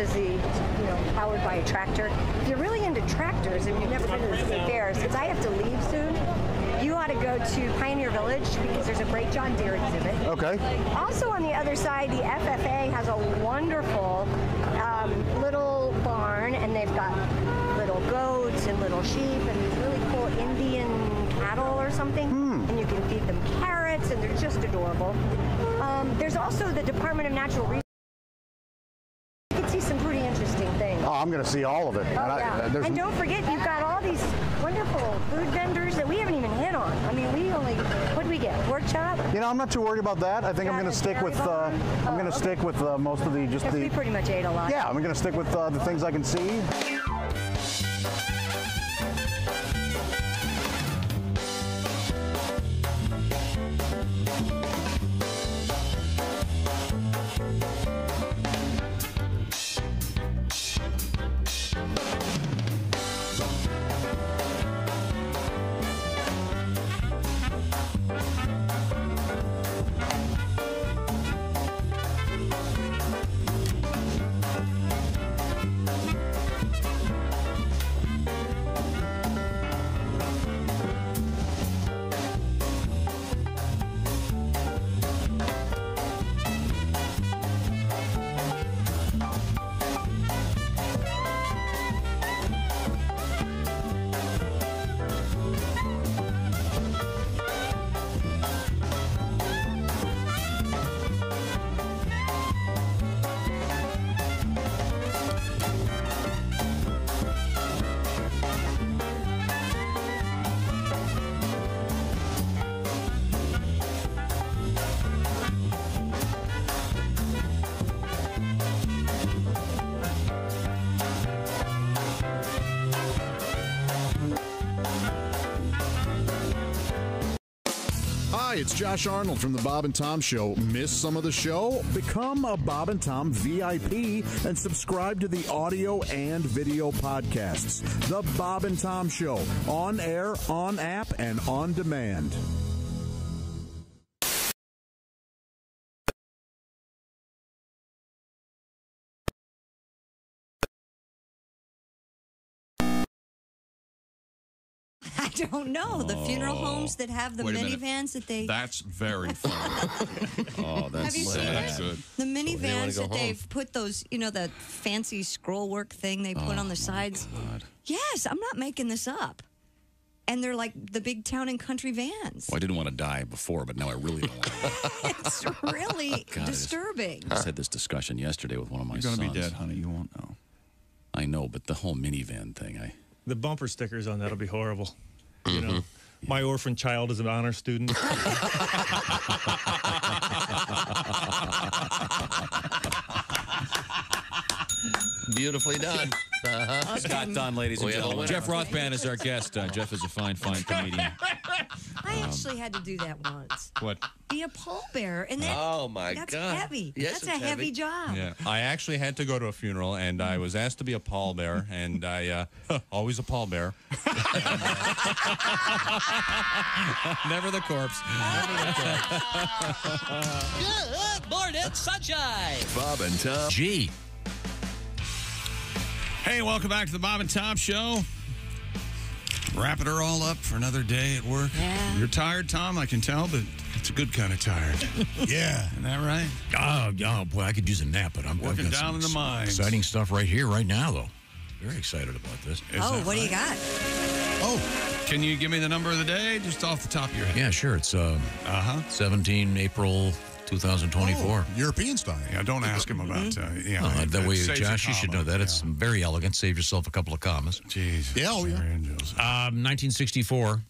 Is the, you know, powered by a tractor. If you're really into tractors and you've never been to the state fair, since I have to leave soon, you ought to go to Pioneer Village because there's a great John Deere exhibit. Okay. Also on the other side, the FFA has a wonderful um, little barn, and they've got little goats and little sheep and these really cool Indian cattle or something. And you can feed them carrots, and they're just adorable. Um, there's also the Department of Natural Resources. You can see some pretty interesting things. Oh, I'm going to see all of it. Oh, And yeah. there's- and don't forget, you've got all these wonderful food vendors that we haven't even hit on. I mean, we only, what do we get? Pork chop? You know, I'm not too worried about that. I think I'm going to stick with. Uh? I'm going Oh, to stick with uh, most of the just the. we pretty much ate a lot. Yeah, I'm going to stick with uh, the things I can see. Josh Arnold from the Bob and Tom Show. Miss some of the show? Become a Bob and Tom VIP and subscribe to the audio and video podcasts. The Bob and Tom Show, on air, on app, and on demand. Don't know. The funeral oh. homes that have the Wait a minute. minivans that they That's very funny. oh, Have you seen that's it? good. the They wanna minivans go that home. they've put those, you know, the fancy scroll work thing they put Oh, on the sides. Yes, I'm not making this up. And they're like the big town and country vans. Well, I didn't want to die before, but now I really don't want to. It's really God, I disturbing. I just had this discussion yesterday with one of my sons. You're gonna sons. be dead, honey. You won't know. I know, but the whole minivan thing, I The bumper stickers on that'll be horrible. You know, Mm-hmm. my orphan child is an honor student. Beautifully done. Uh-huh. Scott Dunn, ladies and We gentlemen. Jeff Rothman is our guest. Uh, Jeff is a fine, fine comedian. I actually had to do that once. What? Be a pallbearer, and that, Oh, my that's God. That's heavy. Yes, that's it's a heavy, heavy. job. Yeah, I actually had to go to a funeral, and I was asked to be a pallbearer, and I uh, always a pallbearer. Never the corpse. Good morning, sunshine. Bob and Tom. Gee. Hey, welcome back to the Bob and Tom Show. Wrapping her all up for another day at work. Yeah. You're tired, Tom, I can tell, but it's a good kind of tired. Yeah. Isn't that right? Oh, oh, boy, I could use a nap, but I'm I've Working got down some in the ex- mines. Exciting stuff right here, right now, though. Very excited about this. oh, what do you got? Oh, can you give me the number of the day just off the top of your head? Yeah, sure. It's uh, uh-huh. 17 April 2024. European style. Yeah, don't ask him about, uh, yeah. Oh, that it way, Josh, you should know comma. that. It's very elegant. Save yourself a couple of commas. Jeez. Yeah, oh, yeah. Um, 1964.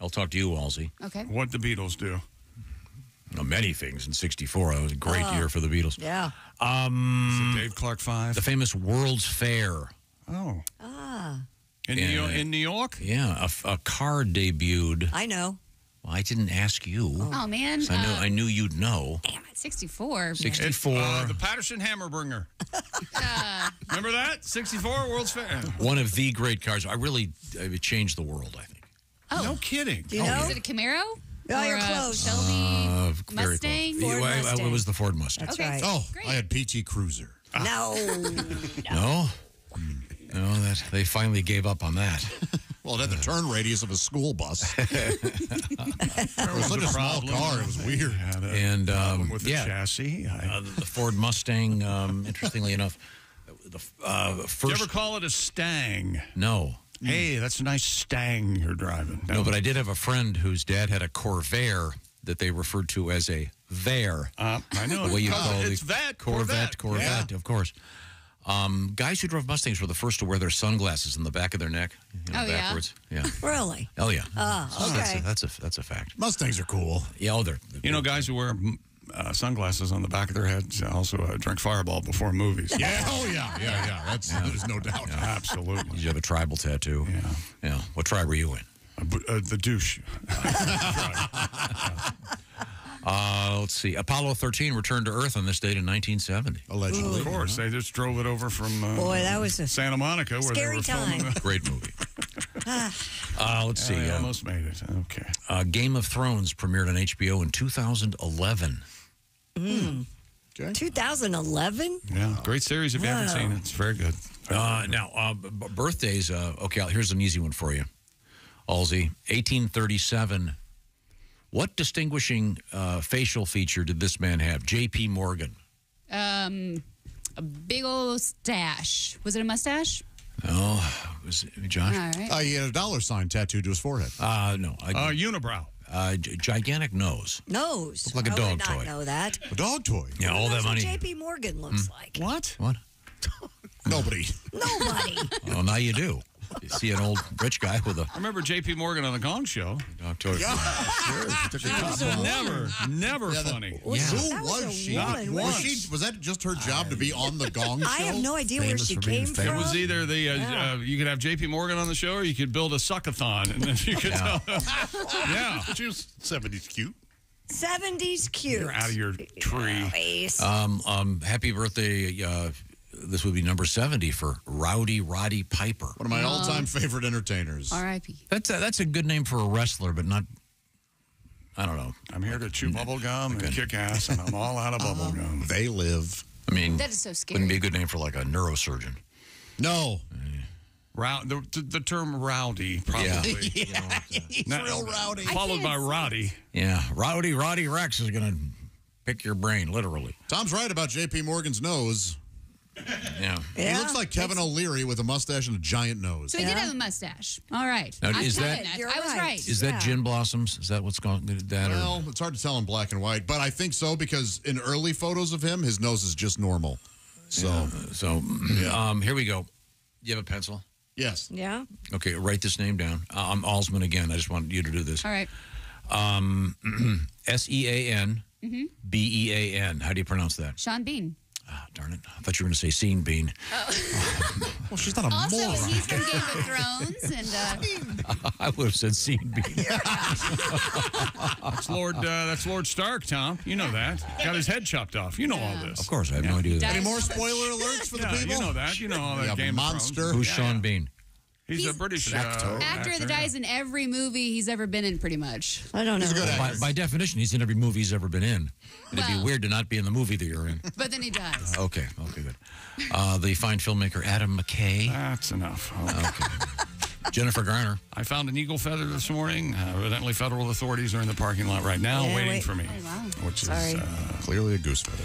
I'll talk to you, Halsey. Okay. What the Beatles do. Well, many things in 64. It was a great Oh. year for the Beatles. Yeah. Um, Is it Dave Clark 5? the famous World's Fair. Oh. Ah, In, New Yeah. York, in New York? Yeah, a, a car debuted. I know. Well, I didn't ask you. Oh, man. I knew Uh, I knew you'd know. Damn it, 64. 64. uh, the Patterson Hammerbringer. Remember that? 64 World's Fair. One of the great cars. I really it changed the world. I think. Oh. No kidding. Do you know? Is it a Camaro? Oh, Or you're a close. Shelby Uh, Mustang? close. Ford Yeah, I- I- Mustang. It was the Ford Mustang. That's Okay. right. Oh, Great. I had PT Cruiser. No. No, no, that they finally gave up on that. Well, it had the turn radius of a school bus. it was such a small car. It was weird. Had a And um, with the yeah, chassis. I, uh, the Ford Mustang. Um, interestingly enough, the uh, do you first ever call it a Stang? no. Hey, that's a nice Stang you're driving. No, but I did have a friend whose dad had a Corvair that they referred to as a Vair. Uh, I know. the way you because call it's the that Corvette, Corvette, of course. Um, guys who drove Mustangs were the first to wear their sunglasses in the back of their neck, you know, Oh, backwards. Yeah. Really? Oh yeah. Oh, So that's, okay. a, that's a that's a fact. Mustangs are cool. Yeah, oh, they're, You know, guys who wear mm, uh, sunglasses on the back of their heads also uh, drink Fireball before movies. Yeah. Oh, yeah. Yeah, yeah. That's, There's no doubt. Yeah, absolutely. Did you have a tribal tattoo? Yeah. Yeah. What tribe were you in? Uh, b- uh, the douche. Uh, let's see. Apollo 13 returned to Earth on this date in 1970. Allegedly. Of course, they just drove it over from uh, Boy, that was a Santa Monica where they scary were filming. time. the- Great movie. Ah, Uh, let's Yeah, see. they uh, almost made it. Okay. uh, Game of Thrones premiered on HBO in 2011. 2011? Yeah, great series if you haven't seen it. It's very good. Uh, now, uh, b- b- birthdays. Uh, okay, here's an easy one for you. Halsey, 1837. What distinguishing uh, facial feature did this man have? J.P. Morgan. Um, a big old stash. Was it a mustache? No, was it Josh? All right. Uh, he had a dollar sign tattooed to his forehead. Uh, no. I, Uh, unibrow. uh, g- gigantic nose. Nose. Looked like a I dog would not toy. know that. A dog toy. Yeah, all that money. J.P. Morgan looks like. What? What? Nobody. Nobody. Oh, now you do. You see an old rich guy with a I remember Jaye P. Morgan on the Gong Show. dog toy. Sure. Took her That top was off. never, never Yeah, that- funny. Was Yeah. Who that was, a she? woman, was wasn't she? Was that just her job to be on the Gong Show? I have no idea where Famous she for being came famous. from. It was either the uh, Yeah. uh, you could have Jaye P. Morgan on the show, or you could build a suckathon, and then you could Yeah. tell. yeah, She was 70s cute. 70s cute. you're out of your tree. Face. Um, um, happy birthday. Uh, this would be number 70 for Rowdy Roddy Piper. One of my all-time favorite entertainers. R.I.P. That's a, that's a good name for a wrestler, but not. I don't know. I'm here to chew mm. bubble gum and kick ass, and I'm all out of bubble oh. gum. They live. I mean, That is so scary. wouldn't be a good name for like a neurosurgeon. No. Row, the, the, the term rowdy, probably. yeah, he's Not- real rowdy. Followed by rowdy. Yeah, Rowdy Roddy Rex is going to pick your brain, literally. Tom's right about J.P. Morgan's nose. Yeah. He looks like Kevin O'Leary with a mustache and a giant nose. So he did have a mustache. All right. Now, I'm is that- good. You're I was right. right. Is that gin blossoms? Is that what's going on? that or Well, it's hard to tell in black and white, but I think so because in early photos of him, his nose is just normal. So, Yeah, so um, here we go. You have a pencil? yes. Yeah. Okay, write this name down. Uh, I'm Alsman again. I just want you to do this. All right. Um, S E A N Mm-hmm. B E A N. How do you pronounce that? Sean Bean. Darn it! I thought you were going to say Scene Bean. Well, she's not a Also, moron. he's from Game of Thrones, and uh, I would have said Scene Bean. That's Lord. Uh, that's Lord Stark. Tom, you know that. Got his head chopped off. You know all this. Of course, I have no idea. Any more spoiler alerts for the Yeah, people? you know that. You know all that Yeah, Game of monster. Thrones. Who's Yeah, Sean yeah. Bean? He's, a British uh, actor that dies in every movie he's ever been in, pretty much. I don't know. By, by definition, he's in every movie he's ever been in. It'd be Well. weird to not be in the movie that you're in. But then he dies. Okay, okay, good. Uh, the fine filmmaker Adam McKay. That's enough. Jennifer Garner. I found an eagle feather this morning. Uh, evidently, federal authorities are in the parking lot right now, Yeah, waiting wait. for me. Oh, wow. Which Sorry. is uh, Clearly a goose feather.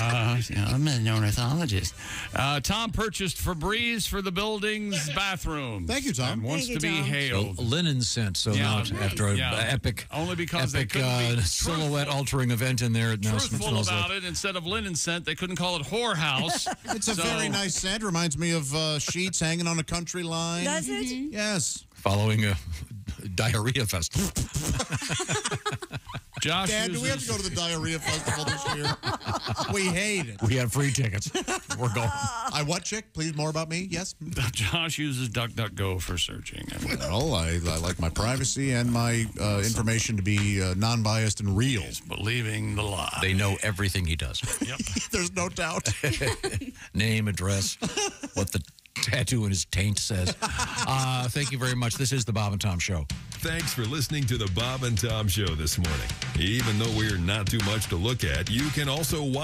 Uh, yeah, I'm an ornithologist. Uh, Tom purchased Febreze for the building's bathroom. Thank you, Tom. And wants Thank to you, be Tom. hailed. So, linen scent. So Yeah. now, after an Yeah. epic, Only because epic couldn't uh, be silhouette altering event in there, it now Truthful smells about like. it, instead of linen scent, they couldn't call it whorehouse. It's a So- very nice scent. Reminds me of uh, sheets hanging on a country line. Does it? Yes. Following a diarrhea festival. Josh Dad, do we have to go to the diarrhea festival this year? we hate it. We have free tickets. We're going. I what, chick? Please, more about me? Yes. Josh uses DuckDuckGo for searching. And Well, I, I like my privacy and my uh, information to be uh, non-biased and real. believing the lie. They know everything he does. Yep. There's no doubt. Name, address, what the tattoo in his taint says. Uh, thank you very much. This is the Bob and Tom Show. Thanks for listening to the Bob and Tom Show this morning. Even though we're not too much to look at, you can also watch.